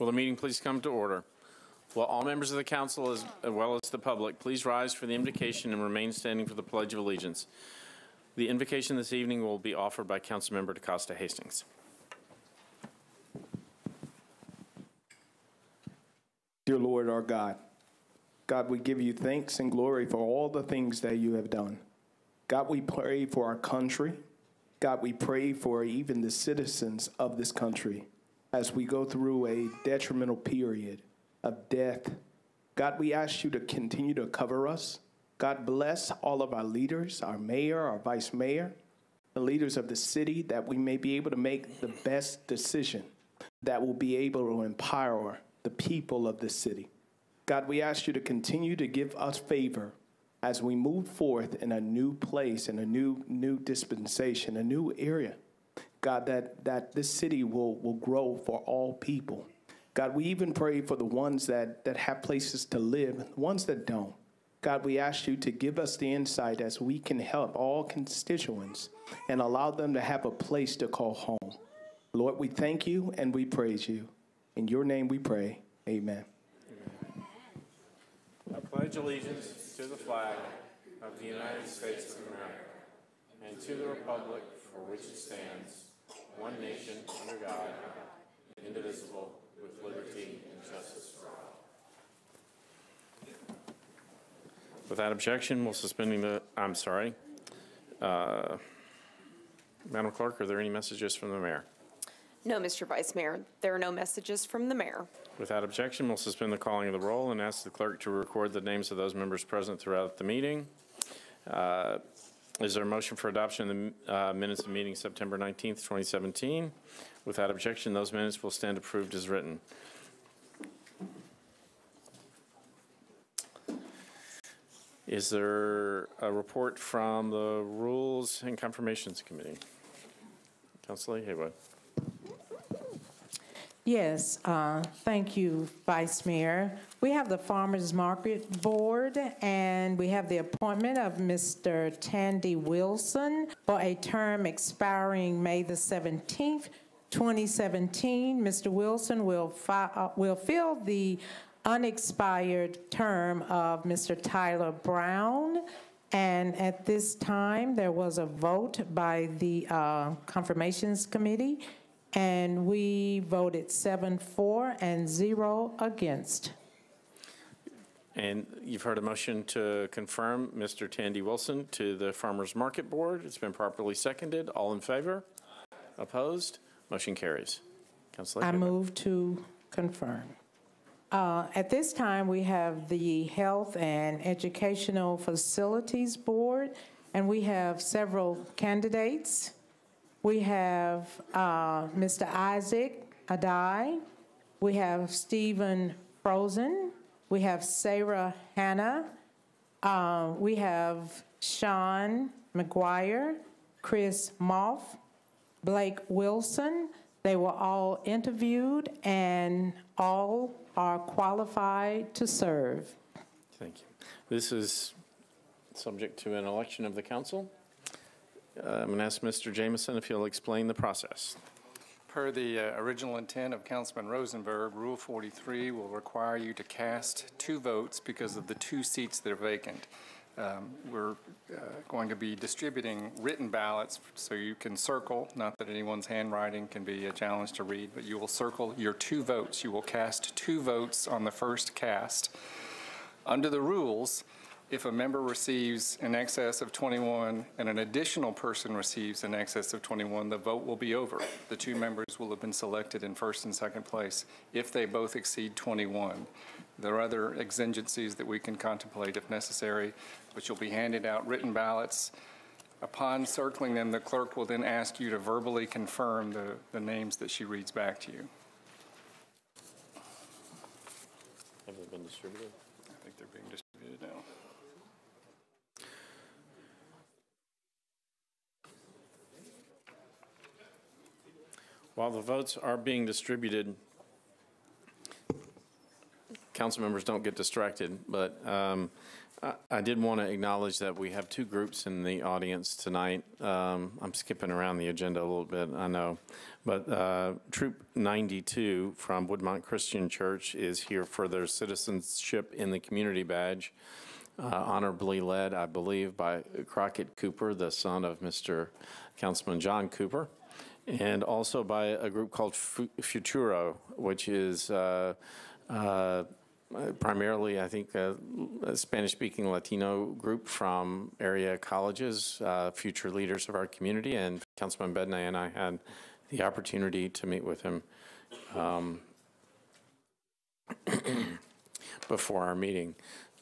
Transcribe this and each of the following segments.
Will the meeting please come to order? Will all members of the council as well as the public please rise for the invocation and remain standing for the Pledge of Allegiance? The invocation this evening will be offered by Councilmember DeCosta Hastings. Dear Lord our God, God, we give you thanks and glory for all the things that you have done. God, we pray for our country. God, we pray for even the citizens of this country as we go through a detrimental period of death. God, we ask you to continue to cover us. God, bless all of our leaders, our mayor, our vice mayor, the leaders of the city, that we may be able to make the best decision that will be able to empower the people of this city. God, we ask you to continue to give us favor as we move forth in a new place, in a new new dispensation, a new area. God, that, that this city will, will grow for all people. God, we even pray for the ones that, that have places to live, the ones that don't. God, we ask you to give us the insight as we can help all constituents and allow them to have a place to call home. Lord, we thank you and we praise you. In your name we pray. Amen. I pledge allegiance to the flag of the United States of America and to the republic for which it stands, one nation, under God, indivisible, with liberty and justice for all. Without objection, we'll suspending the, I'm sorry. Uh, Madam Clerk, are there any messages from the mayor? No, Mr. Vice Mayor, there are no messages from the mayor. Without objection, we'll suspend the calling of the roll and ask the clerk to record the names of those members present throughout the meeting. Uh, Is there a motion for adoption of the uh, minutes of meeting September 19th, 2017? Without objection, those minutes will stand approved as written. Is there a report from the Rules and Confirmations Committee? Councilor Haywood. Yes, uh, thank you, Vice Mayor. We have the Farmers Market Board, and we have the appointment of Mr. Tandy Wilson for a term expiring May the 17th, 2017. Mr. Wilson will fi- uh, will fill the unexpired term of Mr. Tyler Brown. And at this time, there was a vote by the uh, Confirmations Committee, and we voted seven for and zero against. And you've heard a motion to confirm Mr. Tandy Wilson to the Farmers Market Board. It's been properly seconded. All in favor? Opposed? Motion carries. Councilor I move to confirm. Uh, At this time, we have the Health and Educational Facilities Board, and we have several candidates. We have uh, Mr. Isaac Adai, we have Stephen Frozen, we have Sarah Hannah, uh, we have Sean McGuire, Chris Moth, Blake Wilson. They were all interviewed and all are qualified to serve. Thank you. This is subject to an election of the council. Uh, I'm going to ask Mr. Jameson if he'll explain the process. Per the uh, original intent of Councilman Rosenberg, Rule 43 will require you to cast two votes because of the two seats that are vacant. Um, We're uh, going to be distributing written ballots, so you can circle, not that anyone's handwriting can be a challenge to read, but you will circle your two votes. You will cast two votes on the first cast. Under the rules, if a member receives in excess of 21 and an additional person receives in excess of 21, the vote will be over. The two members will have been selected in first and second place if they both exceed 21. There are other exigencies that we can contemplate if necessary, but you'll be handed out written ballots. Upon circling them, the clerk will then ask you to verbally confirm the, the names that she reads back to you. Have they been distributed? I think they're being distributed now. While the votes are being distributed, council members don't get distracted, but um, I I did want to acknowledge that we have two groups in the audience tonight. Um, I'm skipping around the agenda a little bit, I know. But uh, Troop 92 from Woodmont Christian Church is here for their Citizenship in the Community badge, uh, honorably led, I believe, by Crockett Cooper, the son of Mr. Councilman John Cooper and also by a group called Fu- Futuro, which is uh, uh, primarily, I think, a a Spanish-speaking Latino group from area colleges, uh, future leaders of our community, and Councilman Bedne and I had the opportunity to meet with him um, before our meeting.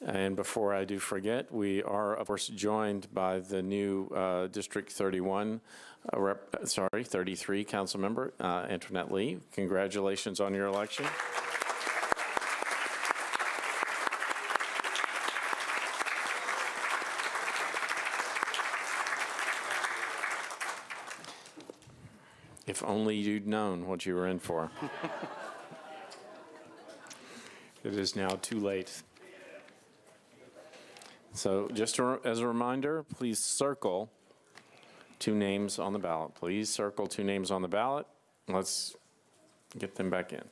And before I do forget, we are, of course, joined by the new uh, District 31, uh, rep, sorry, 33 council member, uh, Antoinette Lee. Congratulations on your election. If only you'd known what you were in for. It is now too late. So just as a reminder, please circle two names on the ballot. Please circle two names on the ballot. Let's get them back in.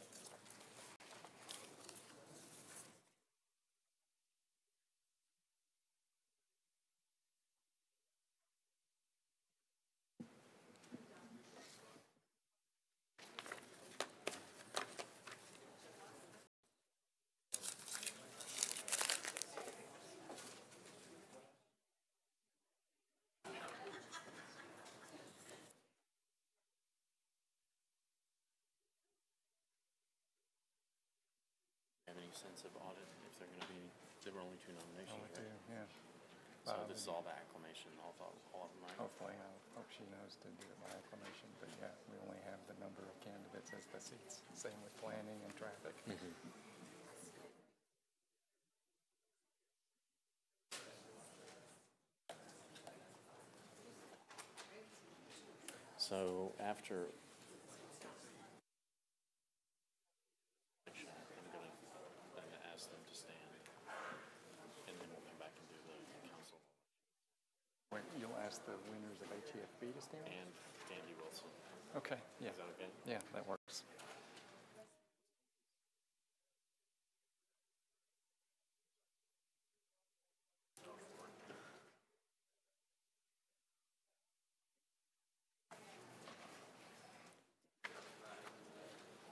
Have any sense of audit, if they're going to be, there were only two nominations, Only two, yeah. So this is all the acclamation, all, all of them, right? Hopefully, I hope she knows to do it by acclamation, but yeah, we only have the number of Same with planning and traffic. So after. I'm going to ask them to stand, and then we'll come back and do the council Wait, you'll ask the winners of HEFB to stand? and Andy Wilson. Okay, yeah, Is that okay? yeah, that works.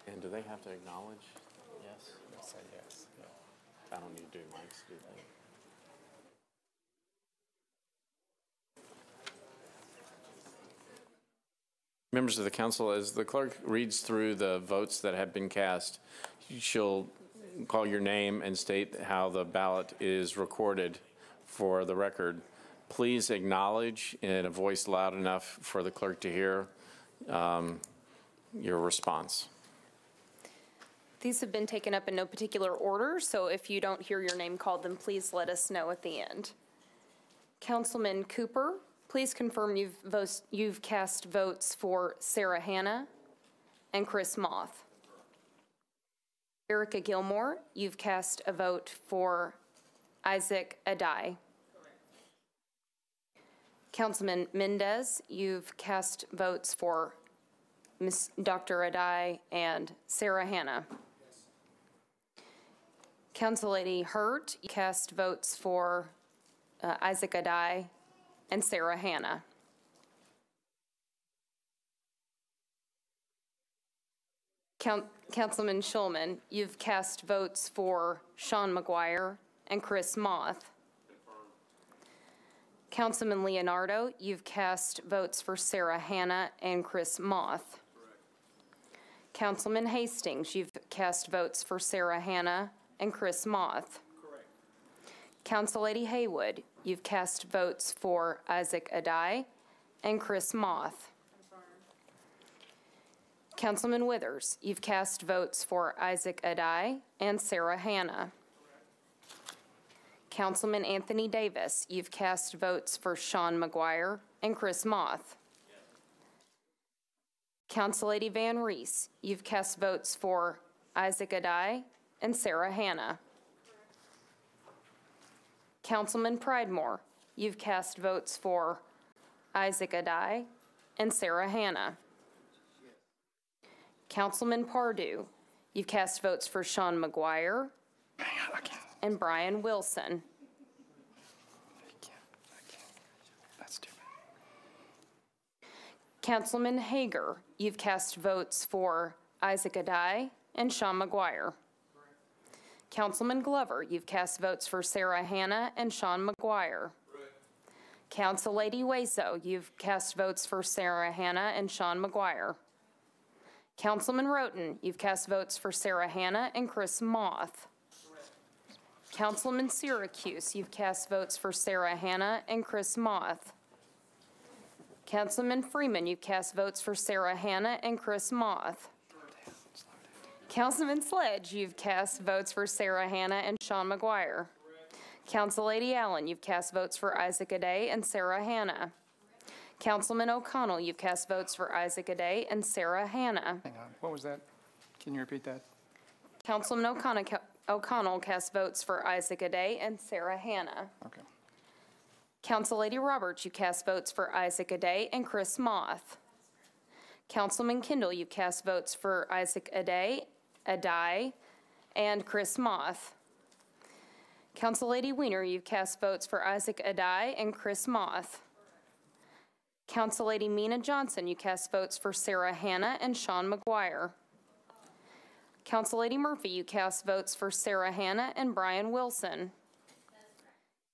And do they have to acknowledge? Yes. They'll say yes, yeah. I don't need to do mics, do they? Members of the council, as the clerk reads through the votes that have been cast, she'll call your name and state how the ballot is recorded for the record. Please acknowledge in a voice loud enough for the clerk to hear um, your response. These have been taken up in no particular order, so if you don't hear your name called, then please let us know at the end. Councilman Cooper, please confirm you've you've cast votes for Sarah Hanna and Chris Moth. Erica Gilmore, you've cast a vote for Isaac Adai. Councilman Mendes, you've cast votes for Ms. Dr. Adai and Sarah Hanna. Council Lady Hurt, cast votes for uh, Isaac Adai and Sarah Hanna. Coun- Councilman Shulman, you've cast votes for Sean McGuire and Chris Moth. Councilman Leonardo, you've cast votes for Sarah Hanna and Chris Moth. Councilman Hastings, you've cast votes for Sarah Hanna and Chris Moth. Correct. Council Lady Haywood, you've cast votes for Isaac Adai and Chris Moth. Councilman Withers, you've cast votes for Isaac Adai and Sarah Hanna. Councilman Anthony Davis, you've cast votes for Sean McGuire and Chris Moth. Council Lady VanReece, you've cast votes for Isaac Adai and Sarah Hanna. Councilman Pridemore, you've cast votes for Isaac Adai and Sarah Hannah. Councilman Pardue, you've cast votes for Sean McGuire and Brian Wilson. Councilman Hagar, you've cast votes for Isaac Adai and Sean McGuire. Councilman Glover, you've cast votes for Sarah Hannah and Sean McGuire. Council Lady Waso, you've cast votes for Sarah Hannah and Sean McGuire. Councilman Roten, you've cast votes for Sarah Hannah and Chris Moth. Councilman Syracuse, you've cast votes for Sarah Hannah and Chris Moth. Councilman Freeman, you've cast votes for Sarah Hannah and Chris Moth. Councilman Sledge, you've cast votes for Sarah Hannah and Sean McGuire. Council Lady Allen, you've cast votes for Isaac Aday and Sarah Hannah. Councilman O'Connell, you've cast votes for Isaac Aday and Sarah Hannah. Hang on, what was that? Can you repeat that? Councilman O'Connell, O'Connell cast votes for Isaac Aday and Sarah Hannah. Okay. Council Lady Roberts, you cast votes for Isaac Aday and Chris Moth. Councilman Kindall, you cast votes for Isaac Aday, Adai, and Chris Moth. Council Lady Weiner, you've cast votes for Isaac Adai and Chris Moth. Council Lady Mina Johnson, you cast votes for Sarah Hannah and Sean McGuire. Council Lady Murphy, you cast votes for Sarah Hannah and Brian Wilson.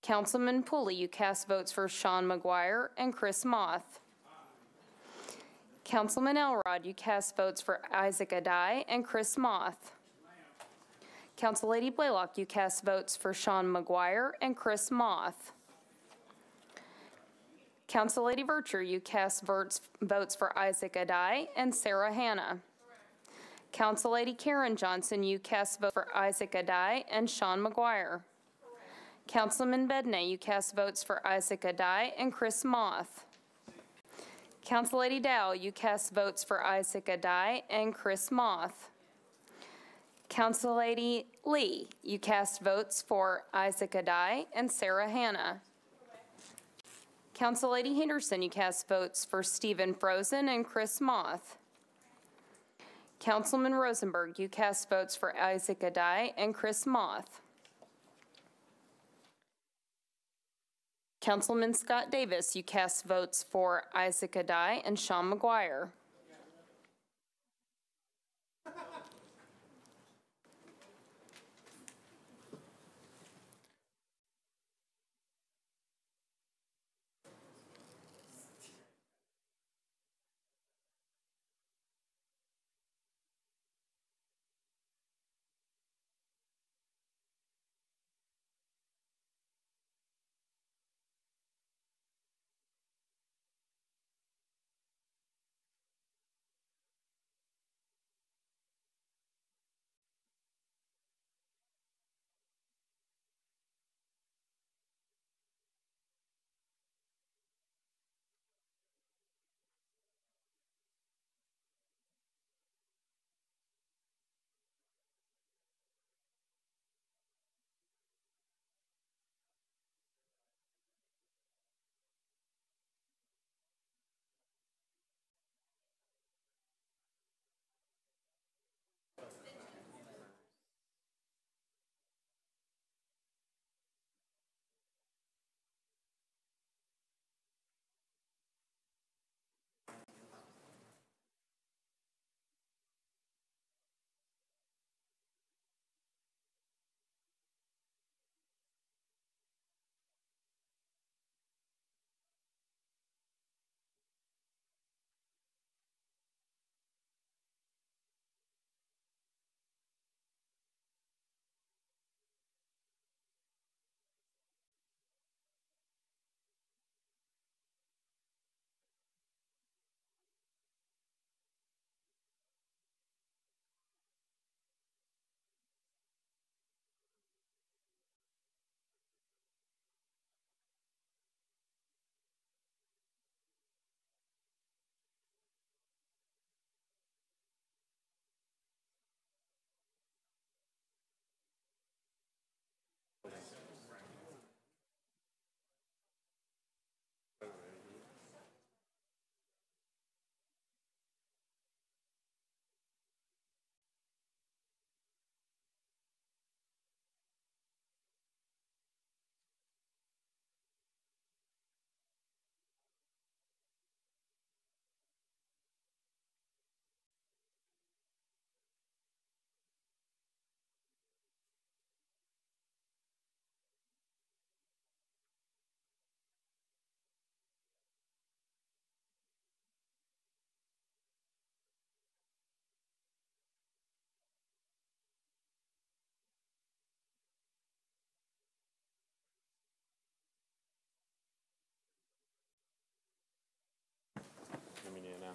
Councilman Pulley, you cast votes for Sean McGuire and Chris Moth. Councilman Elrod, you cast votes for Isaac Adai and Chris Moth. Council Lady Blalock, you cast votes for Sean McGuire and Chris Moth. Council Lady Vercher, you cast votes votes for Isaac Adai and Sarah Hanna. Council Lady Karen Johnson, you cast votes for Isaac Adai and Sean McGuire. Councilman Bedne, you cast votes for Isaac Adai and Chris Moth. Council Lady Dow, you cast votes for Isaac Adai and Chris Moth. Council Lady Lee, you cast votes for Isaac Adai and Sarah Hannah. Council Lady Henderson, you cast votes for Stephen Frozen and Chris Moth. Councilman Rosenberg, you cast votes for Isaac Adai and Chris Moth. Councilman Scott Davis, you cast votes for Isaac Adai and Sean McGuire.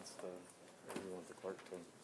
That's the, you want the clerk to.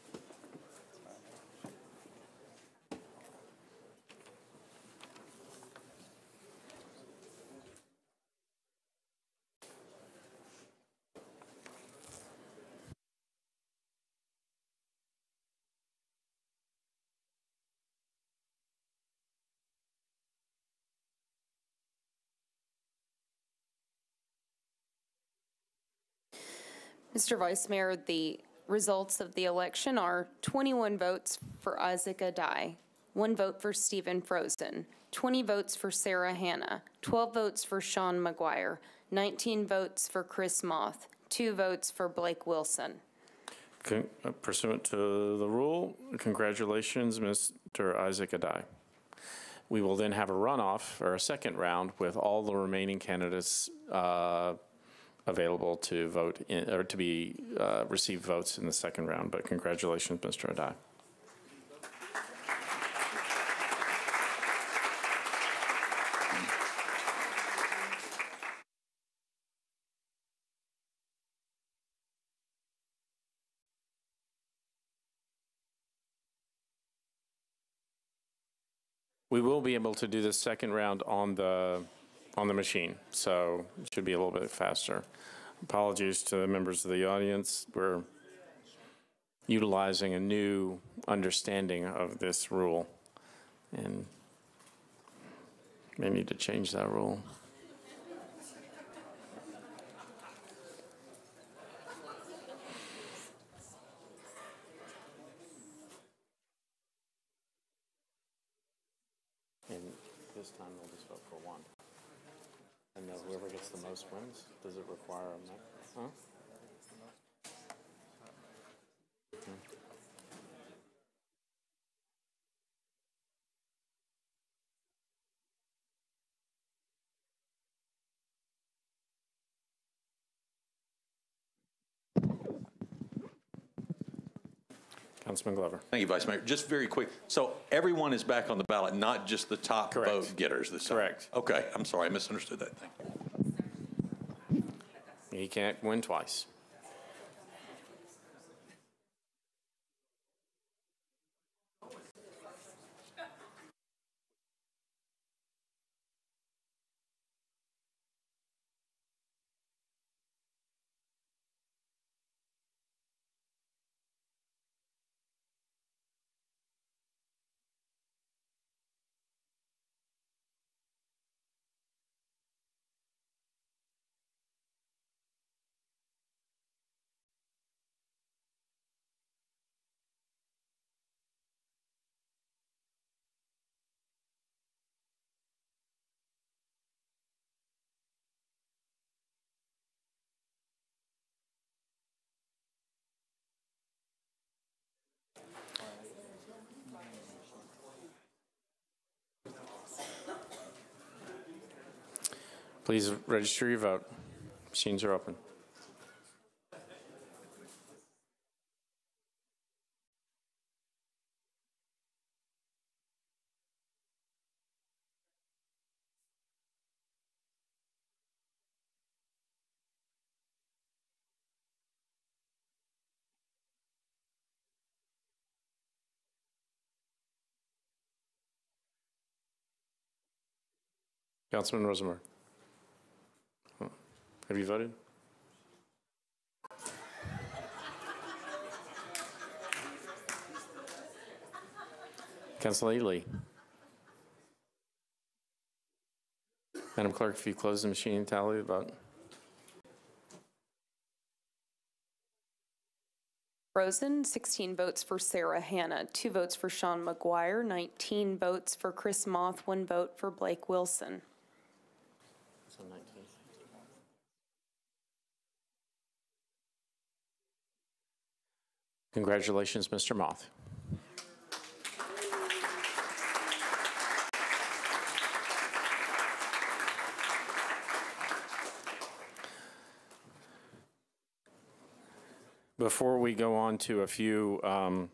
Mr. Vice Mayor, the results of the election are 21 votes for Isaac Adai, one vote for Stephen Frozen, 20 votes for Sarah Hanna, 12 votes for Sean McGuire, 19 votes for Chris Moth, two votes for Blake Wilson. Con- uh, Pursuant to the rule, congratulations, Mr. Isaac Adai. We will then have a runoff, or a second round, with all the remaining candidates uh, available to vote, in- or to be, uh, receive votes in the second round. But congratulations, Mr. Adai. We will be able to do the second round on the, on the machine, so it should be a little bit faster. Apologies to the members of the audience. We're utilizing a new understanding of this rule and may need to change that rule. And this time we'll just vote for one. And then whoever gets the most wins, does it require a, ma- huh? Councilman Glover. Thank you, Vice Mayor. Just very quick, so everyone is back on the ballot, not just the top Correct. vote getters this time? Correct. Okay, I'm sorry, I misunderstood that. Thank you. He can't win twice. Please register your vote. Machines are open. Councilman Rosenberg. Have you voted? Councilor Ely. Madam Clerk, if you close the machine and tally the vote. Frozen, 16 votes for Sarah Hanna, two votes for Sean McGuire, 19 votes for Chris Moth, one vote for Blake Wilson. Congratulations, Mr. Moth. Before we go on to a few um,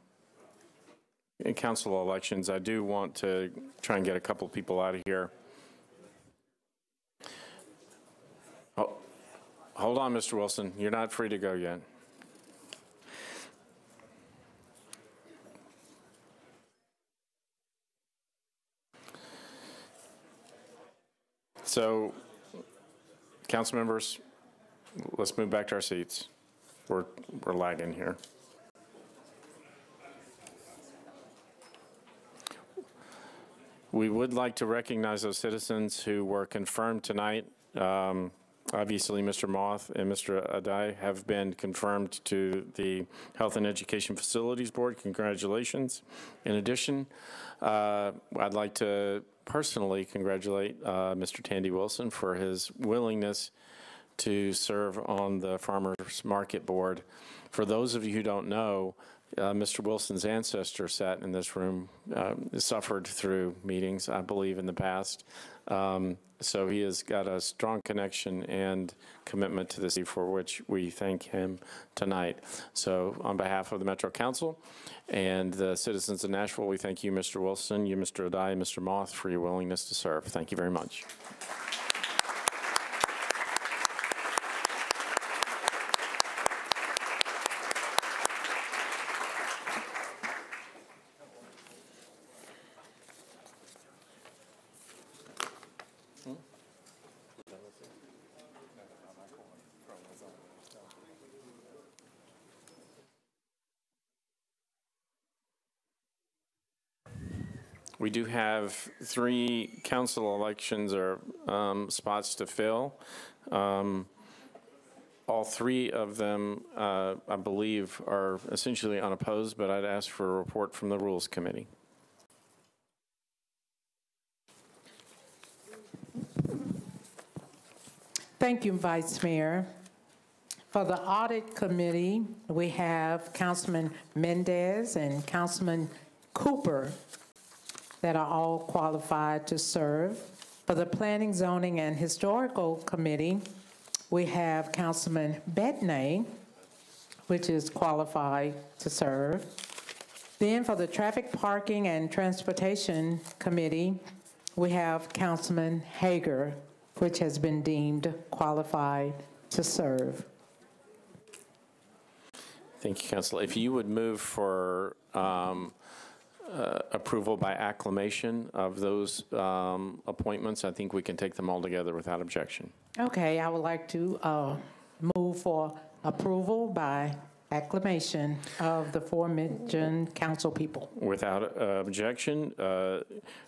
council elections, I do want to try and get a couple people out of here. Oh, Hold on, Mr. Wilson. You're not free to go yet. So, council members, let's move back to our seats. We're, we're lagging here. We would like to recognize those citizens who were confirmed tonight. Um, Obviously, Mr. Moth and Mr. Adai have been confirmed to the Health and Education Facilities Board. Congratulations. In addition, uh, I'd like to personally congratulate uh, Mr. Tandy Wilson for his willingness to serve on the Farmers Market Board. For those of you who don't know, uh, Mr. Wilson's ancestor sat in this room, uh, suffered through meetings, I believe, in the past. Um, So he has got a strong connection and commitment to the city for which we thank him tonight. So on behalf of the Metro Council and the citizens of Nashville, we thank you, Mr. Wilson, you, Mr. Adai, Mr. Moth, for your willingness to serve. Thank you very much. We do have three council elections or um, spots to fill. Um, All three of them, uh, I believe, are essentially unopposed, but I'd ask for a report from the Rules Committee. Thank you, Vice Mayor. For the Audit Committee, we have Councilman Mendes and Councilman Cooper that are all qualified to serve. For the Planning, Zoning, and Historical Committee, we have Councilman Bedne, which is qualified to serve. Then for the Traffic, Parking, and Transportation Committee, we have Councilman Hagar, which has been deemed qualified to serve. Thank you, Council. If you would move for um, uh, approval by acclamation of those um, appointments, I think we can take them all together without objection. Okay, I would like to uh, move for approval by acclamation of the aforementioned council people. Without uh, objection, uh,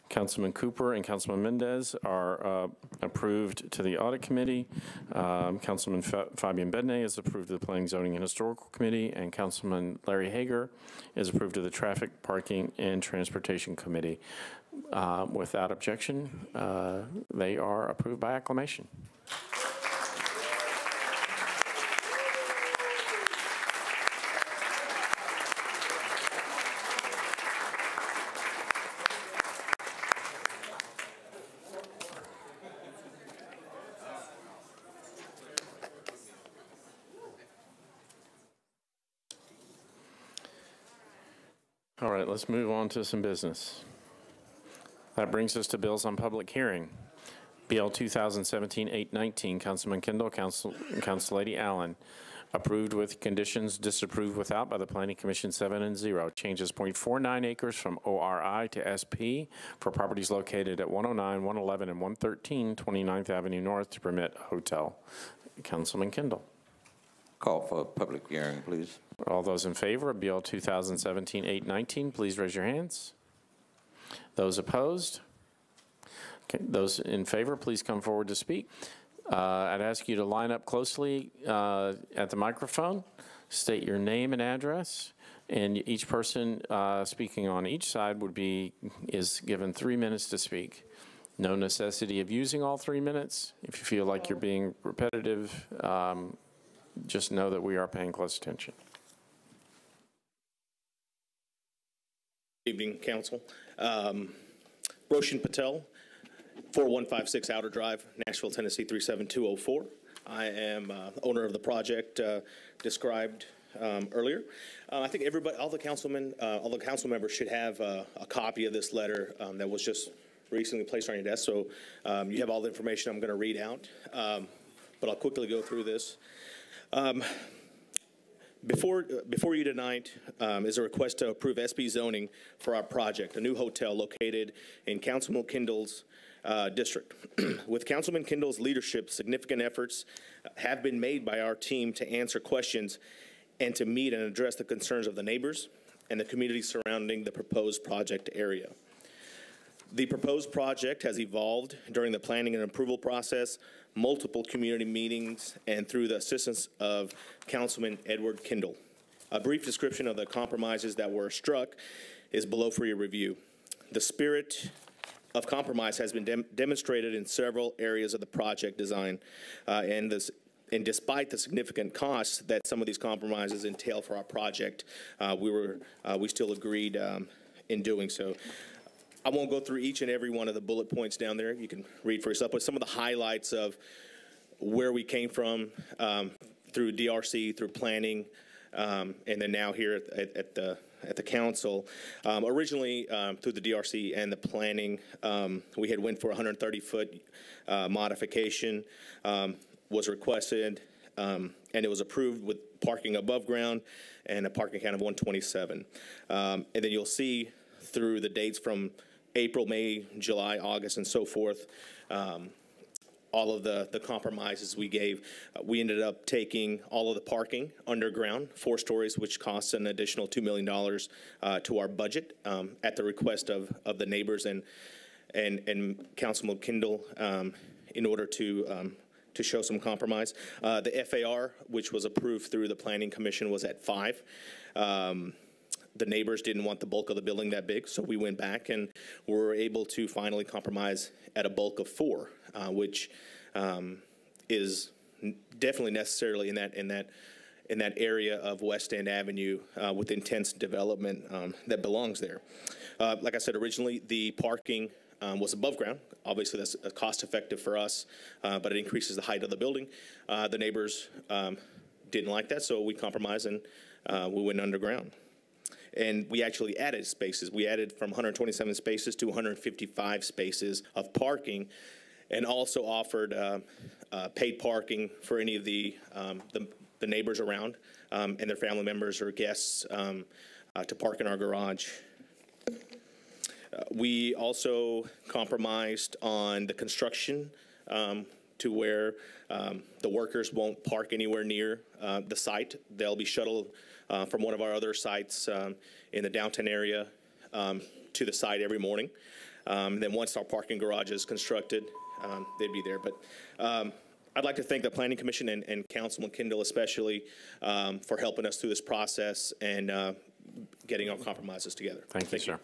Councilman Cooper and Councilman Mendes are uh, approved to the Audit Committee. Um, Councilman Fa- Fabian Bedne is approved to the Planning, Zoning, and Historical Committee, and Councilman Larry Hagar is approved to the Traffic, Parking, and Transportation Committee. Uh, Without objection, uh, they are approved by acclamation. All right, let's move on to some business. That brings us to bills on public hearing. BL 2017-819, Councilman Kindall, Council, Council Lady Allen. Approved with conditions, disapproved without by the Planning Commission, seven and zero. Changes .49 acres from ORI to SP for properties located at 109, 111, and 113 29th Avenue North to permit hotel. Councilman Kindall. Call for a public hearing, please. All those in favor of Bill 2017-819, please raise your hands. Those opposed? Okay, Those in favor, please come forward to speak. Uh, I'd ask you to line up closely uh, at the microphone, state your name and address, and each person uh, speaking on each side would be, is given three minutes to speak. No necessity of using all three minutes. If you feel like you're being repetitive, um, just know that we are paying close attention. Evening, Council. Um, Roshan Patel, 4156 Outer Drive, Nashville, Tennessee 37204. I am uh, owner of the project uh, described um, earlier. Uh, I think everybody, all the councilmen, uh, all the council members should have uh, a copy of this letter um, that was just recently placed on your desk. So um, you have all the information I'm going to read out, um, but I'll quickly go through this. Before, before you tonight um, is a request to approve SP zoning for our project, a new hotel located in Councilman Kindall's uh, District. With Councilman Kindall's leadership, significant efforts have been made by our team to answer questions and to meet and address the concerns of the neighbors and the community surrounding the proposed project area. The proposed project has evolved during the planning and approval process, multiple community meetings, and through the assistance of Councilman Edward Kindall. A brief description of the compromises that were struck is below for your review. The spirit of compromise has been dem- demonstrated in several areas of the project design, uh, and this. And despite the significant costs that some of these compromises entail for our project, uh, we were uh, we still agreed um, in doing so. I won't go through each and every one of the bullet points down there. You can read for yourself, but some of the highlights of where we came from um, through DRC, through planning, um, and then now here at, at, the at the council. Um, originally, um, through the DRC and the planning, um, we had went for 130 foot uh, modification. Um, was requested, and it was approved with parking above ground and a parking count of 127. Um, and then you'll see through the dates from April, May, July, August, and so forth, um, all of the, the compromises we gave. Uh, we ended up taking all of the parking underground, four stories, which costs an additional $2 million uh, to our budget um, at the request of, of the neighbors and, and, and Councilman Kindall um, in order to um, to show some compromise. Uh, the FAR, which was approved through the Planning Commission, was at five. Um, the neighbors didn't want the bulk of the building that big, so we went back and were able to finally compromise at a bulk of four, uh, which um, is definitely necessarily in that in that in that area of West End Avenue uh, with intense development um, that belongs there. Uh, like I said originally, the parking um, was above ground. Obviously, that's uh, cost effective for us, uh, but it increases the height of the building. Uh, the neighbors um, didn't like that, so we compromised and uh, we went underground. And we actually added spaces. We added from 127 spaces to 155 spaces of parking, and also offered uh, uh, paid parking for any of the um, the, the, neighbors around um, and their family members or guests um, to park in our garage. Uh, we also compromised on the construction um, to where um, the workers won't park anywhere near uh, the site. They'll be shuttled uh, from one of our other sites um, in the downtown area um, to the site every morning. Um, then once our parking garage is constructed, um, they'd be there. But I'd like to thank the Planning Commission and, and Councilman Kindall especially for helping us through this process and uh, getting our compromises together. Thank, thank you, you, sir.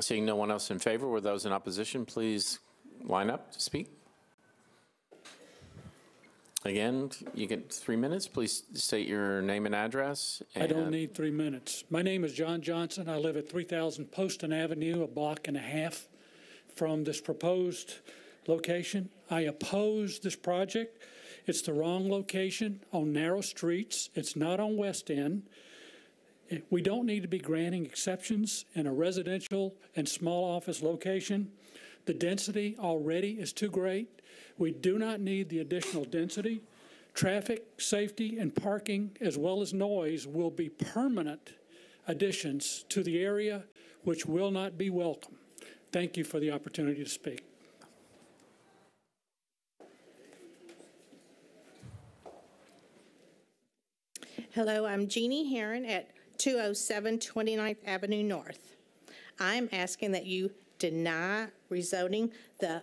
Seeing no one else in favor, were those in opposition, please line up to speak. Again, you get three minutes. Please state your name and address. I don't need three minutes. My name is John Johnson. I live at 3000 Poston Avenue, a block and a half from this proposed location. I oppose this project. It's the wrong location on narrow streets. It's not on West End. We don't need to be granting exceptions in a residential and small office location. The density already is too great. We do not need the additional density. Traffic, safety, and parking, as well as noise, will be permanent additions to the area, which will not be welcome. Thank you for the opportunity to speak. Hello, I'm Jeannie Heron at 207 29th Avenue North. I'm asking that you deny rezoning the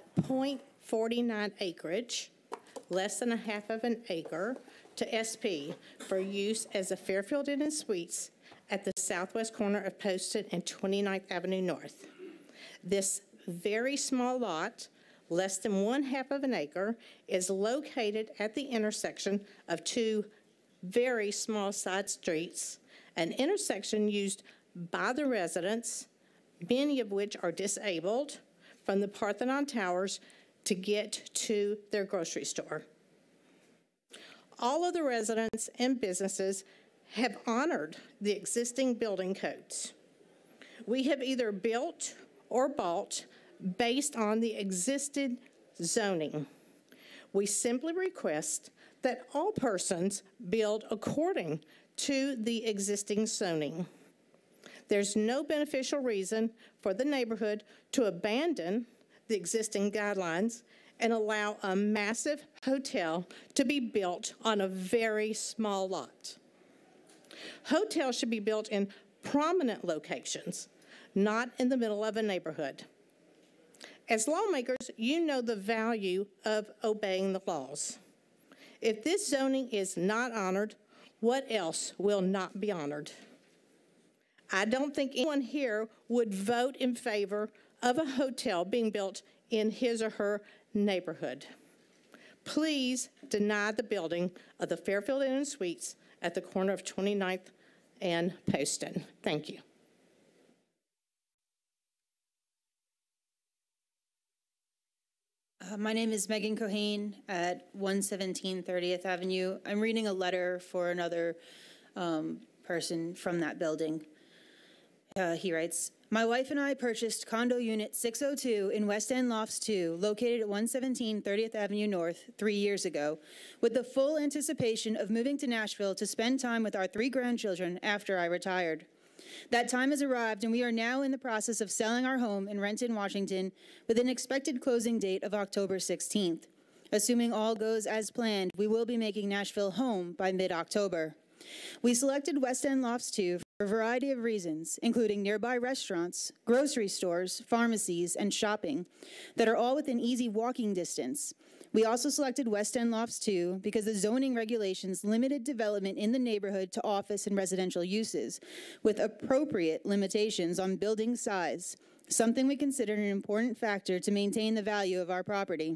.49 acreage, less than a half of an acre, to SP for use as a Fairfield Inn and Suites at the southwest corner of Poston and 29th Avenue North. This very small lot, less than one half of an acre, is located at the intersection of two very small side streets an intersection used by the residents, many of which are disabled, from the Parthenon Towers to get to their grocery store. All of the residents and businesses have honored the existing building codes. We have either built or bought based on the existing zoning. We simply request that all persons build according to the existing zoning. There's no beneficial reason for the neighborhood to abandon the existing guidelines and allow a massive hotel to be built on a very small lot. Hotels should be built in prominent locations, not in the middle of a neighborhood. As lawmakers, you know the value of obeying the laws. If this zoning is not honored, what else will not be honored? I don't think anyone here would vote in favor of a hotel being built in his or her neighborhood. Please deny the building of the Fairfield Inn and Suites at the corner of 29th and Poston. Thank you. Uh, My name is Megan Cohane at 117 30th Avenue. I'm reading a letter for another um, person from that building. Uh, He writes, "My wife and I purchased condo unit 602 in West End Lofts 2, located at 117 30th Avenue North, three years ago, with the full anticipation of moving to Nashville to spend time with our three grandchildren after I retired. That time has arrived, and we are now in the process of selling our home in Renton, Washington, with an expected closing date of October 16th. Assuming all goes as planned, we will be making Nashville home by mid October. We selected West End Lofts 2 for a variety of reasons, including nearby restaurants, grocery stores, pharmacies, and shopping that are all within easy walking distance. We also selected West End Lofts 2 because the zoning regulations limited development in the neighborhood to office and residential uses, with appropriate limitations on building size, something we considered an important factor to maintain the value of our property.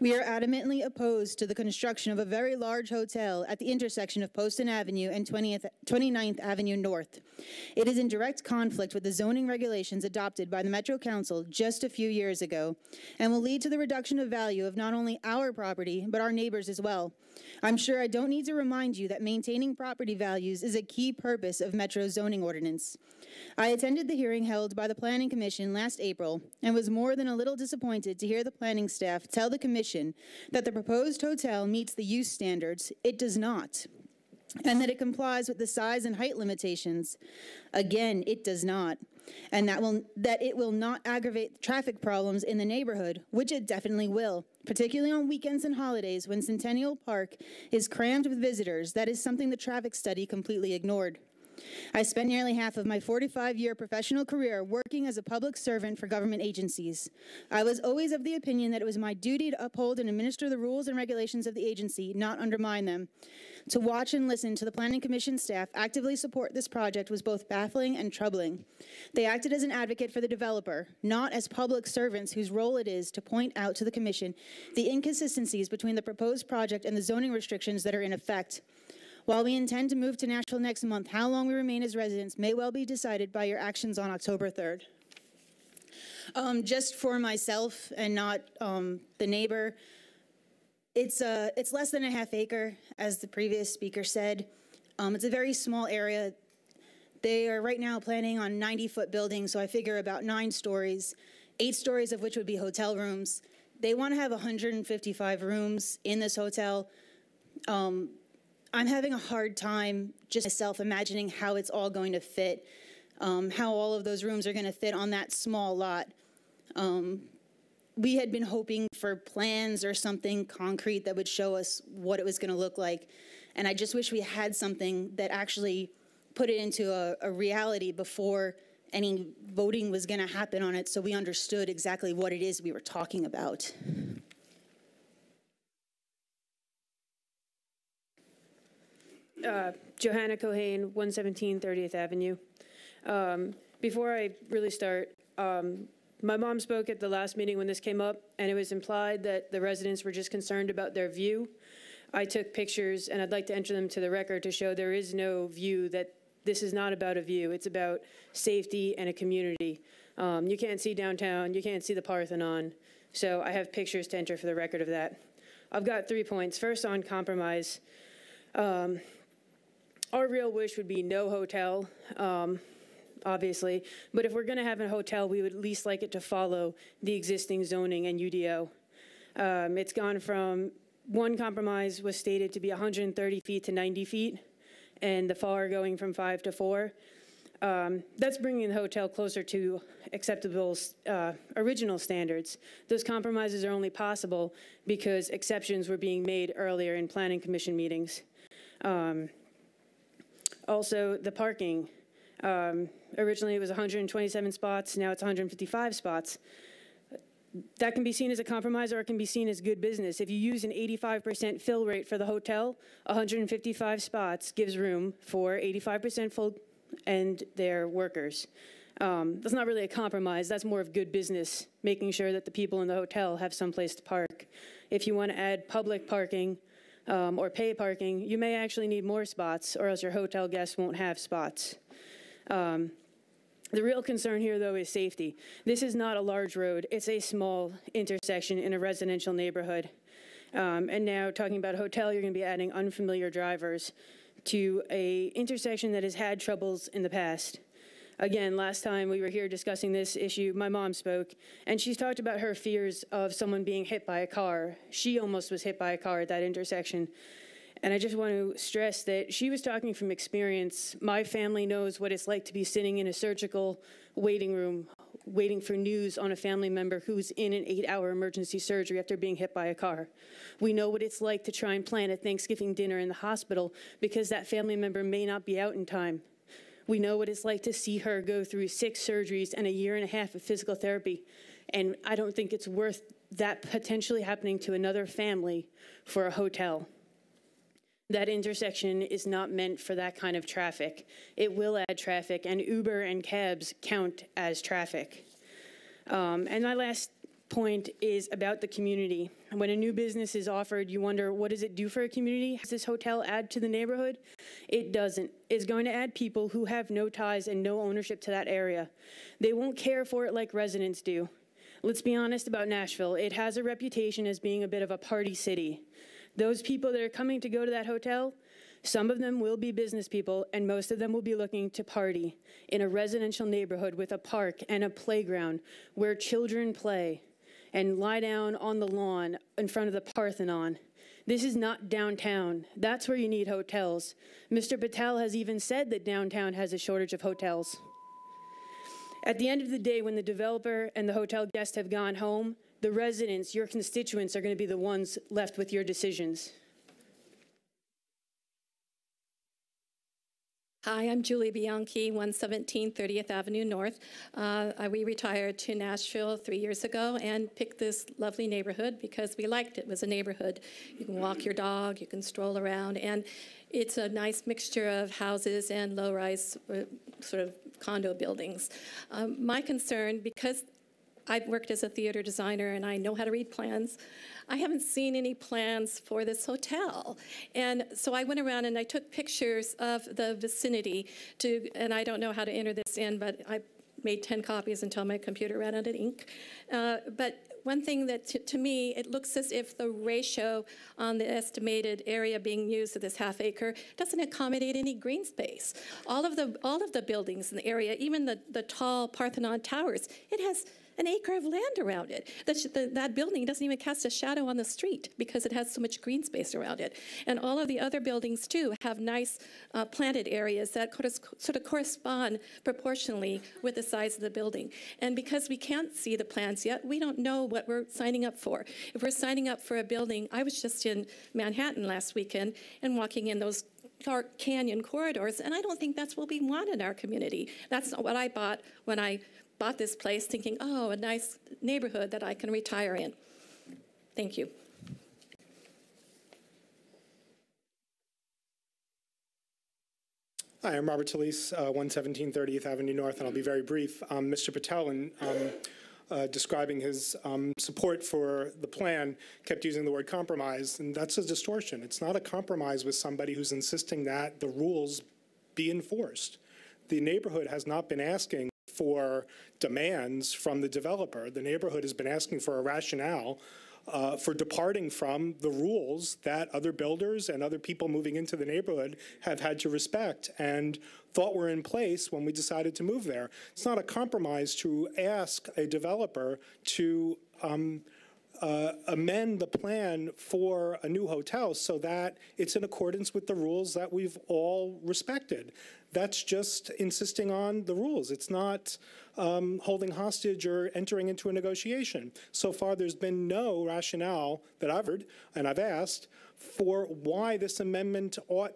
We are adamantly opposed to the construction of a very large hotel at the intersection of Poston Avenue and 20th, 29th Avenue North. It is in direct conflict with the zoning regulations adopted by the Metro Council just a few years ago and will lead to the reduction of value of not only our property, but our neighbors as well. I'm sure I don't need to remind you that maintaining property values is a key purpose of Metro's zoning ordinance. I attended the hearing held by the Planning Commission last April and was more than a little disappointed to hear the planning staff tell the Commission that the proposed hotel meets the use standards. It does not. And that it complies with the size and height limitations. Again, it does not. And that, will, that it will not aggravate traffic problems in the neighborhood, which it definitely will, particularly on weekends and holidays when Centennial Park is crammed with visitors. That is something the traffic study completely ignored. I spent nearly half of my 45 year professional career working as a public servant for government agencies. I was always of the opinion that it was my duty to uphold and administer the rules and regulations of the agency, not undermine them. To watch and listen to the Planning Commission staff actively support this project was both baffling and troubling. They acted as an advocate for the developer, not as public servants whose role it is to point out to the Commission the inconsistencies between the proposed project and the zoning restrictions that are in effect. While we intend to move to Nashville next month, how long we remain as residents may well be decided by your actions on October 3rd. Um, just for myself and not um, the neighbor, it's, uh, it's less than a half acre, as the previous speaker said. Um, it's a very small area. They are right now planning on 90 foot buildings, so I figure about nine stories, eight stories of which would be hotel rooms. They want to have 155 rooms in this hotel. Um, I'm having a hard time just myself imagining how it's all going to fit, um, how all of those rooms are going to fit on that small lot. Um, we had been hoping for plans or something concrete that would show us what it was going to look like. And I just wish we had something that actually put it into a, a reality before any voting was going to happen on it so we understood exactly what it is we were talking about. Uh, Johanna Cohane, 117 30th Avenue. Um, Before I really start, um, my mom spoke at the last meeting when this came up, and it was implied that the residents were just concerned about their view. I took pictures, and I'd like to enter them to the record to show there is no view, that this is not about a view. It's about safety and a community. Um, You can't see downtown, you can't see the Parthenon, so I have pictures to enter for the record of that. I've got three points. First, on compromise. Um, our real wish would be no hotel, um, obviously. But if we're going to have a hotel, we would at least like it to follow the existing zoning and UDO. Um, it's gone from one compromise was stated to be 130 feet to 90 feet, and the FAR going from five to four. Um, That's bringing the hotel closer to acceptable uh, original standards. Those compromises are only possible because exceptions were being made earlier in planning commission meetings. Um, Also, the parking. Um, Originally, it was 127 spots, now it's 155 spots. That can be seen as a compromise or it can be seen as good business. If you use an 85% fill rate for the hotel, 155 spots gives room for 85% full and their workers. Um, That's not really a compromise, that's more of good business, making sure that the people in the hotel have someplace to park. If you want to add public parking um, or pay parking, you may actually need more spots, or else your hotel guests won't have spots. Um, The real concern here, though, is safety. This is not a large road, it's a small intersection in a residential neighborhood. Um, And now, talking about a hotel, you're going to be adding unfamiliar drivers to a intersection that has had troubles in the past. Again, last time we were here discussing this issue, my mom spoke, and she's talked about her fears of someone being hit by a car. She almost was hit by a car at that intersection. And I just want to stress that she was talking from experience. My family knows what it's like to be sitting in a surgical waiting room, waiting for news on a family member who's in an eight hour emergency surgery after being hit by a car. We know what it's like to try and plan a Thanksgiving dinner in the hospital because that family member may not be out in time. We know what it's like to see her go through six surgeries and a year and a half of physical therapy. And I don't think it's worth that potentially happening to another family for a hotel. That intersection is not meant for that kind of traffic. It will add traffic, and Uber and cabs count as traffic. Um, and my last point is about the community. When a new business is offered, you wonder, what does it do for a community? Does this hotel add to the neighborhood? It doesn't. It's going to add people who have no ties and no ownership to that area. They won't care for it like residents do. Let's be honest about Nashville. It has a reputation as being a bit of a party city. Those people that are coming to go to that hotel, some of them will be business people, and most of them will be looking to party in a residential neighborhood with a park and a playground where children play and lie down on the lawn in front of the Parthenon. This is not downtown. That's where you need hotels. Mr. Patel has even said that downtown has a shortage of hotels. At the end of the day, when the developer and the hotel guests have gone home, the residents, your constituents, are going to be the ones left with your decisions. Hi, I'm Julie Bianchi, 117 30th Avenue North. Uh, we retired to Nashville three years ago and picked this lovely neighborhood because we liked it. It was a neighborhood. You can walk your dog, you can stroll around, and it's a nice mixture of houses and low-rise uh, sort of condo buildings. Um, my concern, because I've worked as a theater designer and I know how to read plans. I haven't seen any plans for this hotel. And so I went around and I took pictures of the vicinity to, and I don't know how to enter this in, but I made 10 copies until my computer ran out of ink. Uh, but one thing that to me, it looks as if the ratio on the estimated area being used of this half acre doesn't accommodate any green space. All of the, all of the buildings in the area, even the, the tall Parthenon towers, it has an acre of land around it. That, the, that building doesn't even cast a shadow on the street because it has so much green space around it. And all of the other buildings, too, have nice uh, planted areas that sort of correspond proportionally with the size of the building. And because we can't see the plans yet, we don't know what we're signing up for. If we're signing up for a building, I was just in Manhattan last weekend and walking in those dark canyon corridors, and I don't think that's what we want in our community. That's not what I bought when I bought this place thinking, oh, a nice neighborhood that I can retire in. Thank you. Hi, I'm Robert Talese, uh, 117 30th Avenue North, and I'll be very brief. Um, Mr. Patel, in um, uh, describing his um, support for the plan, kept using the word compromise, and that's a distortion. It's not a compromise with somebody who's insisting that the rules be enforced. The neighborhood has not been asking for demands from the developer. The neighborhood has been asking for a rationale uh, for departing from the rules that other builders and other people moving into the neighborhood have had to respect and thought were in place when we decided to move there. It's not a compromise to ask a developer to um, uh, amend the plan for a new hotel so that it's in accordance with the rules that we've all respected. That's just insisting on the rules. It's not um, holding hostage or entering into a negotiation. So far, there's been no rationale that I've heard and I've asked for why this amendment ought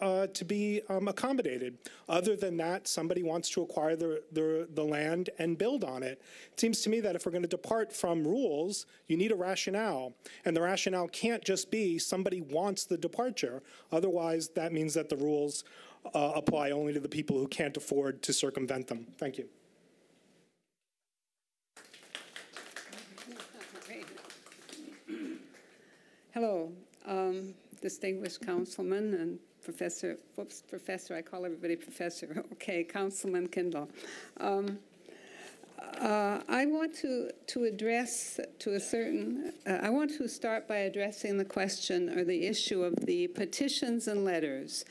uh, to be um, accommodated. Other than that, somebody wants to acquire the, the, the land and build on it. It seems to me that if we're going to depart from rules, you need a rationale. And the rationale can't just be somebody wants the departure. Otherwise, that means that the rules uh, apply only to the people who can't afford to circumvent them. Thank you. Hello, um, distinguished councilman and Professor, whoops, Professor, I call everybody Professor. Okay, Councilman Kindall. Um, uh, I want to, to address to a certain, uh, I want to start by addressing the question or the issue of the petitions and letters.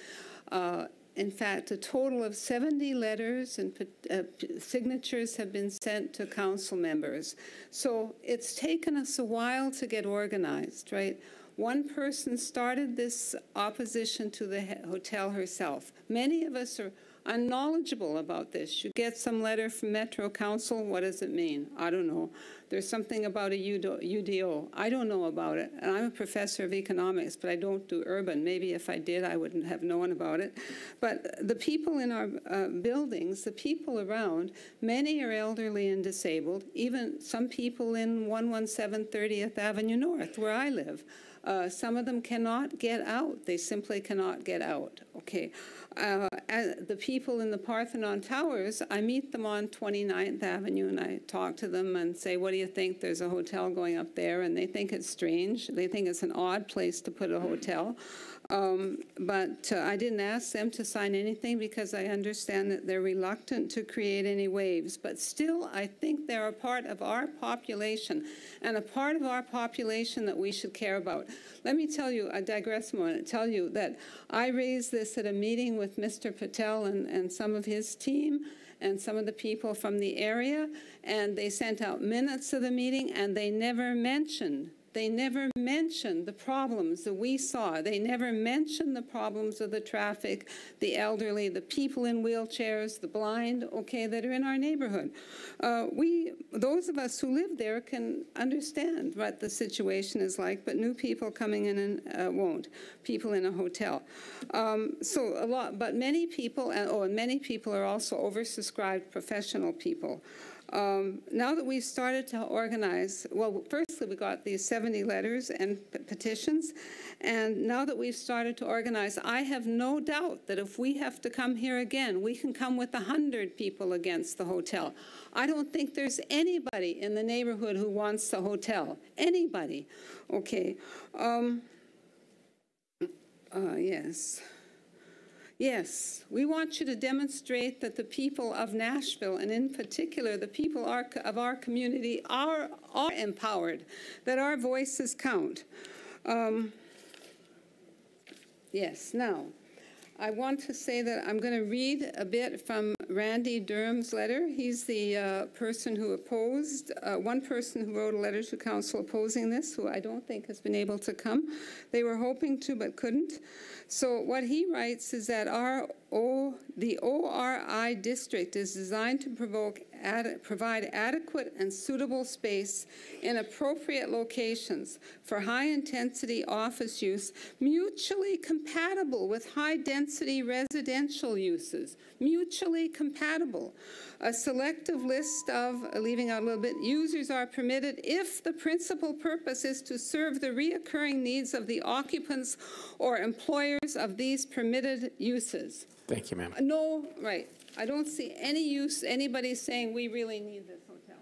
Uh, in fact, a total of 70 letters and uh, signatures have been sent to council members. So it's taken us a while to get organized, right? One person started this opposition to the hotel herself. Many of us are unknowledgeable about this. You get some letter from Metro Council, what does it mean? I don't know. There's something about a UDO. I don't know about it. And I'm a professor of economics, but I don't do urban. Maybe if I did, I wouldn't have known about it. But the people in our uh, buildings, the people around, many are elderly and disabled, even some people in 117 30th Avenue North, where I live. Uh, some of them cannot get out. They simply cannot get out. Okay. Uh, the people in the Parthenon Towers, I meet them on 29th Avenue and I talk to them and say, What do you think? There's a hotel going up there. And they think it's strange. They think it's an odd place to put a hotel. Um, but uh, I didn't ask them to sign anything because I understand that they're reluctant to create any waves. But still, I think they're a part of our population and a part of our population that we should care about. Let me tell you, I digress a moment, tell you that I raised this at a meeting with Mr. Patel and, and some of his team and some of the people from the area, and they sent out minutes of the meeting, and they never mentioned they never mentioned the problems that we saw. They never mentioned the problems of the traffic, the elderly, the people in wheelchairs, the blind, okay, that are in our neighborhood. Uh, we, those of us who live there can understand what the situation is like, but new people coming in and uh, won't. People in a hotel. Um, so a lot, but many people, uh, oh, and many people are also oversubscribed professional people. Um, now that we've started to organize, well, firstly, we got these 70 letters and petitions, and now that we've started to organize, I have no doubt that if we have to come here again, we can come with 100 people against the hotel. I don't think there's anybody in the neighborhood who wants the hotel. Anybody. Okay. Um, uh, yes. Yes, we want you to demonstrate that the people of Nashville, and in particular the people of our community, are, are empowered, that our voices count. Um, yes, now, I want to say that I'm going to read a bit from Randy Durham's letter. He's the uh, person who opposed, uh, one person who wrote a letter to council opposing this, who I don't think has been able to come. They were hoping to but couldn't. So what he writes is that our o, the ORI district is designed to provoke ad, provide adequate and suitable space in appropriate locations for high-intensity office use, mutually compatible with high-density residential uses, mutually compatible. A selective list of, leaving out a little bit, users are permitted if the principal purpose is to serve the reoccurring needs of the occupants or employers of these permitted uses. Thank you, ma'am. No, right. I don't see any use, anybody saying we really need this hotel.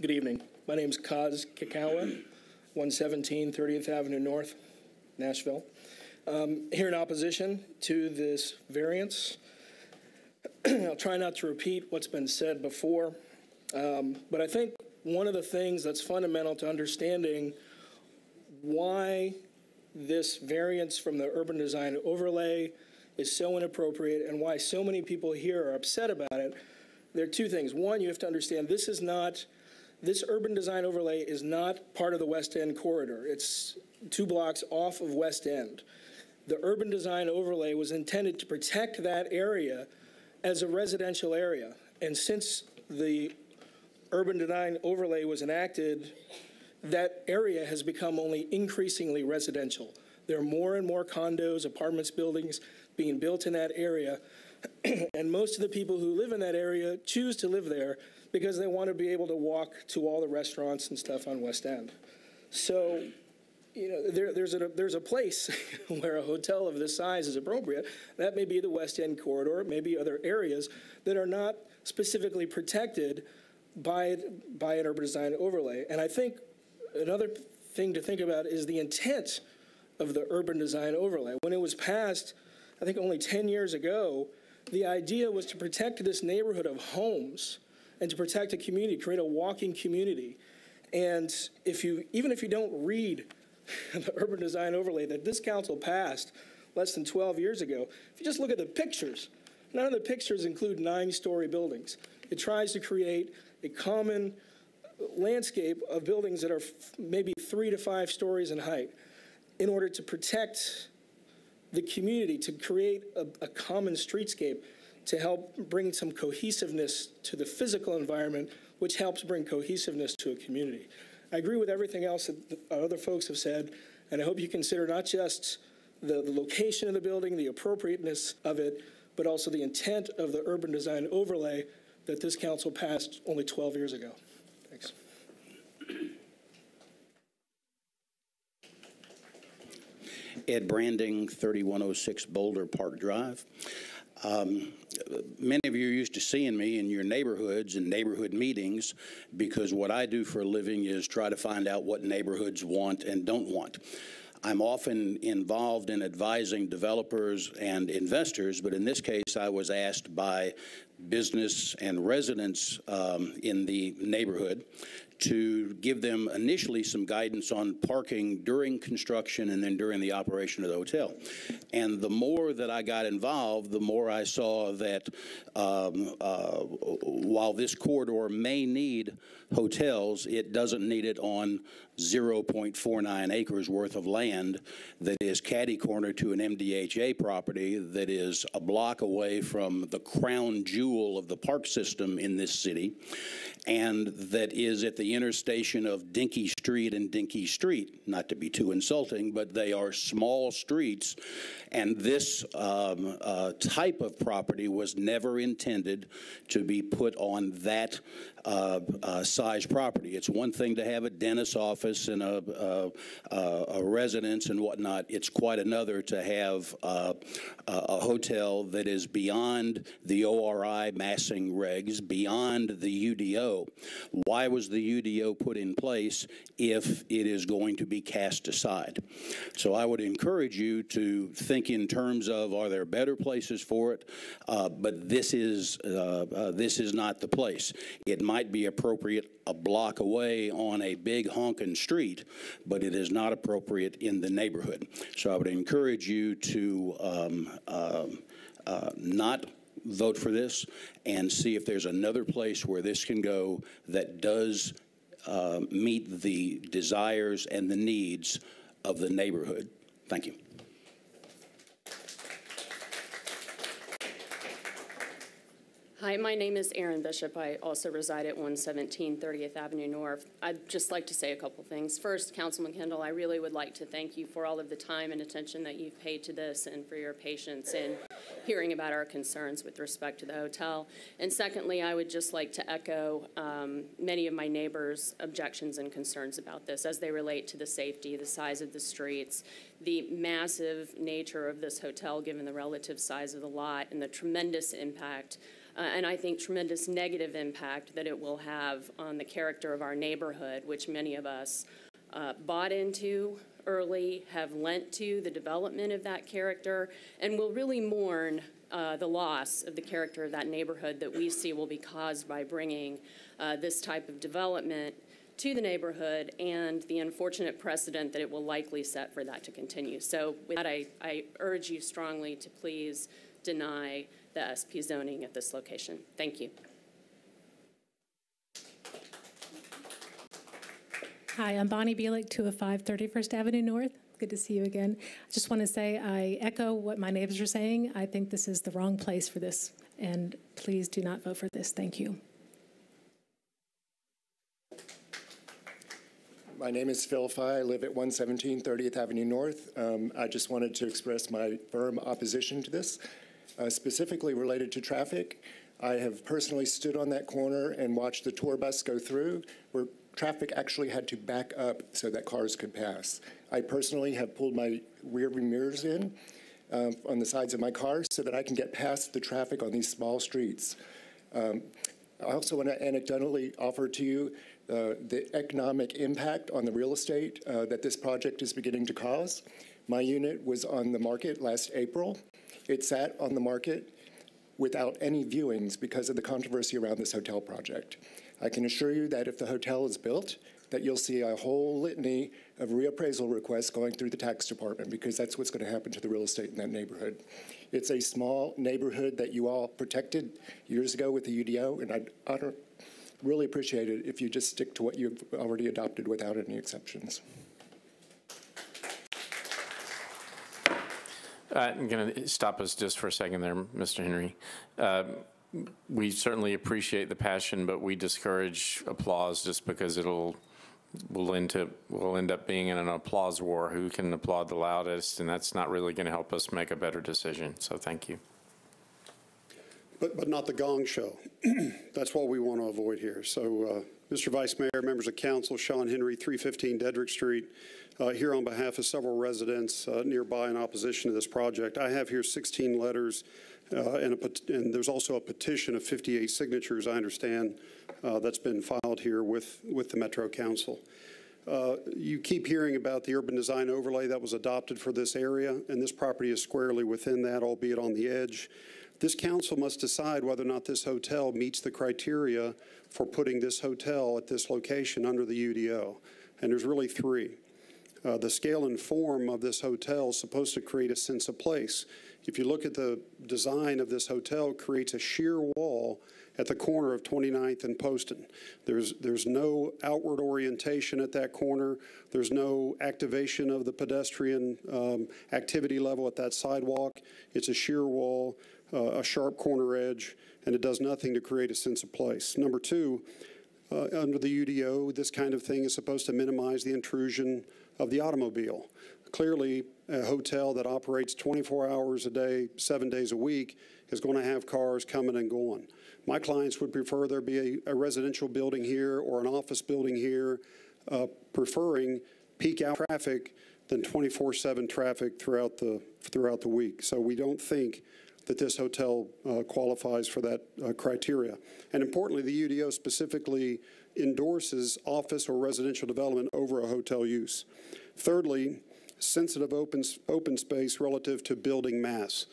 Good evening. My name is Kaz Kikawa, 117 30th Avenue North, Nashville. Um, here in opposition to this variance. I'll try not to repeat what's been said before, um, but I think one of the things that's fundamental to understanding why this variance from the urban design overlay is so inappropriate and why so many people here are upset about it, there are two things. One, you have to understand this is not This urban design overlay is not part of the West End corridor. It's two blocks off of West End. The urban design overlay was intended to protect that area as a residential area. And since the urban design overlay was enacted, that area has become only increasingly residential. There are more and more condos, apartments, buildings being built in that area. and most of the people who live in that area choose to live there because they want to be able to walk to all the restaurants and stuff on West End. So, you know, there, there's, a, there's a place where a hotel of this size is appropriate. That may be the West End corridor, maybe other areas that are not specifically protected by, by an urban design overlay. And I think another thing to think about is the intent of the urban design overlay. When it was passed, I think only 10 years ago, the idea was to protect this neighborhood of homes and to protect a community, create a walking community. And if you, even if you don't read the urban design overlay that this council passed less than 12 years ago, if you just look at the pictures, none of the pictures include nine-story buildings. It tries to create a common landscape of buildings that are maybe three to five stories in height in order to protect the community, to create a, a common streetscape, to help bring some cohesiveness to the physical environment, which helps bring cohesiveness to a community. I agree with everything else that other folks have said, and I hope you consider not just the, the location of the building, the appropriateness of it, but also the intent of the urban design overlay that this council passed only 12 years ago. Ed Branding, 3106 Boulder Park Drive. Um, many of you are used to seeing me in your neighborhoods and neighborhood meetings because what I do for a living is try to find out what neighborhoods want and don't want. I'm often involved in advising developers and investors, but in this case, I was asked by business and residents um, in the neighborhood to give them initially some guidance on parking during construction and then during the operation of the hotel. And the more that I got involved, the more I saw that um, uh, while this corridor may need hotels, it doesn't need it on 0.49 acres worth of land that is caddy corner to an MDHA property that is a block away from the crown jewel of the park system in this city and that is at the intersection of Dinky Street and Dinky Street. Not to be too insulting, but they are small streets and this um, uh, type of property was never intended to be put on that uh, uh, size property. It's one thing to have a dentist's office and a, a, a residence and whatnot. It's quite another to have uh, a hotel that is beyond the ORI massing regs, beyond the UDO. Why was the UDO put in place if it is going to be cast aside? So I would encourage you to think in terms of are there better places for it, uh, but this is, uh, uh this is not the place. It might be appropriate a block away on a big honking street, but it is not appropriate in the neighborhood. So I would encourage you to um, uh, uh, not vote for this and see if there's another place where this can go that does uh, meet the desires and the needs of the neighborhood. Thank you. Hi, my name is Erin Bishop. I also reside at 117 30th Avenue North. I'd just like to say a couple things. First, Councilman Kindall, I really would like to thank you for all of the time and attention that you've paid to this and for your patience in hearing about our concerns with respect to the hotel. And secondly, I would just like to echo um, many of my neighbors' objections and concerns about this as they relate to the safety, the size of the streets, the massive nature of this hotel given the relative size of the lot, and the tremendous impact uh, and I think tremendous negative impact that it will have on the character of our neighborhood, which many of us uh, bought into early, have lent to the development of that character, and will really mourn uh, the loss of the character of that neighborhood that we see will be caused by bringing uh, this type of development to the neighborhood and the unfortunate precedent that it will likely set for that to continue. So with that, I, I urge you strongly to please deny the SP zoning at this location. Thank you. Hi, I'm Bonnie Bielik, 205 31st Avenue North. Good to see you again. I just want to say I echo what my neighbors are saying. I think this is the wrong place for this, and please do not vote for this. Thank you. My name is Phil Fye. I live at 117 30th Avenue North. Um, I just wanted to express my firm opposition to this, uh, specifically related to traffic. I have personally stood on that corner and watched the tour bus go through, where traffic actually had to back up so that cars could pass. I personally have pulled my rear view mirrors in um, on the sides of my car so that I can get past the traffic on these small streets. Um, I also want to anecdotally offer to you uh, the economic impact on the real estate uh, that this project is beginning to cause. My unit was on the market last April. It sat on the market without any viewings because of the controversy around this hotel project. I can assure you that if the hotel is built, that you'll see a whole litany of reappraisal requests going through the tax department because that's what's going to happen to the real estate in that neighborhood. It's a small neighborhood that you all protected years ago with the UDO, and I'd really appreciate it if you just stick to what you've already adopted without any exceptions. I'm going to stop us just for a second there, Mr. Henry. Uh, We certainly appreciate the passion, but we discourage applause just because it'll, will end to, will end up being in an applause war, who can applaud the loudest, and that's not really going to help us make a better decision. So thank you. But, but not the gong show. That's what we want to avoid here. So, uh, Mr. Vice Mayor, members of council, Sean Henry, 315 Dedrick Street, uh, here on behalf of several residents uh, nearby in opposition to this project. I have here 16 letters, uh, and, a, and there's also a petition of 58 signatures, I understand, uh, that's been filed here with, with the Metro Council. Uh, You keep hearing about the urban design overlay that was adopted for this area, and this property is squarely within that, albeit on the edge. This council must decide whether or not this hotel meets the criteria for putting this hotel at this location under the UDO. And there's really three. Uh, the scale and form of this hotel is supposed to create a sense of place. If you look at the design of this hotel, it creates a sheer wall at the corner of 29th and Poston. There's, there's no outward orientation at that corner. There's no activation of the pedestrian um, activity level at that sidewalk. It's a sheer wall, uh, a sharp corner edge, and it does nothing to create a sense of place. Number two, uh, under the UDO, this kind of thing is supposed to minimize the intrusion of the automobile. Clearly, a hotel that operates 24 hours a day, seven days a week, is going to have cars coming and going. My clients would prefer there be a, a residential building here or an office building here, uh, preferring peak hour traffic than 24/7 traffic throughout the throughout the week. So we don't think that this hotel uh, qualifies for that uh, criteria. And importantly, the UDO specifically endorses office or residential development over a hotel use. Thirdly, sensitive open, open space relative to building mass.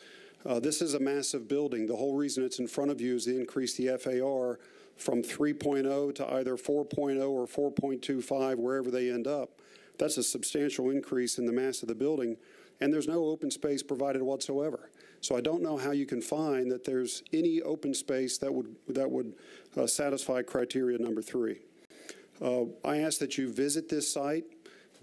Uh, this is a massive building. The whole reason it's in front of you is to increase the FAR from 3.0 to either 4.0 or 4.25, wherever they end up. That's a substantial increase in the mass of the building, and there's no open space provided whatsoever. So I don't know how you can find that there's any open space that would that would uh, satisfy criteria number three. Uh, I ask that you visit this site,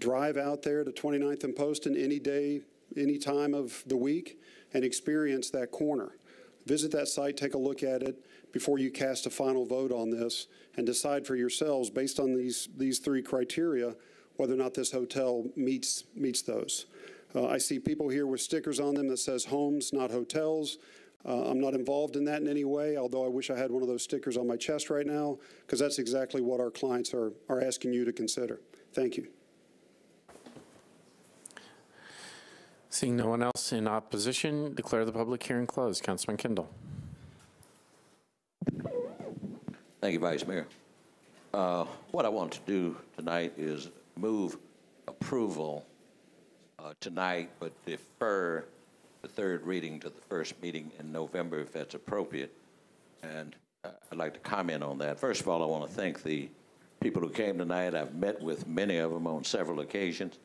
drive out there to 29th and Poston any day, any time of the week, and experience that corner. Visit that site, take a look at it before you cast a final vote on this, and decide for yourselves based on these these three criteria whether or not this hotel meets meets those. Uh, I see people here with stickers on them that says homes, not hotels. Uh, I'm not involved in that in any way, although I wish I had one of those stickers on my chest right now, because that's exactly what our clients are, are asking you to consider. Thank you. Seeing no one else in opposition, declare the public hearing closed. Councilman Kindall. Thank you, Vice Mayor. Uh, What I want to do tonight is move approval uh, tonight, but defer the third reading to the first meeting in November if that's appropriate. And uh, I'd like to comment on that. First of all, I want to thank the people who came tonight. I've met with many of them on several occasions.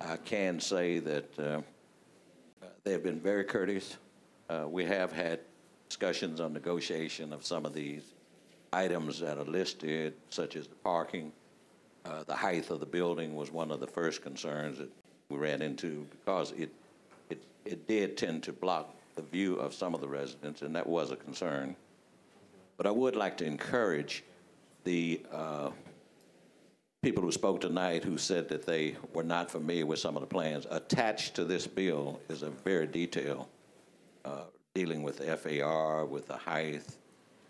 I can say that uh, they have been very courteous. Uh, we have had discussions on negotiation of some of these items that are listed, such as the parking. Uh, The height of the building was one of the first concerns that we ran into because it, it, it did tend to block the view of some of the residents, and that was a concern. But I would like to encourage the uh, people who spoke tonight who said that they were not familiar with some of the plans. Attached to this bill is a very detailed uh, dealing with the FAR, with the height,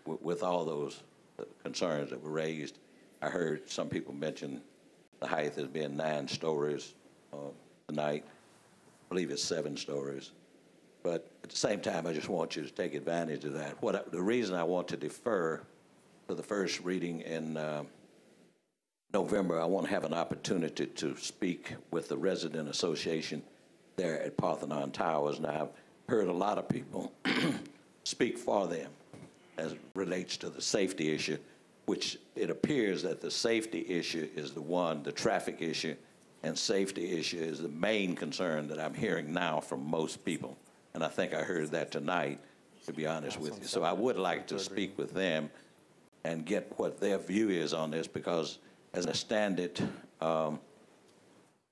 with, all those uh, concerns that were raised. I heard some people mention the height as being nine stories uh, tonight. I believe it's seven stories. But at the same time, I just want you to take advantage of that. What I, the reason I want to defer to the first reading in uh, November, I want to have an opportunity to speak with the resident association there at Parthenon Towers. And I've heard a lot of people speak for them as it relates to the safety issue, which it appears that the safety issue is the one, the traffic issue and safety issue is the main concern that I'm hearing now from most people. And I think I heard that tonight, to be honest with you. So I would like to speak with them and get what their view is on this because as I stand it, um,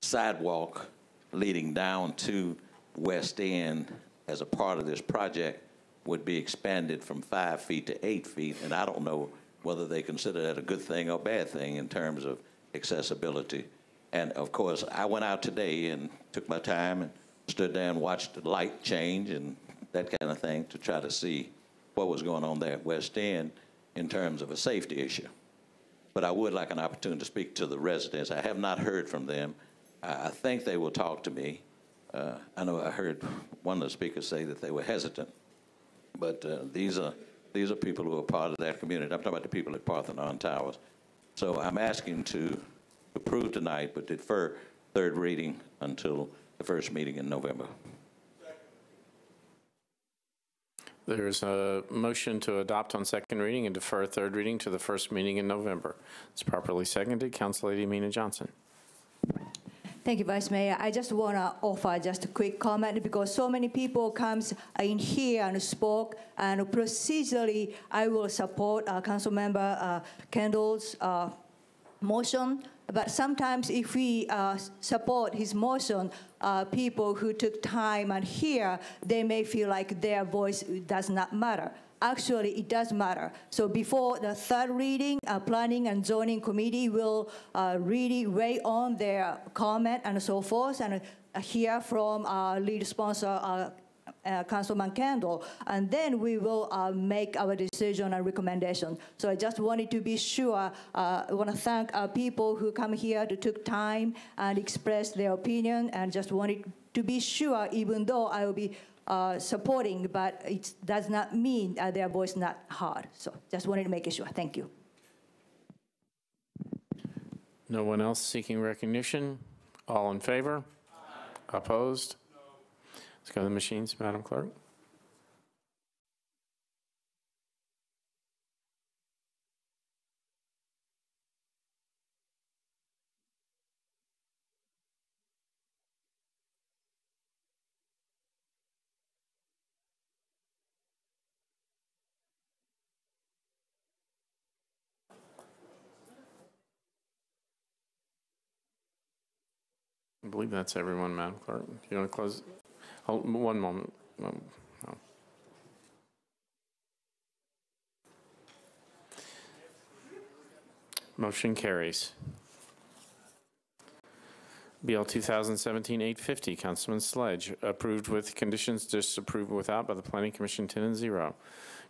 sidewalk leading down to West End as a part of this project would be expanded from five feet to eight feet, and I don't know whether they consider that a good thing or bad thing in terms of accessibility. And of course, I went out today and took my time and stood there and watched the light change and that kind of thing to try to see what was going on there at West End in terms of a safety issue. But I would like an opportunity to speak to the residents. I have not heard from them. I, think they will talk to me. Uh, I know I heard one of the speakers say that they were hesitant, but uh, these are these are people who are part of that community. I'm talking about the people at Parthenon Towers. So I'm asking to approve tonight, but defer third reading until the first meeting in November. There's a motion to adopt on second reading and defer third reading to the first meeting in November. It's properly seconded. Council Lady Mina Johnson. Thank you, Vice Mayor. I just want to offer just a quick comment because so many people comes in here and spoke, and procedurally, I will support uh, Councilmember uh, Kindall's uh, motion. But sometimes if we uh, support his motion, uh, people who took time and hear, they may feel like their voice does not matter. Actually, it does matter. So before the third reading, uh, Planning and Zoning Committee will uh, really weigh on their comment and so forth and uh, hear from our lead sponsor, uh, Councilman Kindall, and then we will uh, make our decision and recommendation. So I just wanted to be sure, uh, I want to thank uh, people who come here to took time and express their opinion, and just wanted to be sure, even though I will be uh, supporting, but it does not mean uh, their voice not heard. So just wanted to make sure. Thank you. No one else seeking recognition? All in favor? Opposed? Let's go to the machines, Madam Clerk. I believe that's everyone, Madam Clerk. If you want to close, hold, one moment. No. Oh. Motion carries. BL 2017-850, Councilman Sledge, approved with conditions disapproved without by the Planning Commission 10 and 0.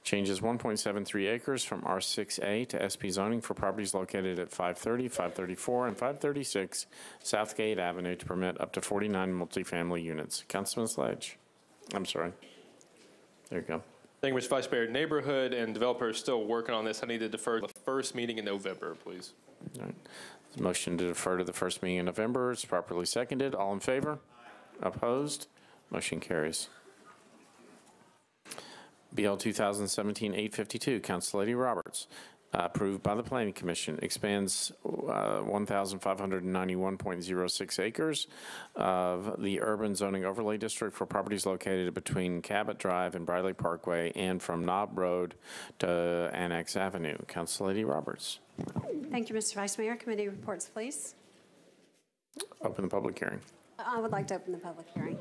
Changes 1.73 acres from R6A to SP zoning for properties located at 530, 534, and 536 Southgate Avenue to permit up to 49 multifamily units. Councilman Sledge. I'm sorry. There you go. Thank you, Mr. Vice Mayor. Neighborhood and developer still working on this. I need to defer to the first meeting in November, please. All right. Motion to defer to the first meeting in November is properly seconded. All in favor? Opposed? Motion carries. BL 2017-852, Council Lady Roberts. uh, approved by the Planning Commission, expands uh, 1,591.06 acres of the urban zoning overlay district for properties located between Cabot Drive and Bradley Parkway and from Knob Road to Annex Avenue. Council Lady Roberts. Thank you, Mr. Vice Mayor. Committee reports, please. Open the public hearing. I would like to open the public hearing.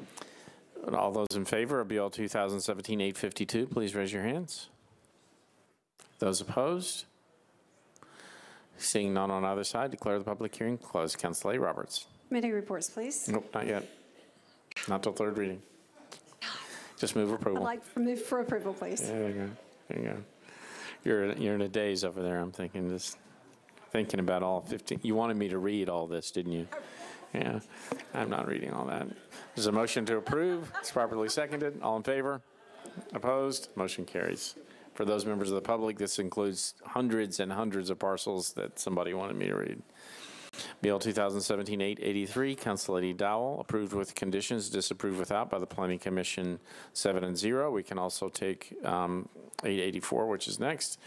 All those in favor of BL 2017-852, please raise your hands. Those opposed? Seeing none on either side, declare the public hearing closed. Council A. Roberts. Committee reports, please. Nope, not yet. Not till third reading. Just move approval. I'd like for move for approval, please. There you go. There you go. You're, you're in a daze over there, I'm thinking, just thinking about all 15. You wanted me to read all this, didn't you? Oh, Yeah, I'm not reading all that. There's a motion to approve. It's properly seconded. All in favor? Opposed? Motion carries. For those members of the public, this includes hundreds and hundreds of parcels that somebody wanted me to read. Bill 2017-883, Council Lady Dowell, approved with conditions, disapproved without by the Planning Commission, seven and zero. We can also take um, 884, which is next.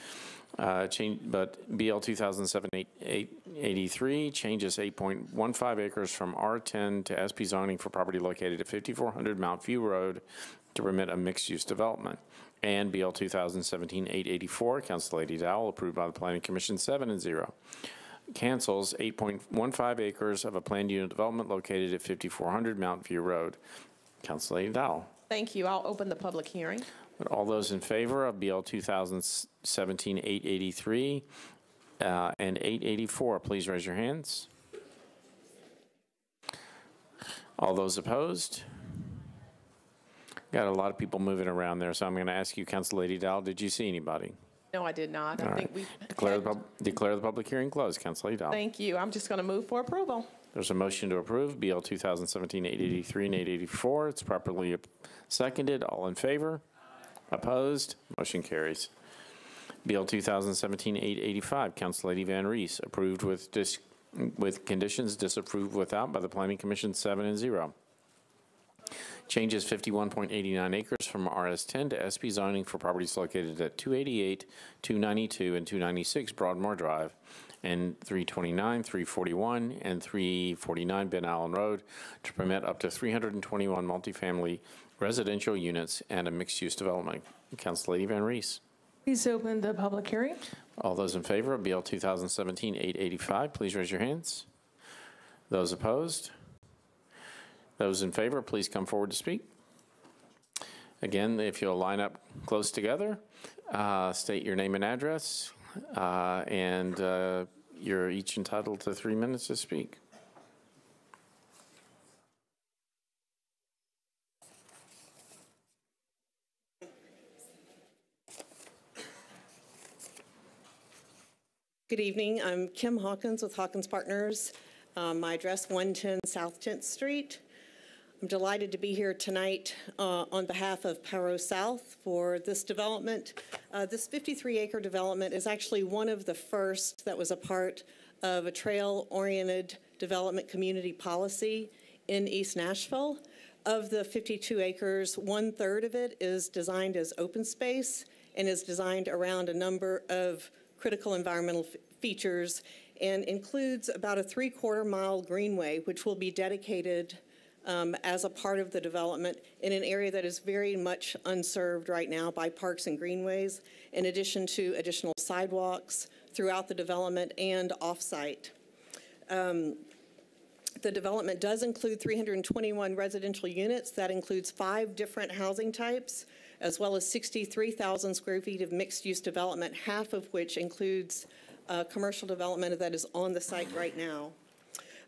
Uh, Change, but BL 2007-883 changes 8.15 acres from R10 to SP zoning for property located at 5400 Mount View Road to permit a mixed-use development. And BL 2017-884, Council Lady Dowell, approved by the Planning Commission, seven and zero cancels 8.15 acres of a planned unit development located at 5400 Mount View Road. Council Lady Dowell. Thank you. I'll open the public hearing. All those in favor of BL 2017-883 uh, and 884, please raise your hands. All those opposed? Got a lot of people moving around there, so I'm going to ask you, Council Lady Dowell, did you see anybody? No, I did not. All I right. think we, Declare the, pub- declare the public hearing closed. Council Lady Dowell. thank you. I'm just going to move for approval. There's a motion to approve BL 2017-883 and 884. It's properly seconded. All in favor? Opposed? Motion carries. Bill 2017-885, Council Lady VanReece, approved with dis, with conditions, disapproved without by the Planning Commission, seven and zero. Changes 51.89 acres from RS10 to SP zoning for properties located at 288, 292, and 296 Broadmoor Drive, and 329, 341, and 349 Ben Allen Road to permit up to 321 multifamily residential units and a mixed-use development. Council Lady VanReece. Please open the public hearing. All those in favor of BL 2017-885, please raise your hands. Those opposed? Those in favor, please come forward to speak. Again, if you'll line up close together, uh, state your name and address, uh, and uh, you're each entitled to three minutes to speak. Good evening. I'm Kim Hawkins with Hawkins Partners. Um, My address, 110 South 10th Street. I'm delighted to be here tonight uh, on behalf of Paro South for this development. Uh, This 53-acre development is actually one of the first that was a part of a trail-oriented development community policy in East Nashville. Of the 52 acres, one-third of it is designed as open space and is designed around a number of critical environmental features and includes about a three-quarter mile greenway, which will be dedicated um, as a part of the development in an area that is very much unserved right now by parks and greenways, in addition to additional sidewalks throughout the development and off-site. Um, the development does include 321 residential units. That includes five different housing types, as well as 63,000 square feet of mixed-use development, half of which includes uh, commercial development that is on the site right now.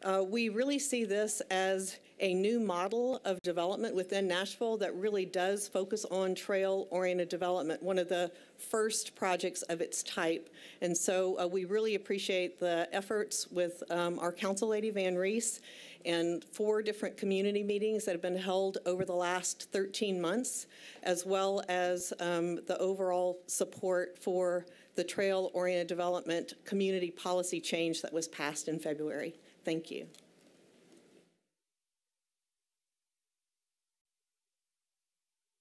Uh, We really see this as a new model of development within Nashville that really does focus on trail-oriented development, one of the first projects of its type. And so uh, we really appreciate the efforts with um, our council lady, VanReece, and four different community meetings that have been held over the last 13 months, as well as um, the overall support for the trail-oriented development community policy change that was passed in February. Thank you.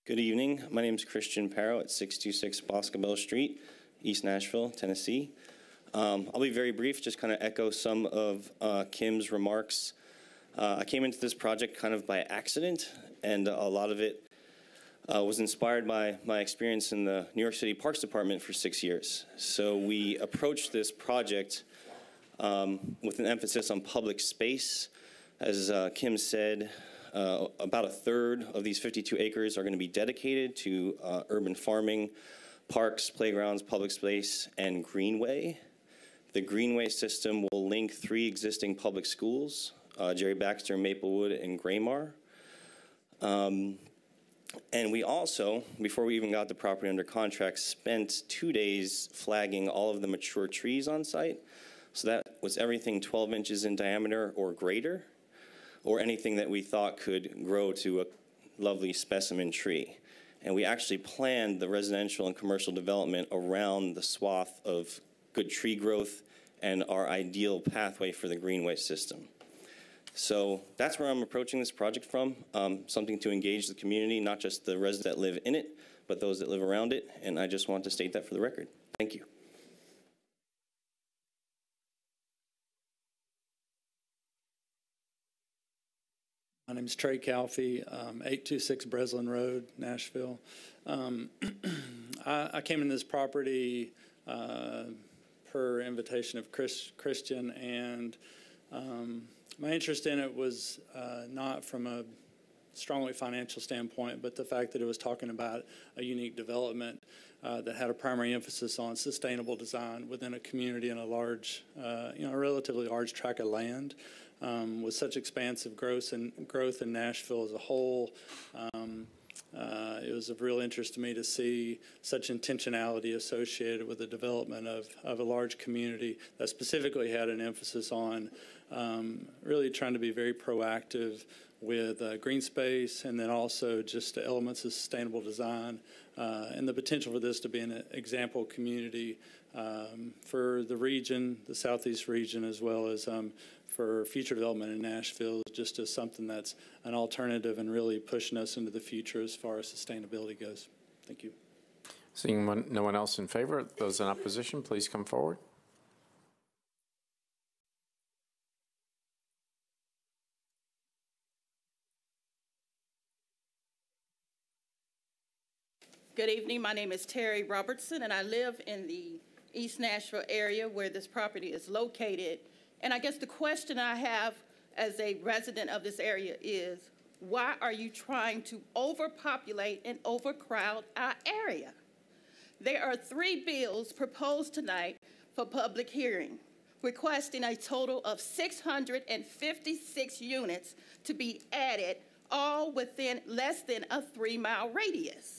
Good evening. My name is Christian Parrow at 626 Boscobel Street. East Nashville, Tennessee. Um, I'll be very brief, just kind of echo some of uh, Kim's remarks. Uh, I came into this project kind of by accident, and a lot of it uh, was inspired by my experience in the New York City Parks Department for six years. So we approached this project um, with an emphasis on public space. As uh, Kim said, uh, about a third of these 52 acres are going to be dedicated to uh, urban farming, parks, playgrounds, public space, and greenway. The greenway system will link three existing public schools, uh, Jere Baxter, Maplewood, and Gra-Mar. Um, and we also, before we even got the property under contract, spent two days flagging all of the mature trees on site. So that was everything 12 inches in diameter or greater, or anything that we thought could grow to a lovely specimen tree. And we actually planned the residential and commercial development around the swath of good tree growth and our ideal pathway for the greenway system. So that's where I'm approaching this project from, um, something to engage the community, not just the residents that live in it, but those that live around it. And I just want to state that for the record. Thank you. My name is Trey Calfee, um, 826 Breslin Road, Nashville. Um, I, I came into this property uh, per invitation of Chris, Christian, and um, my interest in it was uh, not from a strongly financial standpoint, but the fact that it was talking about a unique development uh, that had a primary emphasis on sustainable design within a community in a large, uh, you know, a relatively large tract of land. Um, with such expansive growth and growth in Nashville as a whole, um, uh, it was of real interest to me to see such intentionality associated with the development of, of a large community that specifically had an emphasis on um, really trying to be very proactive with uh, green space and then also just the elements of sustainable design uh, and the potential for this to be an example community um, for the region, the southeast region, as well as um, for future development in Nashville, just as something that's an alternative and really pushing us into the future as far as sustainability goes. Thank you. Seeing one, no one else in favor, those in opposition, please come forward. Good evening. My name is Terry Robertson, and I live in the East Nashville area where this property is located. And I guess the question I have as a resident of this area is, why are you trying to overpopulate and overcrowd our area? There are three bills proposed tonight for public hearing, requesting a total of 656 units to be added, all within less than a three-mile radius.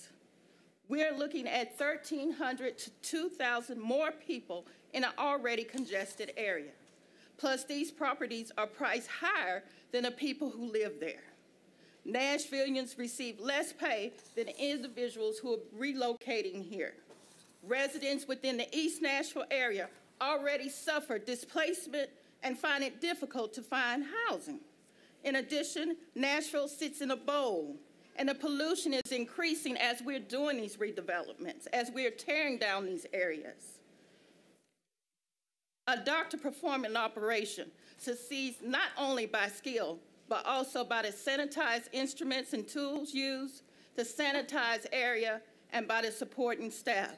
We're looking at 1,300 to 2,000 more people in an already congested area. Plus, these properties are priced higher than the people who live there. Nashvillians receive less pay than individuals who are relocating here. Residents within the East Nashville area already suffer displacement and find it difficult to find housing. In addition, Nashville sits in a bowl and the pollution is increasing as we're doing these redevelopments, as we're tearing down these areas. A doctor performing an operation succeeds not only by skill, but also by the sanitized instruments and tools used, the sanitized area, and by the supporting staff.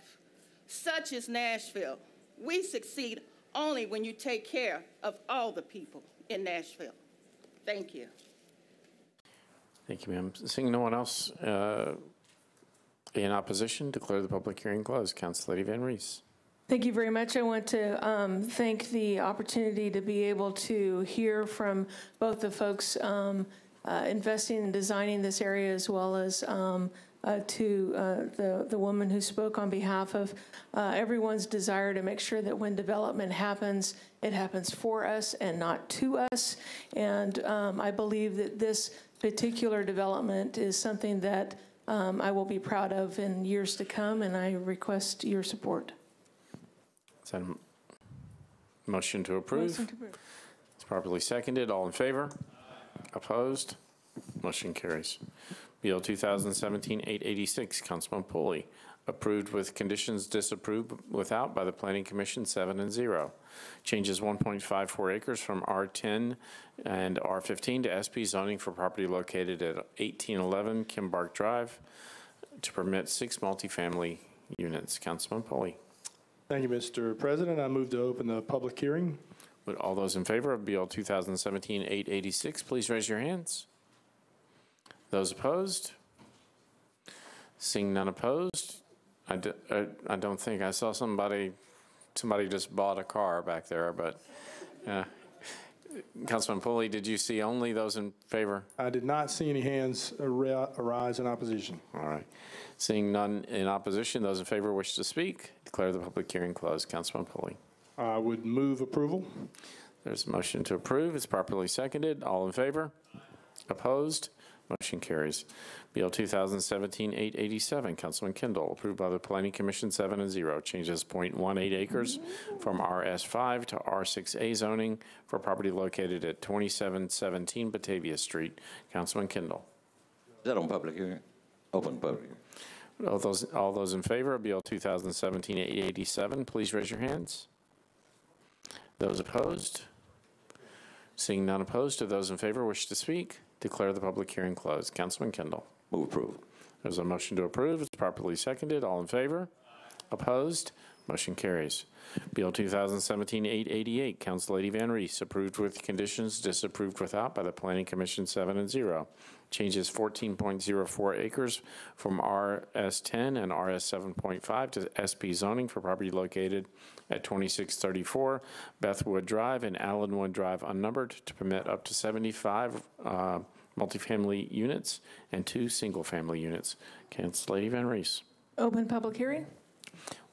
Such is Nashville. We succeed only when you take care of all the people in Nashville. Thank you. Thank you, ma'am. Seeing no one else uh, in opposition, declare the public hearing closed. Council Lady VanReece. Thank you very much. I want to um, thank the opportunity to be able to hear from both the folks um, uh, investing and designing this area as well as um, uh, to uh, the, the woman who spoke on behalf of uh, everyone's desire to make sure that when development happens, it happens for us and not to us. And um, I believe that this particular development is something that um, I will be proud of in years to come, and I request your support. Is that a motion to approve? Motion to approve. It's properly seconded. All in favor? Opposed? Motion carries. Bill 2017-886, Councilman Pulley, approved with conditions disapproved without by the Planning Commission, seven and zero. Changes 1.54 acres from R10 and R15 to SP zoning for property located at 1811 Kimbark Drive to permit six multifamily units. Councilman Pulley. Thank you, Mr. President. I move to open the public hearing. Would all those in favor of Bill 2017-886, please raise your hands. Those opposed? Seeing none opposed, I d- I I don't think, I saw somebody, somebody just bought a car back there, but, uh, Councilman Pulley, did you see only those in favor? I did not see any hands ar- arise in opposition. All right. Seeing none in opposition, those in favor wish to speak, declare the public hearing closed. Councilman Pulley. I would move approval. There's a motion to approve. It's properly seconded. All in favor? Opposed? Motion carries. Bill 2017-887, Councilman Kindall, approved by the Planning Commission, seven and zero. Changes .18 acres from RS5 to R6A zoning for property located at 2717 Batavia Street. Councilman Kindall. Is that on public hearing? Open public hearing. All those, all those in favor of Bill 2017-887, please raise your hands. Those opposed? Seeing none opposed, do those in favor wish to speak? Declare the public hearing closed. Councilman Kindall. Move approval. There's a motion to approve. It's properly seconded. All in favor? Opposed? Motion carries. Bill 2017-888, Council Lady VanReece, approved with conditions, disapproved without by the Planning Commission, seven and zero. Changes 14.04 acres from RS10 and RS7.5 to SP zoning for property located at 2634 Bethwood Drive and Allenwood Drive unnumbered to permit up to 75 uh, multifamily units and two single-family units. Council Lady VanReece. Open public hearing?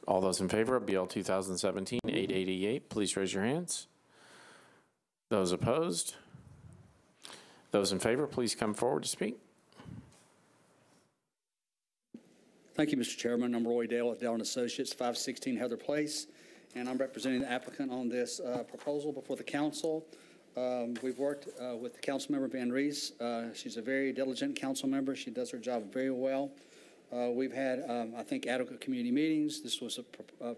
All those in favor of BL 2017-888, please raise your hands. Those opposed? Those in favor, please come forward to speak. Thank you, Mr. Chairman. I'm Roy Dale with Dale and Associates, 516 Heather Place, and I'm representing the applicant on this uh, proposal before the council. Um, We've worked uh, with Councilmember VanReece. Uh, She's a very diligent council member. She does her job very well. Uh, We've had, um, I think, adequate community meetings. This was a pro- uh,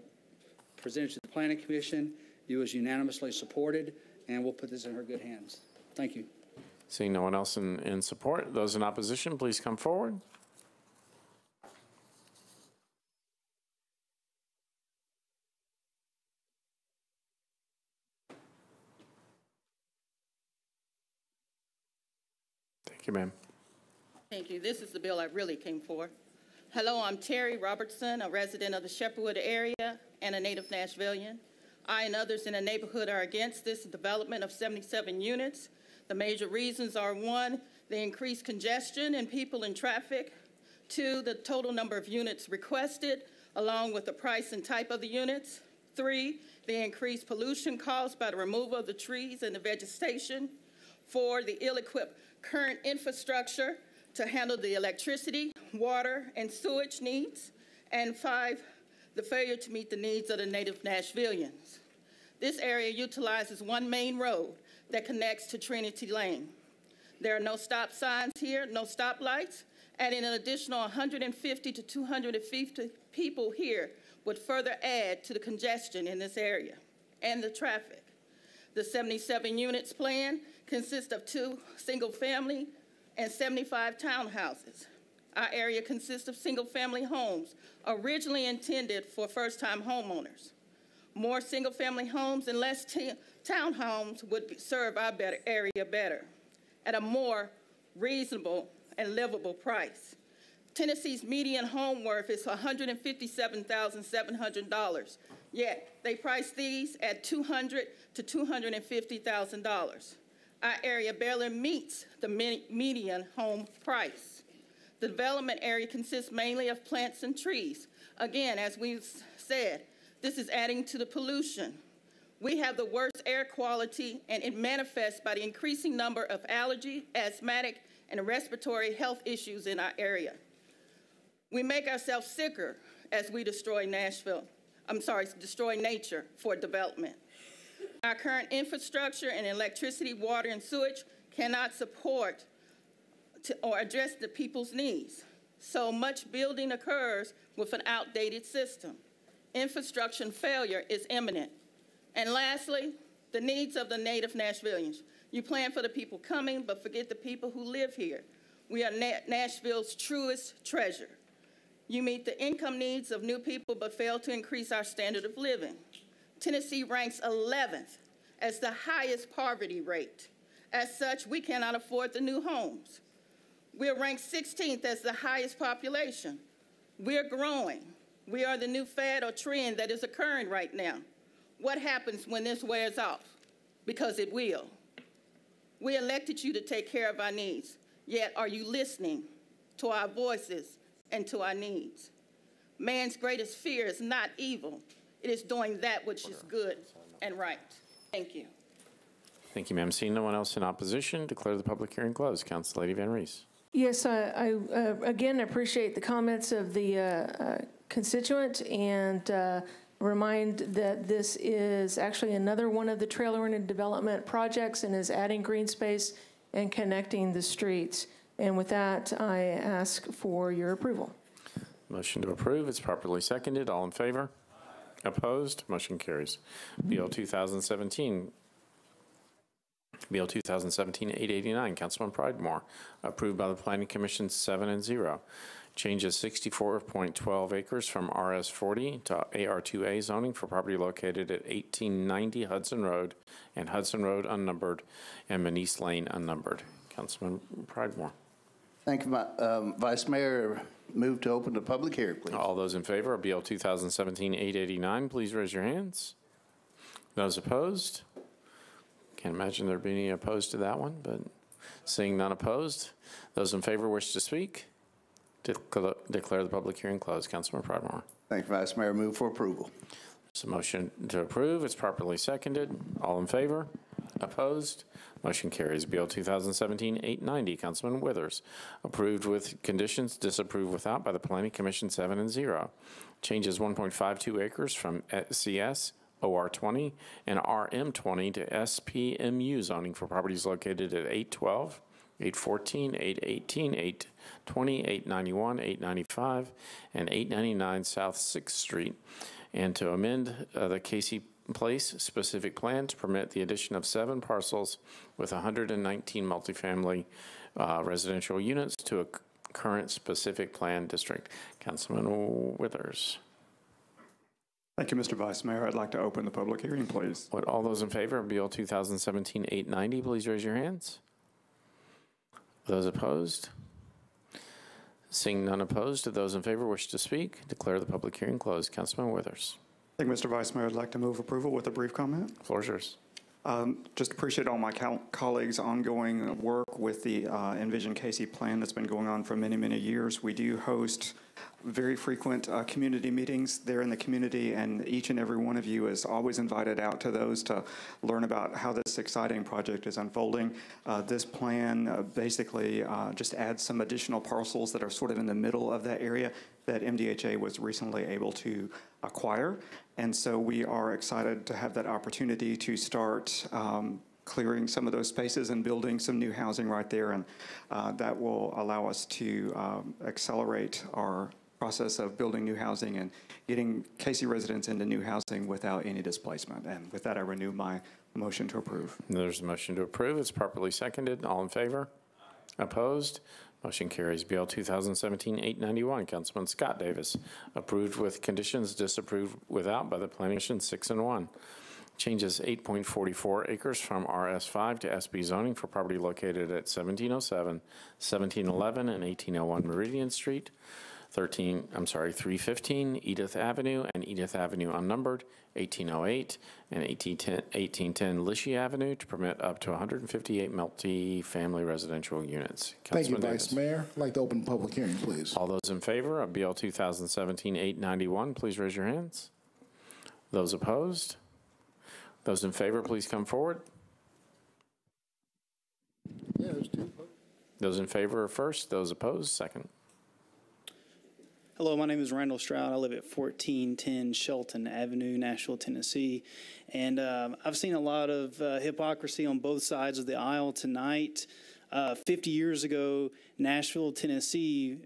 presented to the Planning Commission. It was unanimously supported, and we'll put this in her good hands. Thank you. Seeing no one else in, in support, those in opposition, please come forward. Thank you, ma'am. Thank you. This is the bill I really came for. Hello, I'm Terry Robertson, a resident of the Shepherdwood area and a native Nashvilleian. I and others in the neighborhood are against this development of 77 units. The major reasons are one, the increased congestion and people in traffic. Two, the total number of units requested, along with the price and type of the units. Three, the increased pollution caused by the removal of the trees and the vegetation. Four, the ill-equipped current infrastructure to handle the electricity, water, and sewage needs. And five, the failure to meet the needs of the native Nashvillians. This area utilizes one main road that connects to Trinity Lane. There are no stop signs here, no stoplights, adding an additional 150 to 250 people here would further add to the congestion in this area and the traffic. The 77 units plan consists of two single-family and 75 townhouses. Our area consists of single-family homes originally intended for first-time homeowners. More single-family homes and less townhomes would serve our better area better at a more reasonable and livable price. Tennessee's median home worth is $157,700. Yet they price these at 200 to $250,000. Our area barely meets the median home price. The development area consists mainly of plants and trees. Again, as we've said, this is adding to the pollution. We have the worst air quality, and it manifests by the increasing number of allergy, asthmatic, and respiratory health issues in our area. We make ourselves sicker as we destroy Nashville. I'm sorry, destroy nature for development. Our current infrastructure and electricity, water, and sewage cannot support or address the people's needs. So much building occurs with an outdated system. Infrastructure failure is imminent. And lastly, the needs of the native Nashvillians. You plan for the people coming, but forget the people who live here. We are Na- Nashville's truest treasure. You meet the income needs of new people, but fail to increase our standard of living. Tennessee ranks 11th as the highest poverty rate. As such, we cannot afford the new homes. We're ranked 16th as the highest population. We're growing. We are the new fad or trend that is occurring right now. What happens when this wears off? Because it will. We elected you to take care of our needs, yet are you listening to our voices and to our needs? Man's greatest fear is not evil, it is doing that which is good and right. Thank you. Thank you, ma'am. Seeing no one else in opposition, declare the public hearing closed. Council Lady VanReece. Yes, I, I uh, again appreciate the comments of the uh, uh, constituent and uh, remind that this is actually another one of the trail-oriented development projects and is adding green space and connecting the streets. And with that, I ask for your approval. Motion to approve It's properly seconded. All in favor? Opposed? Motion carries. Bill 2017, Bill 2017-889, Councilman Pridemore, approved by the Planning Commission 7 and 0. Changes 64.12 acres from RS 40 to AR2A zoning for property located at 1890 Hudson Road and Hudson Road unnumbered and Menees Lane unnumbered. Councilman Pridemore. Thank you, um, Vice Mayor. Move to open the public hearing, please. All those in favor of BL 2017-889, please raise your hands. Those opposed? Can't imagine there being any opposed to that one, but seeing none opposed, those in favor wish to speak? Declare the public hearing closed. Councilman Pridemore. Thank you, Vice Mayor. Move for approval. A motion to approve. It's properly seconded. All in favor? Opposed? Motion carries. Bill 2017-890, Councilman Withers. Approved with conditions, disapproved without by the Planning Commission 7 and 0. Changes 1.52 acres from CS OR 20 and RM 20 to SPMU zoning for properties located at 812, 814, 818, 820, 891, 895, and 899 South 6th Street, and to amend uh, the Cayce Place specific plan to permit the addition of seven parcels with 119 multifamily uh, residential units to a current specific plan district. Councilman Withers. Thank you, Mr. Vice Mayor. I'd like to open the public hearing, please. Would all those in favor of Bill 2017-890, please raise your hands. Those opposed? Seeing none opposed, do those in favor wish to speak? Declare the public hearing closed. Councilman Withers. Thank you, Mr. Vice Mayor. I'd like to move approval with a brief comment. Floor is yours. Um, Just appreciate all my col- colleagues' ongoing work with the uh, Envision Cayce plan that's been going on for many, many years. We do host very frequent uh, community meetings there in the community, and each and every one of you is always invited out to those to learn about how this exciting project is unfolding. Uh, This plan uh, basically uh, just adds some additional parcels that are sort of in the middle of that area that MDHA was recently able to acquire. And so we are excited to have that opportunity to start um, clearing some of those spaces and building some new housing right there. And uh, that will allow us to um, accelerate our process of building new housing and getting Cayce residents into new housing without any displacement. And with that, I renew my motion to approve. There's a motion to approve. It's properly seconded. All in favor? Opposed? Motion carries. BL 2017-891, Councilman Scott Davis. Approved with conditions, disapproved without by the Planning Commission 6 and 1. Changes 8.44 acres from RS5 to SP zoning for property located at 1707, 1711, and 1801 Meridian Street. 13, I'm sorry, 315 Edith Avenue and Edith Avenue unnumbered, 1808 and 1810 1810 Lischey Avenue to permit up to 158 multi-family residential units. Thank you, Councilman Vice Davis. Mayor. I'd like to open the public hearing, please. All those in favor of BL 2017-891, please raise your hands. Those opposed? Those in favor, please come forward. Yeah, there's two. Those in favor are first, those opposed, second. Hello, my name is Randall Stroud. I live at 1410 Shelton Avenue, Nashville, Tennessee. And um, I've seen a lot of uh, hypocrisy on both sides of the aisle tonight. Uh, 50 years ago, Nashville, Tennessee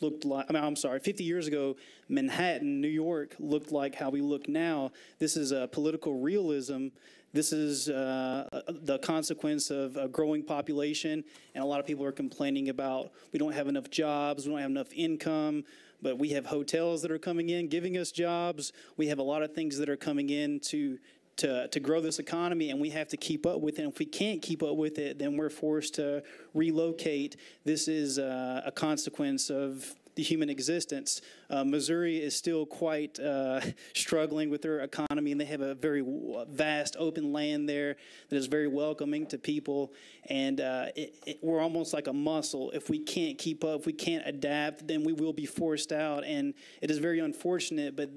looked like, I mean, I'm sorry, 50 years ago, Manhattan, New York looked like how we look now. This is a political realism. This is uh, the consequence of a growing population, and a lot of people are complaining about we don't have enough jobs, we don't have enough income, but we have hotels that are coming in giving us jobs. We have a lot of things that are coming in to to, to grow this economy, and we have to keep up with it. And if we can't keep up with it, then we're forced to relocate. This is uh, a consequence of the human existence. Uh, Missouri is still quite uh, struggling with their economy, and they have a very vast open land there that is very welcoming to people. And uh, it, it, we're almost like a muscle. If we can't keep up, if we can't adapt, then we will be forced out. And it is very unfortunate, but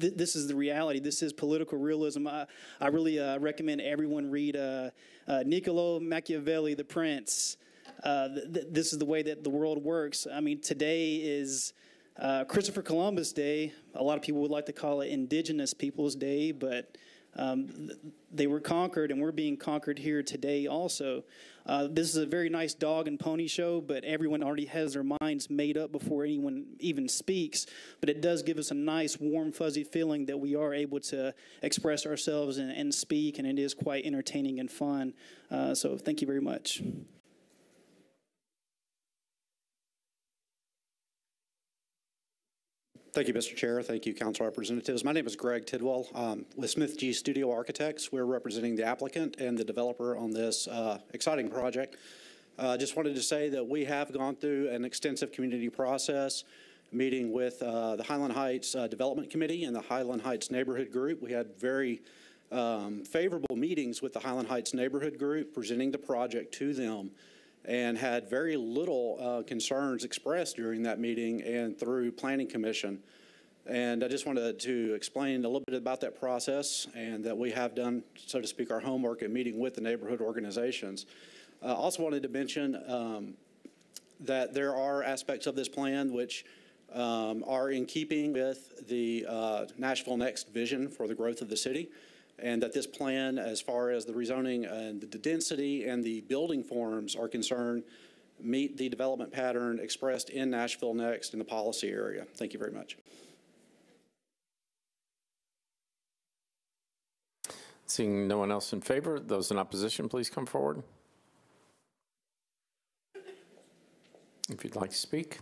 th- this is the reality. This is political realism. I, I really uh, recommend everyone read uh, uh, Niccolo Machiavelli, The Prince. Uh, th- th- this is the way that the world works. I mean, today is uh, Christopher Columbus Day. A lot of people would like to call it Indigenous Peoples Day, but um, th- they were conquered, and we're being conquered here today also. Uh, this is a very nice dog and pony show, but everyone already has their minds made up before anyone even speaks. But it does give us a nice, warm, fuzzy feeling that we are able to express ourselves and, and speak, and it is quite entertaining and fun. Uh, so thank you very much. Thank you, Mr. Chair. Thank you, Council Representatives. My name is Greg Tidwell um, with Smith Gee Studio Architects. We're representing the applicant and the developer on this uh, exciting project. I uh, just wanted to say that we have gone through an extensive community process, meeting with uh, the Highland Heights uh, Development Committee and the Highland Heights Neighborhood Group. We had very um, favorable meetings with the Highland Heights Neighborhood Group, presenting the project to them and had very little uh, concerns expressed during that meeting and through Planning Commission. And I just wanted to explain a little bit about that process and that we have done, so to speak, our homework in meeting with the neighborhood organizations. I uh, also wanted to mention um, that there are aspects of this plan which um, are in keeping with the uh, Nashville Next vision for the growth of the city and that this plan, as far as the rezoning and the density and the building forms are concerned, meet the development pattern expressed in Nashville Next in the policy area. Thank you very much. Seeing no one else in favor, those in opposition, please come forward. If you'd like to speak.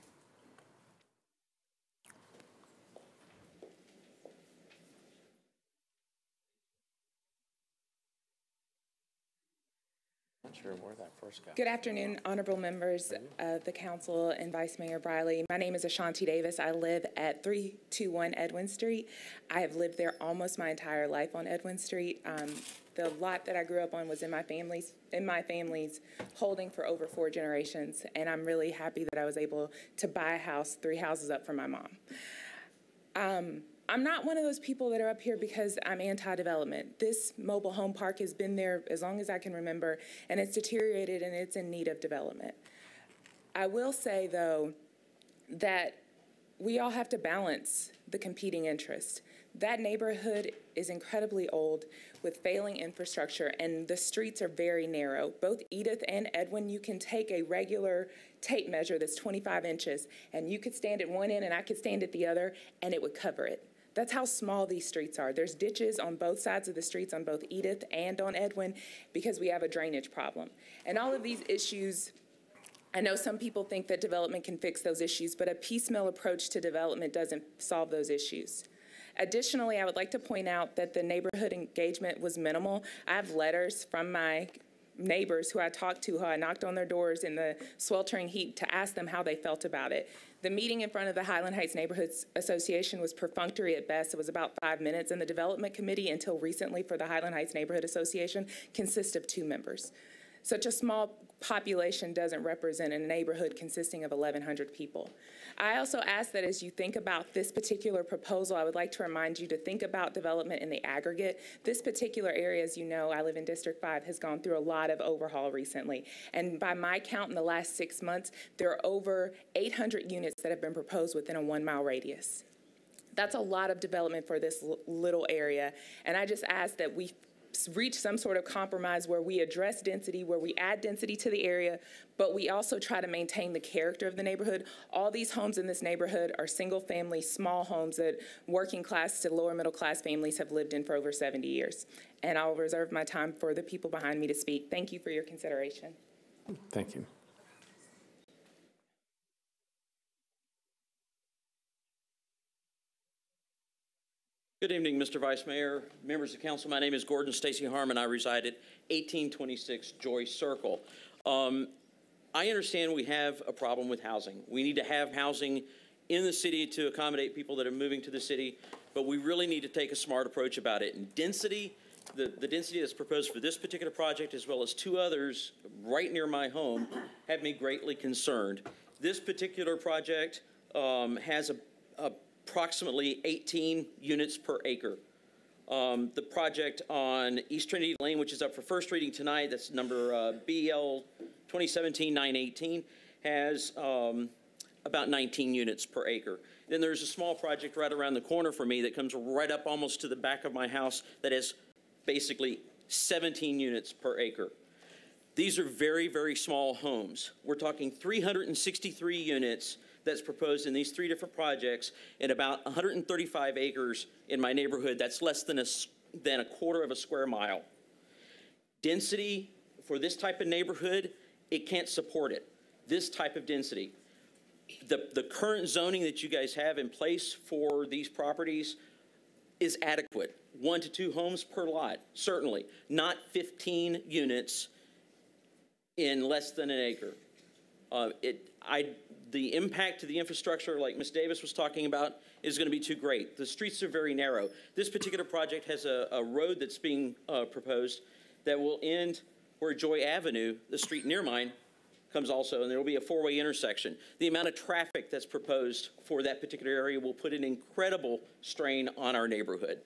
sure where that first got. Good afternoon, honorable members of the council and Vice Mayor Briley. My name is Ashanti Davis. I live at 321 Edwin Street. I have lived there almost my entire life on Edwin Street. Um, the lot that I grew up on was in my family's in my family's holding for over four generations, and I'm really happy that I was able to buy a house three houses up from my mom. Um, I'm not one of those people that are up here because I'm anti development. This mobile home park has been there as long as I can remember, and it's deteriorated and it's in need of development. I will say, though, that we all have to balance the competing interests. That neighborhood is incredibly old with failing infrastructure, and the streets are very narrow. Both Edith and Edwin, you can take a regular tape measure that's 25 inches, and you could stand at one end and I could stand at the other, and it would cover it. That's how small these streets are. There's ditches on both sides of the streets, on both Edith and on Edwin, because we have a drainage problem. And all of these issues I know some people think that development can fix those issues, but a piecemeal approach to development doesn't solve those issues. Additionally, I would like to point out that the neighborhood engagement was minimal. I have letters from my neighbors who I talked to, who I knocked on their doors in the sweltering heat to ask them how they felt about it. The meeting in front of the Highland Heights Neighborhoods Association was perfunctory at best. It was about five minutes, and the development committee, until recently for the Highland Heights Neighborhood Association, consists of two members. Such a small population doesn't represent a neighborhood consisting of 1,100 people. I also ask that as you think about this particular proposal, I would like to remind you to think about development in the aggregate. This particular area, as you know, I live in District 5, has gone through a lot of overhaul recently. And by my count, in the last six months, there are over 800 units that have been proposed within a one mile radius. That's a lot of development for this little area. And I just ask that we reach some sort of compromise where we address density, where we add density to the area, but we also try to maintain the character of the neighborhood. All these homes in this neighborhood are single-family, small homes that working class to lower middle class families have lived in for over 70 years. And I'll reserve my time for the people behind me to speak. Thank you for your consideration. Thank you. Good evening, Mr. Vice Mayor, members of council. My name is Gordon Stacy Harmon. I reside at 1826 Joy Circle. Um, I understand we have a problem with housing. We need to have housing in the city to accommodate people that are moving to the city, but we really need to take a smart approach about it. And density, the, the density that's proposed for this particular project, as well as two others right near my home, have me greatly concerned. This particular project um, has a, approximately 18 units per acre. Um, the project on East Trinity Lane, which is up for first reading tonight, that's number uh, BL 2017-918, has um, about 19 units per acre. Then there's a small project right around the corner for me that comes right up almost to the back of my house that has basically 17 units per acre. These are very, very small homes. We're talking 363 units that's proposed in these three different projects in about 135 acres in my neighborhood. That's less than a, than a quarter of a square mile. Density for this type of neighborhood, it can't support it. This type of density. The, the current zoning that you guys have in place for these properties is adequate. One to two homes per lot, certainly. Not 15 units in less than an acre. Uh, it, I, the impact to the infrastructure, like Ms. Davis was talking about, is going to be too great. The streets are very narrow. This particular project has a, a road that's being uh, proposed that will end where Joy Avenue, the street near mine, comes also, and there will be a four-way intersection. The amount of traffic that's proposed for that particular area will put an incredible strain on our neighborhood.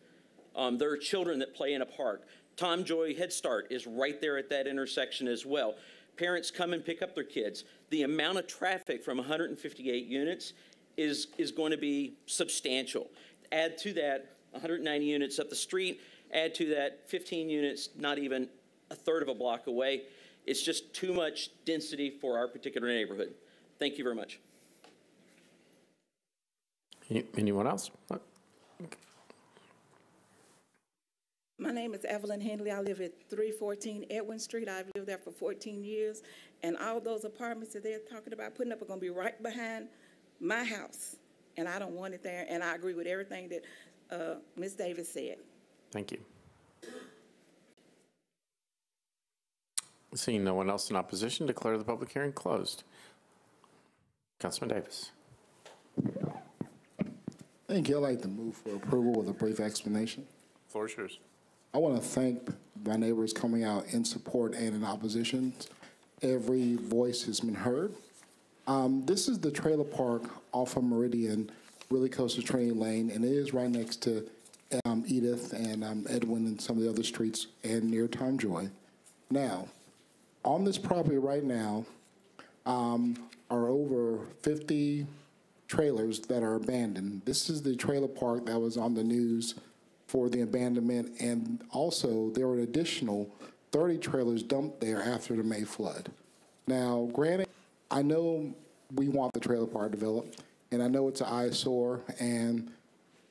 Um, there are children that play in a park. Tom Joy Head Start is right there at that intersection as well. Parents come and pick up their kids. The amount of traffic from 158 units is, is going to be substantial. Add to that 190 units up the street, add to that 15 units not even a third of a block away. It's just too much density for our particular neighborhood. Thank you very much. Anyone else? My name is Evelyn Henley. I live at 314 Edwin Street. I've lived there for 14 years. And all those apartments that they're talking about putting up are going to be right behind my house. And I don't want it there. And I agree with everything that uh, Ms. Davis said. Thank you. Seeing no one else in opposition, declare the public hearing closed. Councilman Davis. Thank you. I'd like to move for approval with a brief explanation. Floor is yours. I want to thank my neighbors coming out in support and in opposition. Every voice has been heard. Um, this is the trailer park off of Meridian, really close to Trinity Lane, and it is right next to um, Edith and um, Edwin and some of the other streets and near Tom Joy. Now, on this property right now um, are over 50 trailers that are abandoned. This is the trailer park that was on the news for the abandonment, and also there were an additional 30 trailers dumped there after the May flood. Now, granted, I know we want the trailer park developed, and I know it's an eyesore, and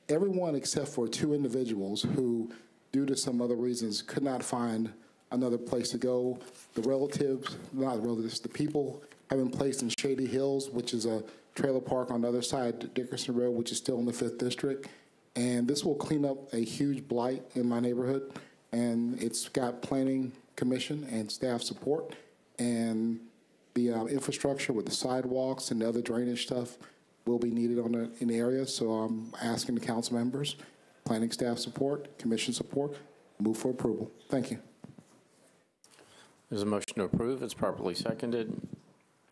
everyone except for two individuals who, due to some other reasons, could not find another place to go. The relatives, not the relatives, the people have been placed in Shady Hills, which is a trailer park on the other side of Dickerson Road, which is still in the Fifth District. And this will clean up a huge blight in my neighborhood. And it's got planning commission and staff support. And the uh, infrastructure with the sidewalks and the other drainage stuff will be needed on the, in the area. So I'm asking the council members, planning staff support, commission support, move for approval. Thank you. There's a motion to approve. It's properly seconded.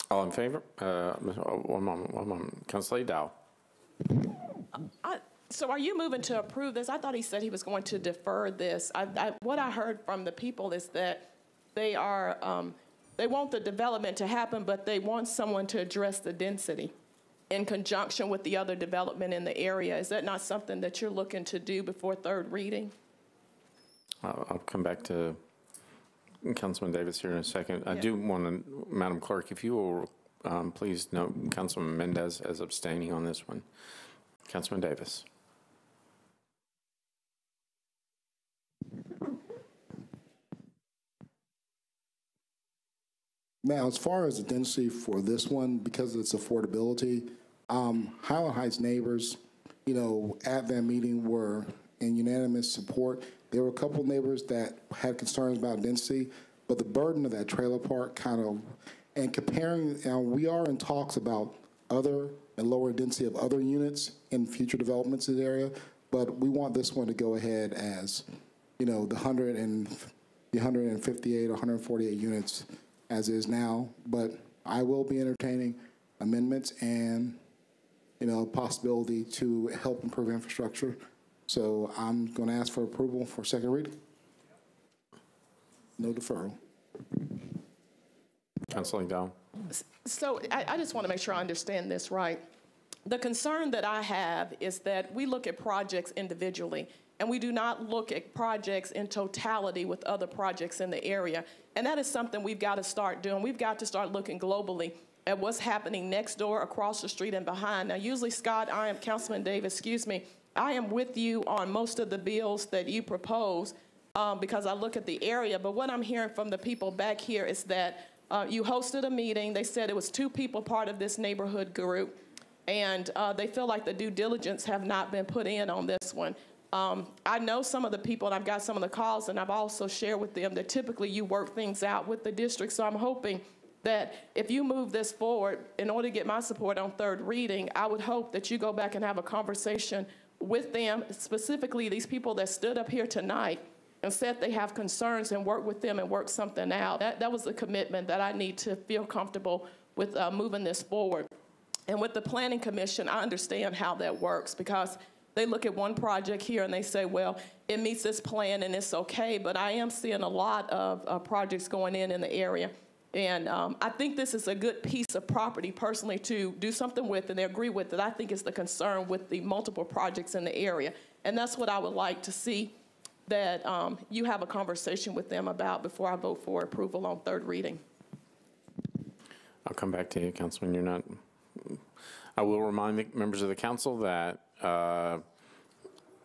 All in favor? Uh, One moment, one moment. Councilor Dow. I, so are you moving to approve this? I thought he said he was going to defer this. I, I, what I heard from the people is that they are, um, they want the development to happen, but they want someone to address the density in conjunction with the other development in the area. Is that not something that you're looking to do before third reading? I'll, I'll come back to Councilman Davis here in a second. I do want to, Madam Clerk, if you will, um, please note Councilman Mendes as abstaining on this one. Councilman Davis. Now, as far as the density for this one, because of its affordability, um, Highland Heights neighbors, you know, at that meeting were in unanimous support. There were a couple neighbors that had concerns about density, but the burden of that trailer park kind of, and comparing, and we are in talks about other and lower density of other units in future developments in the area, but we want this one to go ahead as, you know, the 100 and, the 158 or 148 units as is now, but I will be entertaining amendments and, you know, possibility to help improve infrastructure. So I'm going to ask for approval for second reading. No deferral. Councilor Dow. So I, I just want to make sure I understand this right. The concern that I have is that we look at projects individually, and we do not look at projects in totality with other projects in the area. And that is something we've got to start doing. We've got to start looking globally at what's happening next door, across the street, and behind. Now, usually, Scott, I am, Councilman Davis, excuse me, I am with you on most of the bills that you propose um, because I look at the area. But what I'm hearing from the people back here is that uh, you hosted a meeting. They said it was two people part of this neighborhood group, and uh, they feel like the due diligence have not been put in on this one. Um, I know some of the people, and I've got some of the calls, and I've also shared with them that typically you work things out with the district. So I'm hoping that if you move this forward, in order to get my support on third reading, I would hope that you go back and have a conversation with them, specifically these people that stood up here tonight and said they have concerns and work with them and work something out. That, that was the commitment that I need to feel comfortable with uh, moving this forward. And with the Planning Commission, I understand how that works because they look at one project here and they say, well, it meets this plan and it's okay. But I am seeing a lot of uh, projects going in in the area. And um, I think this is a good piece of property personally to do something with, and they agree with it. I think it's the concern with the multiple projects in the area. And that's what I would like to see that um, you have a conversation with them about before I vote for approval on third reading. I'll come back to you, Councilman. You're not, I will remind the members of the council that uh,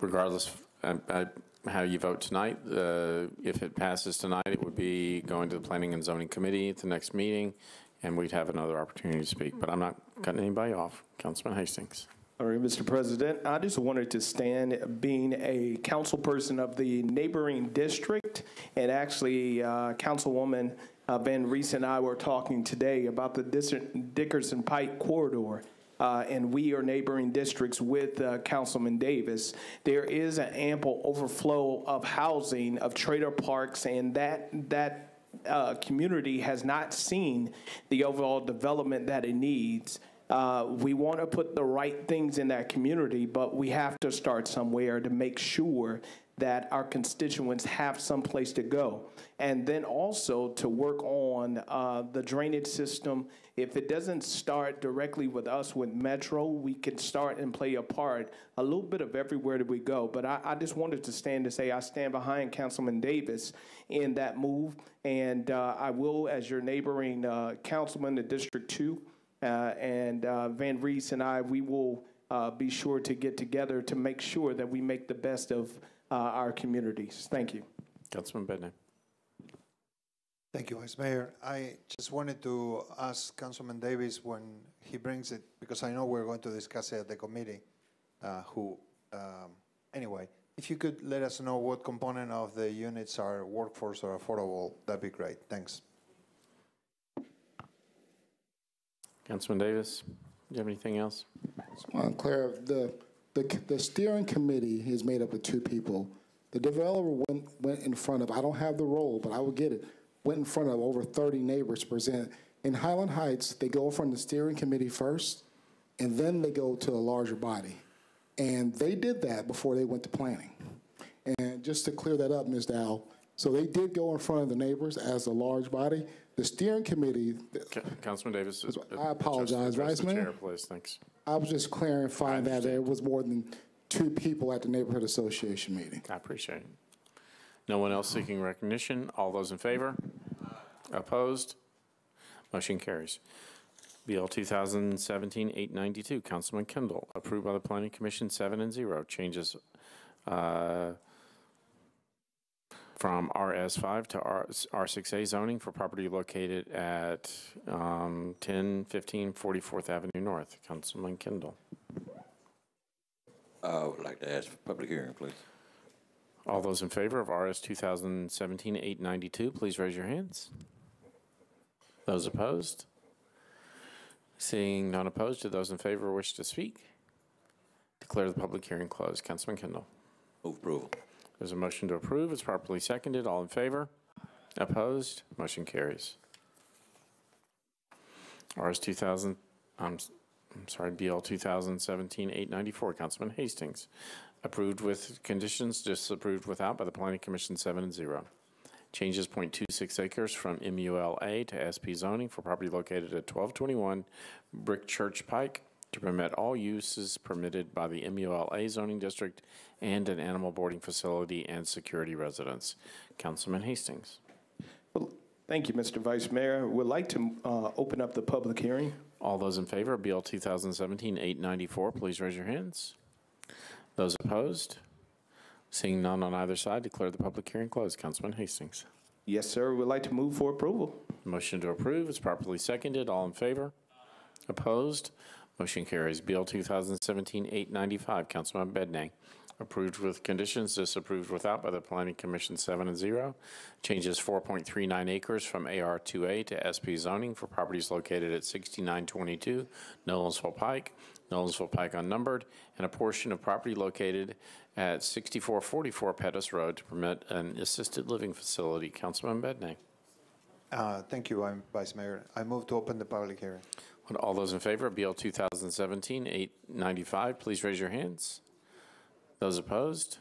regardless of uh, uh, how you vote tonight, uh, if it passes tonight, it would be going to the Planning and Zoning Committee at the next meeting, and we'd have another opportunity to speak. But I'm not cutting anybody off. Councilman Hastings. All right, Mr. President, I just wanted to stand, being a council person of the neighboring district, and actually, uh, Councilwoman uh, VanReece and I were talking today about the Dickerson Pike corridor. Uh, and we are neighboring districts with uh, Councilman Davis. There is an ample overflow of housing, of trailer parks, and that that uh, community has not seen the overall development that it needs. Uh, we want to put the right things in that community, but we have to start somewhere to make sure that our constituents have some place to go. And then also to work on uh, the drainage system. If it doesn't start directly with us with Metro, we can start and play a part a little bit of everywhere that we go. But I, I just wanted to stand to say I stand behind Councilman Davis in that move. And uh, I will, as your neighboring uh, councilman in District 2, uh, and uh, VanReece and I, we will uh, be sure to get together to make sure that we make the best of uh, our communities. Thank you. Councilman Bedne. Thank you, Vice Mayor. I just wanted to ask Councilman Davis when he brings it, because I know we're going to discuss it at the committee, uh, who, um, anyway, if you could let us know what component of the units are workforce or affordable, that'd be great. Thanks. Councilman Davis, do you have anything else? Well, Claire, the, the, the steering committee is made up of two people. The developer went, went in front of, I don't have the role, but I will get it, went in front of over 30 neighbors to present. In Highland Heights, they go from the steering committee first, and then they go to a larger body. And they did that before they went to planning. And just to clear that up, Ms. Dow, so they did go in front of the neighbors as a large body. The steering committee, Ca- Councilman Davis. uh, I apologize, address Vice the Mayor. chair, Please, thanks. I was just clarifying that there was more than two people at the neighborhood association meeting. I appreciate it. No one else seeking recognition? All those in favor? Opposed? Motion carries. BL 2017-892, Councilman Kindall, approved by the Planning Commission, seven and zero. Changes uh, from RS5 to R- R6A zoning for property located at um, 1015 44th Avenue North. Councilman Kindall. I would like to ask for public hearing, please. All those in favor of RS 2017-892, please raise your hands. Those opposed? Seeing none opposed, do those in favor wish to speak? Declare the public hearing closed. Councilman Kindall. Move approval. There's a motion to approve. It's properly seconded. All in favor? Opposed? Motion carries. RS 2000, I'm, I'm sorry, BL 2017-894, Councilman Hastings. Approved with conditions, disapproved without by the Planning Commission, seven and zero. Changes .26 acres from MULA to SP zoning for property located at 1221 Brick Church Pike to permit all uses permitted by the MULA zoning district and an animal boarding facility and security residence. Councilman Hastings. Well, Thank you, Mr. Vice Mayor. We'd like to uh, open up the public hearing. All those in favor of Bill 2017-894, please raise your hands. Those opposed? Seeing none on either side, declare the public hearing closed. Councilman Hastings. Yes, sir. We would like to move for approval. Motion to approve is properly seconded. All in favor? Opposed? Motion carries. Bill 2017-895, Councilman Bedne. Approved with conditions, disapproved without by the Planning Commission, seven and zero. Changes 4.39 acres from AR2A to SP zoning for properties located at 6922 Nolensville Pike, Nolensville Pike unnumbered, and a portion of property located at 6444 Pettus Road to permit an assisted living facility. Councilman Bedne. Uh, Thank you, I'm Vice Mayor. I move to open the public hearing. Would all those in favor of BL 2017-895, please raise your hands. Those opposed?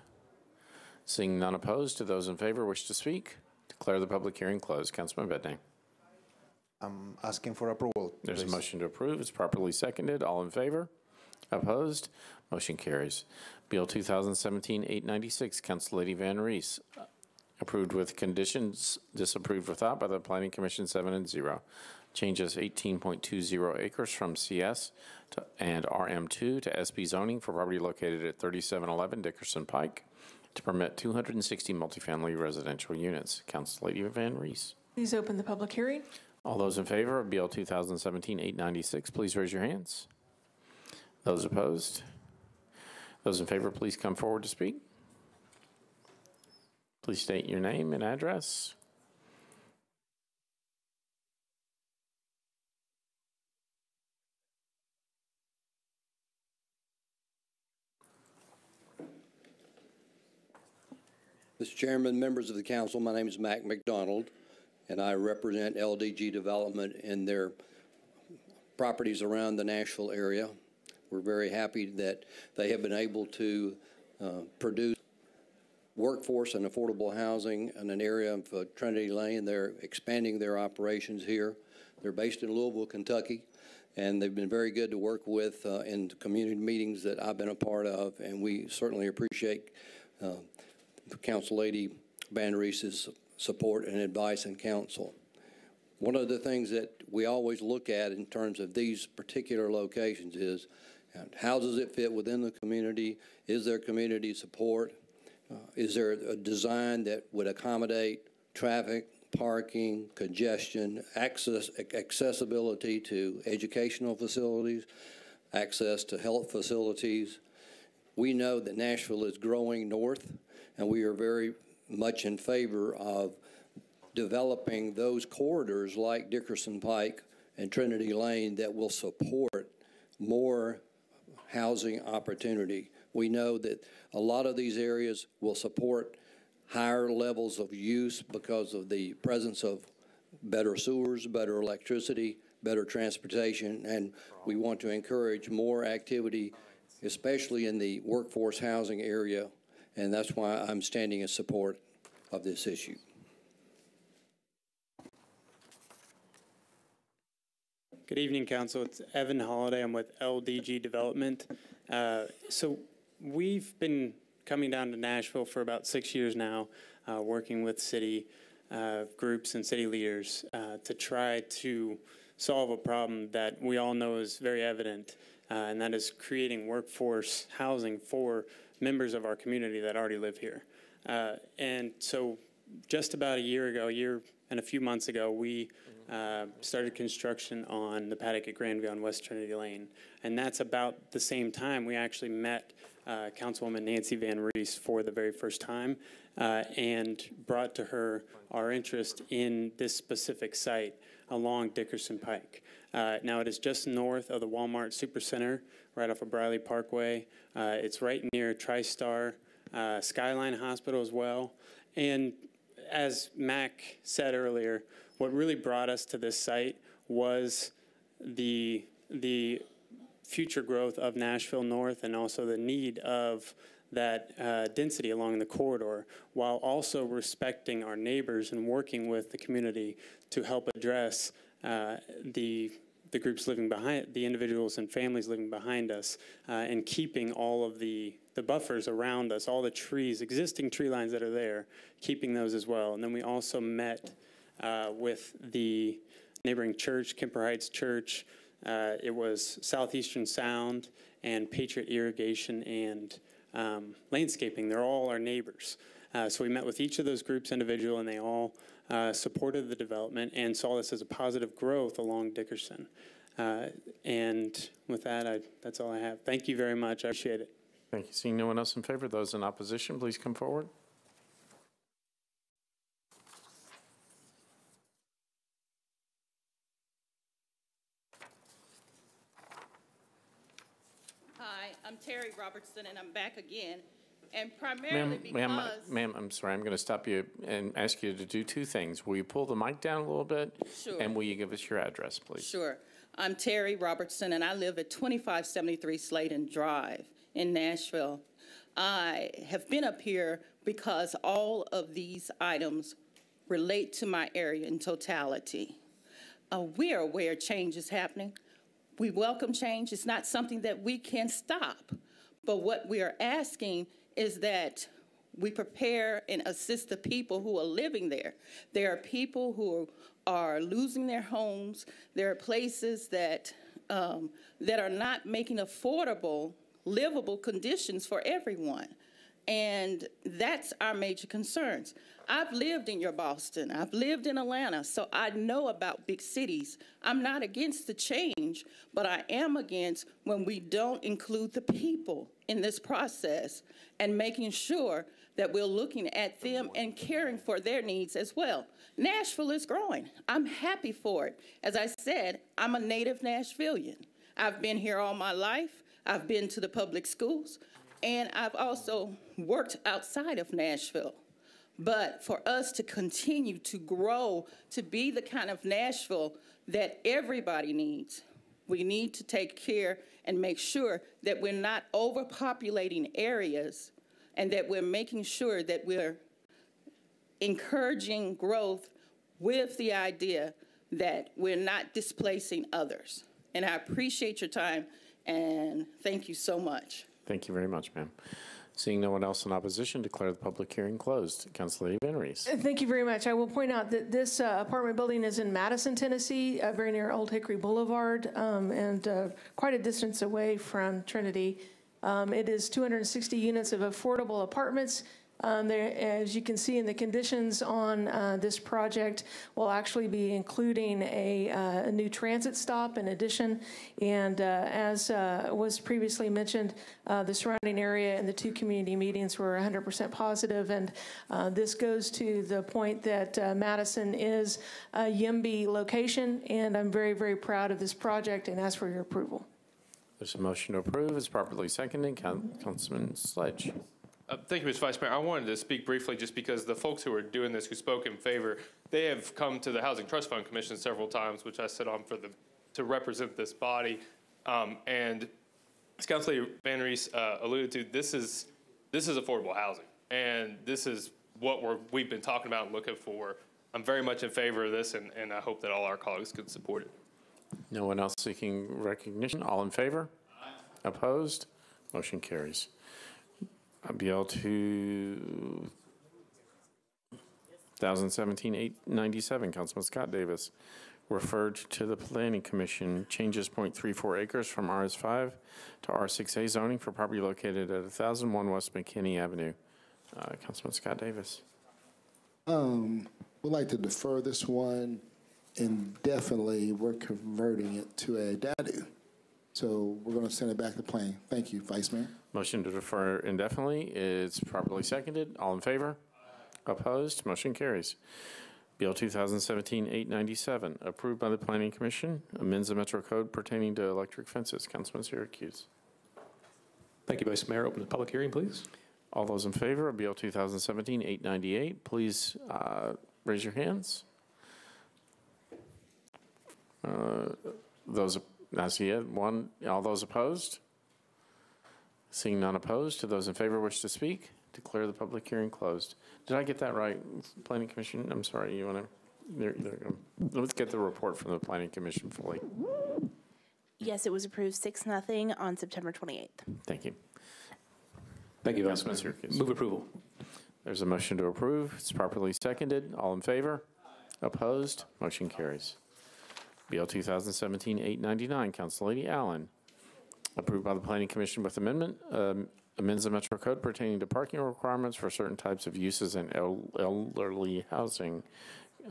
Seeing none opposed, do those in favor wish to speak? Declare the public hearing closed. Councilman Bedne. I'm asking for approval. There's a motion to approve. It's properly seconded. All in favor? Opposed? Motion carries. Bill 2017-896, Council Lady VanReece. Approved with conditions, disapproved without by the Planning Commission, seven and zero. Changes 18.20 acres from CS to, and RM2 to SP zoning for property located at 3711 Dickerson Pike to permit 260 multifamily residential units. Council Lady VanReece. Please open the public hearing. All those in favor of BL 2017-896, please raise your hands. Those opposed? Those in favor, please come forward to speak. Please state your name and address. Mr. Chairman, members of the council, my name is Mac McDonald, and I represent LDG Development in their properties around the Nashville area. We're very happy that they have been able to uh, produce workforce and affordable housing in an area of uh, Trinity Lane. They're expanding their operations here. They're based in Louisville, Kentucky, and they've been very good to work with uh, in community meetings that I've been a part of, and we certainly appreciate uh, Council Lady VanReece's support and advice and counsel. One of the things that we always look at in terms of these particular locations is uh, how does it fit within the community? Is there community support? Uh, is there a design that would accommodate traffic, parking, congestion, access, accessibility to educational facilities, access to health facilities? We know that Nashville is growing north, and we are very much in favor of developing those corridors like Dickerson Pike and Trinity Lane that will support more housing opportunity. We know that a lot of these areas will support higher levels of use because of the presence of better sewers, better electricity, better transportation, and we want to encourage more activity, especially in the workforce housing area, and that's why I'm standing in support of this issue. Good evening, Council. It's Evan Holiday. I'm with LDG Development. Uh, so we've been coming down to Nashville for about six years now, uh, working with city uh, groups and city leaders uh, to try to solve a problem that we all know is very evident, uh, and that is creating workforce housing for members of our community that already live here. Uh, and so, just about a year ago, a year and a few months ago, we uh, started construction on the paddock at Grandview on West Trinity Lane. And that's about the same time we actually met uh, Councilwoman Nancy VanReece for the very first time uh, and brought to her our interest in this specific site along Dickerson Pike. Uh, now, it is just north of the Walmart Supercenter, right off of Briley Parkway. Uh, it's right near TriStar uh, Skyline Hospital as well. And as Mac said earlier, what really brought us to this site was the the future growth of Nashville North and also the need of that uh, density along the corridor while also respecting our neighbors and working with the community to help address uh, the the groups living behind the individuals and families living behind us uh, and keeping all of the the buffers around us all the trees existing tree lines that are there keeping those as well and then we also met uh, with the neighboring church, Kemper Heights Church. Uh, it was Southeastern Sound and Patriot Irrigation and um, Landscaping. They're all our neighbors. Uh, so we met with each of those groups individual, and they all uh, supported the development and saw this as a positive growth along Dickerson. Uh, and with that, I, that's all I have. Thank you very much. I appreciate it. Thank you. Seeing no one else in favor, those in opposition, please come forward. Hi, I'm Terry Robertson, and I'm back again. And primarily Ma'am, ma'am, because, ma'am, I'm sorry, I'm going to stop you and ask you to do two things. Will you pull the mic down a little bit? Sure. And will you give us your address, please? sure, I'm Terry Robertson, and I live at 2573 Sladen Drive in Nashville. I have been up here because all of these items relate to my area in totality. Uh, we are aware change is happening. We welcome change. It's not something that we can stop. But what we are asking is that we prepare and assist the people who are living there. There are people who are losing their homes. There are places that um, that are not making affordable, livable conditions for everyone. And that's our major concerns. I've lived in your Boston, I've lived in Atlanta, so I know about big cities. I'm not against the change, but I am against when we don't include the people in this process and making sure that we're looking at them and caring for their needs as well. Nashville is growing. I'm happy for it. As I said, I'm a native Nashvilleian. I've been here all my life. I've been to the public schools, and I've also worked outside of Nashville. But for us to continue to grow, to be the kind of Nashville that everybody needs, we need to take care and make sure that we're not overpopulating areas and that we're making sure that we're encouraging growth with the idea that we're not displacing others. And I appreciate your time and thank you so much. Thank you very much, ma'am. Seeing no one else in opposition, declare the public hearing closed. Council Lady VanReece. Thank you very much. I will point out that this uh, apartment building is in Madison, Tennessee, uh, very near Old Hickory Boulevard, um, and uh, quite a distance away from Trinity. Um, It is 260 units of affordable apartments. Um, There, as you can see in the conditions on uh, this project, we'll actually be including a uh, a new transit stop in addition. And uh, as uh, was previously mentioned, uh, the surrounding area and the two community meetings were 100% positive. And uh, this goes to the point that Madison is a YIMBY location, and I'm very, very proud of this project and ask for your approval. There's a motion to approve. It's properly seconded. Coun- Councilman Sledge. Uh, Thank you, Mr. Vice Mayor. I wanted to speak briefly just because the folks who are doing this, who spoke in favor, they have come to the Housing Trust Fund Commission several times, which I sit on for the, to represent this body. Um, And as Councilor VanReece uh, alluded to, this is, this is affordable housing. And this is what we're, we've been talking about and looking for. I'm very much in favor of this, and, and I hope that all our colleagues can support it. No one else seeking recognition? All in favor? Opposed? Motion carries. Uh, BL 2017-897, Councilman Scott Davis, referred to the Planning Commission, changes .34 acres from RS5 to R6A zoning for property located at 1001 West McKinney Avenue. Uh, Councilman Scott Davis. Um, we'd like to defer this one indefinitely. We're converting it to a DADU. So we're going to send it back to planning. Thank you, Vice Mayor. Motion to defer indefinitely is properly seconded. All in favor? Opposed? Motion carries. Bill 2017-897, approved by the Planning Commission, amends the Metro Code pertaining to electric fences. Councilman Syracuse. Thank you, Vice Mayor. Open the public hearing, please. All those in favor of Bill 2017-898, please uh, raise your hands. Uh, Those, I see it, one, all those opposed? Seeing none opposed, to those in favor wish to speak, declare the public hearing closed. Did I get that right, Planning Commission? I'm sorry, you want to, there, there, you go. let's get the report from the Planning Commission fully. Yes, it was approved six, nothing on September 28th. Thank you. Thank you, Vice Councilman Mayor. Syracuse. Move approval. There's a motion to approve. It's properly seconded. All in favor? Opposed? Motion carries. BL 2017-899, Council Lady Allen. Approved by the Planning Commission with amendment, um, amends the Metro Code pertaining to parking requirements for certain types of uses in el- elderly housing.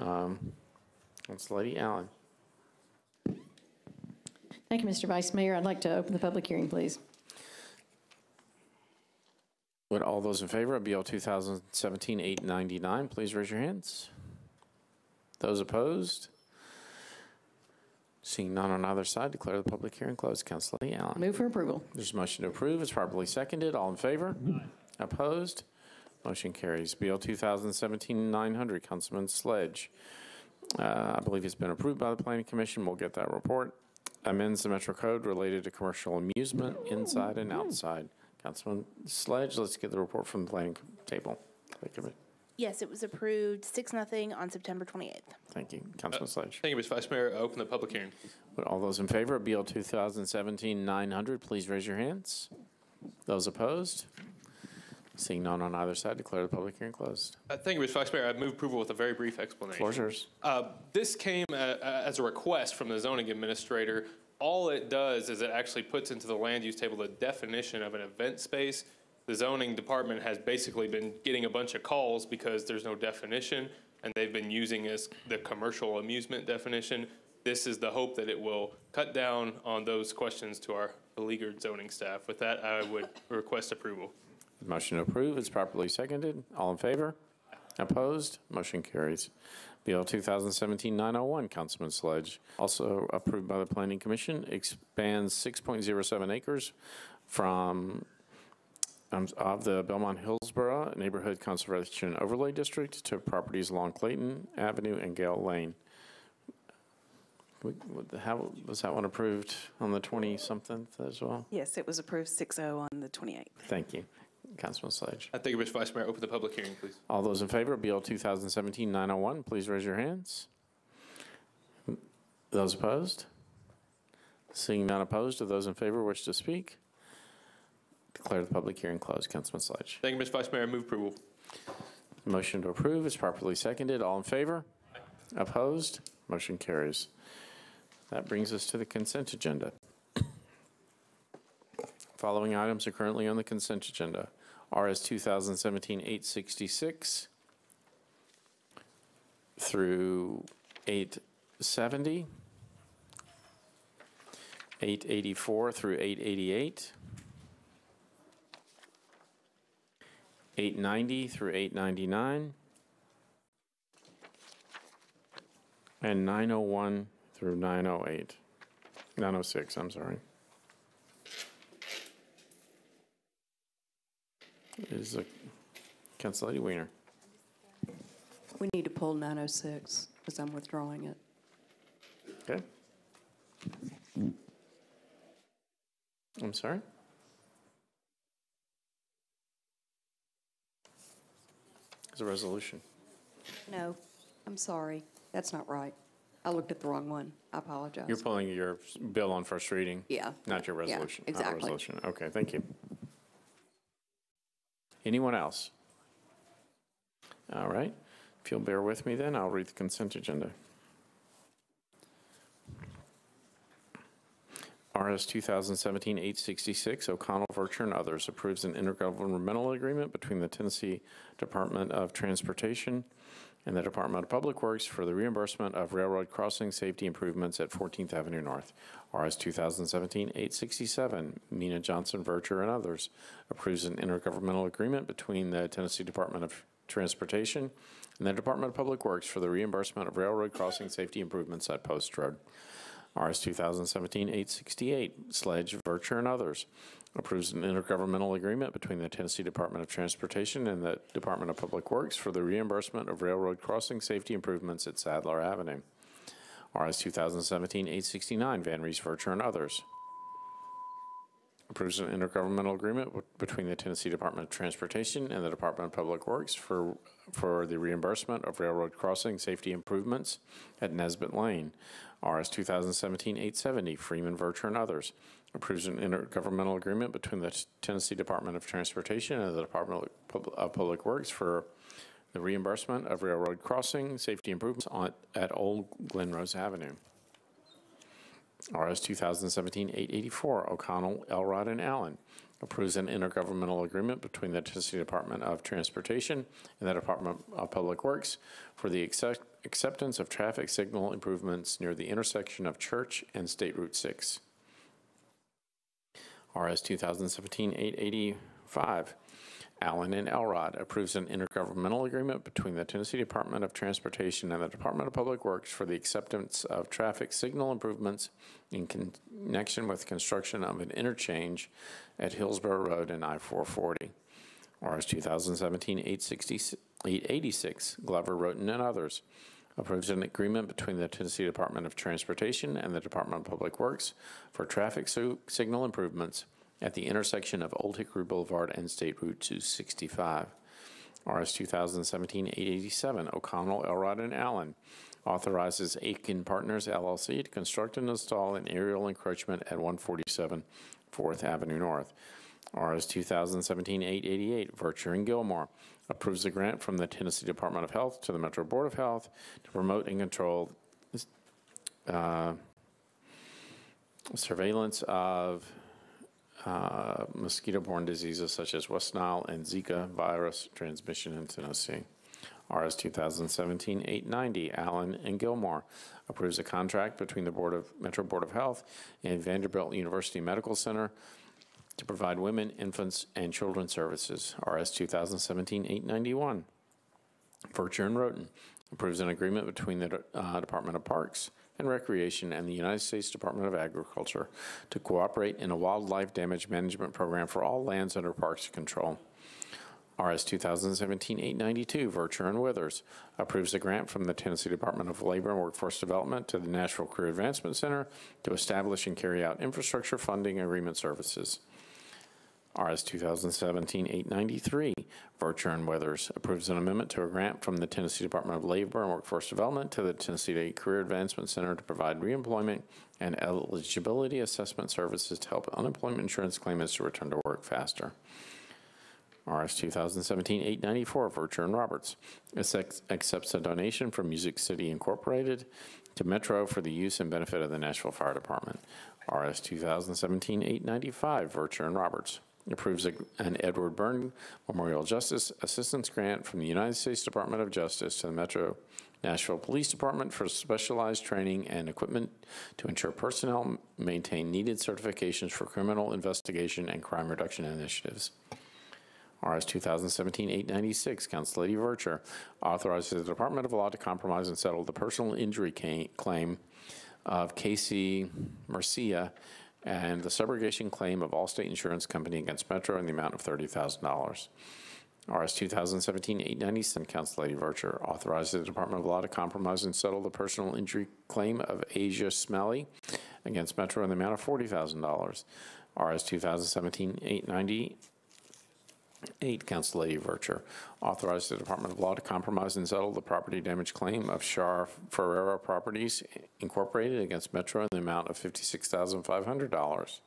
Um, Council Lady Allen. Thank you, Mr. Vice Mayor. I'd like to open the public hearing, please. Would all those in favor of BL 2017-899, please raise your hands. Those opposed? Seeing none on either side, declare the public hearing closed. Council Lady Allen. Move for approval. There's a motion to approve. It's properly seconded. All in favor? Opposed? Motion carries. BL 2017-900, Councilman Sledge. Uh, I believe it's been approved by the Planning Commission. We'll get that report. Amends the Metro Code related to commercial amusement inside and outside. Councilman Sledge, let's get the report from the planning table. Thank you. Yes, it was approved six, nothing on September 28th. Thank you. Councilman Sledge. Thank you, Mr. Vice Mayor. Open the public hearing. Would all those in favor of BL 2017-900, please raise your hands. Those opposed? Seeing none on either side, declare the public hearing closed. Uh, Thank you, Mr. Vice Mayor. I move approval with a very brief explanation. Floor is yours. Uh, This came uh, uh, as a request from the zoning administrator. All it does is it actually puts into the land use table the definition of an event space. The zoning department has basically been getting a bunch of calls because there's no definition, and they've been using as the commercial amusement definition. This is the hope that it will cut down on those questions to our beleaguered zoning staff. With that, I would request approval. Motion to approve is properly seconded. All in favor? Opposed? Motion carries. Bill 2017-901, Councilman Sledge, also approved by the Planning Commission, expands 6.07 acres from, um, of the Belmont Hillsborough Neighborhood Conservation Overlay District to properties along Clayton Avenue and Gale Lane. We- what the- How, was that one approved on the 20-something as well? Yes, it was approved 6-0 on the 28th. Thank you. Councilman Sledge. I thank you, Mr. Vice Mayor. Open the public hearing, please. All those in favor of BL 2017-901, please raise your hands. Those opposed? Seeing none opposed, do those in favor wish to speak? Declare the public hearing closed. Councilman Sledge. Thank you, Mr. Vice Mayor. I move approval. Motion to approve is properly seconded. All in favor? Opposed? Motion carries. That brings us to the consent agenda. Following items are currently on the consent agenda. RS 2017-866 through 870, 884 through 888, 890 through 899, and 901 through 908, 906, I'm sorry. Is a Council Lady Weiner. We need to pull 906 because I'm withdrawing it. Okay. I'm sorry? It's a resolution. No, I'm sorry. That's not right. I looked at the wrong one. I apologize. You're pulling your bill on first reading? Yeah. Not your resolution? not exactly. resolution. Okay, thank you. Anyone else? All right. If you'll bear with me then, I'll read the consent agenda. RS 2017-866, O'Connell, Vercher, and others approves an intergovernmental agreement between the Tennessee Department of Transportation and the Department of Public Works for the reimbursement of railroad crossing safety improvements at 14th Avenue North. RS 2017-867, Mina Johnson, Vercher, and others approves an intergovernmental agreement between the Tennessee Department of Transportation and the Department of Public Works for the reimbursement of railroad crossing safety improvements at Post Road. RS 2017-868, Sledge, Vercher, and others approves an intergovernmental agreement between the Tennessee Department of Transportation and the Department of Public Works for the reimbursement of railroad crossing safety improvements at Sadler Avenue. RS 2017-869, VanReece, Vercher, and others approves an intergovernmental agreement between the Tennessee Department of Transportation and the Department of Public Works for, for the reimbursement of railroad crossing safety improvements at Nesbit Lane. RS 2017-870, Freeman, Vercher, and others approves an intergovernmental agreement between the Tennessee Department of Transportation and the Department of Public Works for the reimbursement of railroad crossing safety improvements on, at Old Glen Rose Avenue. RS 2017-884, O'Connell, Elrod, and Allen approves an intergovernmental agreement between the Tennessee Department of Transportation and the Department of Public Works for the accept- acceptance of traffic signal improvements near the intersection of Church and State Route 6. RS 2017-885, Allen and Elrod approves an intergovernmental agreement between the Tennessee Department of Transportation and the Department of Public Works for the acceptance of traffic signal improvements in con- connection with construction of an interchange at Hillsborough Road and I-440. RS 2017-860 886, Glover, Rhoten, and others approves an agreement between the Tennessee Department of Transportation and the Department of Public Works for traffic signal improvements at the intersection of Old Hickory Boulevard and State Route 265. RS 2017-887, O'Connell, Elrod, and Allen authorizes Aiken Partners LLC to construct and install an aerial encroachment at 147 Fourth Avenue North. RS 2017-888, Virtue and Gilmore approves a grant from the Tennessee Department of Health to the Metro Board of Health to promote and control uh, surveillance of uh, mosquito-borne diseases such as West Nile and Zika virus transmission in Tennessee. RS 2017-890, Allen and Gilmore approves a contract between the Board of, Metro Board of Health and Vanderbilt University Medical Center to provide women, infants, and children services. RS 2017-891. Vercher and Rhoten approves an agreement between the uh, Department of Parks and Recreation and the United States Department of Agriculture to cooperate in a wildlife damage management program for all lands under parks control. RS 2017-892, Vercher and Withers, approves a grant from the Tennessee Department of Labor and Workforce Development to the Nashville Career Advancement Center to establish and carry out infrastructure funding agreement services. RS 2017-893, Vercher and Withers approves an amendment to a grant from the Tennessee Department of Labor and Workforce Development to the Tennessee State Career Advancement Center to provide reemployment and eligibility assessment services to help unemployment insurance claimants to return to work faster. RS 2017-894, Vercher and Roberts, accepts a donation from Music City Incorporated to Metro for the use and benefit of the Nashville Fire Department. RS 2017-895, Vercher and Roberts, approves a- an Edward Byrne Memorial Justice Assistance Grant from the United States Department of Justice to the Metro Nashville Police Department for specialized training and equipment to ensure personnel maintain needed certifications for criminal investigation and crime reduction initiatives. RS 2017-896, Council Lady Vercher, authorizes the Department of Law to compromise and settle the personal injury claim of Casey Mercia and the subrogation claim of Allstate Insurance Company against Metro in the amount of $30,000. RS 2017-897, Council Lady Vercher, authorizes the Department of Law to compromise and settle the personal injury claim of Asia Smelly against Metro in the amount of $40,000. RS 2017-890, Eight, Council Lady Vercher, authorized the Department of Law to compromise and settle the property damage claim of Shar Ferrera Properties Incorporated against Metro in the amount of $56,500.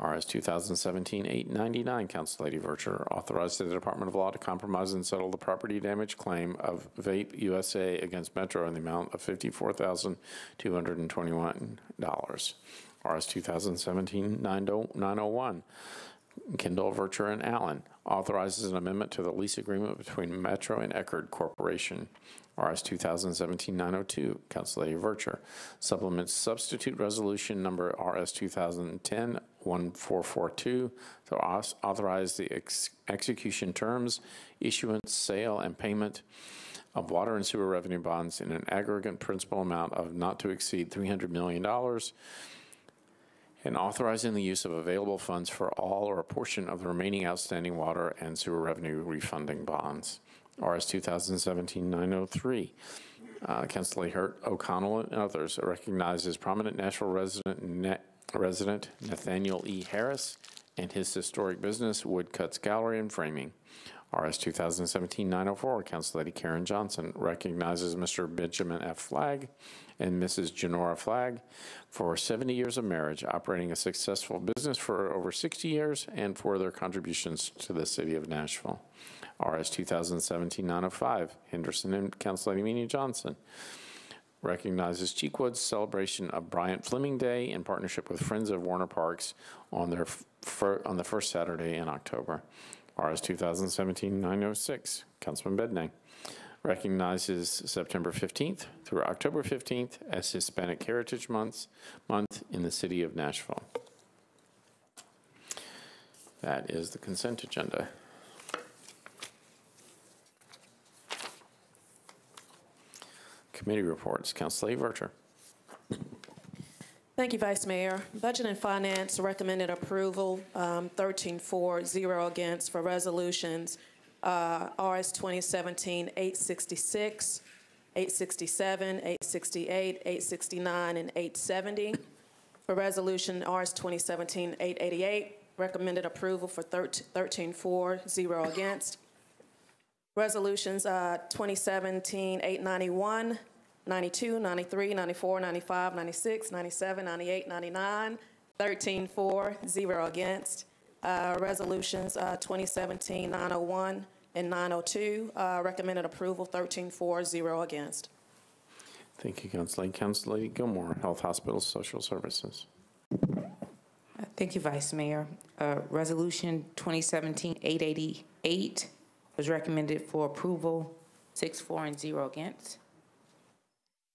RS 2017-899, Council Lady Vercher, authorized the Department of Law to compromise and settle the property damage claim of Vape USA against Metro in the amount of $54,221. RS 2017-901, Kindall, Vercher, and Allen, authorizes an amendment to the lease agreement between Metro and Eckerd Corporation. RS 2017-902, Council Lady Vercher, supplements substitute resolution number RS 2010-1442 to authorize the ex- execution terms, issuance, sale, and payment of water and sewer revenue bonds in an aggregate principal amount of not to exceed $300 million and authorizing the use of available funds for all or a portion of the remaining outstanding water and sewer revenue refunding bonds. RS 2017-903. Uh, Council Lee Hurt, O'Connell, and others recognizes prominent Nashville resident, resident Nathaniel E. Harris and his historic business, Woodcuts Gallery and Framing. RS 2017-904, Council Lady Karen Johnson recognizes Mr. Benjamin F. Flagg and Mrs. Janora Flagg for 70 years of marriage, operating a successful business for over 60 years, and for their contributions to the city of Nashville. RS 2017-905, Henderson and Council Lady Mina Johnson recognizes Cheekwood's celebration of Bryant Fleming Day in partnership with Friends of Warner Parks on their on the first Saturday in October. RS 2017-906, Councilman Bedne recognizes September 15th through October 15th as Hispanic Heritage Month, month in the city of Nashville. That is the consent agenda. Committee reports, Council Lady Vercher. Thank you, Vice Mayor. Budget and Finance recommended approval, um, 13-4, zero against, for resolutions uh, RS 2017-866, 867, 868, 869, and 870. For Resolution RS 2017-888, recommended approval for 13-4, zero against. Resolutions uh, 2017-891, 92, 93, 94, 95, 96, 97, 98, 99, 13-4, zero against. Uh, Resolutions uh, 2017-901 and 902, uh, recommended approval, 13-4, zero against. Thank you, Council Lady. Council Lady Gilmore, Health Hospitals, Social Services. Thank you, Vice Mayor. Uh, Resolution 2017-888 was recommended for approval, six, four, and zero against.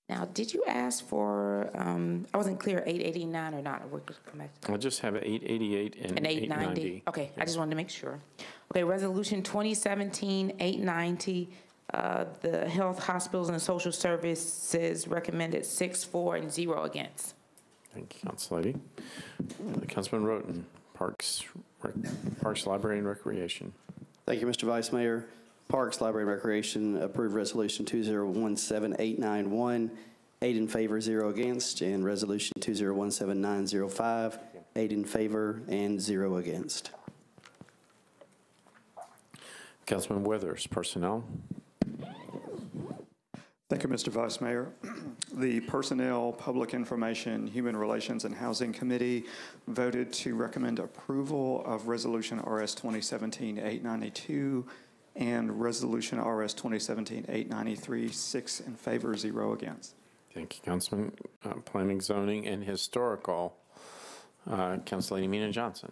Now, did you ask for, um, I wasn't clear, 889 or not? We'll just come back to that. I just have 888 and And 890? 890. Okay, I just wanted to make sure. Okay, Resolution 2017-890, uh, the Health Hospitals and Social Services recommended six, four, and zero against. Thank you, Council Lady. Uh, Councilman Rhoten, Parks, Rec- Parks, Library, and Recreation. Thank you, Mr. Vice Mayor. Parks, Library, and Recreation approved Resolution 2017891, eight in favor, zero against, and Resolution 2017905, eight in favor and zero against. Councilman Withers, Personnel. Thank you, Mr. Vice Mayor. The Personnel, Public Information, Human Relations, and Housing Committee voted to recommend approval of Resolution RS 2017-892 and Resolution RS 2017-893, six in favor, zero against. Thank you, Councilman. Uh, Planning, Zoning, and Historical, uh, Council Lady Mina Johnson.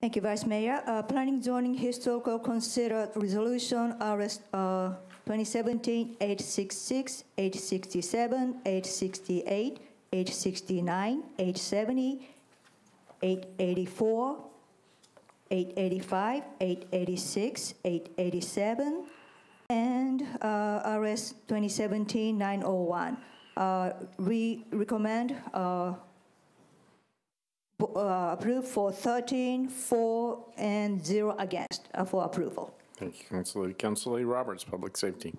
Thank you, Vice Mayor. Uh, Planning, Zoning, Historical considered Resolution RS uh, 2017-866, 867, 868, 869, 870, 884, 885, 886, 887, and uh, RS 2017-901. Uh, We recommend uh, bo- uh, approved for 13, 4, and 0 against uh, for approval. Thank you, Councilor. Lady. Council Lady Roberts, Public Safety.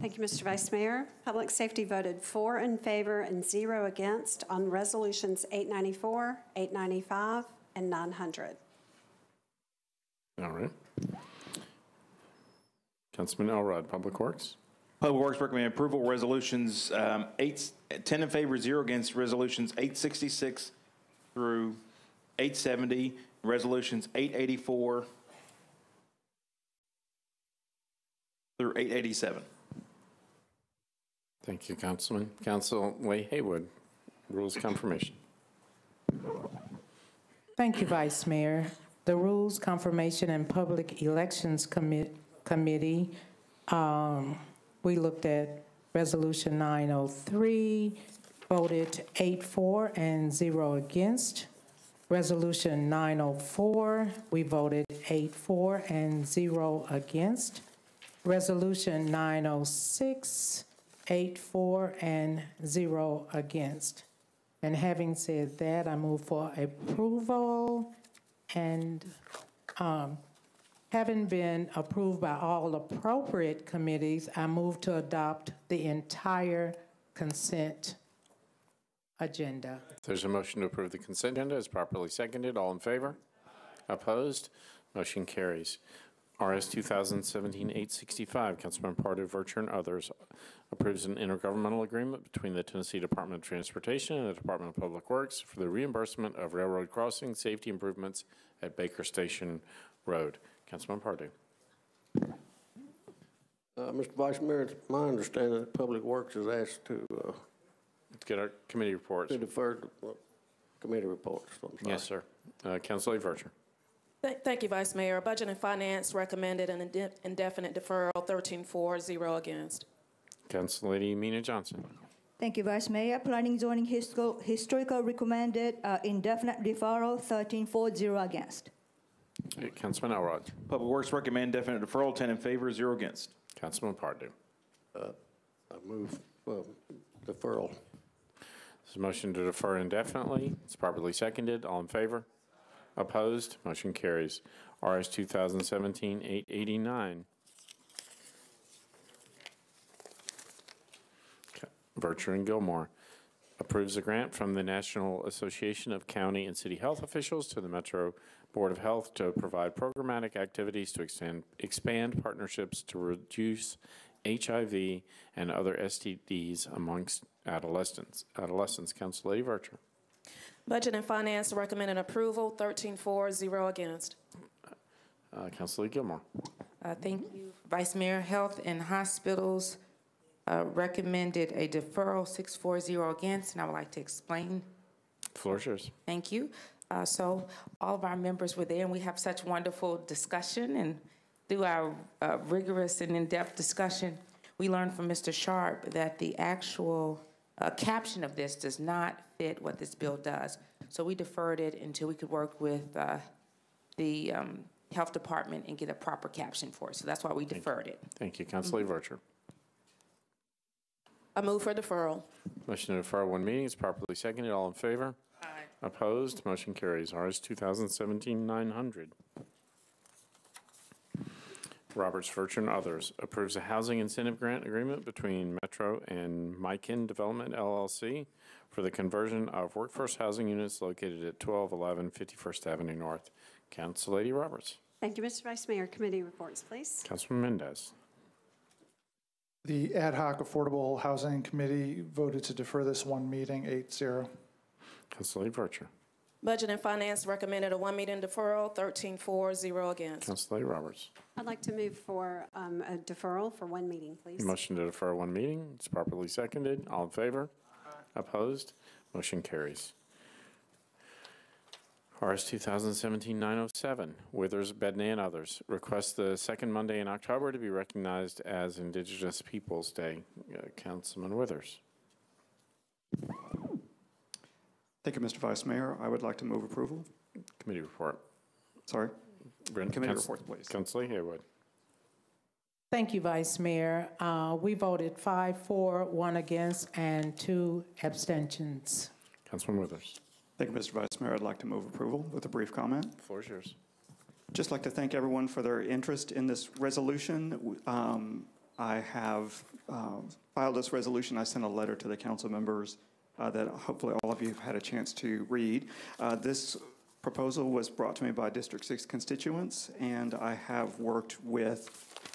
Thank you, Mr. Vice Mayor. Public Safety voted four in favor and zero against on resolutions 894, 895, and 900. All right. Councilman Elrod, Public Works. Public Works recommend approval resolutions um, eight, 10 in favor, zero against, resolutions 866, through 870, resolutions 884 through 887. Thank you, Councilman. Councilway Haywood, rules confirmation. Thank you, Vice Mayor. The Rules Confirmation and Public Elections Commi- Committee, um, we looked at Resolution 903, voted 8-4 and 0 against. Resolution 904, we voted 8-4 and 0 against. Resolution 906, 8-4 and 0 against. And having said that, I move for approval and um, having been approved by all appropriate committees, I move to adopt the entire consent agenda. There's a motion to approve the consent agenda is properly seconded. All in favor? Opposed? Motion carries. RS 2017-865, Councilman Pardue, Vercher, and others approves an intergovernmental agreement between the Tennessee Department of Transportation and the Department of Public Works for the reimbursement of railroad crossing safety improvements at Baker Station Road. Councilman Pardue. Uh, Mr. Vice Mayor, it's my understanding that Public Works is asked to, uh, Let's get our committee reports. to defer to, uh, committee reports. Yes, sir. Uh, Councilor Vercher. Th- Thank you, Vice Mayor. Budget and Finance recommended an inde- indefinite deferral, 13-4, 0 against. Council Lady Mina Johnson. Thank you, Vice Mayor. Planning Zoning Historical, Historical recommended uh, indefinite deferral, 13-4, against. Uh, Councilman Elrod. Public Works recommend definite deferral, 10 in favor, 0 against. Councilman Pardue. Uh, I move, uh, deferral. There's a motion to defer indefinitely. It's properly seconded. All in favor? Opposed? Motion carries. RS 2017-889. Vercher and Gilmore approves a grant from the National Association of County and City Health Officials to the Metro Board of Health to provide programmatic activities to extend, expand partnerships to reduce HIV and other STDs amongst adolescents. Adolescents. Council Lady Vercher. Budget and Finance recommended approval, 13-4, 0 against. Uh, Councilor Gilmore. Uh, Thank you, Vice Mayor. Health and Hospitals uh, recommended a deferral, 640 against, and I would like to explain. Floor is yours. Thank you. Uh, So all of our members were there, and we have such wonderful discussion, and through our uh, rigorous and in-depth discussion, we learned from Mr. Sharp that the actual uh, caption of this does not fit what this bill does. So we deferred it until we could work with uh, the um, Health Department and get a proper caption for it. So that's why we deferred it. Thank you. Councilor Vercher. I move for deferral. Motion to defer one meeting is properly seconded. All in favor? Aye. Opposed? Motion carries. RS 2017-900. Roberts, Vercher, and others approves a housing incentive grant agreement between Metro and Mykin Development LLC for the conversion of workforce housing units located at 1211 51st Avenue North. Council Lady Roberts. Thank you, Mr. Vice Mayor. Committee reports, please. Councilman Mendes. The Ad hoc Affordable Housing Committee voted to defer this one meeting, 8-0. Council Lady Vercher. Budget and Finance recommended a one-meeting deferral, 13-4, 0 against. Council Lady Roberts. I'd like to move for um, a deferral for one meeting, please. Motion to defer one meeting. It's properly seconded. All in favor? Opposed? Motion carries. RS 2017-907, Withers, Bedne, and others, request the second Monday in October to be recognized as Indigenous Peoples' Day. Uh, Councilman Withers. Thank you, Mr. Vice Mayor. I would like to move approval. Committee report. Sorry. Brent- Committee Council- reports, please. Councilor Haywood. Thank you, Vice Mayor. Uh, We voted five for, one against, and two abstentions. Councilman Withers. Thank you, Mr. Vice Mayor. I'd like to move approval with a brief comment. The Floor is yours. Just like to thank everyone for their interest in this resolution. Um, I have uh, filed this resolution. I sent a letter to the council members uh, that hopefully all of you have had a chance to read. Uh, This proposal was brought to me by District 6 constituents, and I have worked with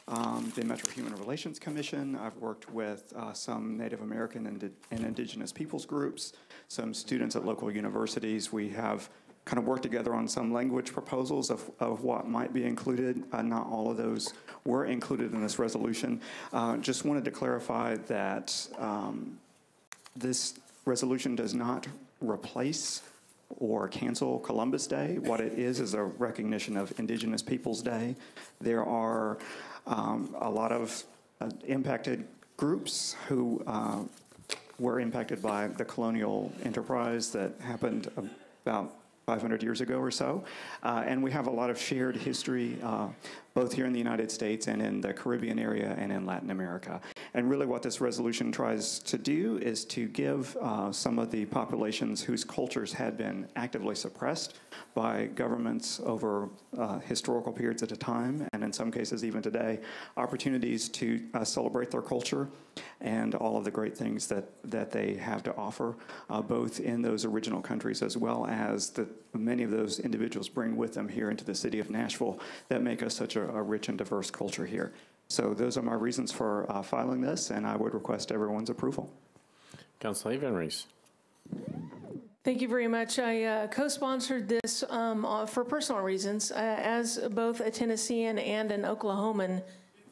um, the Metro Human Relations Commission. I've worked with uh, some Native American and, and indigenous peoples groups, some students at local universities. We have kind of worked together on some language proposals of, of what might be included. Uh, not all of those were included in this resolution. Uh, just wanted to clarify that um, this resolution does not replace or cancel Columbus Day. What it is is a recognition of Indigenous Peoples Day. There are um, a lot of uh, impacted groups who uh, were impacted by the colonial enterprise that happened about 500 years ago or so. Uh, and we have a lot of shared history, uh, both here in the United States and in the Caribbean area and in Latin America. And really, what this resolution tries to do is to give uh, some of the populations whose cultures had been actively suppressed by governments over uh, historical periods at a time, and in some cases even today, opportunities to uh, celebrate their culture and all of the great things that, that they have to offer, uh, both in those original countries as well as the many of those individuals bring with them here into the city of Nashville that make us such a, a rich and diverse culture here. So those are my reasons for uh, filing this, and I would request everyone's approval. Councilor VanReece. Thank you very much. I uh, co-sponsored this um, uh, for personal reasons, uh, as both a Tennessean and an Oklahoman,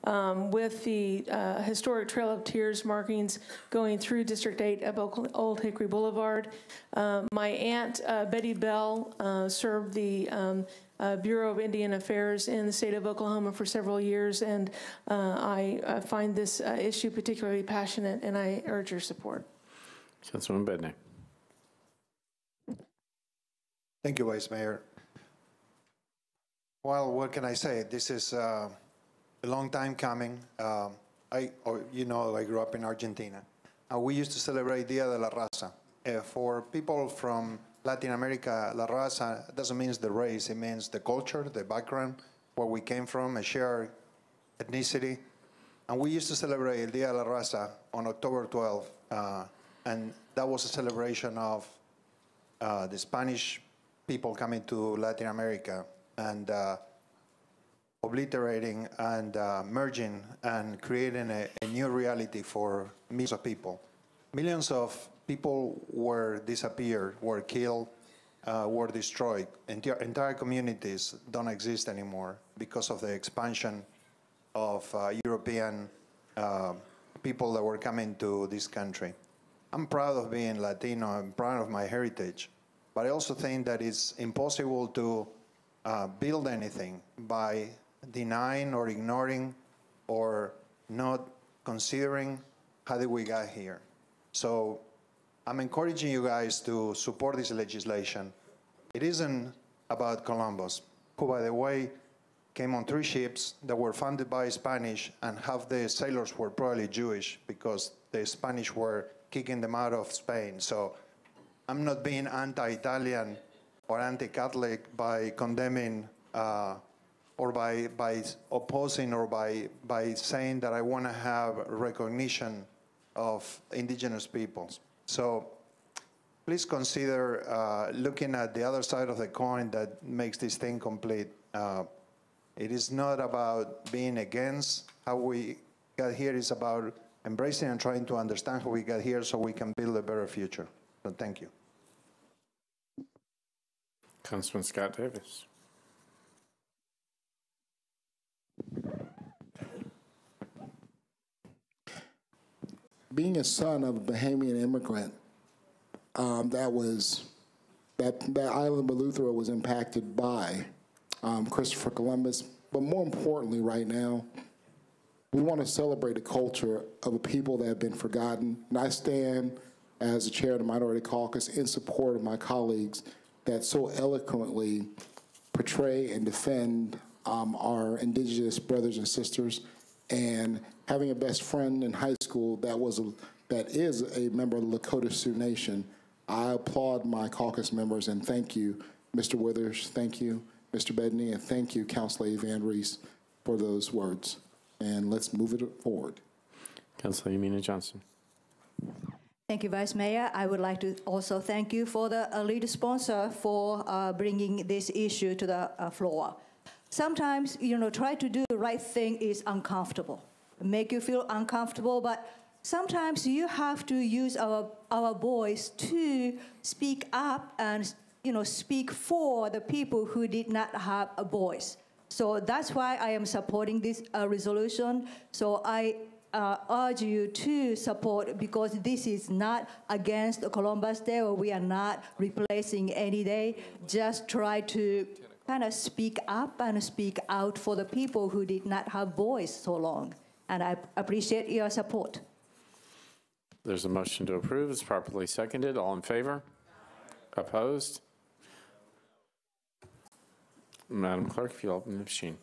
um, with the uh, historic Trail of Tears markings going through District 8 up Oak- Old Hickory Boulevard. Uh, My aunt, uh, Betty Bell, uh, served the um, uh, Bureau of Indian Affairs in the state of Oklahoma for several years, and uh, I uh, find this uh, issue particularly passionate, and I urge your support. Councilwoman Bednarik. Thank you, Vice Mayor. Well, what can I say? This is uh, a long time coming. Um, I, oh, you know, I grew up in Argentina. Uh, we used to celebrate Dia de la Raza. Uh, for people from Latin America, La Raza doesn't mean the race, it means the culture, the background, where we came from, a shared ethnicity. And we used to celebrate El Dia de la Raza on October 12th. Uh, and that was a celebration of uh, the Spanish people coming to Latin America and uh, obliterating and uh, merging and creating a, a new reality for millions of people. Millions of people were disappeared, were killed, uh, were destroyed. Entire, entire communities don't exist anymore because of the expansion of uh, European uh, people that were coming to this country. I'm proud of being Latino. I'm proud of my heritage. But I also think that it's impossible to uh, build anything by denying or ignoring or not considering how did we get here. So I'm encouraging you guys to support this legislation. It isn't about Columbus, who, by the way, came on three ships that were funded by Spanish, and half the sailors were probably Jewish because the Spanish were kicking them out of Spain. So I'm not being anti-Italian or anti-Catholic by condemning uh, or by, by opposing or by, by saying that I want to have recognition of indigenous peoples. So please consider uh, looking at the other side of the coin that makes this thing complete. Uh, it is not about being against how we got here. It's about embracing and trying to understand how we got here so we can build a better future. So thank you. Councilman Scott Davis. Being a son of a Bahamian immigrant, um, that was that that island of Eleuthera was impacted by um, Christopher Columbus. But more importantly, right now, we want to celebrate the culture of a people that have been forgotten. And I stand as the chair of the Minority Caucus in support of my colleagues that so eloquently portray and defend um, our indigenous brothers and sisters and having a best friend in high school that was a, that is a member of the Lakota Sioux Nation. I applaud my caucus members and thank you, Mr. Withers, thank you, Mr. Bedne, and thank you, Councilor VanReece, for those words. And let's move it forward. Councilor Yamina Johnson. Thank you, Vice Mayor. I would like to also thank you for the uh, lead sponsor for uh, bringing this issue to the uh, floor. Sometimes, you know, try to do the right thing is uncomfortable, make you feel uncomfortable, but sometimes you have to use our, our voice to speak up and you know, speak for the people who did not have a voice. So that's why I am supporting this uh, resolution. So I uh, urge you to support because this is not against Columbus Day or we are not replacing any day. Just try to kind of speak up and speak out for the people who did not have voice so long. And I appreciate your support. There's a motion to approve. It's properly seconded. All in favor? Opposed? Madam Clerk, if you open the machine.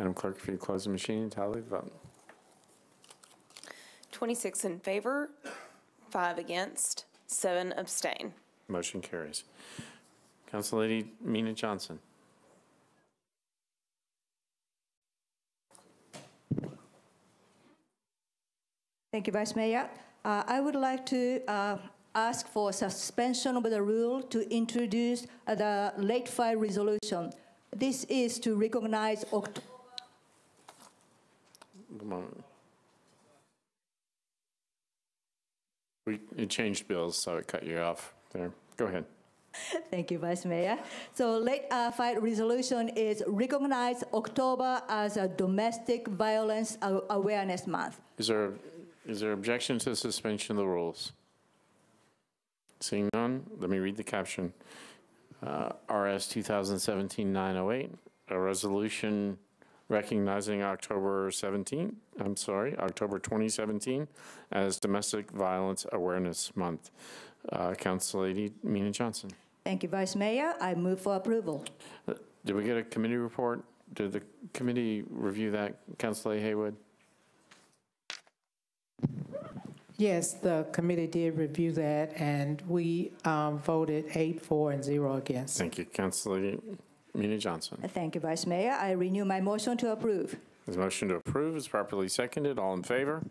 Madam Clerk, if you close the machine and tally the vote. 26 in favor, five against, seven abstain. Motion carries. Council Lady Mina Johnson. Thank you, Vice Mayor. Uh, I would like to uh, ask for suspension of the rule to introduce uh, the late file resolution. This is to recognize Oct- Come on. We, it changed bills, so it cut you off there. Go ahead. Thank you, Vice Mayor. So late uh, file resolution is recognize October as a domestic violence awareness month. Is there, is there objection to the suspension of the rules? Seeing none, let me read the caption. Uh, RS 2017-908, a resolution recognizing October 17, I'm sorry, October 2017 as Domestic Violence Awareness Month. Uh, Council Lady Mina Johnson. Thank you, Vice Mayor. I move for approval. Uh, Did we get a committee report? Did the committee review that, Council Lady Haywood? Yes, the committee did review that, and we um, voted eight, four, and zero against. Thank you, Council Lady Mina Johnson. Thank you, Vice Mayor. I renew my motion to approve. A motion to approve is properly seconded. All in favor?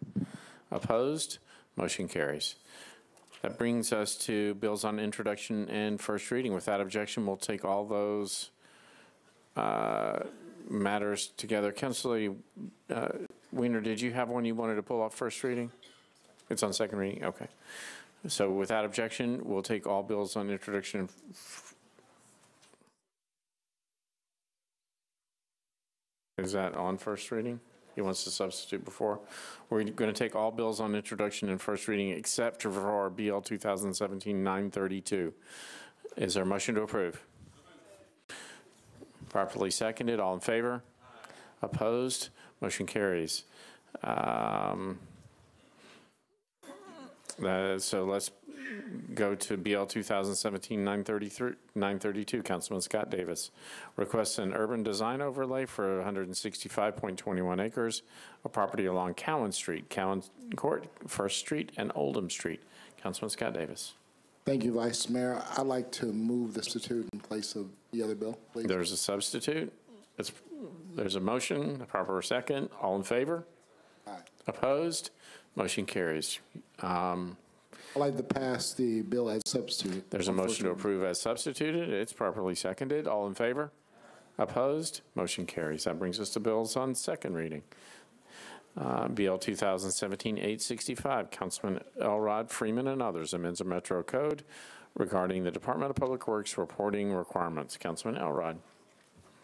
Opposed? Motion carries. That brings us to bills on introduction and first reading. Without objection, we'll take all those uh, matters together. Councilor uh, Weiner, did you have one you wanted to pull off first reading? It's on second reading? Okay. So without objection, we'll take all bills on introduction. and f- Is that on first reading? He wants to substitute before. We're going to take all bills on introduction and first reading except for BL 2017-932. Is there a motion to approve? Properly seconded. All in favor? Opposed? Motion carries. Um, uh, So let's go to BL 2017-933, 932, Councilman Scott Davis. Requests an urban design overlay for 165.21 acres of property along Cowan Street, Cowan Court, First Street, and Oldham Street. Councilman Scott Davis. Thank you, Vice Mayor. I'd like to move the substitute in place of the other bill, please. There's a substitute. It's, there's a motion, a proper second. All in favor? Aye. Opposed? Motion carries. Um, I'd like to pass the bill as substituted. There's a motion to approve as substituted. It's properly seconded. All in favor? Opposed? Motion carries. That brings us to bills on second reading. Uh, BL 2017-865, Councilman Elrod Freeman and others, amends the Metro Code regarding the Department of Public Works reporting requirements. Councilman Elrod,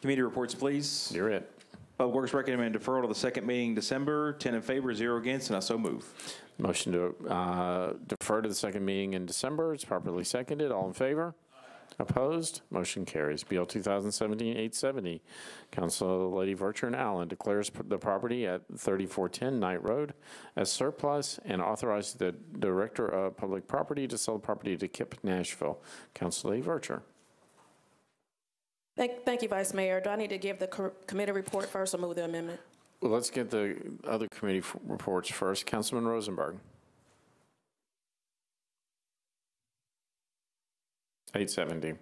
Committee reports, please. you're it. Public Works recommend deferral to the second meeting in December, 10 in favor, zero against, and I so move. Motion to uh, defer to the second meeting in December. It's properly seconded. All in favor? Opposed? Motion carries. BL 2017-870, Council Lady Vercher and Allen declares the property at 3410 Knight Road as surplus and authorizes the Director of Public Property to sell the property to KIPP Nashville. Council Lady Vercher. Thank, thank you, Vice Mayor. Do I need to give the co- committee report first or move the amendment? Well, let's get the other committee f- reports first. Councilman Rosenberg. 870.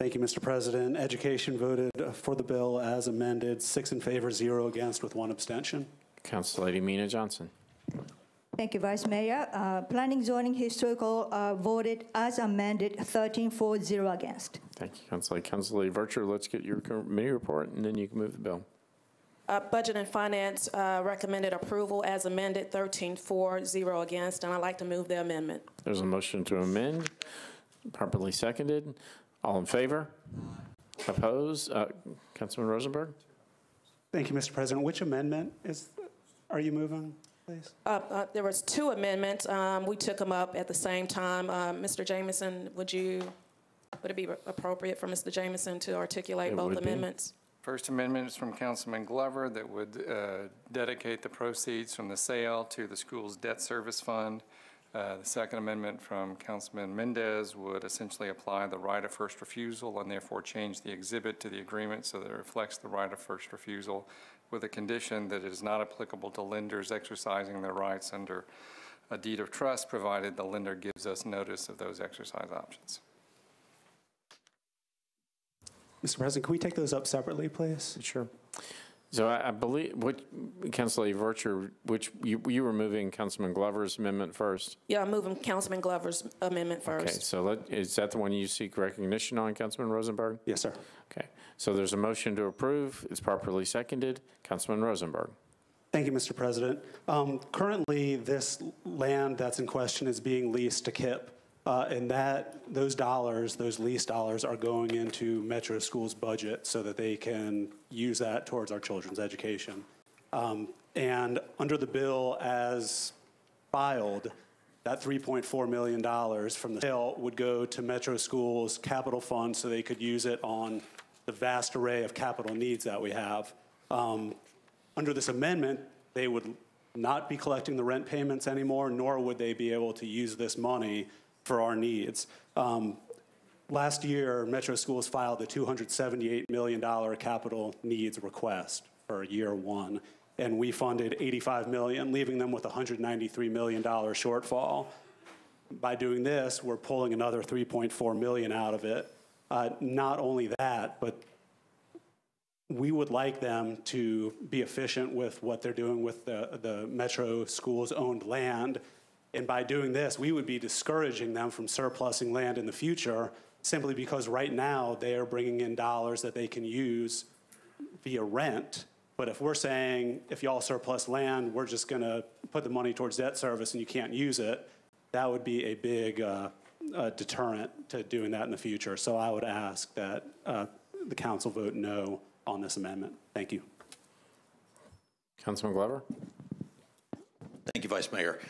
Thank you, Mr. President. Education voted for the bill as amended, six in favor, zero against, with one abstention. Council Lady Mina Johnson. Thank you, Vice Mayor. Uh, Planning, zoning, historical uh, voted as amended, 13 for, zero against. Thank you, Councilor. Lady. Council Lady Vercher, let's get your committee report, and then you can move the bill. Uh, Budget and Finance uh, recommended approval as amended, 13 for, zero against, and I'd like to move the amendment. There's a motion to amend, properly seconded. All in favor? Opposed? Uh, Councilman Rosenberg? Thank you, Mr. President. Which amendment is, are you moving, please? Uh, uh, There was two amendments. Um, We took them up at the same time. Uh, Mr. Jameson, would you, would it be appropriate for Mr. Jameson to articulate It both would be. amendments? First amendment is from Councilman Glover that would uh, dedicate the proceeds from the sale to the school's debt service fund. Uh, The second amendment from Councilman Mendes would essentially apply the right of first refusal and therefore change the exhibit to the agreement so that it reflects the right of first refusal with a condition that it is not applicable to lenders exercising their rights under a deed of trust, provided the lender gives us notice of those exercise options. Mr. President, can we take those up separately, please? Sure. So I I believe, what, Council Lady Vercher, which, you you were moving Councilman Glover's amendment first? Yeah, I'm moving Councilman Glover's amendment first. Okay, first. so let, is that the one you seek recognition on, Councilman Rosenberg? Yes, sir. Okay, so there's a motion to approve. It's properly seconded. Councilman Rosenberg. Thank you, Mr. President. Um, Currently, this land that's in question is being leased to KIPP, uh, and that, those dollars, those lease dollars are going into Metro School's budget so that they can use that towards our children's education. Um, And under the bill as filed, that $3.4 million from the sale would go to Metro Schools' capital fund so they could use it on the vast array of capital needs that we have. Um, Under this amendment, they would not be collecting the rent payments anymore, nor would they be able to use this money for our needs. Um, Last year, Metro Schools filed a $278 million capital needs request for year one, and we funded 85 million, leaving them with a $193 million shortfall. By doing this, we're pulling another 3.4 million out of it. Uh, Not only that, but we would like them to be efficient with what they're doing with the, the Metro Schools owned land. And by doing this, we would be discouraging them from surplusing land in the future simply because right now they are bringing in dollars that they can use via rent. But if we're saying, if y'all surplus land, we're just going to put the money towards debt service and you can't use it, that would be a big uh, uh, deterrent to doing that in the future. So I would ask that uh, the council vote no on this amendment. Thank you. Councilman Glover? Thank you, Vice Mayor.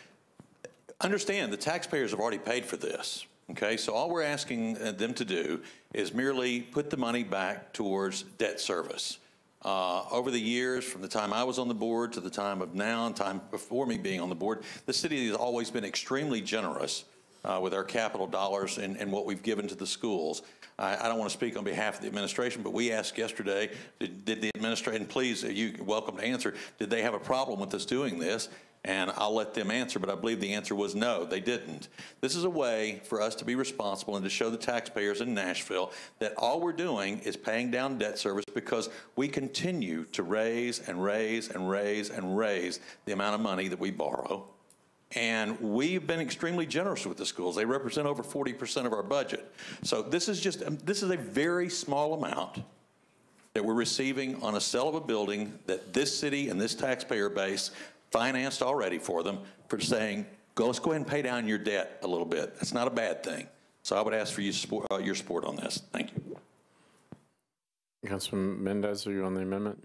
Understand, the taxpayers have already paid for this, okay? So all we're asking uh, them to do is merely put the money back towards debt service. Uh, Over the years, from the time I was on the board to the time of now and time before me being on the board, the city has always been extremely generous uh, with our capital dollars and, and what we've given to the schools. I, I don't want to speak on behalf of the administration, but we asked yesterday, did, did the administration, please, uh, you welcome to answer, did they have a problem with us doing this? And I'll let them answer, but I believe the answer was no, they didn't. This is a way for us to be responsible and to show the taxpayers in Nashville that all we're doing is paying down debt service because we continue to raise and raise and raise and raise the amount of money that we borrow. And we've been extremely generous with the schools. They represent over 40% of our budget. So this is just, um, this is a very small amount that we're receiving on a sale of a building that this city and this taxpayer base financed already for them for saying, go, let's go ahead and pay down your debt a little bit. That's not a bad thing. So I would ask for you support, uh, your support on this. Thank you. Councilman Mendes, are you on the amendment?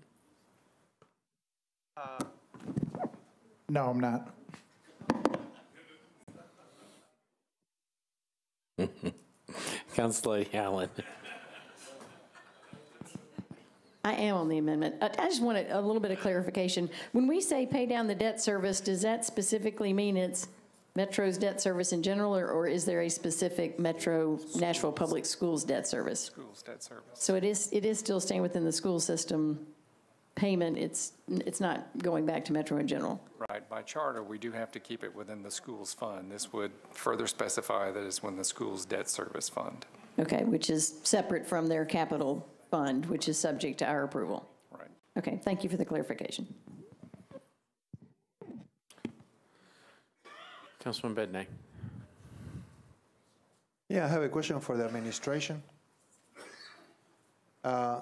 No, I'm not. Council Lady Allen. I am on the amendment. I I just wanted a little bit of clarification. When we say pay down the debt service, does that specifically mean it's Metro's debt service in general, or, or is there a specific Metro Nashville Public Schools debt service? Schools debt service. So it is, it is still staying within the school system payment, it's, it's not going back to Metro in general? Right, by charter, we do have to keep it within the school's fund. This would further specify that it's when the school's debt service fund. Okay, which is separate from their capital fund, which is subject to our approval? Right. Okay, thank you for the clarification. Councilman Bedne. Yeah, I have a question for the administration. Uh,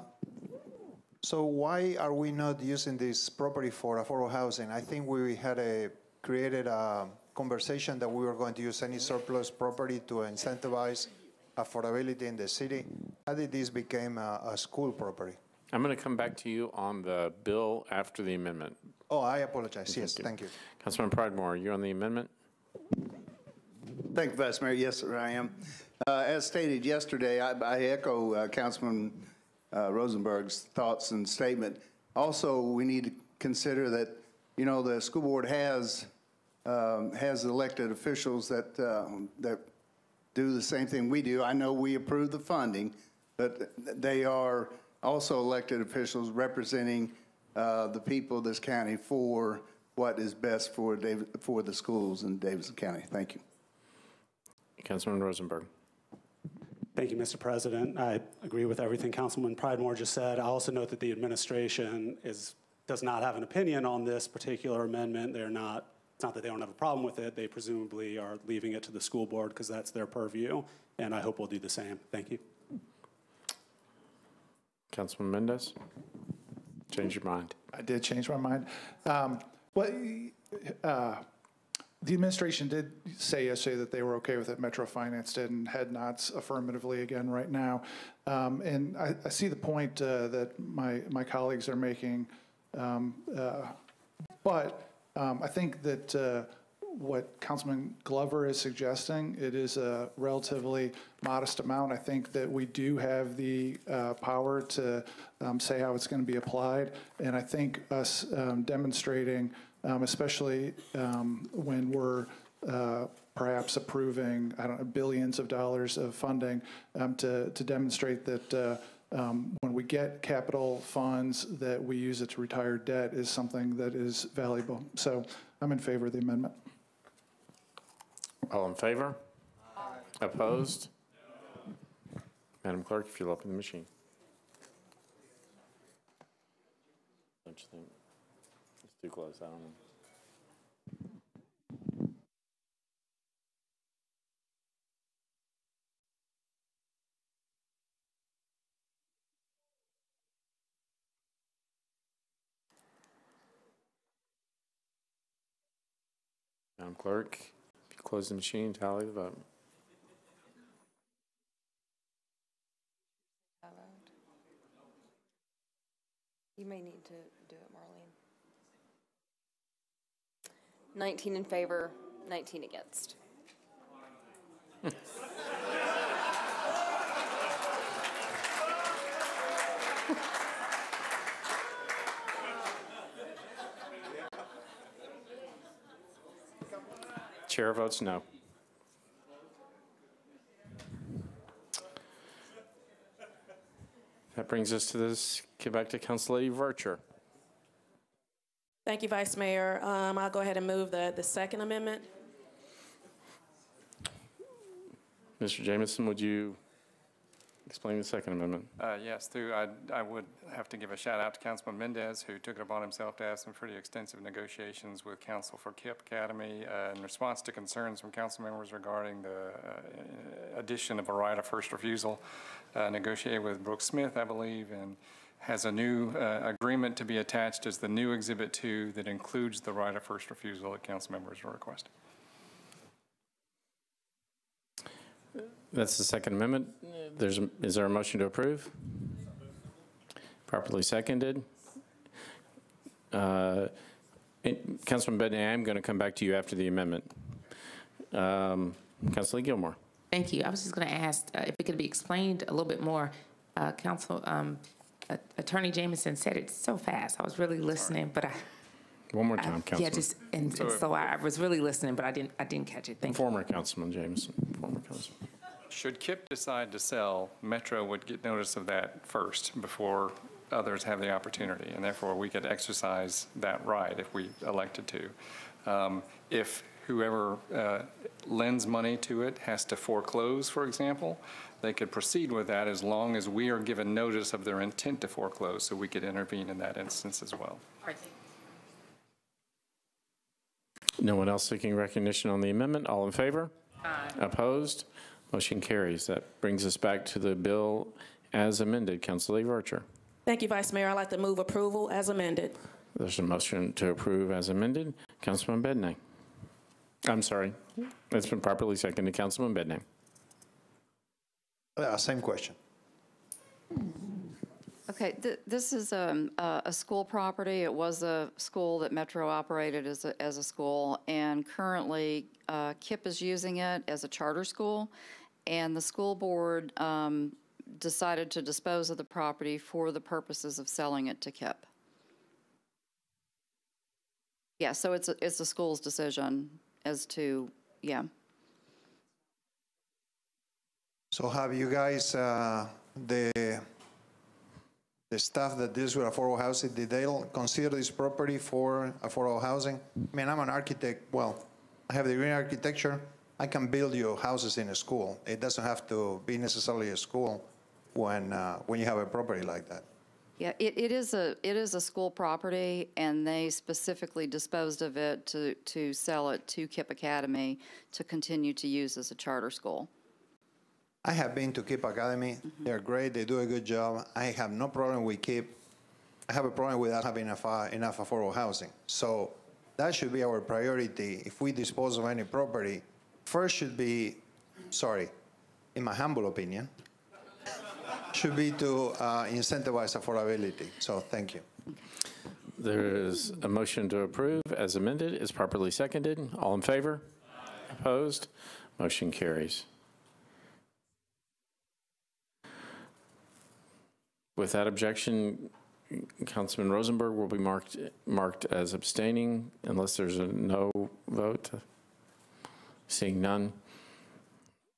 So why are we not using this property for affordable housing? I think we had a, created a conversation that we were going to use any surplus property to incentivize affordability in the city. How did this become a, a school property? I'm going to come back to you on the bill after the amendment. Oh, I apologize. Yes, thank you. Councilman Pridemore, are you on the amendment? Thank you, Vice Mayor. Yes, sir, I am. Uh, As stated yesterday, I I echo uh, Councilman uh, Rosenberg's thoughts and statement. Also, we need to consider that, you know, the school board has, um, has elected officials that, uh, that do the same thing we do. I know we approve the funding, but they are also elected officials representing uh, the people of this county for what is best for David, for the schools in Davidson County. Thank you. Councilman Rosenberg. Thank you, Mr. President. I agree with everything Councilman Pridemore just said. I also note that the administration is, does not have an opinion on this particular amendment. They're not, it's not that they don't have a problem with it. They presumably are leaving it to the school board because that's their purview, and I hope we'll do the same. Thank you. Councilman Mendes? Change your mind. I did change my mind. Um, Well, uh, the administration did say yesterday that they were okay with it. Metro Finance did and head nods affirmatively again right now. Um, And I, I see the point uh, that my, my colleagues are making. Um, uh, But um, I think that uh, what Councilman Glover is suggesting, it is a relatively modest amount. I think that we do have the uh, power to um, say how it's going to be applied. And I think us um, demonstrating, um, especially um, when we're uh, perhaps approving, I don't know, billions of dollars of funding, um, to, to demonstrate that uh, um, when we get capital funds, that we use it to retire debt is something that is valuable. So I'm in favor of the amendment. All in favor? Aye. Opposed? Madam Clerk, if you'll open the machine. Don't you think? It's too close, I don't know. Madam Clerk, if you close the machine, tally the vote. You may need to do it, Marlene. 19 in favor, 19 against. Chair votes no. That brings us to this, get back to Council Lady Vercher. Thank you, Vice Mayor. Um, I'll go ahead and move the, the second amendment. Mr. Jameson, would you explain the Second Amendment? Uh, Yes, through, I, I would have to give a shout out to Councilman Mendes, who took it upon himself to have some pretty extensive negotiations with counsel for KIPP Academy uh, in response to concerns from council members regarding the uh, addition of a right of first refusal. Uh, Negotiated with Brooks Smith, I believe, and has a new uh, agreement to be attached as the new Exhibit 2 that includes the right of first refusal that council members are requesting. That's the Second Amendment. There's, a- is there a motion to approve? Properly seconded. Uh, and Councilman Bedne, I'm going to come back to you after the amendment. Um, Councilor Gilmore. Thank you. I was just going to ask uh, if it could be explained a little bit more. Uh, Council, um, uh, Attorney Jameson said it so fast. I was really listening, but I, One more time, Yeah, Councilman. just, and and so I I was really listening, but I didn't, I didn't catch it. Thank you. Former Councilman Jameson, former Councilman. Should KIPP decide to sell, Metro would get notice of that first before others have the opportunity, and therefore we could exercise that right if we elected to. Um, If whoever uh, lends money to it has to foreclose, for example, they could proceed with that as long as we are given notice of their intent to foreclose, so we could intervene in that instance as well. No one else seeking recognition on the amendment? All in favor? Aye. Opposed? Motion carries. That brings us back to the bill as amended. Councilor Vercher. Thank you, Vice Mayor. I'd like to move approval as amended. There's a motion to approve as amended. Councilman Bedne. I'm sorry. It's been properly seconded. Councilman Bedne. Uh, Same question. Okay, th- this is um, a a school property. It was a school that Metro operated as a, as a school, and currently uh, KIPP is using it as a charter school, and the school board um, decided to dispose of the property for the purposes of selling it to KIPP. Yeah, so it's, a- it's the school's decision as to, yeah. So have you guys, uh, the, the staff that deals with affordable housing, did they consider this property for affordable housing? I mean, I'm an architect, well, I have a degree in architecture. I can build you houses in a school. It doesn't have to be necessarily a school when, uh, when you have a property like that. Yeah, it, it is a, it is a school property, and they specifically disposed of it to, to sell it to KIPP Academy to continue to use as a charter school. I have been to KIPP Academy. They're great. They do a good job. I have no problem with KIPP. I have a problem with not having enough, uh, enough affordable housing. So that should be our priority. If we dispose of any property, first should be, sorry, in my humble opinion, should be to uh, incentivize affordability. So thank you. There is a motion to approve as amended. Is properly seconded. All in favor? Opposed? Motion carries. With that objection, Councilman Rosenberg will be marked, marked as abstaining unless there's a no vote. Seeing none.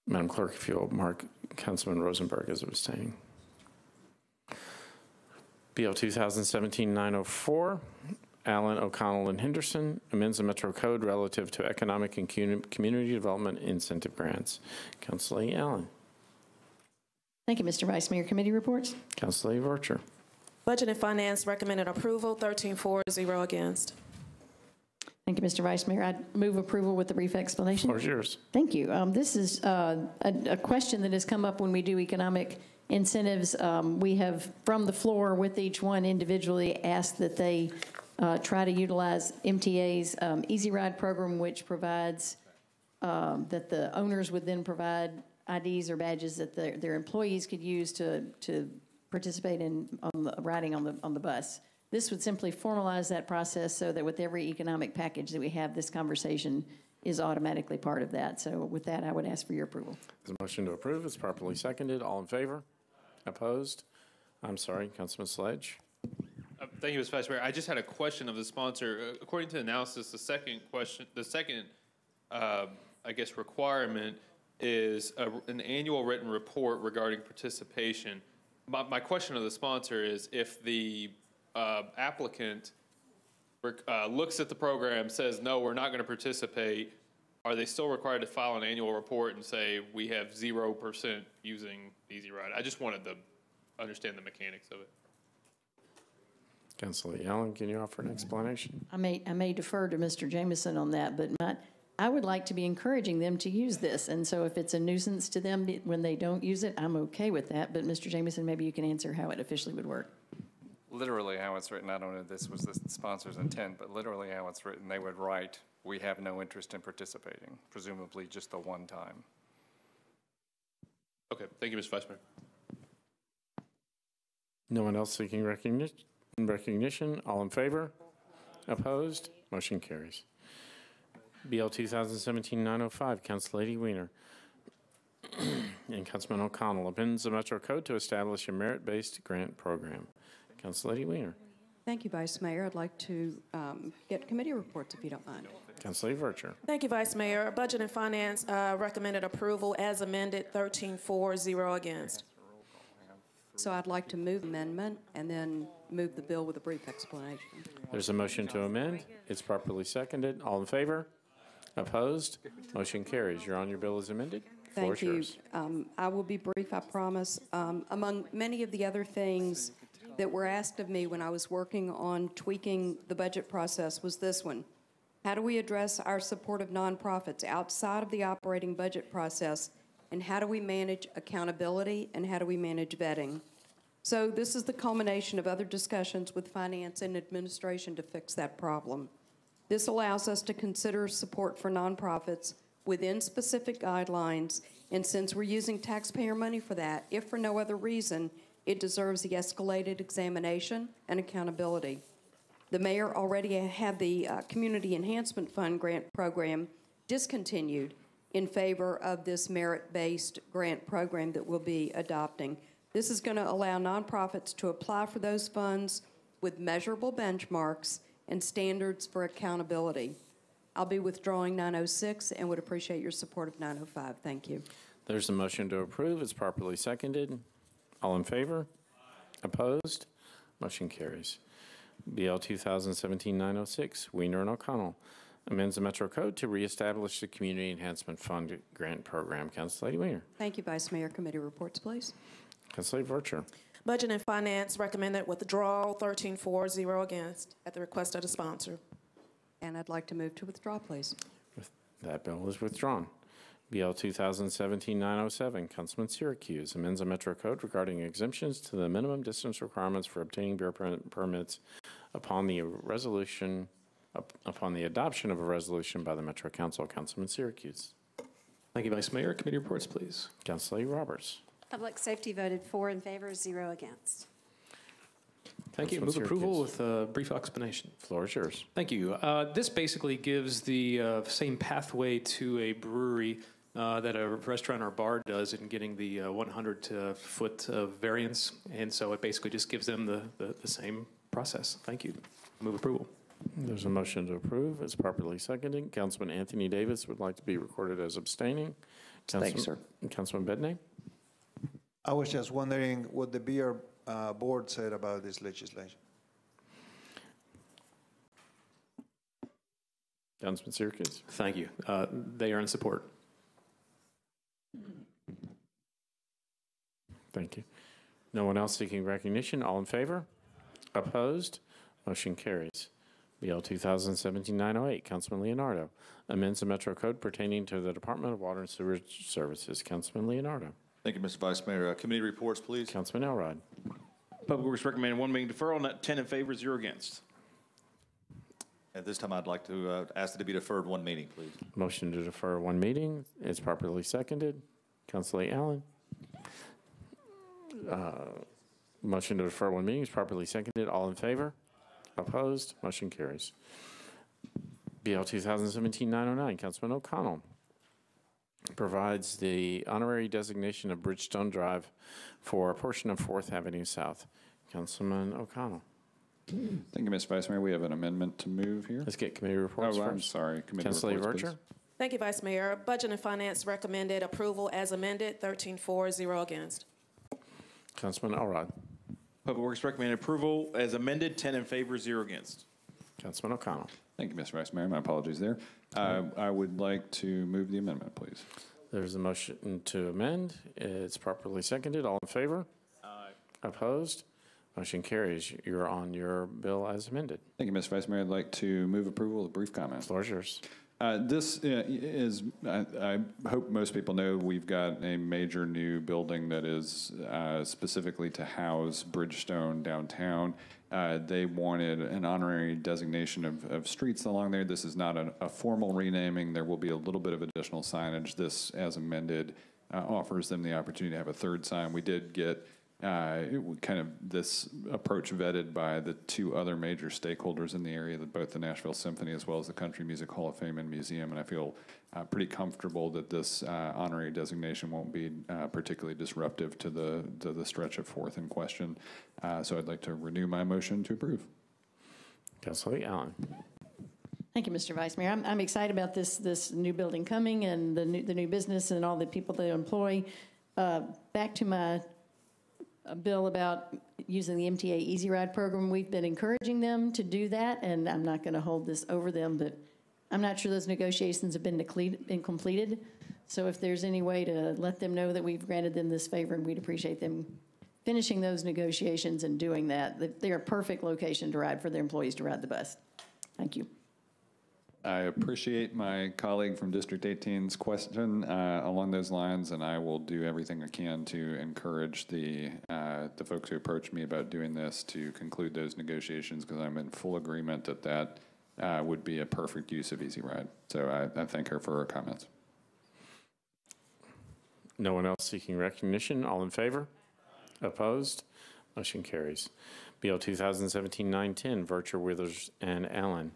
Madam Clerk, if you'll mark Councilman Rosenberg as abstaining. BL 2017-904, Allen, O'Connell, and Henderson amends the Metro Code relative to economic and community development incentive grants. Councilor Allen. Thank you, Mr. Vice Mayor. Committee reports? Councilor Lee Archer. Budget and Finance recommended approval, 13 for, 0 against. Thank you, Mr. Vice Mayor. I move approval with the brief explanation. Floor is yours. Thank you. Um, This is uh, a a question that has come up when we do economic incentives. Um, We have, from the floor with each one individually, asked that they uh, try to utilize MTA's um, Easy Ride program, which provides um, that the owners would then provide IDs or badges that their, their employees could use to, to participate in, on the, riding on the, on the bus. This would simply formalize that process so that with every economic package that we have, this conversation is automatically part of that. So with that, I would ask for your approval. There's a motion to approve. It's properly seconded. All in favor? Opposed? I'm sorry, Councilman Sledge. Uh, Thank you, Mr. Vice Mayor. I just had a question of the sponsor. Uh, According to the analysis, the second question, the second, uh, I guess, requirement is a- an annual written report regarding participation. My, my question of the sponsor is if the uh, applicant rec- uh, looks at the program, says, no, we're not going to participate, are they still required to file an annual report and say, we have 0% using Easy Ride? I just wanted to understand the mechanics of it. Councilor Allen, can you offer an explanation? I may, I may defer to Mr. Jameson on that, but my, I would like to be encouraging them to use this. And so if it's a nuisance to them when they don't use it, I'm okay with that. But Mr. Jameson, maybe you can answer how it officially would work. Literally how it's written, I don't know if this was the sponsor's intent, but literally how it's written, they would write, we have no interest in participating, presumably just the one time. Okay, thank you, Mr. Vice Mayor. No one else seeking recognition? Recognition? All in favor? Opposed? Motion carries. BL 2017-905, Council Lady Weiner and Councilman O'Connell amends the Metro Code to establish a merit-based grant program. Council Lady Weiner. Thank you, Vice Mayor. I'd like to um, get committee reports, if you don't mind. Councilor Vercher. Thank you, Vice Mayor. Budget and Finance uh, recommended approval as amended, 13-4, zero against. So I'd like to move amendment and then move the bill with a brief explanation. There's a motion to amend. It's properly seconded. All in favor? Opposed? Motion carries. You're on your bill as amended. Floor Thank is you. yours. Um, I will be brief, I promise. Um, Among many of the other things that were asked of me when I was working on tweaking the budget process was this one. How do we address our support of nonprofits outside of the operating budget process? And how do we manage accountability and how do we manage vetting? So this is the culmination of other discussions with finance and administration to fix that problem. This allows us to consider support for nonprofits within specific guidelines, and since we're using taxpayer money for that, if for no other reason, it deserves the escalated examination and accountability. The mayor already had the uh, Community Enhancement Fund grant program discontinued in favor of this merit-based grant program that we'll be adopting. This is going to allow nonprofits to apply for those funds with measurable benchmarks and standards for accountability. I'll be withdrawing 906 and would appreciate your support of 905. Thank you. There's a motion to approve. It's properly seconded. All in favor? Opposed? Motion carries. BL 2017-906, Weiner and O'Connell, amends the Metro Code to reestablish the Community Enhancement Fund Grant Program. Council Lady Weiner. Thank you, Vice Mayor. Committee reports, please. Council Lady Vercher. Budget and Finance recommended withdrawal, 13-4, zero against, at the request of the sponsor. And I'd like to move to withdraw, please. That bill is withdrawn. BL 2017-907, Councilman Syracuse, amends the Metro Code regarding exemptions to the minimum distance requirements for obtaining beer per- permits upon the resolution, up- upon the adoption of a resolution by the Metro Council. Councilman Syracuse. Thank you, Vice Mayor. Committee reports, please. Council Lady Roberts. Public Safety voted four in favor, zero against. Thank you. Councilman Move approval Syracuse. with a brief explanation. Floor is yours. Thank you. Uh, This basically gives the uh, same pathway to a brewery uh, that a restaurant or bar does in getting the 100-foot variance. And so it basically just gives them the, the the same process. Thank you. Move approval. There's a motion to approve. It's properly seconded. Councilman Anthony Davis would like to be recorded as abstaining. Thank you, Council- Councilman Bedne. I was just wondering what the beer uh, board said about this legislation. Councilman Syracuse. Thank you. Uh, They are in support. Thank you. No one else seeking recognition? All in favor? Opposed? Motion carries. BL 2017-908, Councilman Leonardo, amends the Metro Code pertaining to the Department of Water and Sewerage Services. Councilman Leonardo. Thank you, Mr. Vice Mayor. Uh, Committee reports, please. Councilman Elrod. Public Works recommended one meeting deferral, not 10 in favor, zero against. At this time, I'd like to uh, ask that it be deferred one meeting, please. Motion to defer one meeting is properly seconded. Councilor Allen. Uh, Motion to defer one meeting is properly seconded. All in favor? Opposed? Motion carries. BL 2017-909, Councilman O'Connell provides the honorary designation of Bridgestone Drive for a portion of Fourth Avenue South. Councilman O'Connell. Thank you, Mr. Vice Mayor. We have an amendment to move here. Let's get committee reports Oh, I'm sorry. Committee Councilor reports, Vercher. please. Thank you, Vice Mayor. Budget and Finance recommended approval as amended, 13-4, zero against. Councilman Elrod. Public Works recommended approval as amended, 10 in favor, zero against. Councilman O'Connell. Thank you, Mr. Vice Mayor. My apologies there. Uh, I would like to move the amendment, please. There's a motion to amend. It's properly seconded. All in favor? Aye. Opposed? Motion carries. You're on your bill as amended. Thank you, Mr. Vice Mayor. I'd like to move approval with a brief comment. Floor is yours. Uh, This uh, is, I I hope most people know, we've got a major new building that is uh, specifically to house Bridgestone downtown. Uh, They wanted an honorary designation of, of streets along there. This is not a, a formal renaming. There will be a little bit of additional signage. This, as amended, uh, offers them the opportunity to have a third sign. We did get uh, it kind of this approach vetted by the two other major stakeholders in the area, the- both the Nashville Symphony as well as the Country Music Hall of Fame and Museum, and I feel uh, pretty comfortable that this uh, honorary designation won't be uh, particularly disruptive to the to the stretch of Fourth in question. Uh, so I'd like to renew my motion to approve. Councilor Allen. Thank you, Mr. Vice Mayor. I'm, I'm excited about this, this new building coming and the new, the new business and all the people they employ. Uh, Back to my uh, bill about using the MTA Easy Ride program, we've been encouraging them to do that, and I'm not going to hold this over them, but I'm not sure those negotiations have been been completed. So if there's any way to let them know that we've granted them this favor, and we'd appreciate them finishing those negotiations and doing that. That They're a perfect location to ride for their employees to ride the bus. Thank you. I appreciate my colleague from District 18's question uh, along those lines, and I will do everything I can to encourage the, uh, the folks who approached me about doing this to conclude those negotiations, because I'm in full agreement that that uh, would be a perfect use of Easy Ride. So I, I thank her for her comments. No one else seeking recognition. All in favor? Opposed? Motion carries. BL 2017-910, Vercher, Withers, and Allen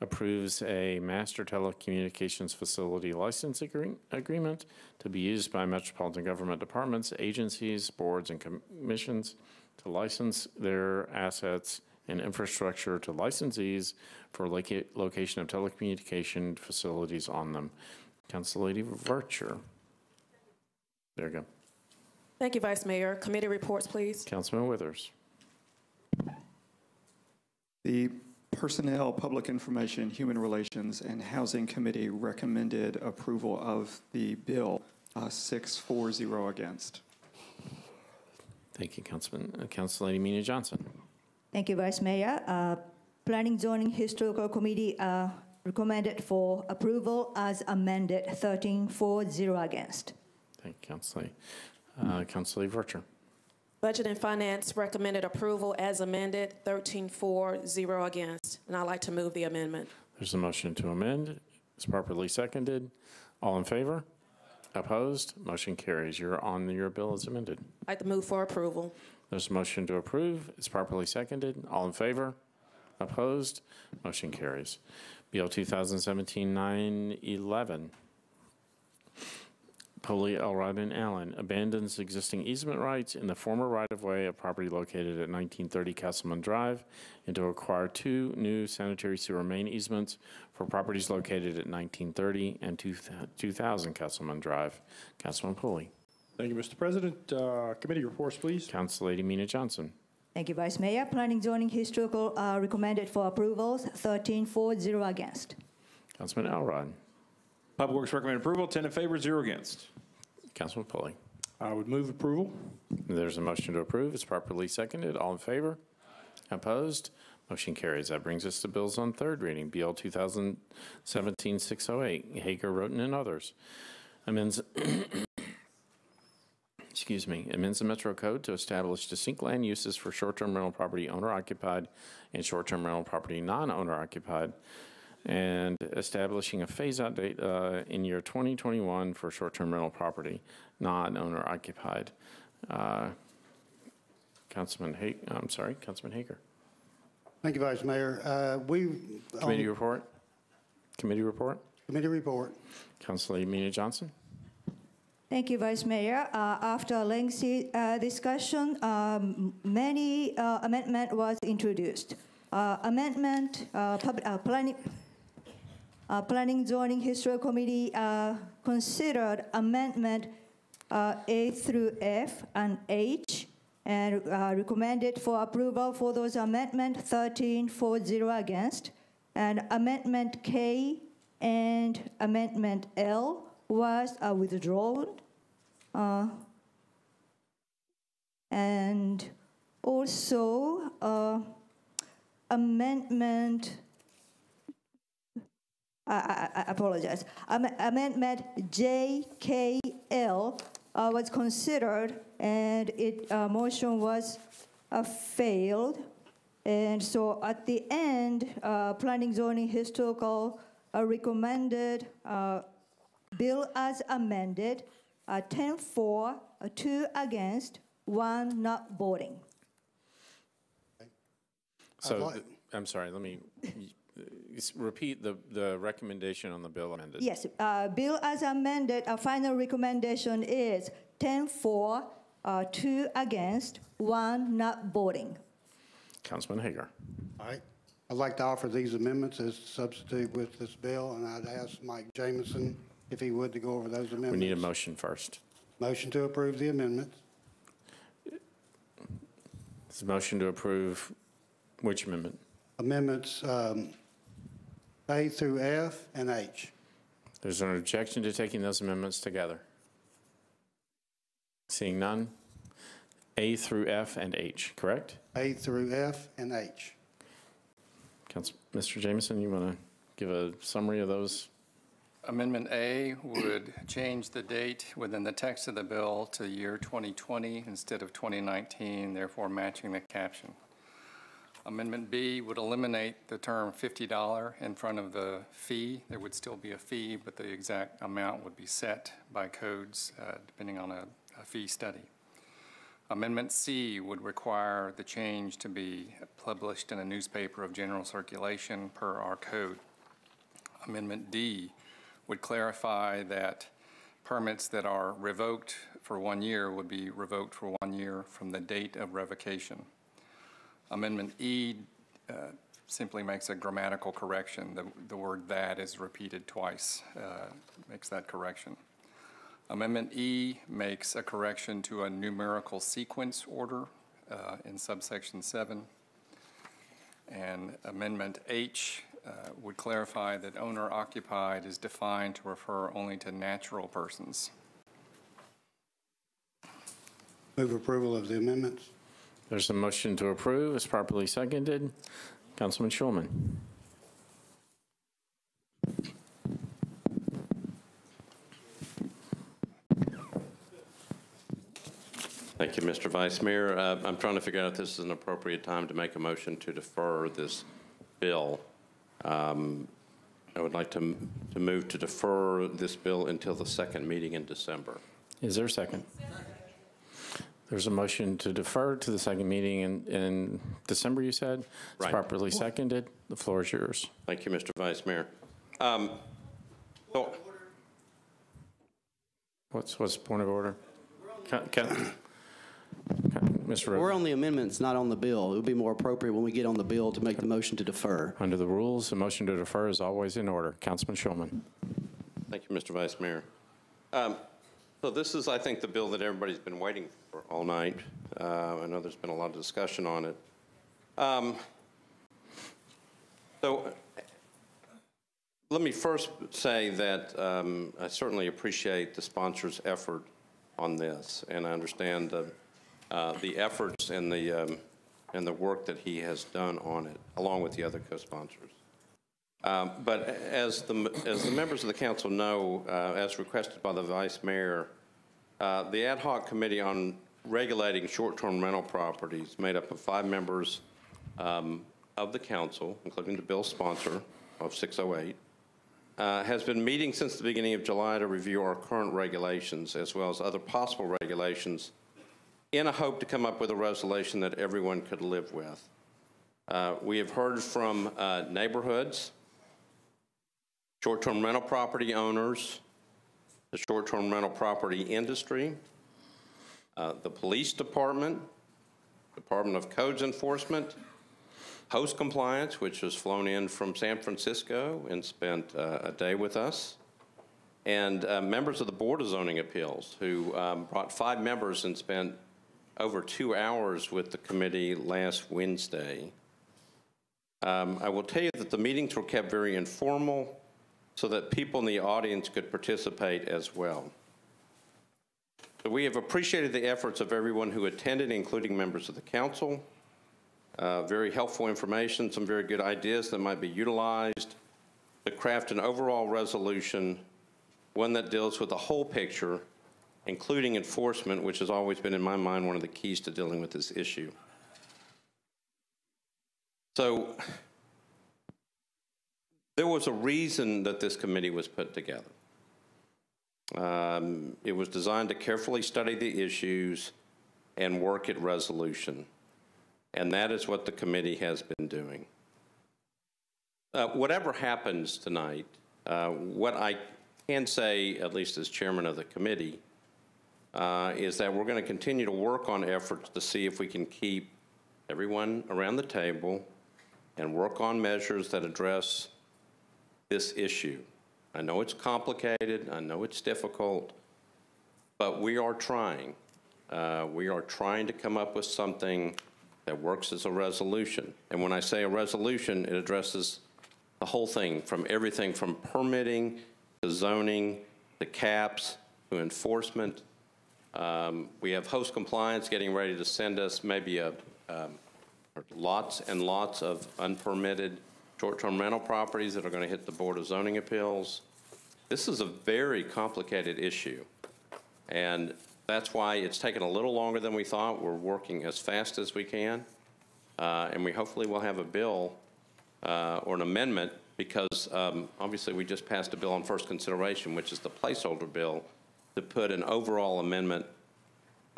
approves a master telecommunications facility license agree- agreement to be used by metropolitan government departments, agencies, boards, and commissions to license their assets and infrastructure to licensees for loca- location of telecommunication facilities on them. Council Lady Vercher. There you go. Thank you, Vice Mayor. Committee reports, please. Councilman Withers. The Personnel, Public Information, Human Relations, and Housing Committee recommended approval of the bill, uh, 640 against. Thank you, Councilman. Uh, Council Lady Mina Johnson. Thank you, Vice Mayor. Uh, Planning Zoning Historical Committee uh, recommended for approval as amended, 13-4-0 against. Thank you, Council Lady. Uh, Council Lady Vercher. Budget and Finance recommended approval as amended, 13-4-0 against. And I'd like to move the amendment. There's a motion to amend. It's properly seconded. All in favor? Opposed? Motion carries. You're on your bill as amended. I'd like to move for approval. There's a motion to approve. It's properly seconded. All in favor? Opposed? Motion carries. Bill 2017-911. Pulley, Elrod, and Allen abandons existing easement rights in the former right-of-way of property located at 1930 Castleman Drive and to acquire two new sanitary sewer main easements for properties located at 1930 and 2000 Castleman Drive. Councilman Pulley. Thank you, Mr. President. Uh, Committee reports, please. Council Lady Mina Johnson. Thank you, Vice Mayor. Planning Zoning Historical uh, recommended for approvals, 13-4-0 against. Councilman Elrod. Public Works recommend approval, 10 in favor, 0 against. Councilman Pulley. I would move approval. There's a motion to approve. It's properly seconded. All in favor? Opposed? Motion carries. That brings us to bills on third reading. BL 2017-608, Hagar, Rhoten, and others. Amends, excuse me, amends the Metro Code to establish distinct land uses for short-term rental property owner-occupied and short-term rental property non-owner occupied, and establishing a phase-out date uh, in year 2021 for short-term rental property, non-owner occupied. Uh, Councilman Ha, I'm sorry, Councilman Hagar. Thank you, Vice Mayor. Uh, We. Committee um, report? Committee report? Committee report. Councilor Mina Johnson? Thank you, Vice Mayor. Uh, After a lengthy uh, discussion, um, many uh, amendment was introduced. Uh, Amendment, uh, pub- uh, planning, uh, Planning Zoning Historical Committee uh, considered amendment uh, A through F and H and uh, recommended for approval for those amendment 13-4-0 against. And Amendment K and Amendment L was uh, withdrawn. Uh, And also, amendment, I- I I apologize, amendment JKL uh, was considered, and it, uh, motion was uh, failed. And so at the end, uh, Planning Zoning Historical uh, recommended uh, bill as amended, uh, 10 for, uh, 2 against, 1 not voting. So, like- I'm sorry, let me s- repeat the, the recommendation on the bill amended. Yes, uh, bill as amended, a final recommendation is 10 for, uh, 2 against, 1 not voting. Councilman Hagar. All right. I'd like to offer these amendments as substitute with this bill, and I'd ask Mike Jameson if he would to go over those amendments. We need a motion first. Motion to approve the amendments. Is a motion to approve which amendment? Amendments um, A through F and H. There's an objection to taking those amendments together. Seeing none. A through F and H, correct? A through F and H. Council, Mr. Jameson, you want to give a summary of those? Amendment A would change the date within the text of the bill to year 2020 instead of 2019, therefore matching the caption. Amendment B would eliminate the term $50 in front of the fee. There would still be a fee, but the exact amount would be set by codes uh, depending on a a fee study. Amendment C would require the change to be published in a newspaper of general circulation per our code. Amendment D would clarify that permits that are revoked for one year would be revoked for one year from the date of revocation. Amendment E uh, simply makes a grammatical correction. The, the word that is repeated twice, uh, makes that correction. Amendment E makes a correction to a numerical sequence order uh, in subsection 7. And Amendment H uh, would clarify that owner occupied is defined to refer only to natural persons. Move approval of the amendments. There's a motion to approve. It's properly seconded. Councilman Shulman. Thank you, Mr. Vice Mayor. Uh, I'm trying to figure out if this is an appropriate time to make a motion to defer this bill. Um, I would like to, to move to defer this bill until the second meeting in December. Is there a second? There's a motion to defer to the second meeting in, in December, you said? It's Right. properly seconded. The floor is yours. Thank you, Mr. Vice Mayor. Um, so, What's, what's the point of order? Can- can- Mr. We're on the amendments, not on the bill. It would be more appropriate when we get on the bill to make the motion to defer. under the rules, a motion to defer is always in order. Councilman Shulman. Thank you, Mr. Vice Mayor. Um, So this is, I think, the bill that everybody's been waiting for all night. Uh, I know there's been a lot of discussion on it. Um, So let me first say that um, I certainly appreciate the sponsor's effort on this, and I understand the, uh, the efforts and the, um, and the work that he has done on it, along with the other co-sponsors. Um, But as the, as the members of the council know, uh, as requested by the vice mayor, uh, the ad hoc committee on regulating short-term rental properties, made up of five members um, of the council, including the bill sponsor of 608, uh, has been meeting since the beginning of July to review our current regulations as well as other possible regulations in a hope to come up with a resolution that everyone could live with. Uh, We have heard from uh, neighborhoods, short-term rental property owners, the short-term rental property industry, uh, the police department, Department of Codes Enforcement, Host Compliance, which has flown in from San Francisco and spent uh, a day with us, and uh, members of the Board of Zoning Appeals, who um, brought five members and spent over two hours with the committee last Wednesday. Um, I will tell you that the meetings were kept very informal so that people in the audience could participate as well. So we have appreciated the efforts of everyone who attended, including members of the council. Uh, very helpful information, some very good ideas that might be utilized to craft an overall resolution, one that deals with the whole picture, including enforcement, which has always been, in my mind, one of the keys to dealing with this issue. So there was a reason that this committee was put together. Um, It was designed to carefully study the issues and work at resolution. And that is what the committee has been doing. Uh, Whatever happens tonight, uh, what I can say, at least as chairman of the committee, uh, is that we're going to continue to work on efforts to see if we can keep everyone around the table and work on measures that address this issue. I know it's complicated, I know it's difficult, but we are trying. Uh, We are trying to come up with something that works as a resolution. And when I say a resolution, it addresses the whole thing, from everything from permitting to zoning, to caps, to enforcement. Um, We have host compliance getting ready to send us maybe a, um, lots and lots of unpermitted short-term rental properties that are going to hit the Board of Zoning Appeals. This is a very complicated issue, and that's why it's taken a little longer than we thought. We're working as fast as we can, uh, and we hopefully will have a bill uh, or an amendment, because um, obviously we just passed a bill on first consideration, which is the placeholder bill, to put an overall amendment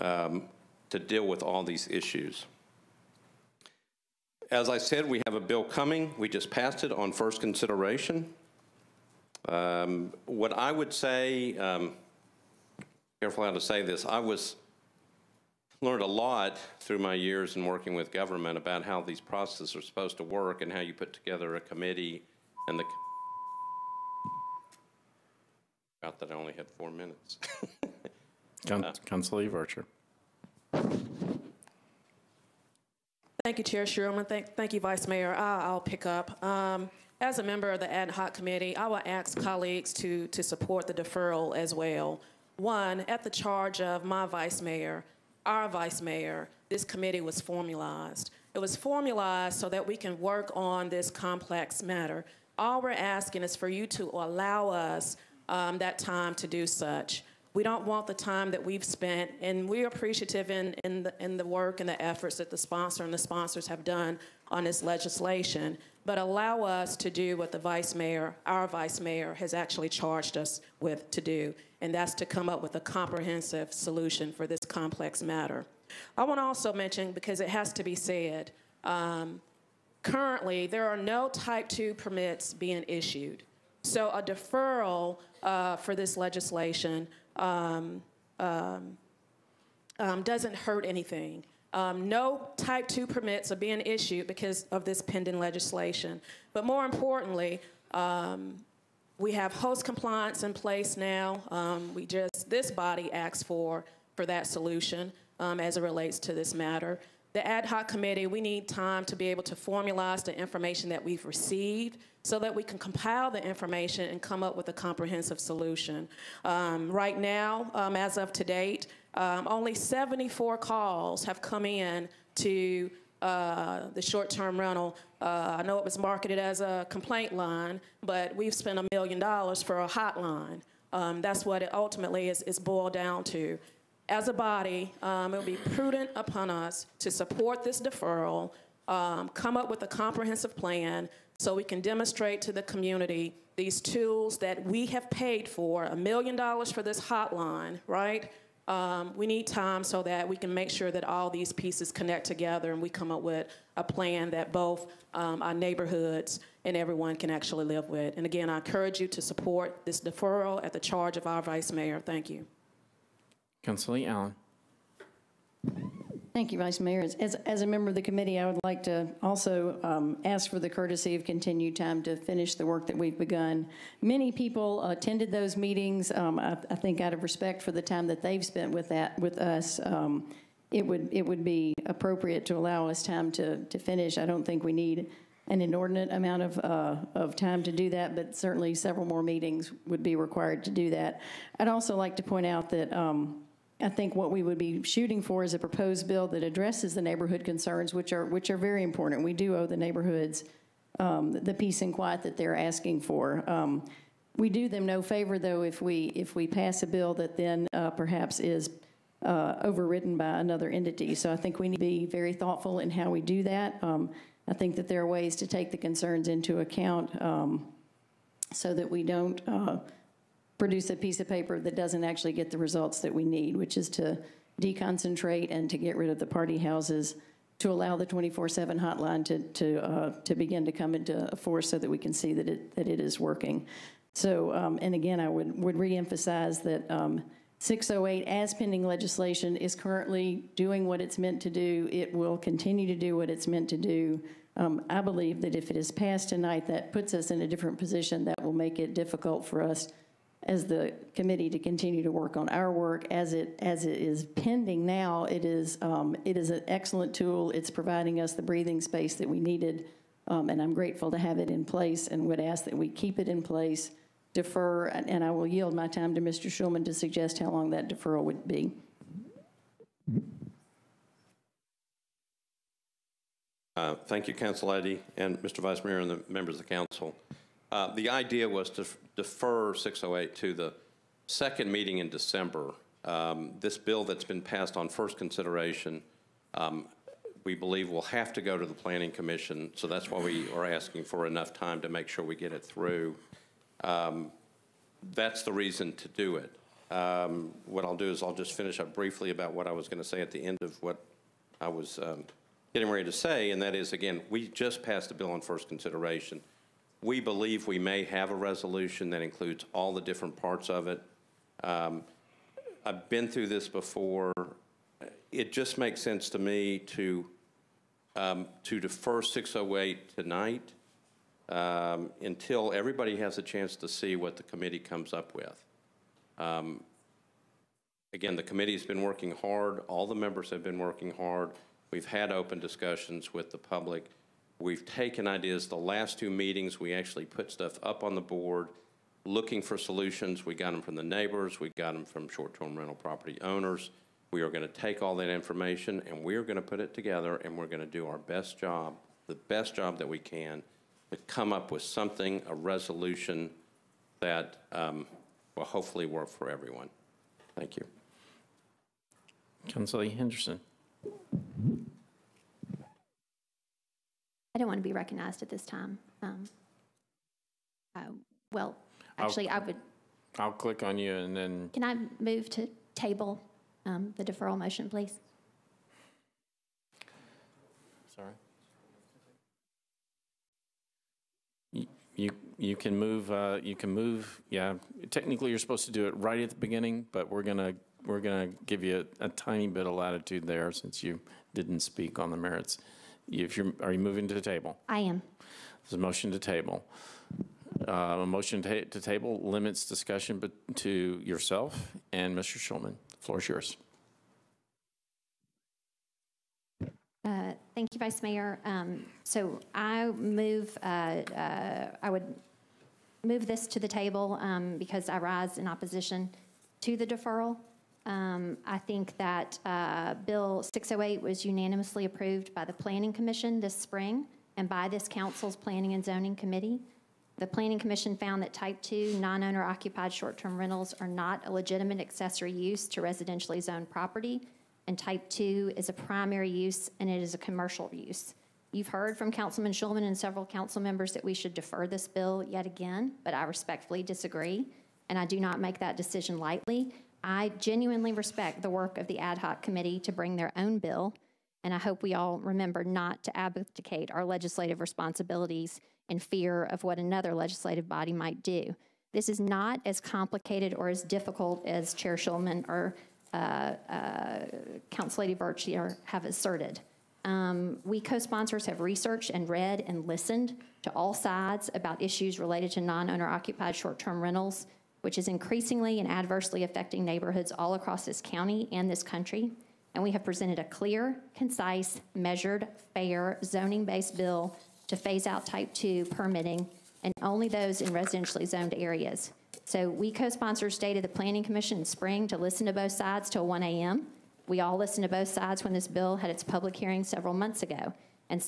um, to deal with all these issues. As I said, we have a bill coming. We just passed it on first consideration. Um, What I would say, um, careful how to say this, I was, learned a lot through my years in working with government about how these processes are supposed to work and how you put together a committee and the, out that I only had four minutes. Coun- Council Eve Archer. Thank you, Chair Shulman. Thank, thank you, Vice Mayor. I, I'll pick up. Um, as a member of the ad hoc committee, I will ask colleagues to, to support the deferral as well. One, at the charge of my vice mayor, our vice mayor, this committee was formalized. It was formalized so that we can work on this complex matter. All we're asking is for you to allow us um, that time to do such. We don't want the time that we've spent, and we're appreciative in, in, the, in the work and the efforts that the sponsor and the sponsors have done on this legislation, but allow us to do what the vice mayor, our vice mayor, has actually charged us with to do, and that's to come up with a comprehensive solution for this complex matter. I want to also mention, because it has to be said, um, currently there are no type 2 permits being issued. So a deferral uh, for this legislation um, um, um, doesn't hurt anything. Um, no type 2 permits are being issued because of this pending legislation. But more importantly, um, we have host compliance in place now. We just, this body asks for, for that solution as it relates to this matter. The ad hoc committee, we need time to be able to formalize the information that we've received so that we can compile the information and come up with a comprehensive solution. Um, right now, um, as of to date, um, only 74 calls have come in to uh, the short-term rental. Uh, I know it was marketed as a complaint line, but we've spent a million dollars for a hotline. Um, that's what it ultimately is, is boiled down to. As a body, um, it will be prudent upon us to support this deferral, um, come up with a comprehensive plan so we can demonstrate to the community these tools that we have paid for, a million dollars for this hotline, right? Um, we need time so that we can make sure that all these pieces connect together and we come up with a plan that both um, our neighborhoods and everyone can actually live with. And again, I encourage you to support this deferral at the charge of our Vice Mayor. Thank you. Council Lee Allen. Thank you, Vice Mayor. As- As, as a member of the committee, I would like to also um, ask for the courtesy of continued time to finish the work that we've begun. Many people attended those meetings. Um, I, I think out of respect for the time that they've spent with that, with us, um, it would, it would be appropriate to allow us time to, to finish. I don't think we need an inordinate amount of, uh, of time to do that, but certainly several more meetings would be required to do that. I'd also like to point out that um, I think what we would be shooting for is a proposed bill that addresses the neighborhood concerns, which are, which are very important. We do owe the neighborhoods um, the peace and quiet that they're asking for. Um, we do them no favor, though, if we, if we pass a bill that then uh, perhaps is uh, overridden by another entity. So I think we need to be very thoughtful in how we do that. Um, I think that there are ways to take the concerns into account um, so that we don't uh, produce a piece of paper that doesn't actually get the results that we need, which is to deconcentrate and to get rid of the party houses, to allow the 24/7 hotline to to uh, to begin to come into force, so that we can see that it that it is working. So, um, and again, I would would reemphasize that. Um, 608, as pending legislation, is currently doing what it's meant to do. It will continue to do what it's meant to do. Um, I believe that if it is passed tonight, that puts us in a different position that will make it difficult for us as the committee to continue to work on our work. As it, as it is pending now, it is, um, it is an excellent tool. It's providing us the breathing space that we needed, um, and I'm grateful to have it in place and would ask that we keep it in place, defer, and and I will yield my time to Mr. Shulman to suggest how long that deferral would be. Uh, Thank you, Council Eddy, and Mr. Vice Mayor and the members of the council. Uh, The idea was to defer 608 to the second meeting in December. Um, This bill that's been passed on first consideration, um, we believe will have to go to the Planning Commission, so that's why we are asking for enough time to make sure we get it through. Um, That's the reason to do it. Um, What I'll do is I'll just finish up briefly about what I was going to say at the end of what I was um, getting ready to say, and that is, again, we just passed a bill on first consideration. We believe we may have a resolution that includes all the different parts of it. Um, I've been through this before. It just makes sense to me to, um, to defer 608 tonight um, until everybody has a chance to see what the committee comes up with. Um, Again, the committee's been working hard, all the members have been working hard. We've had open discussions with the public. We've taken ideas. The last two meetings, we actually put stuff up on the board, looking for solutions. We got them from the neighbors, we got them from short-term rental property owners. We are going to take all that information, and we are going to put it together, and we're going to do our best job, the best job that we can, to come up with something, a resolution that um, will hopefully work for everyone. Thank you. Councilor Henderson. I don't want to be recognized at this time. Um, uh, Well, I'll- actually, I would, I'll click on you and then, can I move to table um, the deferral motion, please? sorry. You- You, you can move, uh, you can move, yeah, technically you're supposed to do it right at the beginning, but we're gonna, we're gonna give you a a tiny bit of latitude there since you didn't speak on the merits. If you're, are you moving to the table? I am. There's a motion to table. Uh, A motion to to table limits discussion but to yourself and Mr. Shulman. The floor is yours. Uh, Thank you, Vice Mayor. Um, So I move, uh, uh, I would move this to the table um, because I rise in opposition to the deferral. Um, I think that uh, Bill 608 was unanimously approved by the Planning Commission this spring and by this council's Planning and Zoning Committee. The Planning Commission found that type 2 non-owner occupied short-term rentals are not a legitimate accessory use to residentially zoned property, and type 2 is a primary use and it is a commercial use. You've heard from Councilman Shulman and several council members that we should defer this bill yet again, but I respectfully disagree, and I do not make that decision lightly. I genuinely respect the work of the ad hoc committee to bring their own bill, and I hope we all remember not to abdicate our legislative responsibilities in fear of what another legislative body might do. This is not as complicated or as difficult as Chair Shulman or uh, uh, Council Lady Vercher have asserted. Um, We co-sponsors have researched and read and listened to all sides about issues related to non-owner occupied short-term rentals, which is increasingly and adversely affecting neighborhoods all across this county and this country. And we have presented a clear, concise, measured, fair, zoning-based bill to phase out type 2 permitting and only those in residentially zoned areas. So we co-sponsors stayed at the Planning Commission in spring to listen to both sides till 1 a.m. We all listened to both sides when this bill had its public hearing several months ago. And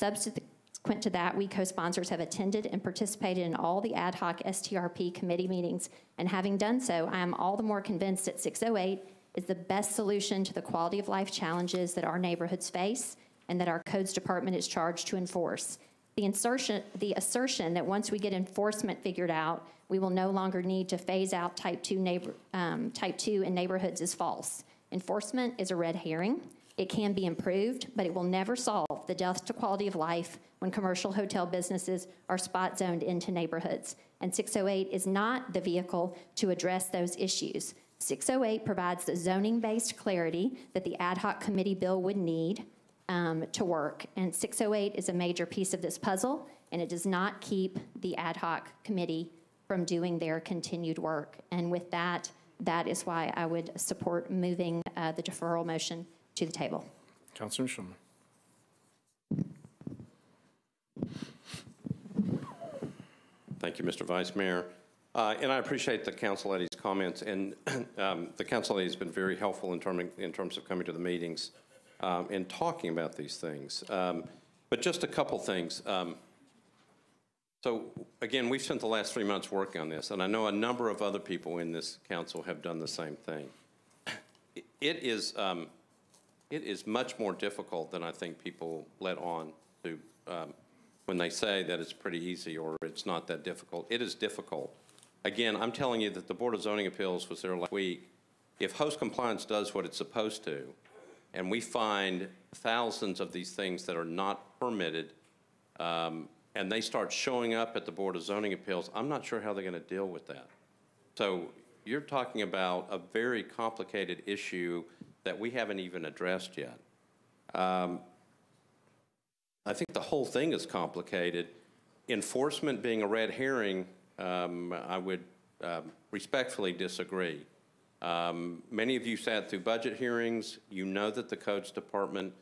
subsequent to that, we co-sponsors have attended and participated in all the ad hoc STRP committee meetings. And having done so, I am all the more convinced that 608 is the best solution to the quality of life challenges that our neighborhoods face and that our codes department is charged to enforce. The insertion, the assertion that once we get enforcement figured out, we will no longer need to phase out type 2 neighbor, um, type 2 in neighborhoods is false. Enforcement is a red herring. It can be improved, but it will never solve the death to quality of life when commercial hotel businesses are spot zoned into neighborhoods. And 608 is not the vehicle to address those issues. 608 provides the zoning-based clarity that the ad hoc committee bill would need. um, to work. And 608 is a major piece of this puzzle, and it does not keep the ad hoc committee from doing their continued work. And with that, that is why I would support moving uh, the deferral motion to the table. Councilman Shulman. Thank you, Mr. Vice Mayor. Uh, And I appreciate the council lady's comments, and um, the council lady's been very helpful in term, in terms of coming to the meetings um, and talking about these things. Um, But just a couple things. Um, So again, we've spent the last three months working on this, and I know a number of other people in this council have done the same thing. It is, um, it is much more difficult than I think people let on to, um, when they say that it's pretty easy or it's not that difficult. It is difficult. Again, I'm telling you that the Board of Zoning Appeals was there last week. If host compliance does what it's supposed to, and we find thousands of these things that are not permitted, um, and they start showing up at the Board of Zoning Appeals, I'm not sure how they're going to deal with that. So you're talking about a very complicated issue that we haven't even addressed yet. Um, I think the whole thing is complicated. Enforcement being a red herring, um, I would um, respectfully disagree. Um, Many of you sat through budget hearings. You know that the Codes Department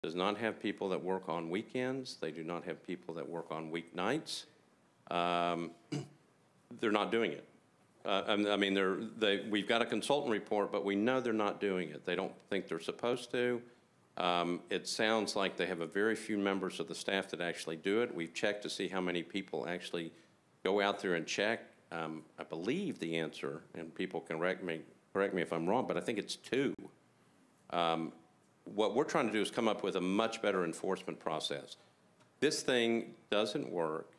does not have people that work on weekends. They do not have people that work on weeknights. Um, They're not doing it. Uh, I I mean, they're, they, we've got a consultant report, but we know they're not doing it. They don't think they're supposed to. Um, It sounds like they have a very few members of the staff that actually do it. We've checked to see how many people actually go out there and check. Um, I believe the answer, and people can correct me, correct me if I'm wrong, but I think it's two. Um, What we're trying to do is come up with a much better enforcement process. This thing doesn't work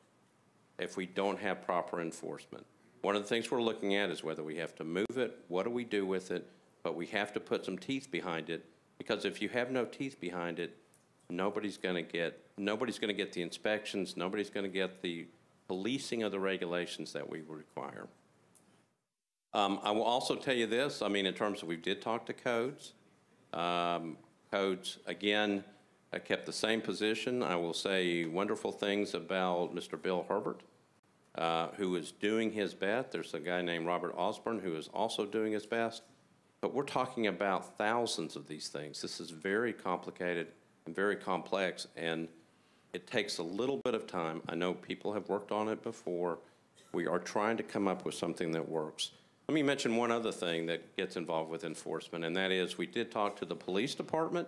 if we don't have proper enforcement. One of the things we're looking at is whether we have to move it, what do we do with it, but we have to put some teeth behind it, because if you have no teeth behind it, nobody's going to get, nobody's going to get the inspections, nobody's going to get the policing of the regulations that we require. Um, I will also tell you this, I mean, in terms of, we did talk to codes. Um, Codes, again, uh, kept the same position. I will say wonderful things about Mr. Bill Herbert, uh, who is doing his best. There's a guy named Robert Osborne who is also doing his best. But we're talking about thousands of these things. This is very complicated and very complex, and it takes a little bit of time. I know people have worked on it before. We are trying to come up with something that works. Let me mention one other thing that gets involved with enforcement, and that is we did talk to the police department.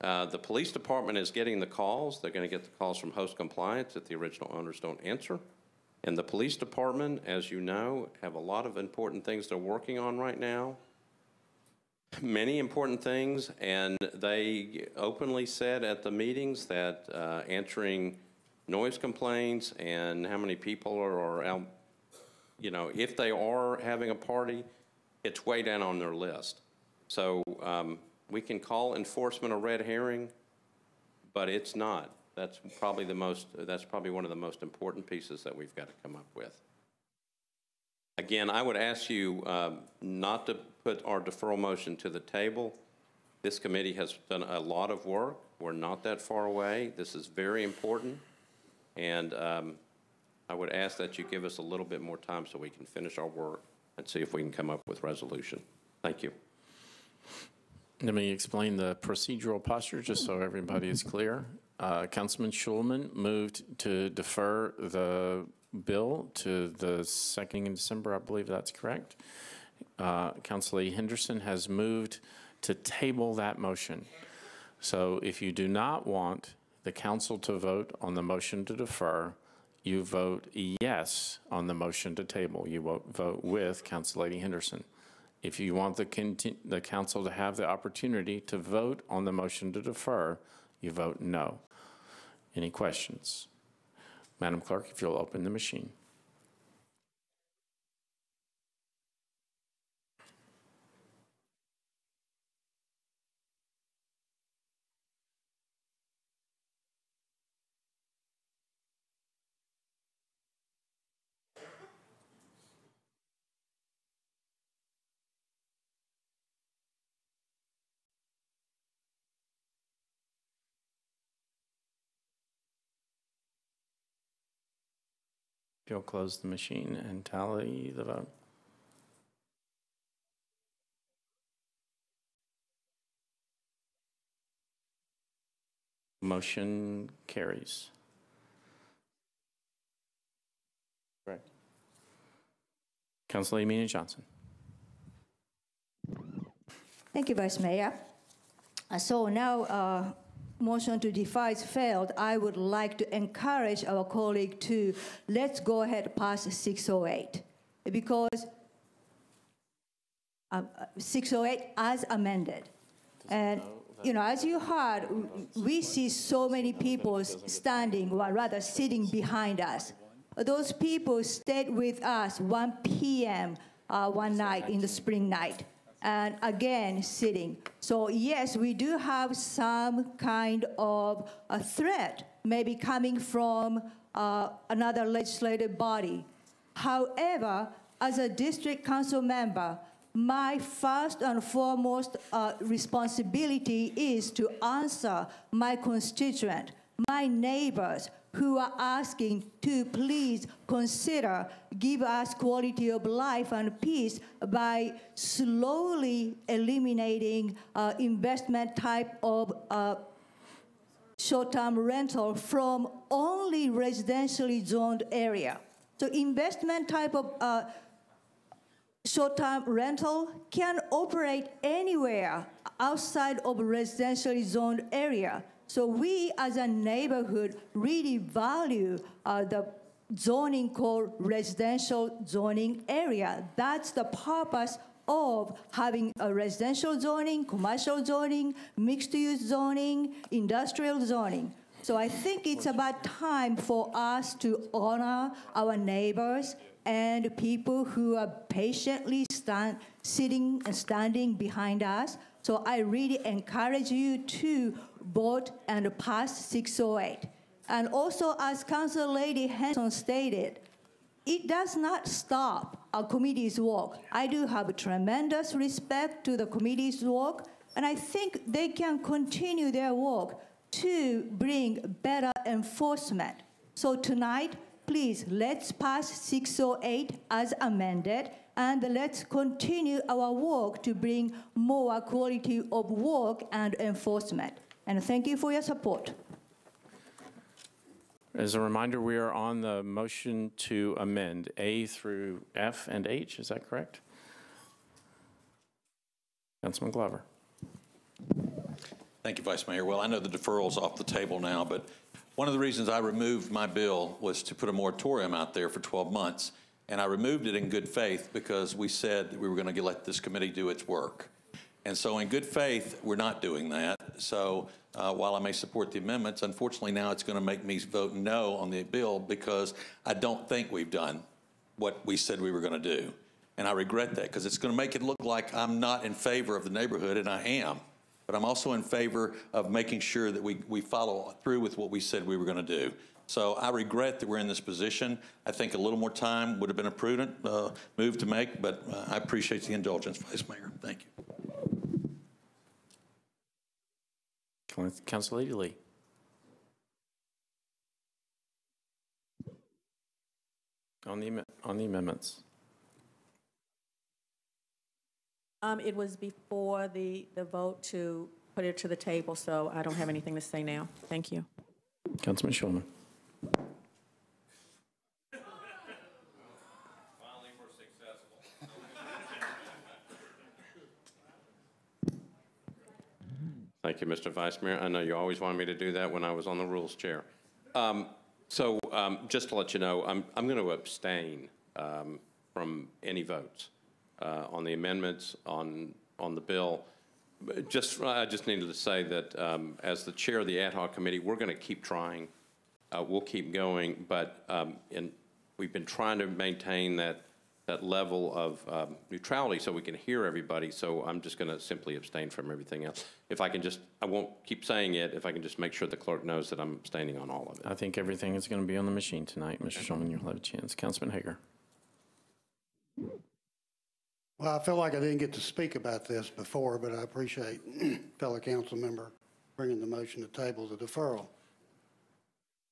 Uh, the police department is getting the calls. They're going to get the calls from host compliance if the original owners don't answer. And the police department, as you know, have a lot of important things they're working on right now. Many important things, and they openly said at the meetings that uh, answering noise complaints and how many people are, are out, you know, if they are having a party, it's way down on their list. So um, we can call enforcement a red herring, but it's not. That's probably the most, that's probably one of the most important pieces that we've got to come up with. Again, I would ask you um, not to put our deferral motion to the table. This committee has done a lot of work. We're not that far away. This is very important. And um, I would ask that you give us a little bit more time so we can finish our work and see if we can come up with resolution. Thank you. Let me explain the procedural posture, just so everybody is clear. Uh, Councilman Shulman moved to defer the bill to the second in December, I believe that's correct. Uh, Councilor Henderson has moved to table that motion. So if you do not want the council to vote on the motion to defer, you vote yes on the motion to table. You vote, with Council Lady Henderson. If you want the, the council to have the opportunity to vote on the motion to defer, you vote no. Any questions? Madam Clerk, if you'll open the machine. You'll close the machine and tally the vote. Motion carries. Correct. Councilor Emina Johnson. Thank you, Vice Mayor. Uh, So now, uh, motion to defy is failed. I would like to encourage our colleague to, let's go ahead pass 608. Because uh, uh, 608 as amended. And, you know, as you heard, we see so many people standing, or rather sitting behind us. Those people stayed with us 1 p.m. uh, one night in the spring night, and again sitting. So yes, we do have some kind of a threat, maybe coming from uh, another legislative body. However, as a district council member, my first and foremost uh, responsibility is to answer my constituent, my neighbors who are asking to please consider give us quality of life and peace by slowly eliminating uh, investment type of uh, short-term rental from only residentially zoned area. So investment type of uh, short-term rental can operate anywhere outside of residentially zoned area. So we, as a neighborhood, really value uh, the zoning called residential zoning area. That's the purpose of having a residential zoning, commercial zoning, mixed-use zoning, industrial zoning. So I think it's about time for us to honor our neighbors and people who are patiently stand, sitting and standing behind us. So I really encourage you to vote and pass 608. And also, as Council Lady Hanson stated, it does not stop our committee's work. I do have tremendous respect to the committee's work, and I think they can continue their work to bring better enforcement. So tonight, please, let's pass 608 as amended, and let's continue our work to bring more quality of work and enforcement. And thank you for your support. As a reminder, we are on the motion to amend A through F and H, is that correct? Councilman Glover. Thank you, Vice Mayor. Well, I know the deferral is off the table now, but one of the reasons I removed my bill was to put a moratorium out there for 12 months. And I removed it in good faith because we said we were going to let this committee do its work. And so in good faith, we're not doing that. So uh, while I may support the amendments, unfortunately now it's going to make me vote no on the bill because I don't think we've done what we said we were going to do. And I regret that because it's going to make it look like I'm not in favor of the neighborhood, and I am. But I'm also in favor of making sure that we, we follow through with what we said we were going to do. So I regret that we're in this position. I think a little more time would have been a prudent uh, move to make, but uh, I appreciate the indulgence, Vice Mayor. Thank you. Council Lady Lee. On the, on the amendments. Um, it was before the, the vote to put it to the table, so I don't have anything to say now. Thank you. Councilman Shulman. Thank you, Mr. Vice Mayor. I know you always wanted me to do that when I was on the Rules Chair. Um, So um, just to let you know, I'm, I'm going to abstain um, from any votes uh, on the amendments, on, on the bill. Just, I just needed to say that um, as the chair of the ad hoc committee, we're going to keep trying. Uh, We'll keep going, but, um, and we've been trying to maintain that, that level of um, neutrality so we can hear everybody, so I'm just going to simply abstain from everything else. If I can just, I won't keep saying it, if I can just make sure the clerk knows that I'm abstaining on all of it. I think everything is going to be on the machine tonight, Mr. Shulman, you'll have a chance. Councilman Hagar. Well, I feel like I didn't get to speak about this before, but I appreciate fellow council member bringing the motion to table the deferral.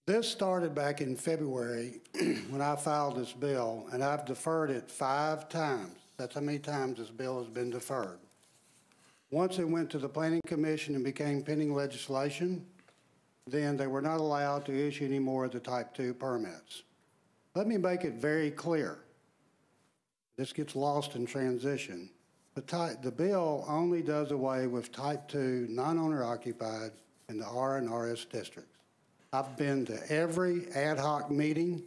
This started back in February when I filed this bill, and I've deferred it five times. That's how many times this bill has been deferred. Once it went to the Planning Commission and became pending legislation, then they were not allowed to issue any more of the Type 2 permits. Let me make it very clear. This gets lost in transition. The type, the bill only does away with Type 2 non-owner occupied in the R and RS districts. I've been to every ad hoc meeting,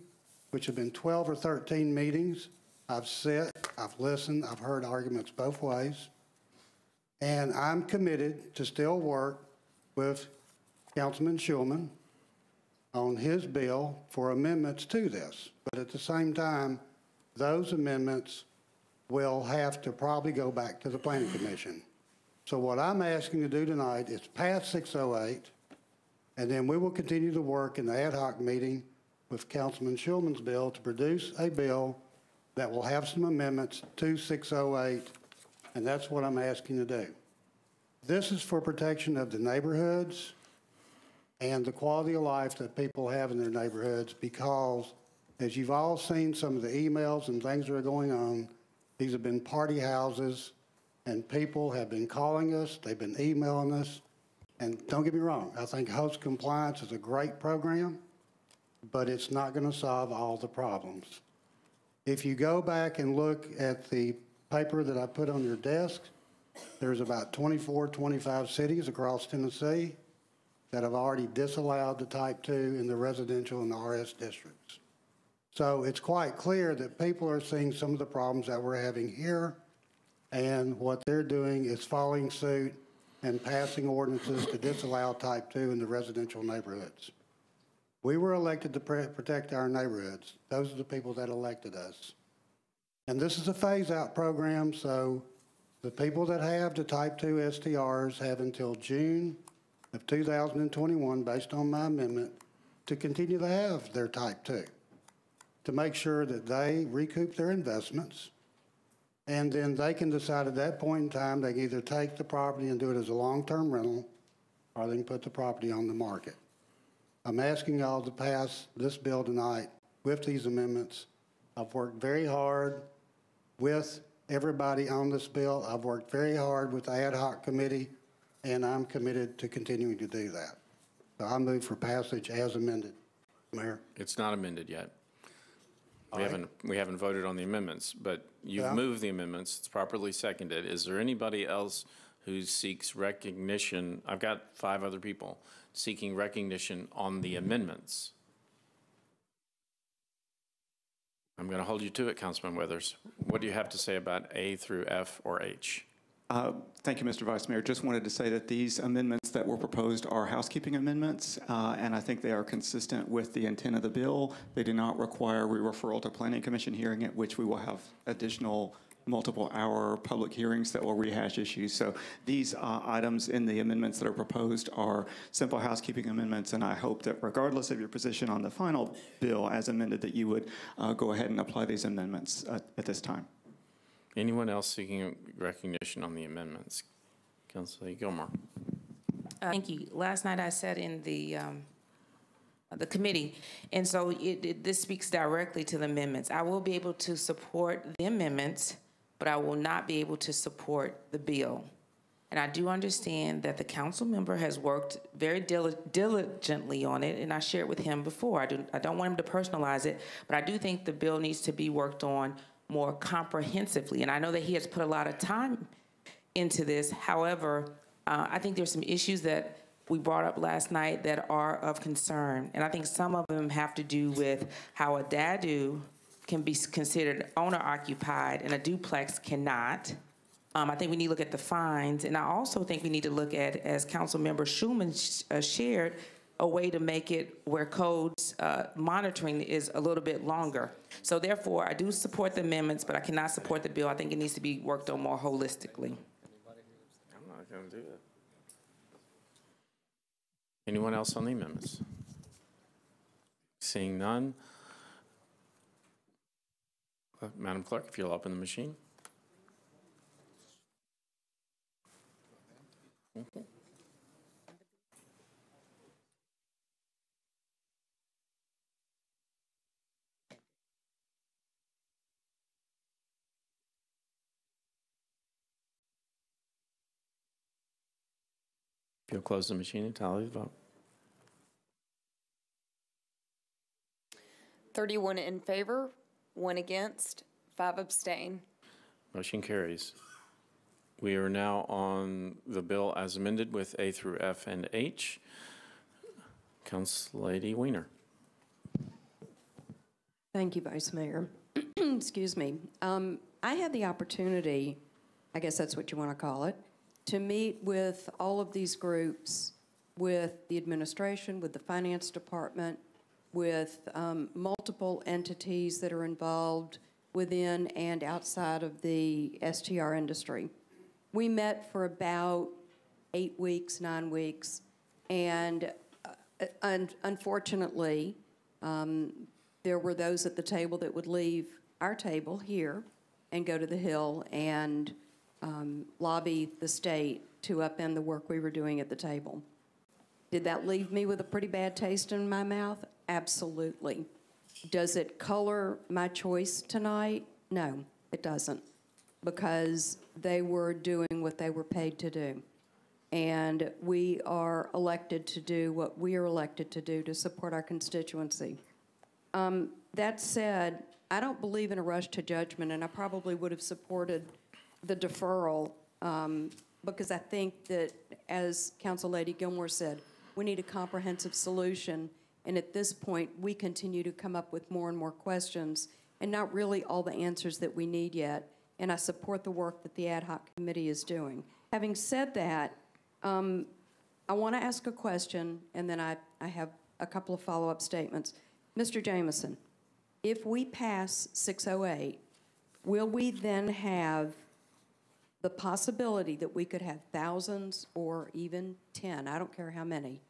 which have been 12 or 13 meetings. I've sat, I've listened, I've heard arguments both ways. And I'm committed to still work with Councilman Shulman on his bill for amendments to this. But at the same time, those amendments will have to probably go back to the Planning Commission. So what I'm asking to do tonight is pass 608, and then we will continue to work in the ad hoc meeting with Councilman Shulman's bill to produce a bill that will have some amendments to 608, and that's what I'm asking to do. This is for protection of the neighborhoods and the quality of life that people have in their neighborhoods because, as you've all seen some of the emails and things that are going on, these have been party houses, and people have been calling us, they've been emailing us. And don't get me wrong, I think host compliance is a great program, but it's not going to solve all the problems. If you go back and look at the paper that I put on your desk, there's about 24, 25 cities across Tennessee that have already disallowed the type 2 in the residential and the RS districts. So it's quite clear that people are seeing some of the problems that we're having here, and what they're doing is following suit and passing ordinances to disallow type 2 in the residential neighborhoods. We were elected to protect our neighborhoods. Those are the people that elected us. And this is a phase-out program, so the people that have the type 2 STRs have until June of 2021, based on my amendment, to continue to have their type 2, to make sure that they recoup their investments, and then they can decide at that point in time, they can either take the property and do it as a long-term rental, or they can put the property on the market. I'm asking y'all to pass this bill tonight with these amendments. I've worked very hard with everybody on this bill. I've worked very hard with the ad hoc committee, and I'm committed to continuing to do that. So I move for passage as amended. Mayor? It's not amended yet. All We right. haven't, we haven't voted on the amendments, but you've Yeah. moved the amendments, it's properly seconded. Is there anybody else who seeks recognition? I've got five other people seeking recognition on the amendments. I'm going to hold you to it, Councilman Withers. What do you have to say about A through F or H? Uh, Thank you, Mr. Vice Mayor. Just wanted to say that these amendments that were proposed are housekeeping amendments, uh, and I think they are consistent with the intent of the bill. They do not require re-referral to Planning Commission hearing, at which we will have additional multiple-hour public hearings that will rehash issues. So these uh, items in the amendments that are proposed are simple housekeeping amendments, and I hope that regardless of your position on the final bill as amended, that you would uh, go ahead and apply these amendments uh, at this time. Anyone else seeking recognition on the amendments? Councilor Gilmore. Uh, Thank you. Last night I sat in the, um, the committee, and so it, it, this speaks directly to the amendments. I will be able to support the amendments, but I will not be able to support the bill. And I do understand that the council member has worked very dili- diligently on it, and I shared with him before. I do, I don't want him to personalize it, but I do think the bill needs to be worked on more comprehensively. And I know that he has put a lot of time into this. However, uh, I think there's some issues that we brought up last night that are of concern. And I think some of them have to do with how a DADU can be considered owner occupied and a duplex cannot. Um, I think we need to look at the fines. And I also think we need to look at, as Councilmember Shulman sh- uh, shared, a way to make it where codes uh, monitoring is a little bit longer. So therefore, I do support the amendments, but I cannot support the bill. I think it needs to be worked on more holistically. Anyone else on the amendments? Seeing none. Uh, Madam Clerk, if you'll open the machine. If you'll close the machine and tally the vote. 31 in favor, one against, five abstain. Motion carries. We are now on the bill as amended with A through F and H. Council Lady Weiner. Thank you, Vice Mayor. Excuse me. Um, I had the opportunity, I guess that's what you want to call it, to meet with all of these groups, with the administration, with the finance department, with um, multiple entities that are involved within and outside of the STR industry. We met for about eight weeks, nine weeks, and uh, un- unfortunately, um, there were those at the table that would leave our table here and go to the Hill and um, lobby the state to upend the work we were doing at the table. Did that leave me with a pretty bad taste in my mouth? Absolutely. Does it color my choice tonight? No, it doesn't, because they were doing what they were paid to do. And we are elected to do what we are elected to do to support our constituency. Um, that said, I don't believe in a rush to judgment, and I probably would have supported the deferral um, because I think that, as Council Lady Gilmore said, we need a comprehensive solution. And at this point, we continue to come up with more and more questions and not really all the answers that we need yet. And I support the work that the ad hoc committee is doing. Having said that, um, I want to ask a question, and then I, I have a couple of follow up statements. Mr. Jameson, if we pass 608, will we then have the possibility that we could have thousands or even 10, I don't care how many,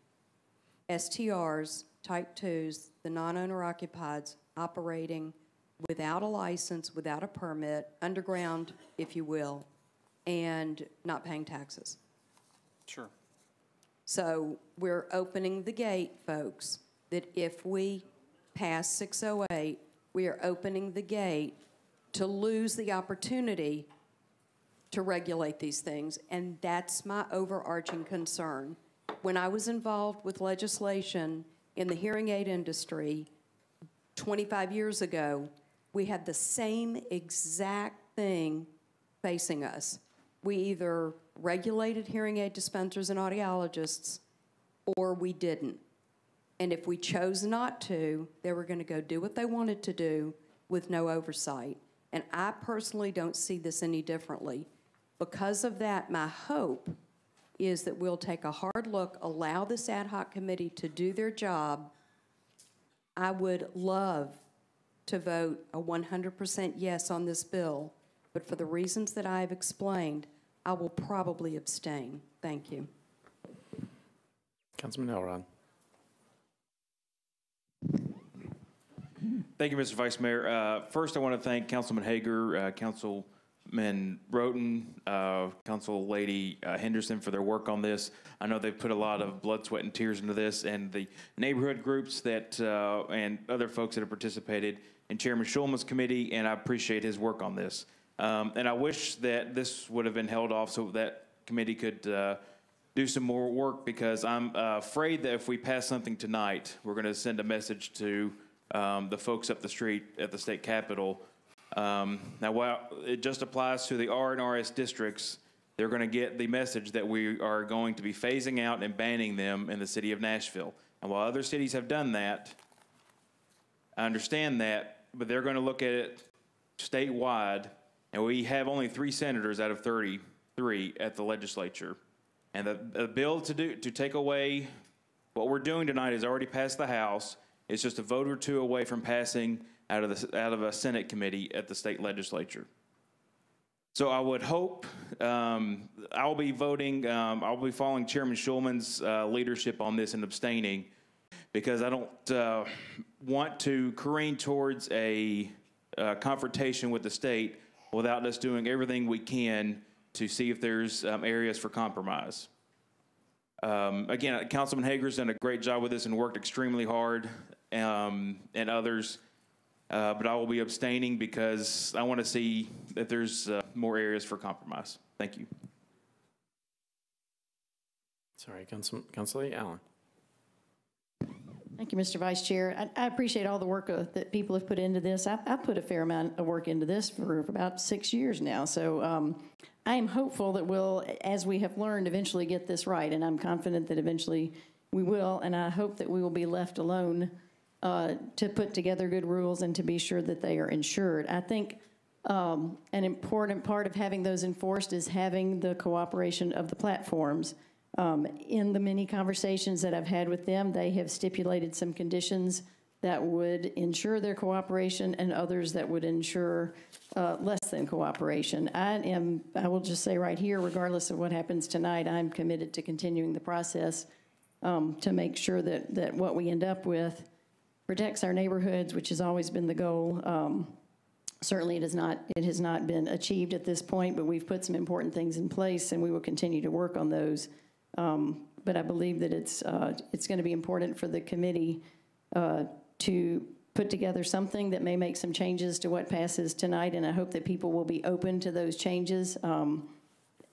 STRs, type 2s, the non owner occupieds operating without a license, without a permit, underground, if you will, and not paying taxes? Sure. So we're opening the gate, folks, that if we pass 608, we are opening the gate to lose the opportunity to regulate these things. And that's my overarching concern. When I was involved with legislation in the hearing aid industry 25 years ago, we had the same exact thing facing us. We either regulated hearing aid dispensers and audiologists, or we didn't. And if we chose not to, they were going to go do what they wanted to do with no oversight. And I personally don't see this any differently. Because of that, my hope is that we'll take a hard look, allow this ad hoc committee to do their job. I would love to vote a 100% yes on this bill, but for the reasons that I've explained, I will probably abstain. Thank you. Councilman Elrod. Thank you, Mr. Vice Mayor. Uh, First, I want to thank Councilman Hagar, uh, Councilman Rhoten, uh, Council Lady uh, Henderson for their work on this. I know they've put a lot of blood, sweat, and tears into this, and the neighborhood groups that, uh, and other folks that have participated, and Chairman Shulman's committee, and I appreciate his work on this. Um, And I wish that this would have been held off so that committee could uh, do some more work, because I'm uh, afraid that if we pass something tonight, we're going to send a message to um, the folks up the street at the state capitol. Um, now, while it just applies to the R and RS districts, they're going to get the message that we are going to be phasing out and banning them in the city of Nashville. And while other cities have done that, I understand that, but they're going to look at it statewide, and we have only three senators out of 33 at the legislature. And the, the bill to do to take away what we're doing tonight has already passed the House. It's just a vote or two away from passing out of the out of a Senate committee at the state legislature. So I would hope um, I'll be voting. Um, I'll be following Chairman Shulman's uh, leadership on this and abstaining because I don't uh, want to careen towards a confrontation with the state without us doing everything we can to see if there's um, areas for compromise. Um, again, Councilman Hagar's done a great job with this and worked extremely hard, um, and others. Uh, but I will be abstaining because I want to see that there's uh, more areas for compromise. Thank you. Sorry, Council, Councilor Allen. Thank you, Mr. Vice Chair. I, I appreciate all the work uh, that people have put into this. I, I put a fair amount of work into this for about six years now. So um, I am hopeful that we'll, as we have learned, eventually get this right. And I'm confident that eventually we will. And I hope that we will be left alone uh, to put together good rules and to be sure that they are ensured. I think um, an important part of having those enforced is having the cooperation of the platforms. Um, in the many conversations that I've had with them, they have stipulated some conditions that would ensure their cooperation and others that would ensure uh, less than cooperation. I am, I will just say right here, regardless of what happens tonight, I'm committed to continuing the process um, to make sure that, that what we end up with protects our neighborhoods, which has always been the goal. Um, certainly, it has not it has not been achieved at this point, but we've put some important things in place, and we will continue to work on those. Um, but I believe that it's uh, it's going to be important for the committee uh, to put together something that may make some changes to what passes tonight, and I hope that people will be open to those changes. Um,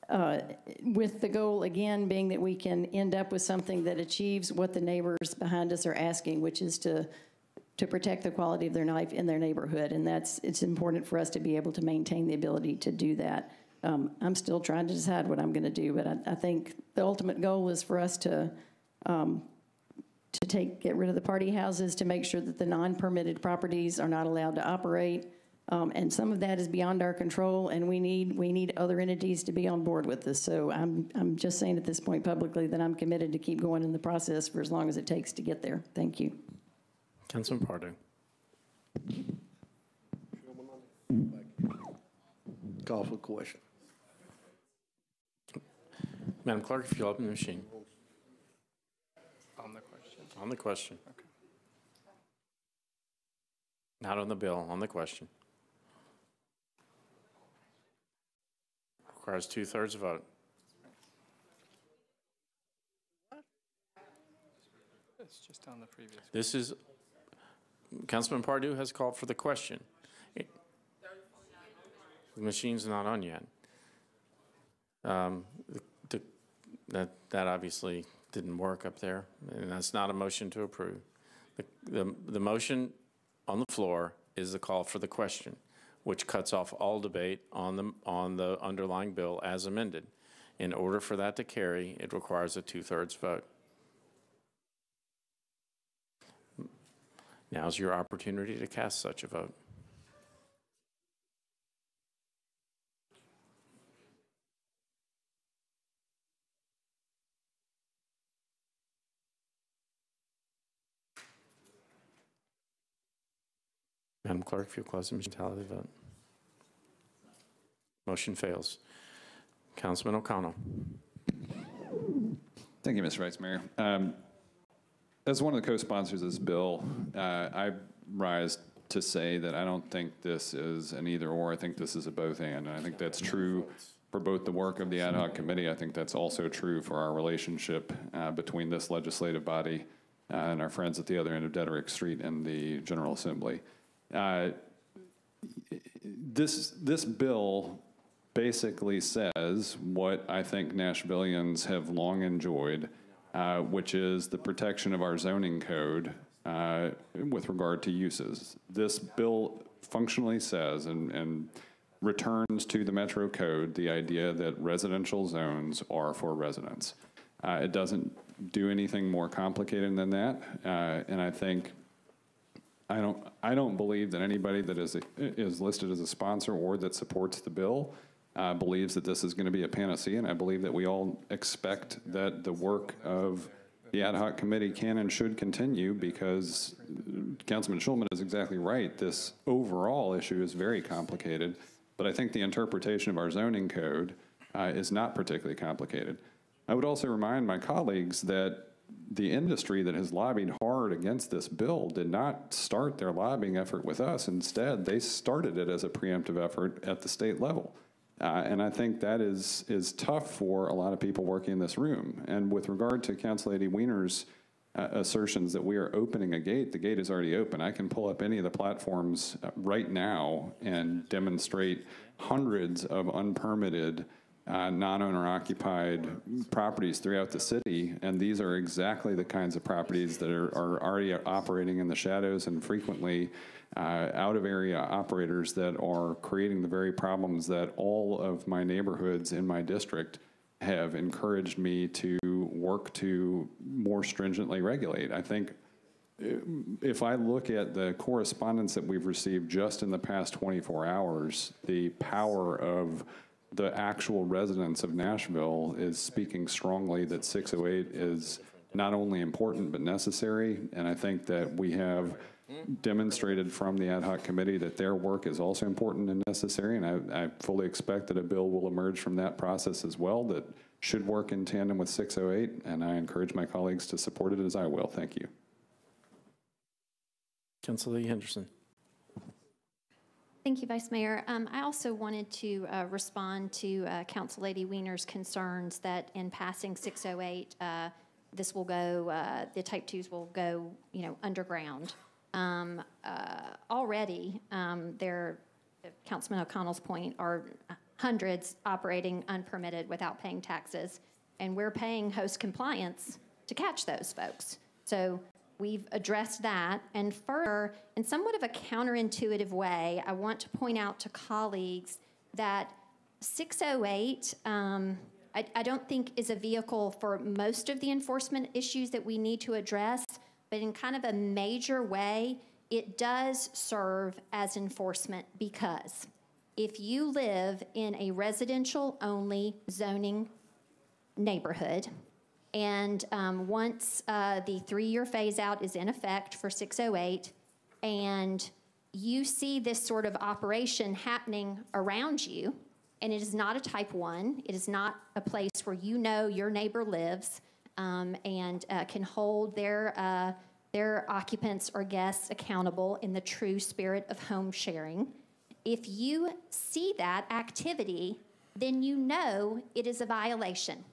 uh, with the goal again being that we can end up with something that achieves what the neighbors behind us are asking, which is to to protect the quality of their life in their neighborhood, and that's it's important for us to be able to maintain the ability to do that. Um, I'm still trying to decide what I'm going to do, but I, I, think the ultimate goal is for us to um, to take get rid of the party houses to make sure that the non-permitted properties are not allowed to operate. Um, and some of that is beyond our control, and we need we need other entities to be on board with this. So I'm I'm just saying at this point publicly that I'm committed to keep going in the process for as long as it takes to get there. Thank you. Councilman Pardue. Call for question. Madam Clerk, if you'll open the machine. On the question. On the question. Not on the bill, on the question. Requires two-thirds vote. It's just on the previous. This is, Councilman Pardue has called for the question. The machine's not on yet. Um, the- the- That, that obviously didn't work up there, and that's not a motion to approve. The, the, the motion on the floor is the call for the question, which cuts off all debate on the, on the underlying bill as amended. In order for that to carry, it requires a two-thirds vote. Now's your opportunity to cast such a vote. Madam Clerk, if you'll close the tally vote. Motion fails. Councilman O'Connell. Thank you, Mr. Vice Mayor. Um, As one of the co-sponsors of this bill, uh, I rise to say that I don't think this is an either-or. I think this is a both-and. And I think that's true for both the work of the ad hoc committee. I think that's also true for our relationship uh, between this legislative body uh, and our friends at the other end of Deaderick Street and the General Assembly. Uh, This, this bill basically says what I think Nashvillians have long enjoyed, uh, which is the protection of our zoning code uh, with regard to uses. This bill functionally says and, and returns to the Metro Code the idea that residential zones are for residents. Uh, it doesn't do anything more complicated than that, uh, and I think I don't, I don't believe that anybody that is, is listed as a sponsor or that supports the bill uh, believes that this is going to be a panacea, and I believe that we all expect that the work of the ad hoc committee can and should continue because Councilman Shulman is exactly right. This overall issue is very complicated, but I think the interpretation of our zoning code uh, is not particularly complicated. I would also remind my colleagues that the industry that has lobbied hard against this bill did not start their lobbying effort with us. Instead, they started it as a preemptive effort at the state level. Uh, and I think that is, is tough for a lot of people working in this room. And with regard to Council Lady Weiner's uh, assertions that we are opening a gate, the gate is already open. I can pull up any of the platforms uh, right now and demonstrate hundreds of unpermitted uh, non-owner occupied properties throughout the city, and these are exactly the kinds of properties that are, are already operating in the shadows and frequently uh, out-of-area operators that are creating the very problems that all of my neighborhoods in my district have encouraged me to work to more stringently regulate. I think if I look at the correspondence that we've received just in the past 24 hours, the power of the actual residents of Nashville is speaking strongly that 608 is not only important but necessary. And I think that we have demonstrated from the ad hoc committee that their work is also important and necessary. And I, I fully expect that a bill will emerge from that process as well that should work in tandem with 608. And I encourage my colleagues to support it as I will. Thank you. Councilor Henderson. Thank you, Vice Mayor. Um, I also wanted to uh, respond to uh, Council Lady Weiner's concerns that in passing 608, uh, this will go, uh, the type twos will go, you know, underground. Um, uh, already, um, there, Councilman O'Connell's point, are hundreds operating unpermitted without paying taxes, and we're paying host compliance to catch those folks. So We've addressed that. And further, in somewhat of a counterintuitive way, I want to point out to colleagues that 608, um, I, I don't think is a vehicle for most of the enforcement issues that we need to address, but in kind of a major way, it does serve as enforcement because if you live in a residential only zoning neighborhood, and um, once uh, the three year phase out is in effect for 608, and you see this sort of operation happening around you, and it is not a type one, it is not a place where you know your neighbor lives um, and uh, can hold their, uh, their occupants or guests accountable in the true spirit of home sharing. If you see that activity, then you know it is a violation.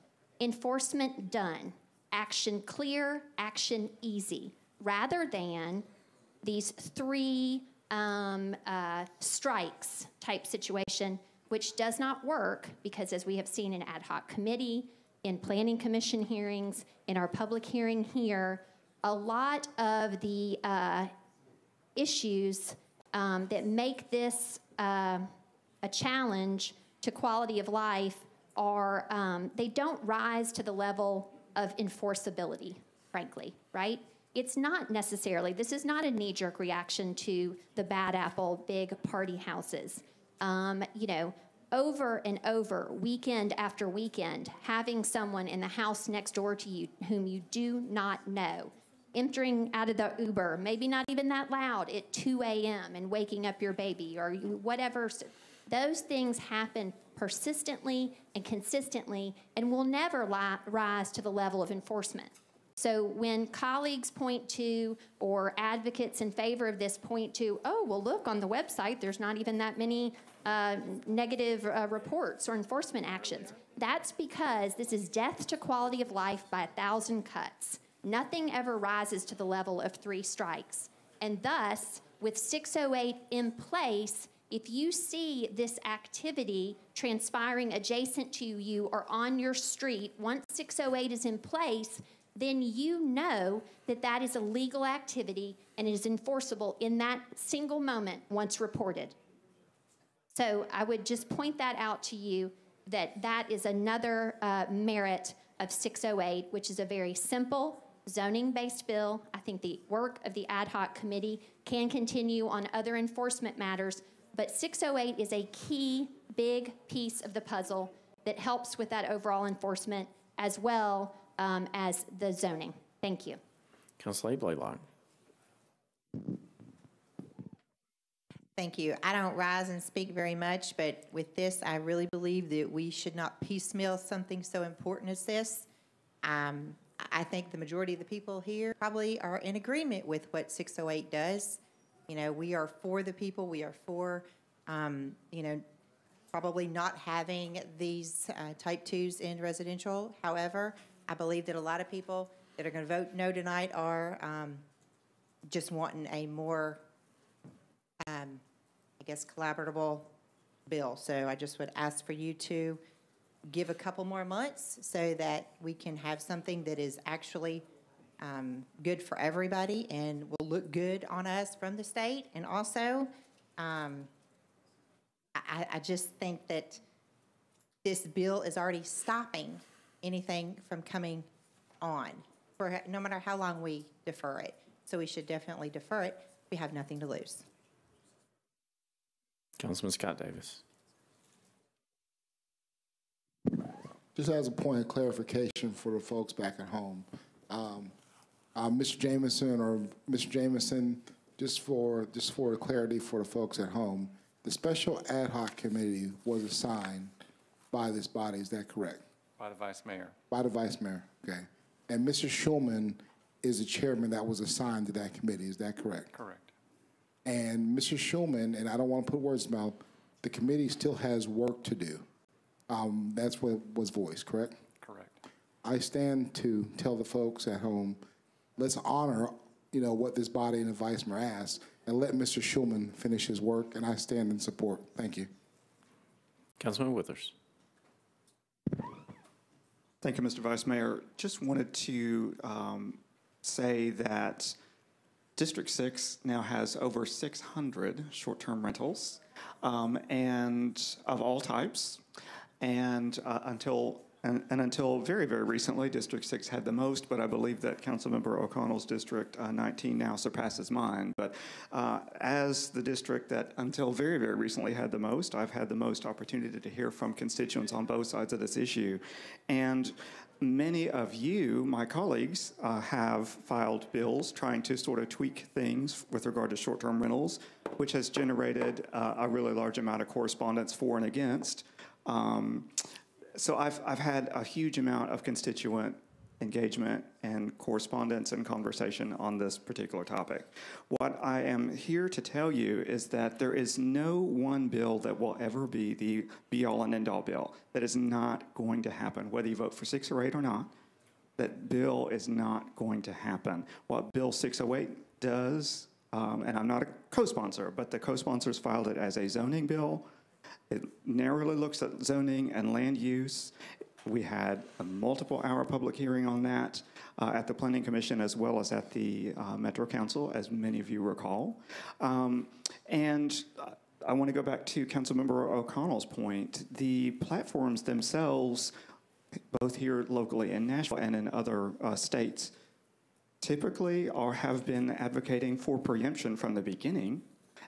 Enforcement done. Action clear, action easy, rather than these three um, uh, strikes type situation, which does not work because, as we have seen in ad hoc committee, in planning commission hearings, in our public hearing here, a lot of the uh, issues um, that make this uh, a challenge to quality of life are, um, they don't rise to the level of enforceability, frankly, right? It's not necessarily, this is not a knee jerk reaction to the bad apple big party houses. Um, you know, over and over, weekend after weekend, having someone in the house next door to you whom you do not know, entering out of the Uber, maybe not even that loud at 2 a.m. and waking up your baby or whatever. Those things happen persistently and consistently and will never li- rise to the level of enforcement. So when colleagues point to, or advocates in favor of this point to, oh, well, look, on the website, there's not even that many uh, negative uh, reports or enforcement actions. That's because this is death to quality of life by a thousand cuts. Nothing ever rises to the level of three strikes. And thus, with 608 in place, if you see this activity transpiring adjacent to you or on your street, once 608 is in place, then you know that that is a legal activity and is enforceable in that single moment once reported. So I would just point that out to you that that is another uh, merit of 608, which is a very simple zoning based bill. I think the work of the ad hoc committee can continue on other enforcement matters, but 608 is a key, big piece of the puzzle that helps with that overall enforcement as well um, as the zoning. Thank you. Councilor Blalock. Thank you. I don't rise and speak very much, but with this, I really believe that we should not piecemeal something so important as this. Um, I think the majority of the people here probably are in agreement with what 608 does. You know, we are for the people. We are for, um, you know, probably not having these uh, type twos in residential. However, I believe that a lot of people that are going to vote no tonight are um, just wanting a more, um, I guess, collaboratable bill. So I just would ask for you to give a couple more months so that we can have something that is actually um, good for everybody and will look good on us from the state. And also, um, I, I just think that this bill is already stopping anything from coming on for no matter how long we defer it. So we should definitely defer it. We have nothing to lose. Councilman Scott Davis. Just as a point of clarification for the folks back at home, um, uh, Mr. Jameson or Mr. Jameson, just for just for clarity for the folks at home, the special ad hoc committee was assigned by this body. Is that correct? By the vice mayor. By the vice mayor. Okay. And Mr. Shulman is the chairman that was assigned to that committee. Is that correct? Correct. And Mr. Shulman, and I don't want to put words in his mouth, the committee still has work to do. Um, that's what was voiced, correct? Correct. I stand to tell the folks at home, let's honor, you know, what this body and the vice mayor asked, and let Mr. Shulman finish his work, and I stand in support. Thank you. Councilman Withers. Thank you, Mr. Vice Mayor. Just wanted to um, say that District 6 now has over 600 short-term rentals, um, and of all types. And uh, until and, and until very, very recently, District 6 had the most, but I believe that Councilmember O'Connell's District uh, 19 now surpasses mine. But uh, as the district that until very, very recently had the most, I've had the most opportunity to hear from constituents on both sides of this issue. And many of you, my colleagues, uh, have filed bills trying to sort of tweak things with regard to short term rentals, which has generated uh, a really large amount of correspondence for and against. Um, so I've, I've had a huge amount of constituent engagement and correspondence and conversation on this particular topic. What I am here to tell you is that there is no one bill that will ever be the be all and end all bill. That is not going to happen, whether you vote for six or eight or not. That bill is not going to happen. What Bill 608 does, um, and I'm not a co sponsor, but the co sponsors filed it as a zoning bill. It narrowly looks at zoning and land use. We had a multiple hour public hearing on that uh, at the Planning Commission as well as at the uh, Metro Council, as many of you recall. Um, and I want to go back to Councilmember O'Connell's point. The platforms themselves, both here locally in Nashville and in other uh, states, typically are have been advocating for preemption from the beginning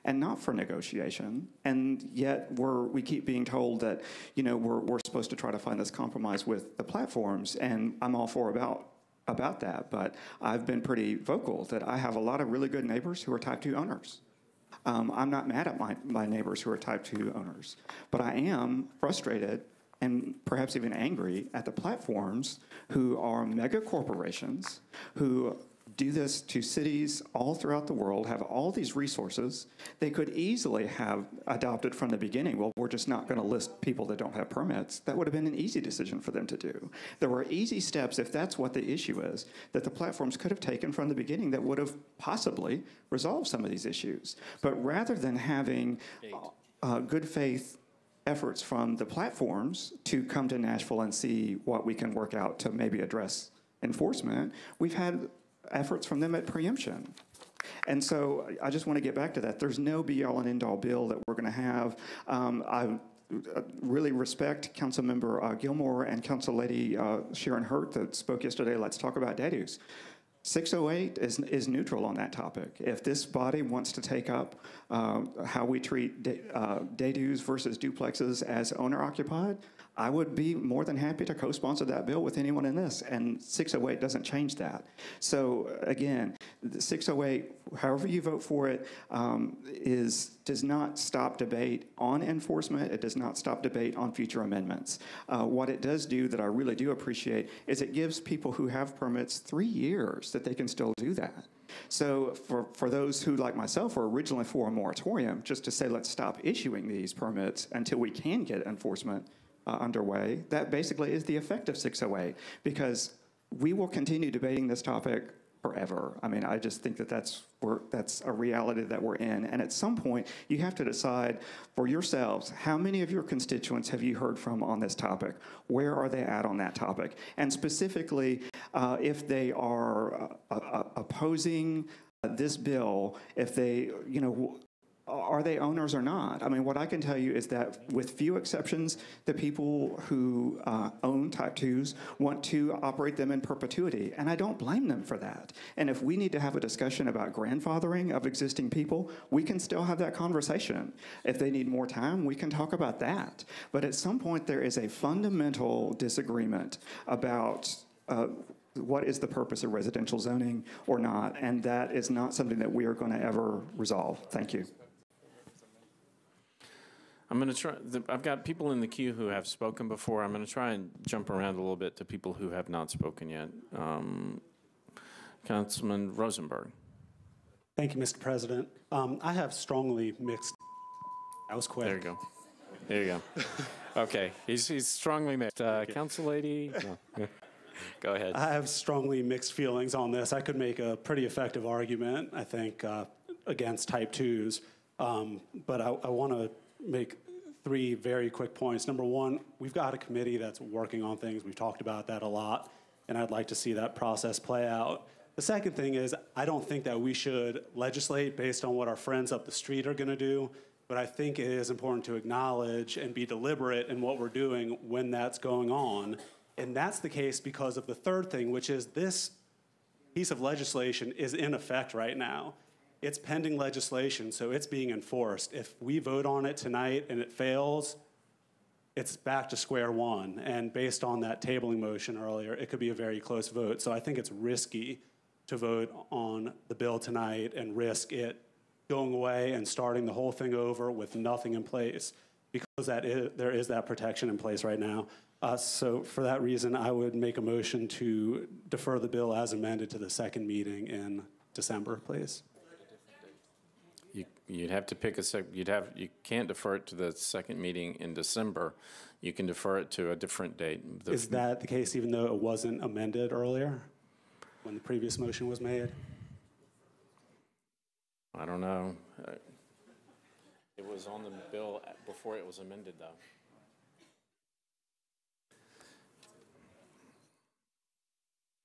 and not for negotiation. And yet we're, we keep being told that, you know, we're, we're supposed to try to find this compromise with the platforms. And I'm all for about about that, but I've been pretty vocal that I have a lot of really good neighbors who are type 2 owners. Um, I'm not mad at my, my neighbors who are type 2 owners, but I am frustrated and perhaps even angry at the platforms who are mega corporations who do this to cities all throughout the world, have all these resources. They could easily have adopted from the beginning, well, we're just not going to list people that don't have permits. That would have been an easy decision for them to do. There were easy steps, if that's what the issue is, that the platforms could have taken from the beginning that would have possibly resolved some of these issues. But rather than having uh, good faith efforts from the platforms to come to Nashville and see what we can work out to maybe address enforcement, we've had efforts from them at preemption. And so I just want to get back to that. There's no be all and end all bill that we're going to have. Um, I uh, really respect Councilmember uh, Gilmore and Council Lady uh, Sharon Hurt that spoke yesterday. Let's talk about DADUs. 608 is, is neutral on that topic. If this body wants to take up uh, how we treat day, uh, versus duplexes as owner occupied, I would be more than happy to co-sponsor that bill with anyone in this, and 608 doesn't change that. So again, 608, however you vote for it, um, is does not stop debate on enforcement. It does not stop debate on future amendments. Uh, what it does do that I really do appreciate is it gives people who have permits three years that they can still do that. So for, for those who, like myself, were originally for a moratorium, just to say let's stop issuing these permits until we can get enforcement uh, underway, that basically is the effect of 608 because we will continue debating this topic forever. I mean, I just think that that's, that's a reality that we're in. And at some point, you have to decide for yourselves, how many of your constituents have you heard from on this topic? Where are they at on that topic? And specifically, uh, if they are uh, uh, opposing uh, this bill, if they, you know, are they owners or not? I mean, what I can tell you is that, with few exceptions, the people who uh, own Type 2s want to operate them in perpetuity, and I don't blame them for that. And if we need to have a discussion about grandfathering of existing people, we can still have that conversation. If they need more time, we can talk about that. But at some point, there is a fundamental disagreement about. Uh, what is the purpose of residential zoning or not? And that is not something that we are going to ever resolve. Thank you. I'm going to try, the- I've got people in the queue who have spoken before. I'm going to try and jump around a little bit to people who have not spoken yet. Um, Councilman Rosenberg. Thank you, Mr. President. Um, I have strongly mixed. That was quick. There you go. There you go. Okay, he's, he's strongly mixed. Uh, Council Lady? No. Go ahead. I have strongly mixed feelings on this. I could make a pretty effective argument, I think, uh, against type twos. Um, but I, I want to make three very quick points. Number one, we've got a committee that's working on things. We've talked about that a lot, and I'd like to see that process play out. The second thing is, I don't think that we should legislate based on what our friends up the street are going to do, but I think it is important to acknowledge and be deliberate in what we're doing when that's going on. And that's the case because of the third thing, which is this piece of legislation is in effect right now. It's pending legislation, so it's being enforced. If we vote on it tonight and it fails, it's back to square one. And based on that tabling motion earlier, it could be a very close vote. So I think it's risky to vote on the bill tonight and risk it going away and starting the whole thing over with nothing in place because that is, there is that protection in place right now. Uh, so for that reason, I would make a motion to defer the bill as amended to the second meeting in December, please. You, you'd have to pick a sec, you'd have, you can't defer it to the second meeting in December. You can defer it to a different date. The- Is that the case even though it wasn't amended earlier when the previous motion was made? I don't know. Uh, It was on the bill before it was amended, though.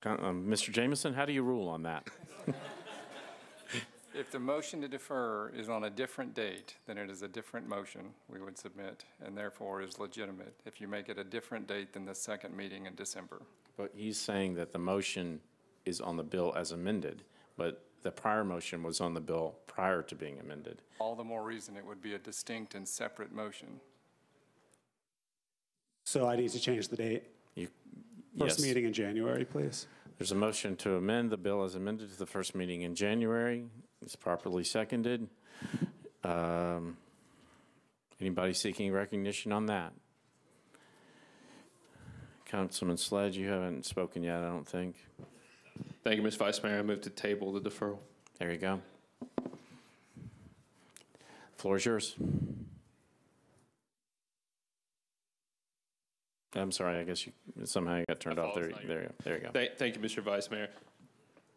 Con- um, Mr. Jameson, how do you rule on that? If the motion to defer is on a different date, then it is a different motion we would submit, and therefore is legitimate if you make it a different date than the second meeting in December. But he's saying that the motion is on the bill as amended, but the prior motion was on the bill prior to being amended. All the more reason it would be a distinct and separate motion. So I need to change the date. You, First yes. meeting in January, please. There's a motion to amend the bill as amended to the first meeting in January. It's properly seconded. Um, Anybody seeking recognition on that? Councilman Sledge, you haven't spoken yet, I don't think. Thank you, Ms. Vice Mayor. I move to table the deferral. There you go. Floor is yours. I'm sorry, I guess you, somehow you got turned off. There, there you go, there you go. Thank, thank you, Mr. Vice Mayor.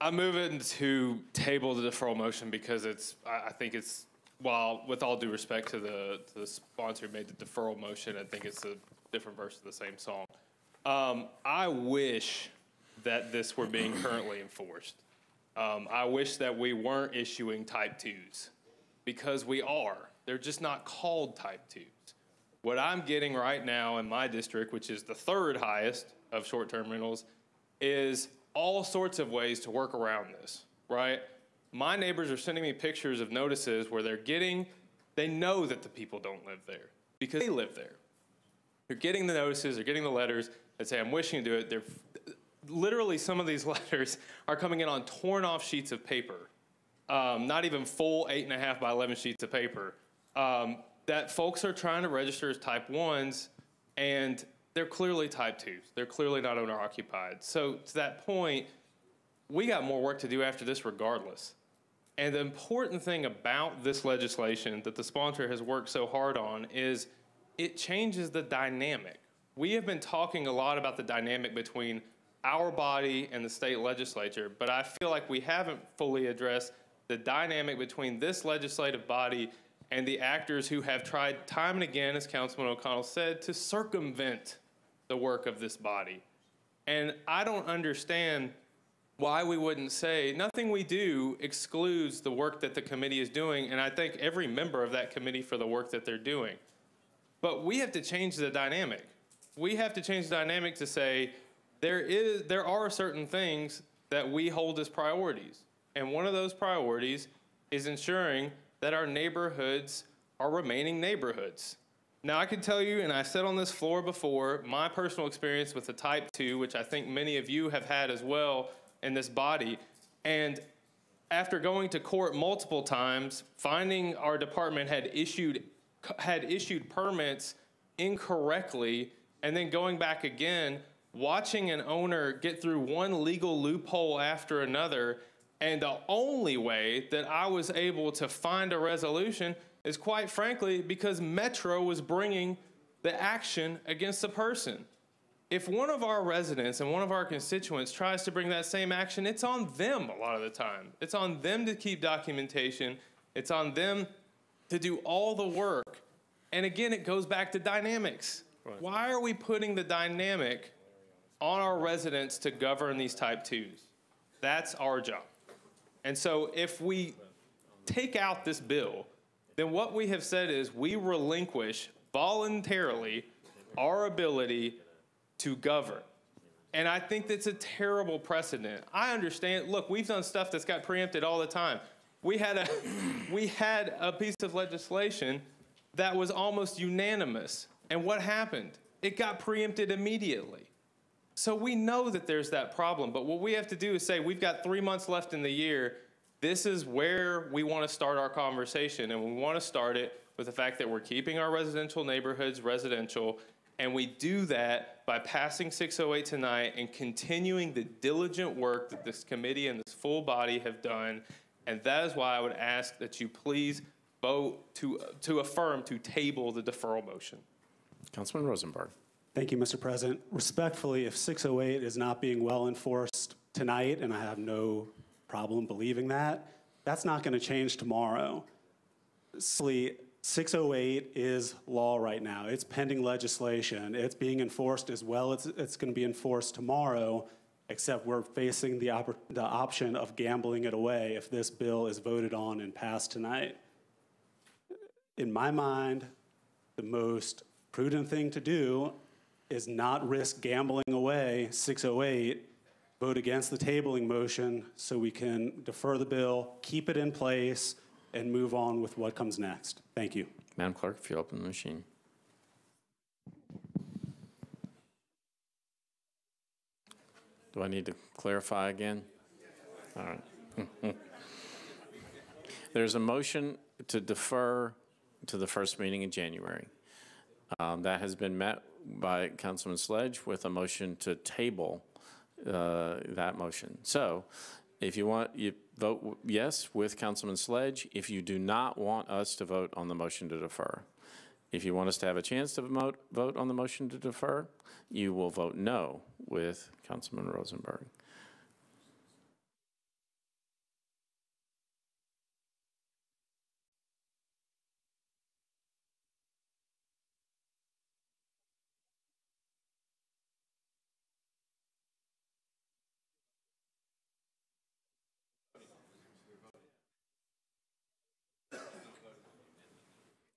I'm moving to table the deferral motion because it's, I, I think it's, while, with all due respect to the, to the sponsor who made the deferral motion, I think it's a different verse of the same song. Um, I wish that this were being currently enforced. Um, I wish that we weren't issuing type twos because we are. They're just not called type twos. What I'm getting right now in my district, which is the third highest of short term rentals, is all sorts of ways to work around this, right? My neighbors are sending me pictures of notices where they're getting, they know that the people don't live there because they live there. They're getting the notices, they're getting the letters that say, I'm wishing to do it. They're literally, some of these letters are coming in on torn off sheets of paper, um, not even full eight and a half by 11 sheets of paper, um, that folks are trying to register as type ones and they're clearly type twos. They're clearly not owner occupied. So, to that point, we got more work to do after this regardless. And the important thing about this legislation that the sponsor has worked so hard on is it changes the dynamic. We have been talking a lot about the dynamic between our body and the state legislature, but I feel like we haven't fully addressed the dynamic between this legislative body and the actors who have tried time and again, as Councilman O'Connell said, to circumvent the work of this body. And I don't understand why we wouldn't say nothing we do excludes the work that the committee is doing, and I thank every member of that committee for the work that they're doing. But we have to change the dynamic. We have to change the dynamic to say there is there are certain things that we hold as priorities. And one of those priorities is ensuring that our neighborhoods are remaining neighborhoods. Now, I can tell you, and I said on this floor before, my personal experience with the type 2, which I think many of you have had as well in this body. And after going to court multiple times, finding our department had issued had issued permits incorrectly, and then going back again, watching an owner get through one legal loophole after another, and the only way that I was able to find a resolution is quite frankly because Metro was bringing the action against the person. If one of our residents and one of our constituents tries to bring that same action, it's on them a lot of the time. It's on them to keep documentation. It's on them to do all the work. And again, it goes back to dynamics. Why are we putting the dynamic on our residents to govern these type twos? That's our job. And so if we take out this bill, then what we have said is we relinquish voluntarily our ability to govern. And I think that's a terrible precedent. I understand, look, we've done stuff that's got preempted all the time. We had a we had a piece of legislation that was almost unanimous. And what happened? It got preempted immediately. So we know that there's that problem, but what we have to do is say we've got 3 months left in the year. This is where we want to start our conversation and we want to start it with the fact that we're keeping our residential neighborhoods residential and we do that by passing 608 tonight and continuing the diligent work that this committee and this full body have done. And that is why I would ask that you please vote to, to affirm to table the deferral motion. Councilman Rosenberg. Thank you, Mr. President. Respectfully, if 608 is not being well enforced tonight, and I have no problem believing that, that's not going to change tomorrow. Sleep 608 is law right now. It's pending legislation. It's being enforced as well as it's going to be enforced tomorrow, except we're facing the, oppor- the option of gambling it away if this bill is voted on and passed tonight. In my mind, the most prudent thing to do is not risk gambling away 608, vote against the tabling motion so we can defer the bill, keep it in place, and move on with what comes next. Thank you. Madam Clerk, if you open the machine. Do I need to clarify again? All right. There's a motion to defer to the first meeting in January. Um, That has been met by Councilman Sledge with a motion to table uh, that motion. So if you want, you vote yes with Councilman Sledge. If you do not want us to vote on the motion to defer. If you want us to have a chance to vote, vote on the motion to defer, you will vote no with Councilman Rosenberg.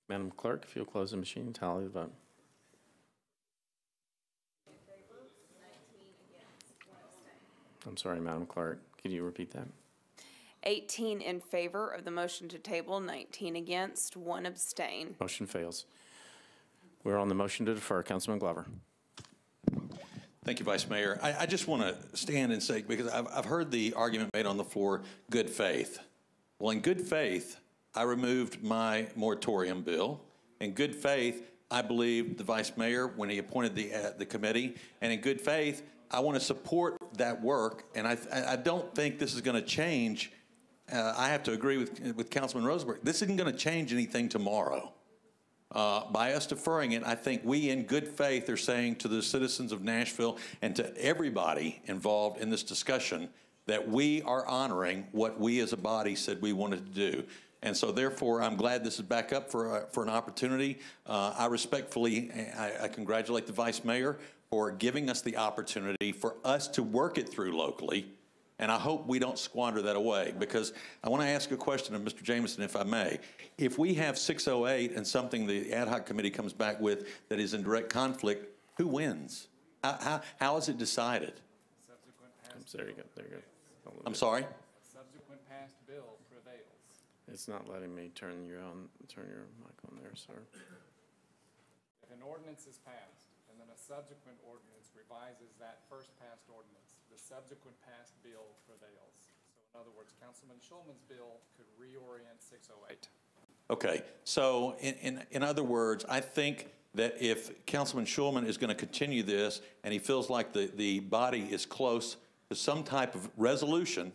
Madam Clerk, if you'll close the machine tally the vote. I'm sorry, Madam Clerk. Could you repeat that? 18 in favor of the motion to table, 19 against, one abstain. Motion fails. We're on the motion to defer. Councilman Glover. Thank you, Vice Mayor. I, I just want to stand and say, because I've, I've heard the argument made on the floor, good faith. Well, in good faith, I removed my moratorium bill. In good faith, I believe the Vice Mayor when he appointed the, uh, the committee. And in good faith, I want to support that work. And I, I don't think this is going to change. Uh, I have to agree with, with Councilman Rosenberg. This isn't going to change anything tomorrow. uh, by us deferring it, I think we, in good faith, are saying to the citizens of Nashville and to everybody involved in this discussion that we are honoring what we as a body said we wanted to do. And so therefore, I'm glad this is back up for, a- for an opportunity. Uh, I respectfully, I, I congratulate the vice mayor for giving us the opportunity for us to work it through locally. And I hope we don't squander that away because I want to ask a question of Mr. Jameson, if I may. If we have 608 and something the ad hoc committee comes back with that is in direct conflict, who wins? How, how, how is it decided? There you go, there you go. I'm sorry? Subsequent passed bill prevails. It's not letting me turn you on, turn your mic on there, sir. If an ordinance is passed, and then a subsequent ordinance revises that first passed ordinance, the subsequent passed bill prevails. So in other words, Councilman Shulman's bill could reorient 608. Okay, so in, in, in other words, I think that if Councilman Schulman is going to continue this and he feels like the, the body is close to some type of resolution,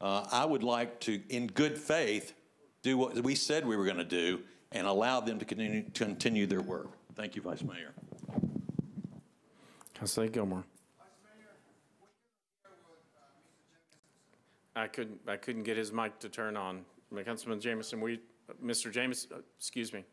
uh, I would like to, in good faith, do what we said we were going to do and allow them to continue, to continue their work. Thank you, Vice Mayor. Councilor Gilmore. I couldn't, I couldn't get his mic to turn on. Councilman Jameson, we, Mr. Jameson, uh, excuse me.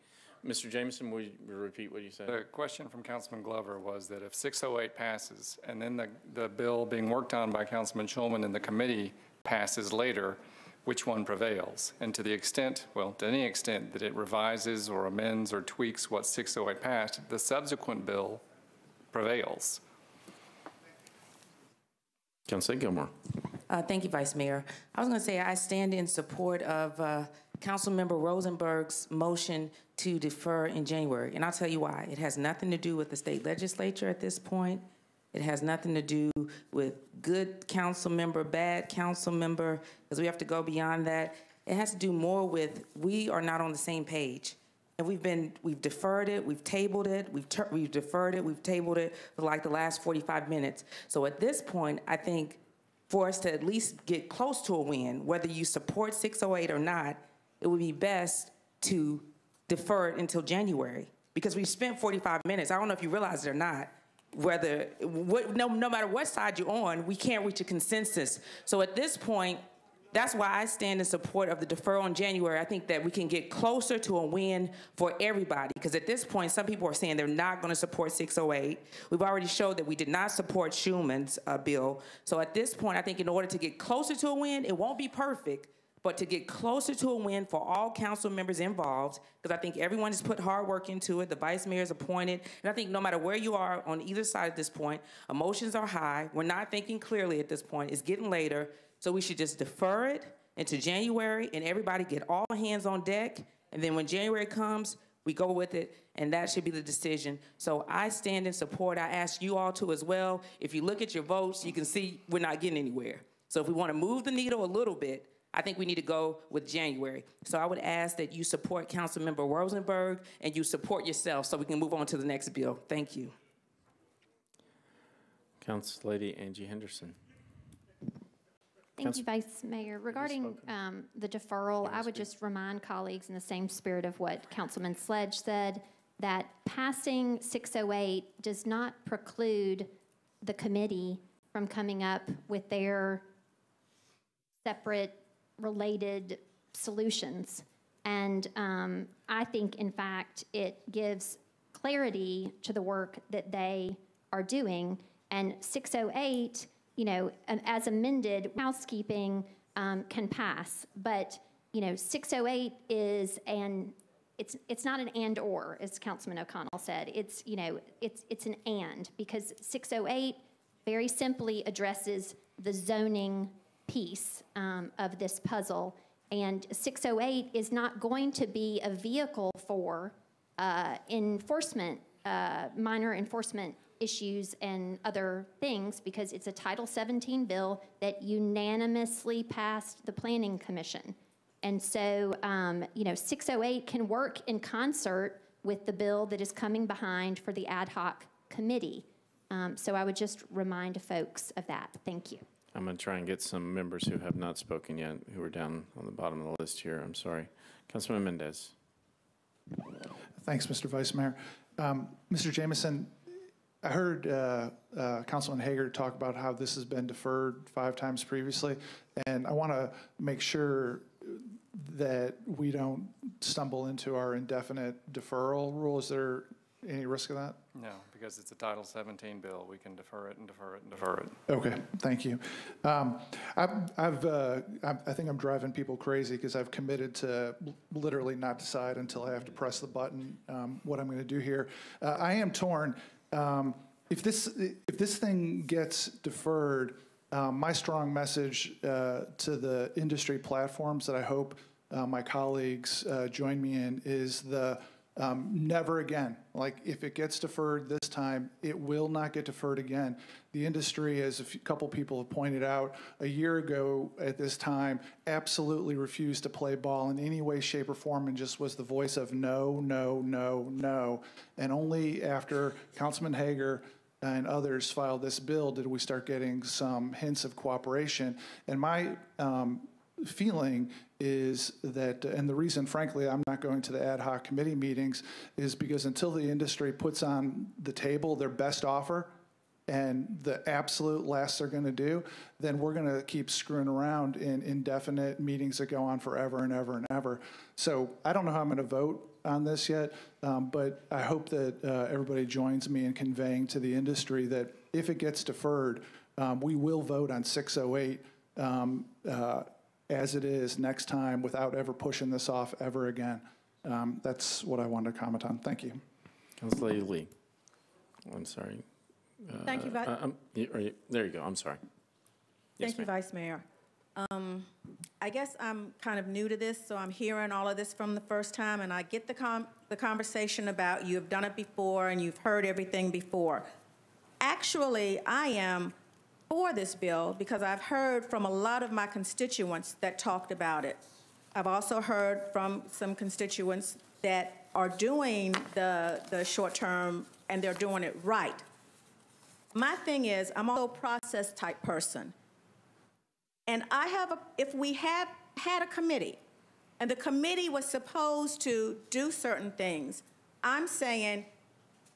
Mr. Jameson, will you repeat what you said? The question from Councilman Glover was that if 608 passes, and then the, the bill being worked on by Councilman Shulman in the committee passes later, which one prevails? And to the extent, well, to any extent that it revises or amends or tweaks what 608 passed, the subsequent bill prevails. Councilor Gilmore. Uh, Thank you, Vice Mayor. I was going to say, I stand in support of uh, Councilmember Rosenberg's motion to defer in January, and I'll tell you why. It has nothing to do with the state legislature at this point. It has nothing to do with good council member, bad council member, because we have to go beyond that. It has to do more with, we are not on the same page. And we've been, we've deferred it, we've tabled it, we've, we've deferred it, we've tabled it for like the last 45 minutes. So at this point, I think for us to at least get close to a win, whether you support 608 or not, it would be best to defer it until January. Because we've spent 45 minutes, I don't know if you realize it or not, whether, what, no, no matter what side you're on, we can't reach a consensus. So at this point, that's why I stand in support of the deferral in January. I think that we can get closer to a win for everybody. Because at this point, some people are saying they're not going to support 608. We've already showed that we did not support Shulman's uh, bill. So at this point, I think in order to get closer to a win, it won't be perfect, but to get closer to a win for all council members involved, because I think everyone has put hard work into it. The vice mayor is appointed. And I think no matter where you are on either side at this point, emotions are high. We're not thinking clearly at this point. It's getting later. So we should just defer it into January and everybody get all hands on deck. And then when January comes, we go with it, and that should be the decision. So I stand in support. I ask you all to as well. If you look at your votes, you can see we're not getting anywhere. So if we want to move the needle a little bit, I think we need to go with January. So I would ask that you support Councilmember Rosenberg and you support yourself so we can move on to the next bill. Thank you. Council Lady Angie Henderson. Thank you, Vice Mayor. Regarding um, the deferral, I would just remind colleagues in the same spirit of what Councilman Sledge said, that passing 608 does not preclude the committee from coming up with their separate, related solutions. And um, I think, in fact, it gives clarity to the work that they are doing. And 608, you know, um, as amended, housekeeping um, can pass. But, you know, 608 is an, it's, it's not an and or, as Councilman O'Connell said. It's, you know, it's, it's an and, because 608 very simply addresses the zoning piece um, of this puzzle. And 608 is not going to be a vehicle for uh, enforcement, uh, minor enforcement issues and other things because it's a Title 17 bill that unanimously passed the Planning Commission. And so, um, you know, 608 can work in concert with the bill that is coming behind for the ad hoc committee. Um, so I would just remind folks of that. Thank you. I'm going to try and get some members who have not spoken yet, who are down on the bottom of the list here. I'm sorry. Councilman Mendes. Thanks, Mr. Vice Mayor. Um, Mr. Jameson, I heard uh, uh, Councilman Hagar talk about how this has been deferred five times previously, and I want to make sure that we don't stumble into our indefinite deferral rule. Is there any risk of that? No, because it's a Title 17 bill. We can defer it and defer it and defer it. Okay, thank you. Um, I've, I've uh, I think I'm driving people crazy because I've committed to literally not decide until I have to press the button um, what I'm going to do here. Uh, I am torn. Um, if this if this thing gets deferred, um, my strong message uh, to the industry platforms that I hope uh, my colleagues uh, join me in is the um, never again. Like if it gets deferred this time, it will not get deferred again. The industry, as a few, couple people have pointed out, a year ago at this time, absolutely refused to play ball in any way, shape, or form, and just was the voice of no, no, no, no. And only after Councilman Hagar and others filed this bill did we start getting some hints of cooperation. And my um, feeling is that, and the reason, frankly, I'm not going to the ad hoc committee meetings is because until the industry puts on the table their best offer and the absolute last they're going to do, then we're going to keep screwing around in indefinite meetings that go on forever and ever and ever. So I don't know how I'm going to vote on this yet, um, but I hope that uh, everybody joins me in conveying to the industry that if it gets deferred, um, we will vote on 608 um, uh, as it is next time without ever pushing this off ever again. Um, that's what I wanted to comment on. Thank you. Councilor Lee. I'm sorry. Thank you, Uh, Vi- uh, um, you- you- There you go, I'm sorry. Yes, Thank you. Vice Mayor. Um, I guess I'm kind of new to this, so I'm hearing all of this from the first time, and I get the com, the conversation about you've done it before and you've heard everything before. Actually, I am for this bill because I've heard from a lot of my constituents that talked about it. I've also heard from some constituents that are doing the, the short-term, and they're doing it right. My thing is, I'm also a process type person. And I have, a, if we have had a committee, and the committee was supposed to do certain things, I'm saying,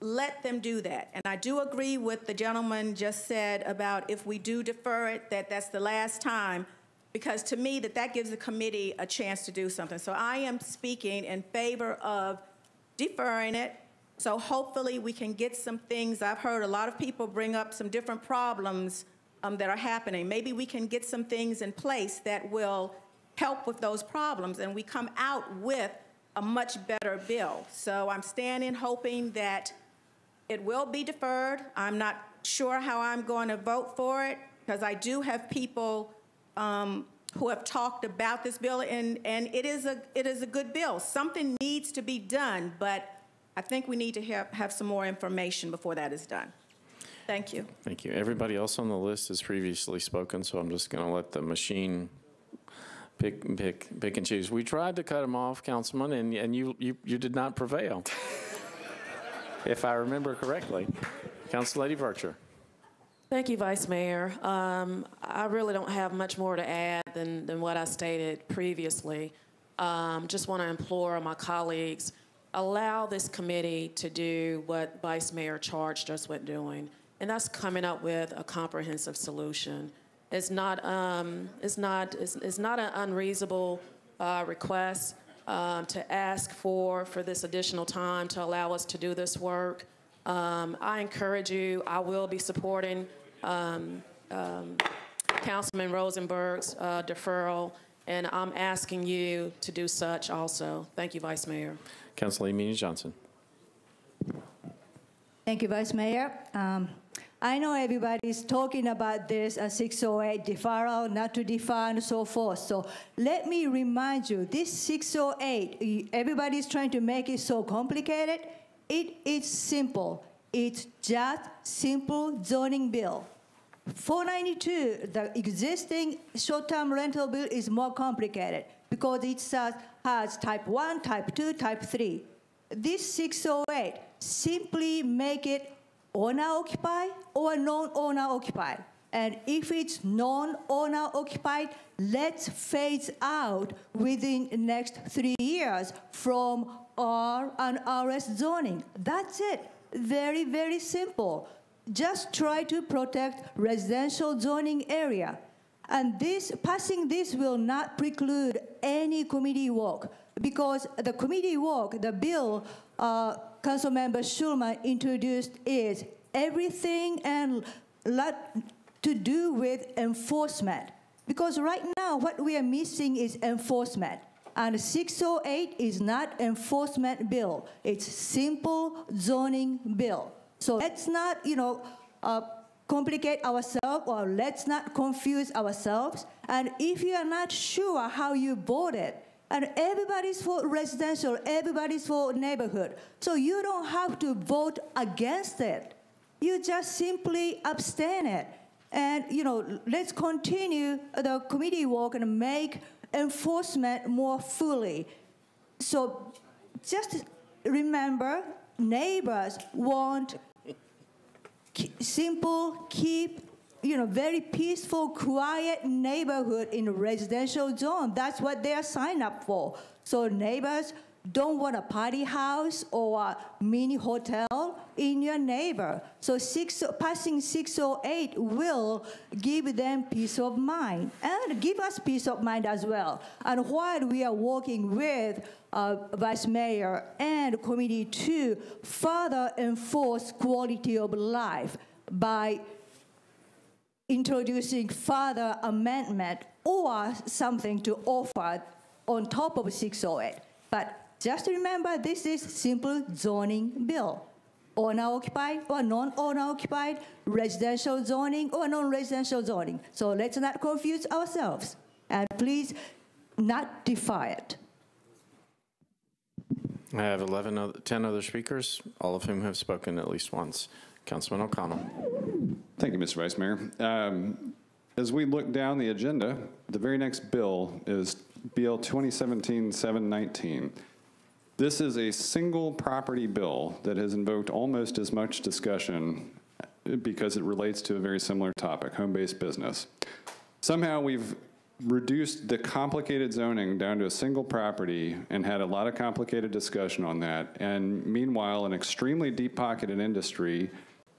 let them do that. And I do agree with the gentleman just said about if we do defer it, that that's the last time, because to me, that that gives the committee a chance to do something. So I am speaking in favor of deferring it, so hopefully we can get some things. I've heard a lot of people bring up some different problems um, that are happening. Maybe we can get some things in place that will help with those problems, and we come out with a much better bill. So I'm standing hoping that it will be deferred. I'm not sure how I'm going to vote for it because I do have people um, who have talked about this bill, and, and it is a it is a good bill. Something needs to be done, but I think we need to have, have some more information before that is done. Thank you. Thank you. Everybody else on the list has previously spoken, so I'm just going to let the machine pick, pick, pick and choose. We tried to cut him off, Councilman, and, and you, you, you did not prevail, if I remember correctly. Council Lady Vercher. Thank you, Vice Mayor. Um, I really don't have much more to add than, than what I stated previously. Um, just want to implore my colleagues, allow this committee to do what Vice Mayor charged us with doing, and that's coming up with a comprehensive solution. It's not, um, it's not, it's, it's not an unreasonable uh, request um, to ask for, for this additional time to allow us to do this work. Um, I encourage you, I will be supporting um, um, Councilman Rosenberg's uh, deferral, and I'm asking you to do such also. Thank you, Vice Mayor. Council Emini Johnson. Thank you, Vice Mayor. Um, I know everybody's talking about this uh, 608 deferral, not to defer, and so forth. So let me remind you, this 608, y- everybody's trying to make it so complicated. It is simple. It's just simple zoning bill. 492, the existing short-term rental bill is more complicated because it has type 1, type 2, type 3. This 608 simply make it owner occupied or non-owner occupied. And if it's non-owner occupied, let's phase out within next three years from R and RS zoning. That's it. Very, very simple. Just try to protect residential zoning area. And this, passing this will not preclude any committee work because the committee work, the bill uh, Councilmember Shulman introduced is everything and lot to do with enforcement. Because right now, what we are missing is enforcement. And 608 is not enforcement bill. It's simple zoning bill. So let's not, you know, uh, complicate ourselves or let's not confuse ourselves. And if you are not sure how you voted, and everybody's for residential, everybody's for neighborhood. So you don't have to vote against it. You just simply abstain it. And, you know, let's continue the committee work and make enforcement more fully. So just remember, neighbors want simple, keep, you know, very peaceful, quiet neighborhood in a residential zone. That's what they are signed up for. So neighbors don't want a party house or a mini hotel in your neighbor. So six, passing 608 will give them peace of mind and give us peace of mind as well. And while we are working with uh, Vice Mayor and committee to further enforce quality of life by introducing further amendment or something to offer on top of 608. But just remember, this is simple zoning bill. Owner occupied or non-owner occupied, residential zoning or non-residential zoning. So let's not confuse ourselves. And please not defy it. I have 11, oth- 10 other speakers, all of whom have spoken at least once. Councilman O'Connell. Thank you, Mr. Vice Mayor. Um, As we look down the agenda, the very next bill is BL 2017-719. This is a single property bill that has invoked almost as much discussion because it relates to a very similar topic, home-based business. Somehow, we've reduced the complicated zoning down to a single property and had a lot of complicated discussion on that. And meanwhile, an extremely deep-pocketed industry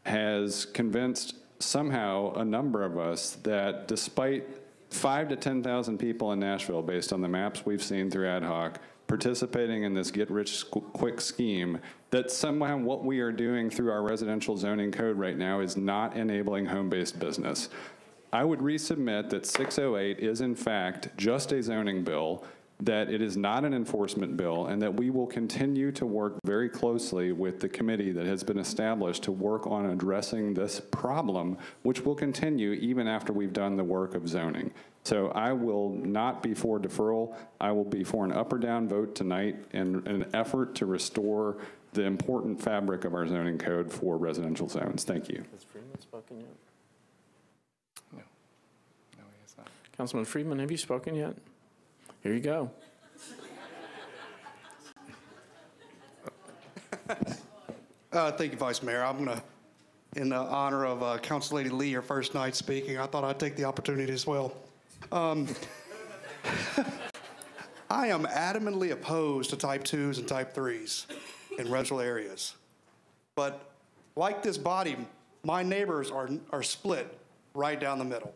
has convinced somehow a number of us that despite five to 10,000 people in Nashville, based on the maps we've seen through ad hoc, participating in this get-rich-quick scheme, that somehow what we are doing through our residential zoning code right now is not enabling home-based business. I would resubmit that 608 is in fact just a zoning bill, that it is not an enforcement bill, and that we will continue to work very closely with the committee that has been established to work on addressing this problem, which will continue even after we've done the work of zoning. So I will not be for deferral. I will be for an up or down vote tonight in an effort to restore the important fabric of our zoning code for residential zones. Thank you. Has Freeman spoken yet? No. No, he has not. Councilman Freeman, have you spoken yet? Here you go. Uh, Thank you, Vice Mayor. I'm going to, in the honor of uh, Council Lady Lee, your first night speaking, I thought I'd take the opportunity as well. Um, I am adamantly opposed to type 2s and type 3s in residential areas. But like this body, my neighbors are, are split right down the middle.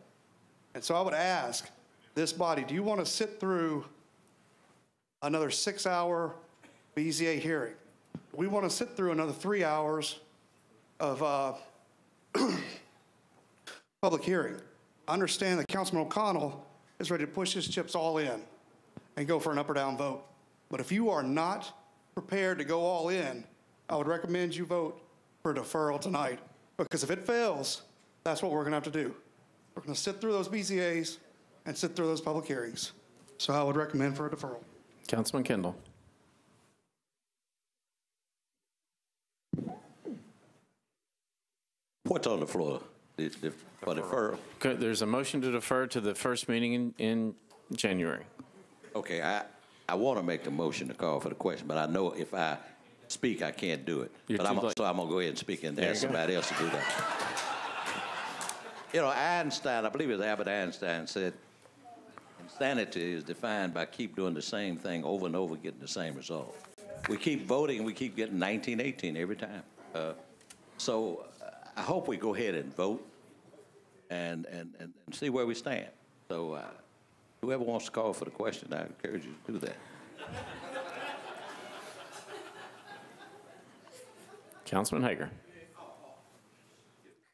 And so I would ask this body, do you want to sit through another six-hour BZA hearing? We want to sit through another three hours of uh, public hearing. I understand that Councilman O'Connell is ready to push his chips all in and go for an up or down vote. But if you are not prepared to go all in, I would recommend you vote for deferral tonight. Because if it fails, that's what we're going to have to do. We're going to sit through those BZAs and sit through those public hearings. So I would recommend for a deferral. Councilman Kindall. What's on the floor? The- the- For deferral? Okay, There's a motion to defer to the first meeting in, in January. Okay, I, I want to make the motion to call for the question, but I know if I speak, I can't do it. You're But I'm, too late. so I'm gonna go ahead and speak and There ask you go. somebody else to do that. You know, Einstein, I believe it was Albert Einstein said, insanity is defined by keep doing the same thing over and over, getting the same result. we keep voting, and we keep getting 19, 18 every time. Uh, So uh, I hope we go ahead and vote and, and, and and see where we stand. So uh, whoever wants to call for the question, I encourage you to do that. Councilman Hagar.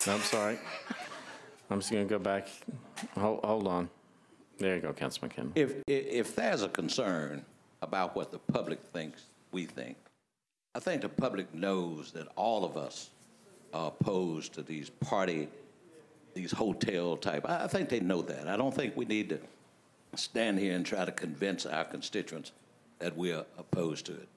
No, I'm sorry. I'm just going to go back. Hold, hold on. There you go, Councilman Kindall. If, i- if there's a concern about what the public thinks we think, I think the public knows that all of us are opposed to these party, these hotel type. I, I think they know that. I don't think we need to stand here and try to convince our constituents that we are opposed to it.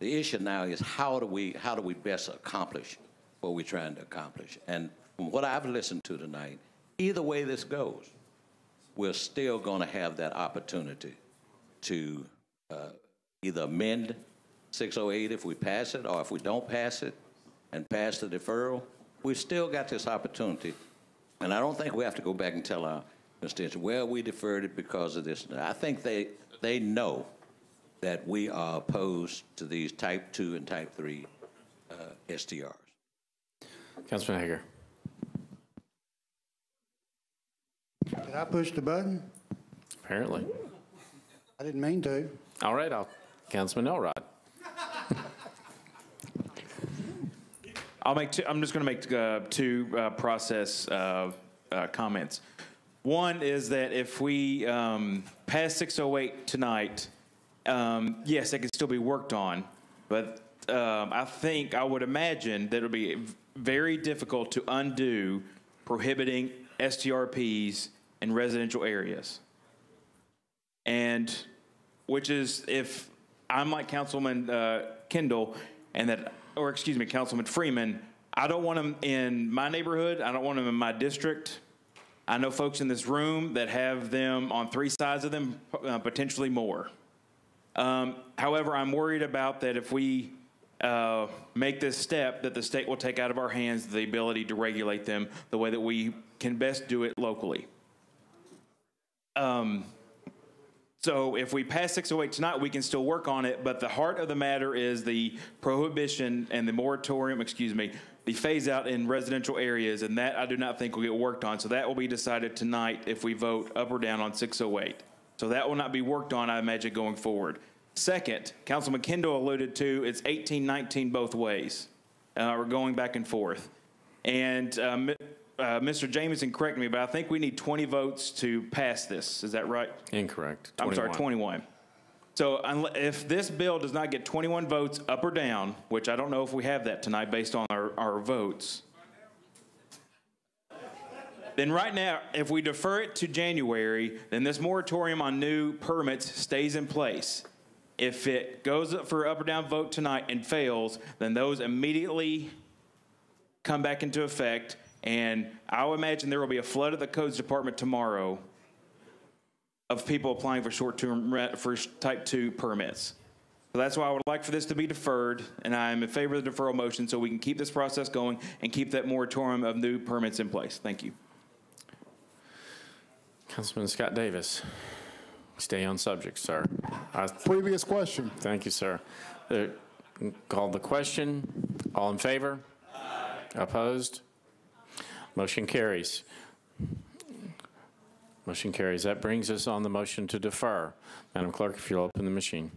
The issue now is how do we, how do we best accomplish what we're trying to accomplish? And from what I've listened to tonight, either way this goes, we're still going to have that opportunity to uh, either amend 608 if we pass it, or if we don't pass it and pass the deferral, we've still got this opportunity. And I don't think we have to go back and tell our constituents, well, we deferred it because of this. I think they, they know that we are opposed to these type 2 and type 3 uh, STRs. Councilman Hagar. Did I push the button? Apparently. I didn't mean to. All right, I'll, Councilman Elrod. I'll make two, I'm just going to make uh, two uh, process uh, uh, comments. One is that if we um, pass 608 tonight, um, yes, it can still be worked on, but um, I think, I would imagine that it would be very difficult to undo prohibiting STRPs in residential areas. And which is if I'm like Councilman uh, Kindall and that, or excuse me, Councilman Freeman, I don't want them in my neighborhood. I don't want them in my district. I know folks in this room that have them on three sides of them, uh, potentially more. Um, however, I'm worried about that if we uh, make this step, that the state will take out of our hands the ability to regulate them the way that we can best do it locally. Um, so if we pass 608 tonight, we can still work on it, but the heart of the matter is the prohibition and the moratorium, excuse me, the phase out in residential areas, and that I do not think will get worked on. So that will be decided tonight if we vote up or down on 608. So that will not be worked on, I imagine, going forward. Second, Councilman Kindall alluded to it's 18, 19 both ways. Uh, we're going back and forth. And um, uh, Mr. Jameson, correct me, but I think we need 20 votes to pass this. Is that right? Incorrect. I'm sorry, 21. So unle- if this bill does not get 21 votes up or down, which I don't know if we have that tonight based on our, our votes, then right now, if we defer it to January, then this moratorium on new permits stays in place. If it goes up for up or down vote tonight and fails, then those immediately come back into effect. And I would imagine there will be a flood at the codes department tomorrow of people applying for short-term, re- for type two permits. So that's why I would like for this to be deferred, and I'm in favor of the deferral motion so we can keep this process going and keep that moratorium of new permits in place. Thank you. Councilman Scott Davis. Stay on subject, sir. I- Previous question. Thank you, sir. Uh, Called the question. All in favor? Opposed? Motion carries. Motion carries. That brings us on the motion to defer. Madam Clerk, if you'll open the machine.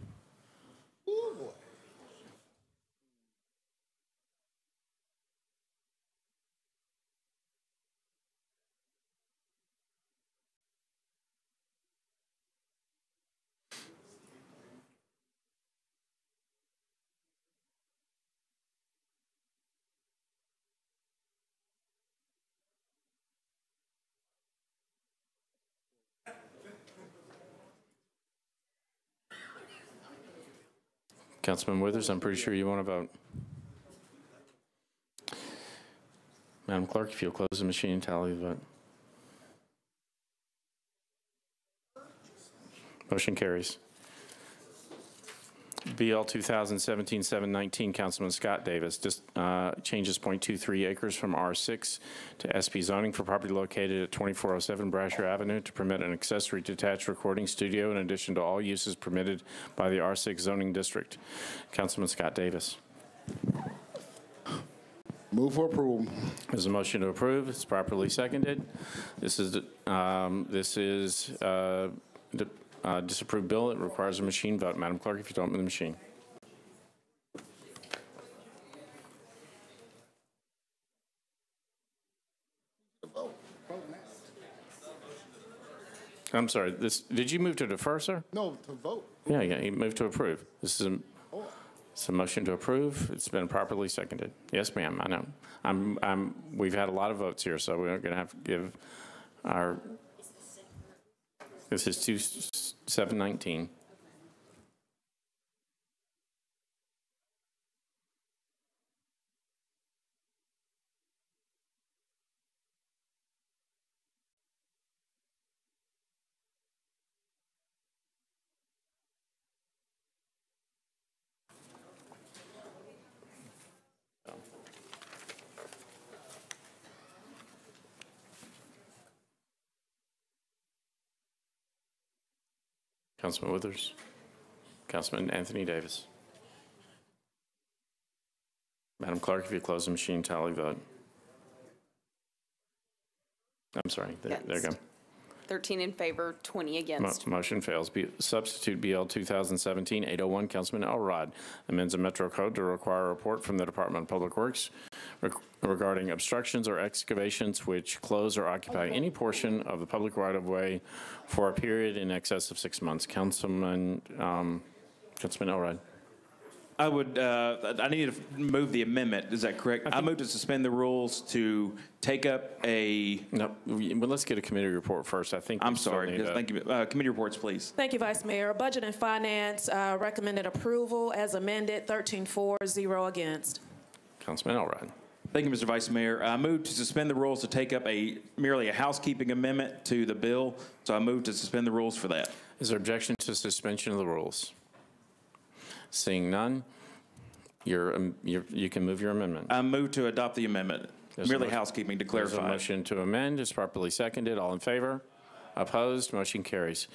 Councilman Withers, I'm pretty sure you want to vote. Madam Clerk, if you'll close the machine and tally the vote. Motion carries. BL 2017-719, Councilman Scott Davis, just uh, changes .23 acres from R6 to SP zoning for property located at 2407 Brasher Avenue to permit an accessory detached recording studio in addition to all uses permitted by the R6 zoning district. Councilman Scott Davis. Move for approval. There's a motion to approve. It's properly seconded. This is, um, this is uh, the uh, disapproved bill. It requires a machine vote. Madam Clerk, if you don't open the machine. I'm sorry, this, did you move to defer, sir? No, to vote. Yeah, yeah, you moved to approve. This is a, it's a motion to approve. It's been properly seconded. Yes, ma'am, I know. I'm, I'm, we've had a lot of votes here, so we're going to have to give our, this is two, seven nineteen. Councilman Withers. Councilman Anthony Davis. Madam Clerk, if you close the machine, tally vote. I'm sorry, there there you go. 13 in favor, 20 Mo- against. Motion fails. B- Substitute BL 2017-801, Councilman Elrod amends the Metro Code to require a report from the Department of Public Works reg- regarding obstructions or excavations which close or occupy any portion of the public right-of-way for a period in excess of six months. Councilman, um, Councilman Elrod. I would, uh, I need to move the amendment, is that correct? I move to suspend the rules to take up a. No, well, let's get a committee report first. I think. we I'm still sorry, need yes, a- thank you. Uh, Committee reports, please. Thank you, Vice Mayor. Budget and Finance uh, recommended approval as amended, 13 for, 0 against. Councilman Elrod. Thank you, Mr. Vice Mayor. I move to suspend the rules to take up a, merely a housekeeping amendment to the bill, so I move to suspend the rules for that. Is there objection to suspension of the rules? Seeing none, you're, um, you can move your amendment. I move to adopt the amendment, There's a merely motion- housekeeping to There's a clarify. motion to amend is properly seconded. All in favor? Opposed? Motion carries.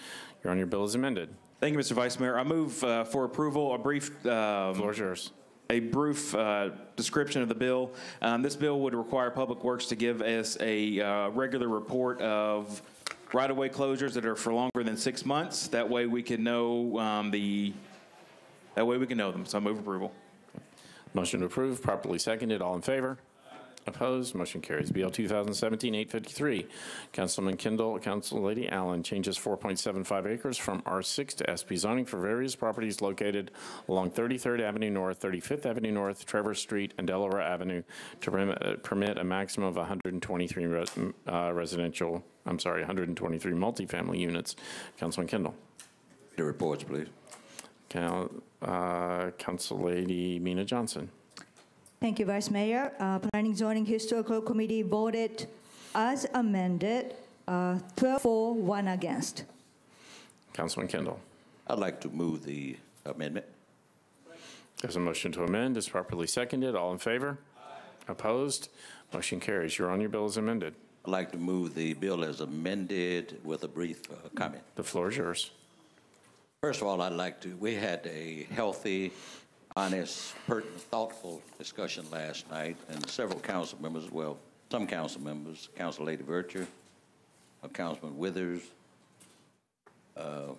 You're on your bill as amended. Thank you, Mr. Vice Mayor. I move uh, for approval, a brief. Floor is yours. A brief uh, description of the bill. Um, This bill would require Public Works to give us a uh, regular report of right-of-way closures that are for longer than six months. That way we can know um, the, that way we can know them. So I move approval. Motion to approve, properly seconded. All in favor? Opposed? Motion carries. BL 2017-853, Councilman Kindall, Council Lady Allen, changes 4.75 acres from R6 to SP zoning for various properties located along 33rd Avenue North, 35th Avenue North, Trevor Street, and Delaware Avenue to permit- uh, permit a maximum of 123 res- uh, residential, I'm sorry, 123 multifamily units. Councilman Kindall. The reports, please. Coun- uh, Council Lady Mina Johnson. Thank you, Vice Mayor. Uh, Planning Zoning Historical Committee voted as amended, uh, 12 for, 1 against. Councilman Kindall. I'd like to move the amendment. There's a motion to amend. It's properly seconded. All in favor? Opposed? Motion carries. You're on your bill as amended. I'd like to move the bill as amended with a brief uh, comment. The floor is yours. First of all, I'd like to, we had a healthy, honest, pertinent, thoughtful discussion last night, and several council members, well, some council members, Council Lady Virtue, uh, Councilman Withers, uh,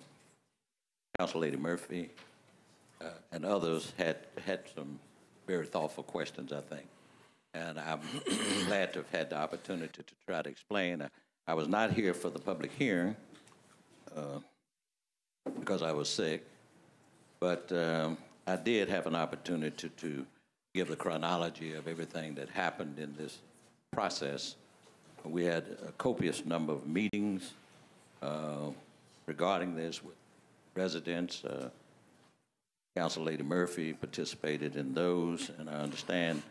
Council Lady Murphy, uh, and others had, had some very thoughtful questions, I think. And I'm glad to have had the opportunity to try to explain. I- I was not here for the public hearing, uh, because I was sick. But um, I did have an opportunity to, to give the chronology of everything that happened in this process. We had a copious number of meetings uh, regarding this with residents. Uh, Council Lady Murphy participated in those, and I understand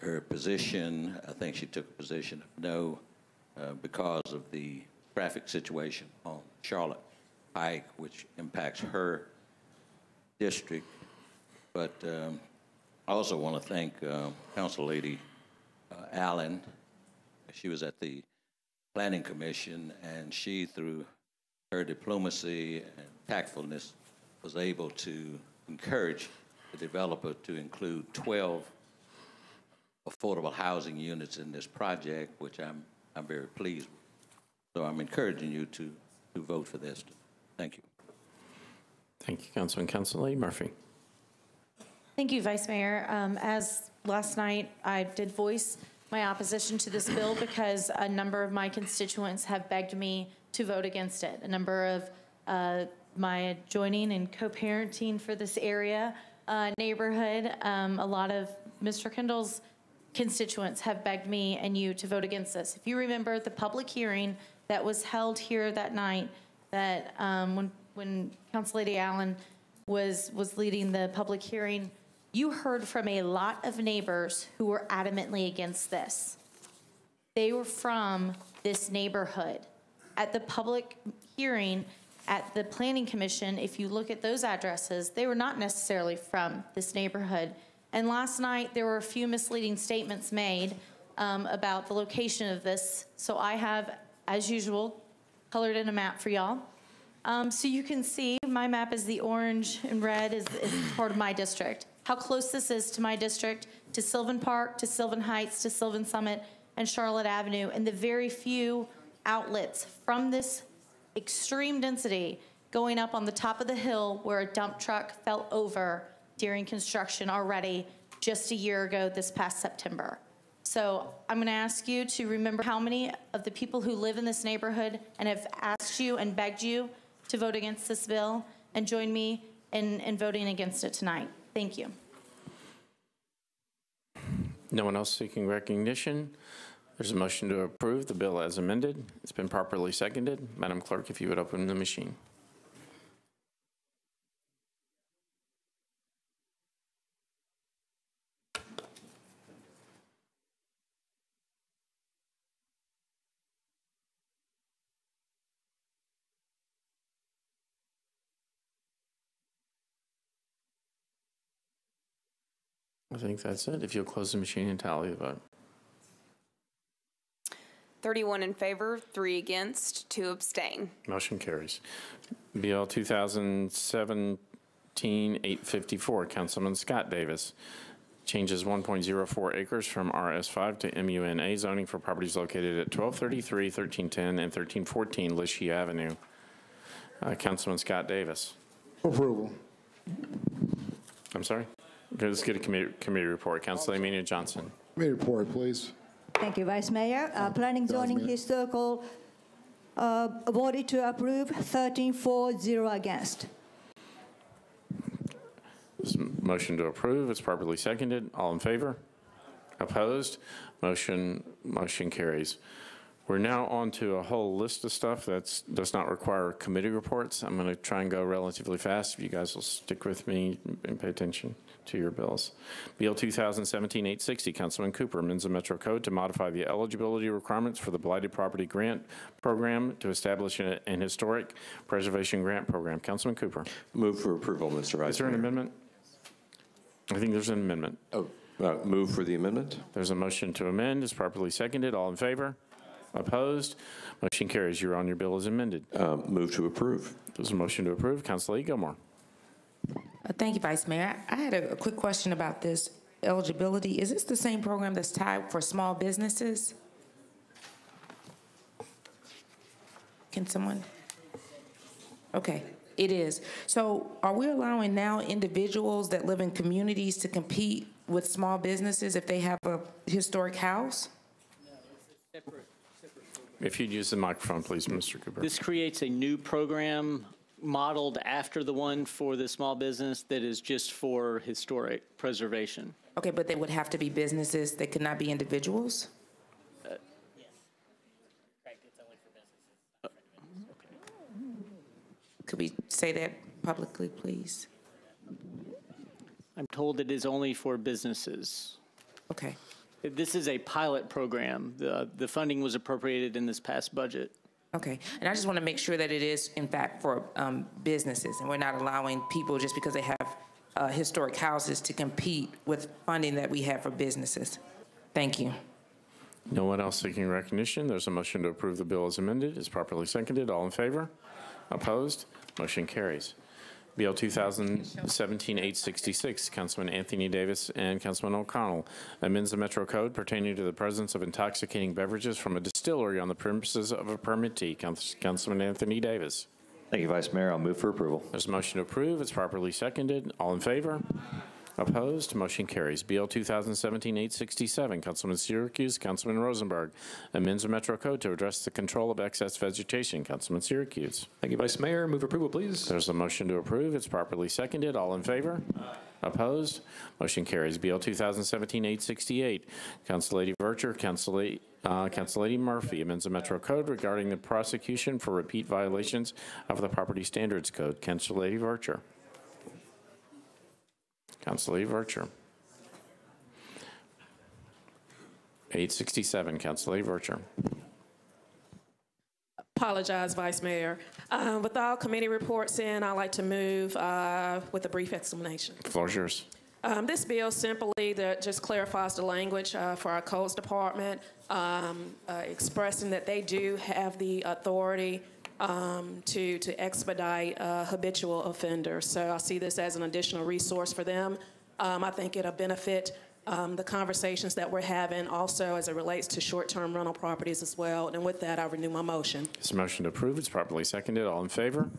her position. I think she took a position of no uh, because of the traffic situation on Charlotte Pike, which impacts her district But um, I also want to thank uh, Council Lady uh, Allen. She was at the Planning Commission, and she, through her diplomacy and tactfulness, was able to encourage the developer to include 12 affordable housing units in this project, which I'm, I'm very pleased with. So I'm encouraging you to, to vote for this. Thank you. Thank you, Councilman. Council Lady Murphy. Thank you, Vice Mayor. Um, As last night, I did voice my opposition to this bill because a number of my constituents have begged me to vote against it. A number of uh, my joining and co-parenting for this area uh, neighborhood, um, a lot of Mr. Kindall's constituents have begged me and you to vote against this. If you remember the public hearing that was held here that night, that um, when when Council Lady Allen was was leading the public hearing, you heard from a lot of neighbors who were adamantly against this. They were from this neighborhood. At the public hearing at the Planning Commission, if you look at those addresses, they were not necessarily from this neighborhood. And last night, there were a few misleading statements made um, about the location of this. So I have, as usual, colored in a map for y'all. Um, so you can see my map is the orange and red is, is part of my district. How close this is to my district, to Sylvan Park, to Sylvan Heights, to Sylvan Summit, and Charlotte Avenue, and the very few outlets from this extreme density going up on the top of the hill where a dump truck fell over during construction already just a year ago this past September. So I'm going to ask you to remember how many of the people who live in this neighborhood and have asked you and begged you to vote against this bill and join me in, in voting against it tonight. Thank you. No one else seeking recognition? There's a motion to approve the bill as amended. It's been properly seconded. Madam Clerk, if you would open the machine. I think that's it. If you'll close the machine and tally the vote. 31 in favor, three against, two abstain. Motion carries. BL 2017-854, Councilman Scott Davis. Changes 1.04 acres from RS5 to MUNA zoning for properties located at 1233, 1310, and 1314 Lischey Avenue. Uh, Councilman Scott Davis. Approval. I'm sorry? Okay, let's get a committee, committee report. Councilor Amina Johnson. Committee report, please. Thank you, Vice Mayor. Uh, Planning Zoning Mayor. Historical uh, voted to approve, 13-4, against. This Motion to approve, it's properly seconded. All in favor? Opposed? Motion, motion carries. We're now on to a whole list of stuff that's, does not require committee reports. I'm going to try and go relatively fast. If you guys will stick with me and pay attention to your bills. Bill 2017-860, Councilman Cooper, amends the Metro Code to modify the eligibility requirements for the Blighted Property Grant Program to establish an historic preservation grant program. Councilman Cooper. Move for approval, Mr. Vice Is there an amendment? I think there's an amendment. Oh, uh, move for the amendment? There's a motion to amend. It's properly seconded. All in favor? Opposed? Motion carries. You're on your bill as amended. Um, Move to approve. There's a motion to approve. Councilor Gilmore. Uh, Thank you, Vice Mayor. I I had a a quick question about this eligibility. Is this the same program that's tied for small businesses? Can someone? Okay, it is. So are we allowing now individuals that live in communities to compete with small businesses if they have a historic house? If you'd use the microphone, please, Mr. Cooper. This creates a new program modeled after the one for the small business that is just for historic preservation. Okay, but they would have to be businesses, they could not be individuals? Uh, could we say that publicly, please? I'm told it is only for businesses. Okay. This is a pilot program. The, the funding was appropriated in this past budget. Okay, and I just want to make sure that it is, in fact, for um, businesses, and we're not allowing people just because they have uh, historic houses to compete with funding that we have for businesses. Thank you. No one else seeking recognition. There's a motion to approve the bill as amended. Is properly seconded. All in favor? Opposed? Motion carries. BL 2017-866, Councilman Anthony Davis and Councilman O'Connell amends the Metro Code pertaining to the presence of intoxicating beverages from a distillery on the premises of a permittee. Council- Councilman Anthony Davis. Thank you, Vice Mayor. I'll move for approval. There's a motion to approve. It's properly seconded. All in favor? Opposed? Motion carries. BL 2017-867, Councilman Syracuse, Councilman Rosenberg amends the Metro Code to address the control of excess vegetation. Councilman Syracuse. Thank you, Vice Mayor. Move approval, please. There's a motion to approve. It's properly seconded. All in favor? Opposed? Motion carries. BL 2017-868, Council Lady Vercher, Council Lady, uh, Council Lady Murphy amends the Metro Code regarding the prosecution for repeat violations of the Property Standards Code. Council Lady Vercher. Council Lady Vercher. 867, Council Lady Vercher. Apologize, Vice Mayor. Uh, With all committee reports in, I'd like to move uh, with a brief explanation. The Floor is yours. Um, This bill simply that just clarifies the language uh, for our codes department, um, uh, expressing that they do have the authority um, to to expedite habitual offenders. So I see this as an additional resource for them. Um, I think it'll benefit um, the conversations that we're having also as it relates to short-term rental properties as well. And with that, I renew my motion. This motion to approve is properly seconded. All in favor?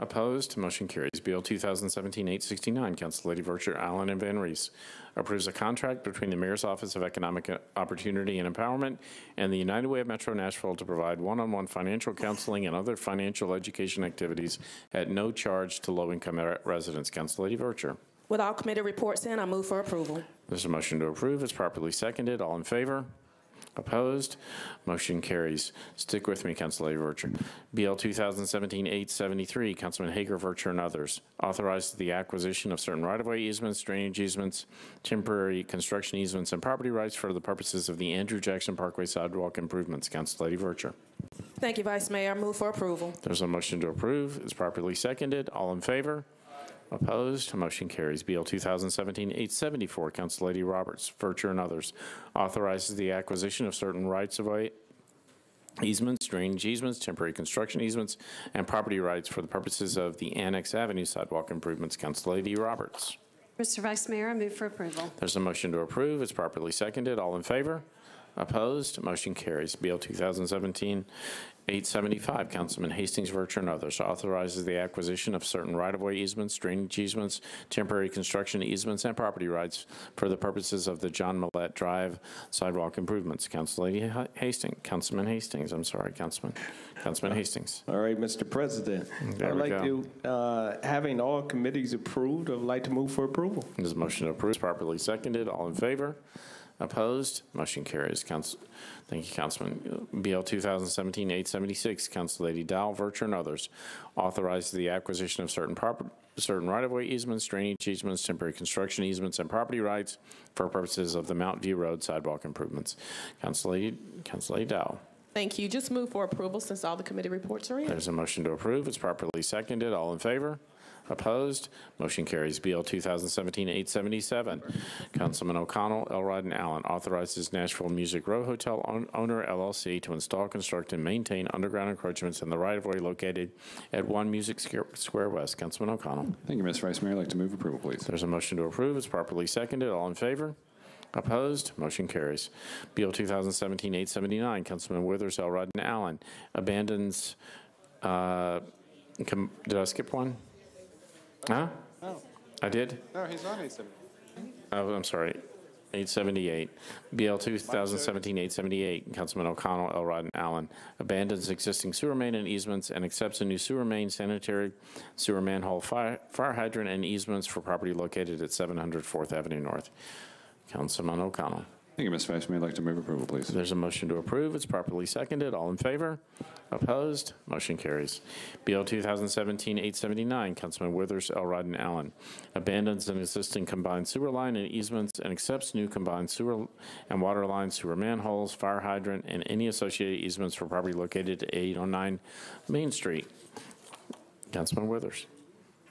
Opposed? To motion carries. Bill 2017-869, Council Lady Vercher, Allen, and VanReece approves a contract between the Mayor's Office of Economic Opportunity and Empowerment and the United Way of Metro Nashville to provide one-on-one financial counseling and other financial education activities at no charge to low-income residents. Council Lady Vercher. With all committee reports in, I move for approval. There's a motion to approve. It's properly seconded. All in favor? Opposed? Motion carries. Stick with me, Council Lady Vercher. BL 2017-873, Councilman Hagar, Vercher, and others. Authorizes the acquisition of certain right-of-way easements, drainage easements, temporary construction easements, and property rights for the purposes of the Andrew Jackson Parkway sidewalk improvements. Council Lady Vercher. Thank you, Vice Mayor. I move for approval. There's a motion to approve. It's properly seconded. All in favor? Opposed? Motion carries. Bill 2017-874, Council Lady Roberts, Vercher, and others, authorizes the acquisition of certain rights of way easements, drainage easements, temporary construction easements, and property rights for the purposes of the Annex Avenue sidewalk improvements. Council Lady Roberts. Mr. Vice Mayor, I move for approval. There's a motion to approve. It's properly seconded. All in favor? Opposed? Motion carries. Bill 2017 875, Councilman Hastings, Vercher, and others, authorizes the acquisition of certain right-of-way easements, drainage easements, temporary construction easements, and property rights for the purposes of the John Millett Drive sidewalk improvements. Hastings, Councilman Hastings, I'm sorry, Councilman, Councilman Hastings. All right, Mr. President. There I'd we like go. to, uh, having all committees approved, I'd like to move for approval. This motion to approve is properly seconded. All in favor? Opposed? Motion carries. Council, thank you, Councilman. BL 2017-876, Council Lady Dow, Vercher, and others authorizes the acquisition of certain property, certain right-of-way easements, drainage easements, temporary construction easements, and property rights for purposes of the Mount View Road sidewalk improvements. Council Lady, Council Lady Dow. Thank you. Just move for approval since all the committee reports are in. There's a motion to approve. It's properly seconded. All in favor? Opposed? Motion carries. BL 2017-877. Councilman O'Connell, Elrod, and Allen authorizes Nashville Music Row Hotel own- owner LLC to install, construct, and maintain underground encroachments in the right-of-way located at 1 Music Square- Square West. Councilman O'Connell. Thank you, Mr. Vice Mayor. I'd like to move approval, please. There's a motion to approve. It's properly seconded. All in favor? Opposed? Motion carries. Bill 2017-879, Councilman Withers, Elrod, and Allen abandons, uh, com- did I skip one? Huh? No, I did? no, he's on A7. Oh, I'm sorry. 878. BL 2017-878, Councilman O'Connell, Elrod, and Allen abandons existing sewer main and easements and accepts a new sewer main, sanitary sewer manhole, fire fire hydrant, and easements for property located at 700 Fourth Avenue North. Councilman O'Connell. Thank you, Mr. Vice Mayor. I'd like to move approval, please. There's a motion to approve. It's properly seconded. All in favor? Opposed? Motion carries. BL 2017-879, Councilman Withers, Elrod, and Allen abandons an existing combined sewer line and easements and accepts new combined sewer and water lines, sewer manholes, fire hydrant, and any associated easements for property located at 809 Main Street. Councilman Withers.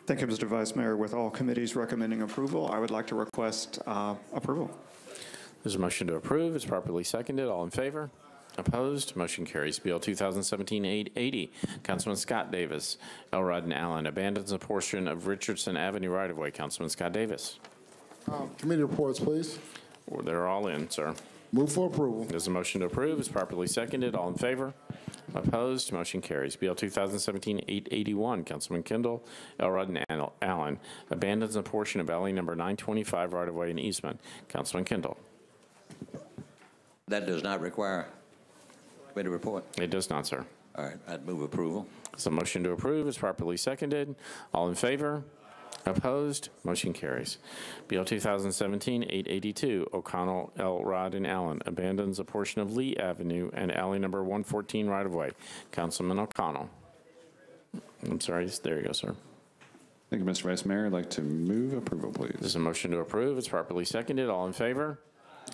Thank you, Mr. Vice Mayor. With all committees recommending approval, I would like to request uh, approval. There's a motion to approve. It's properly seconded. All in favor? Opposed? Motion carries. Bill 2017-880, Councilman Scott Davis, Elrod and Allen, abandons a portion of Richardson Avenue right-of-way. Councilman Scott Davis. Um, Committee reports, please. Well, They're all in, sir. Move for approval. There's a motion to approve. It's properly seconded. All in favor? Opposed? Motion carries. Bill 2017-881, Councilman Kindall, Elrod, and Allen, abandons a portion of alley number 925 right-of-way in Eastman. Councilman Kindall. That does not require committee report. It does not, sir. All right, I'd move approval. There's a motion to approve. It's properly seconded. All in favor? Opposed? Motion carries. Bill 2017-882, O'Connell, Elrod, and Allen, abandons a portion of Lee Avenue and alley number 114 right-of-way. Councilman O'Connell. I'm sorry, there you go, sir. Thank you, Mr. Vice Mayor. I'd like to move approval, please. There's a motion to approve. It's properly seconded. All in favor?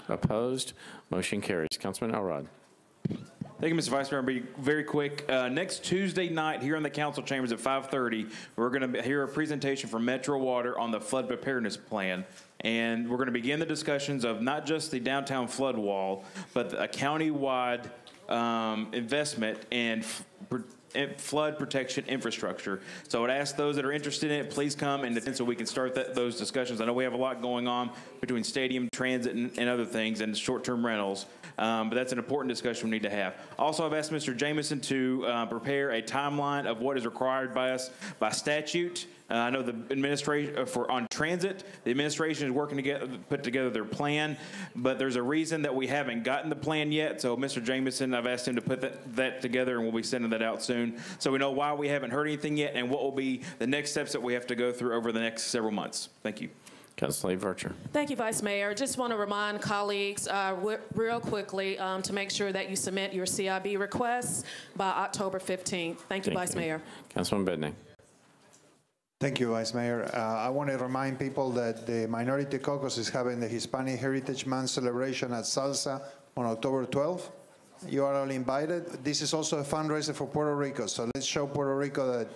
Opposed? Motion carries. Councilman Elrod. Thank you, Mr. Vice Mayor. I'll be very quick. Uh, next Tuesday night here in the council chambers at 5:30, we're going to hear a presentation from Metro Water on the flood preparedness plan. And we're going to begin the discussions of not just the downtown flood wall, but a county-wide um, investment and flood protection infrastructure. So I would ask those that are interested in it, please come and so we can start that, those discussions. I know we have a lot going on between stadium, transit, and, and other things, and short-term rentals. Um, but that's an important discussion we need to have. Also, I've asked Mr. Jameson to uh, prepare a timeline of what is required by us by statute. Uh, I know the administration uh, for on transit, the administration is working to get put together their plan, but there's a reason that we haven't gotten the plan yet. So, Mr. Jameson, I've asked him to put that, that together, and we'll be sending that out soon. So we know why we haven't heard anything yet, and what will be the next steps that we have to go through over the next several months. Thank you. Councilor Vercher. Thank you, Vice Mayor. Just want to remind colleagues uh, wi- real quickly um, to make sure that you submit your CIB requests by October 15th. Thank you, Vice Mayor. Councilman Bedne. Thank you, Vice Mayor. Uh, I want to remind people that the Minority Caucus is having the Hispanic Heritage Month celebration at Salsa on October 12th. You are all invited. This is also a fundraiser for Puerto Rico, so let's show Puerto Rico that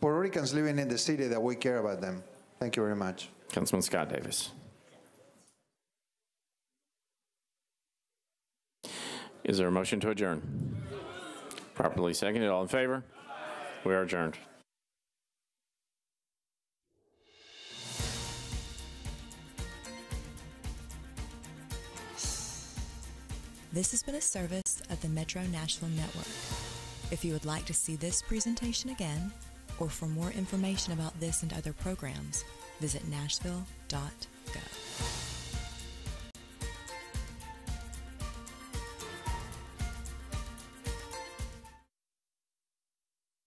Puerto Ricans living in the city that we care about them. Thank you very much. Councilman Scott Davis. Is there a motion to adjourn? Properly seconded. All in favor? We are adjourned. This has been a service of the Metro Nashville Network. If you would like to see this presentation again, or for more information about this and other programs, visit nashville.org.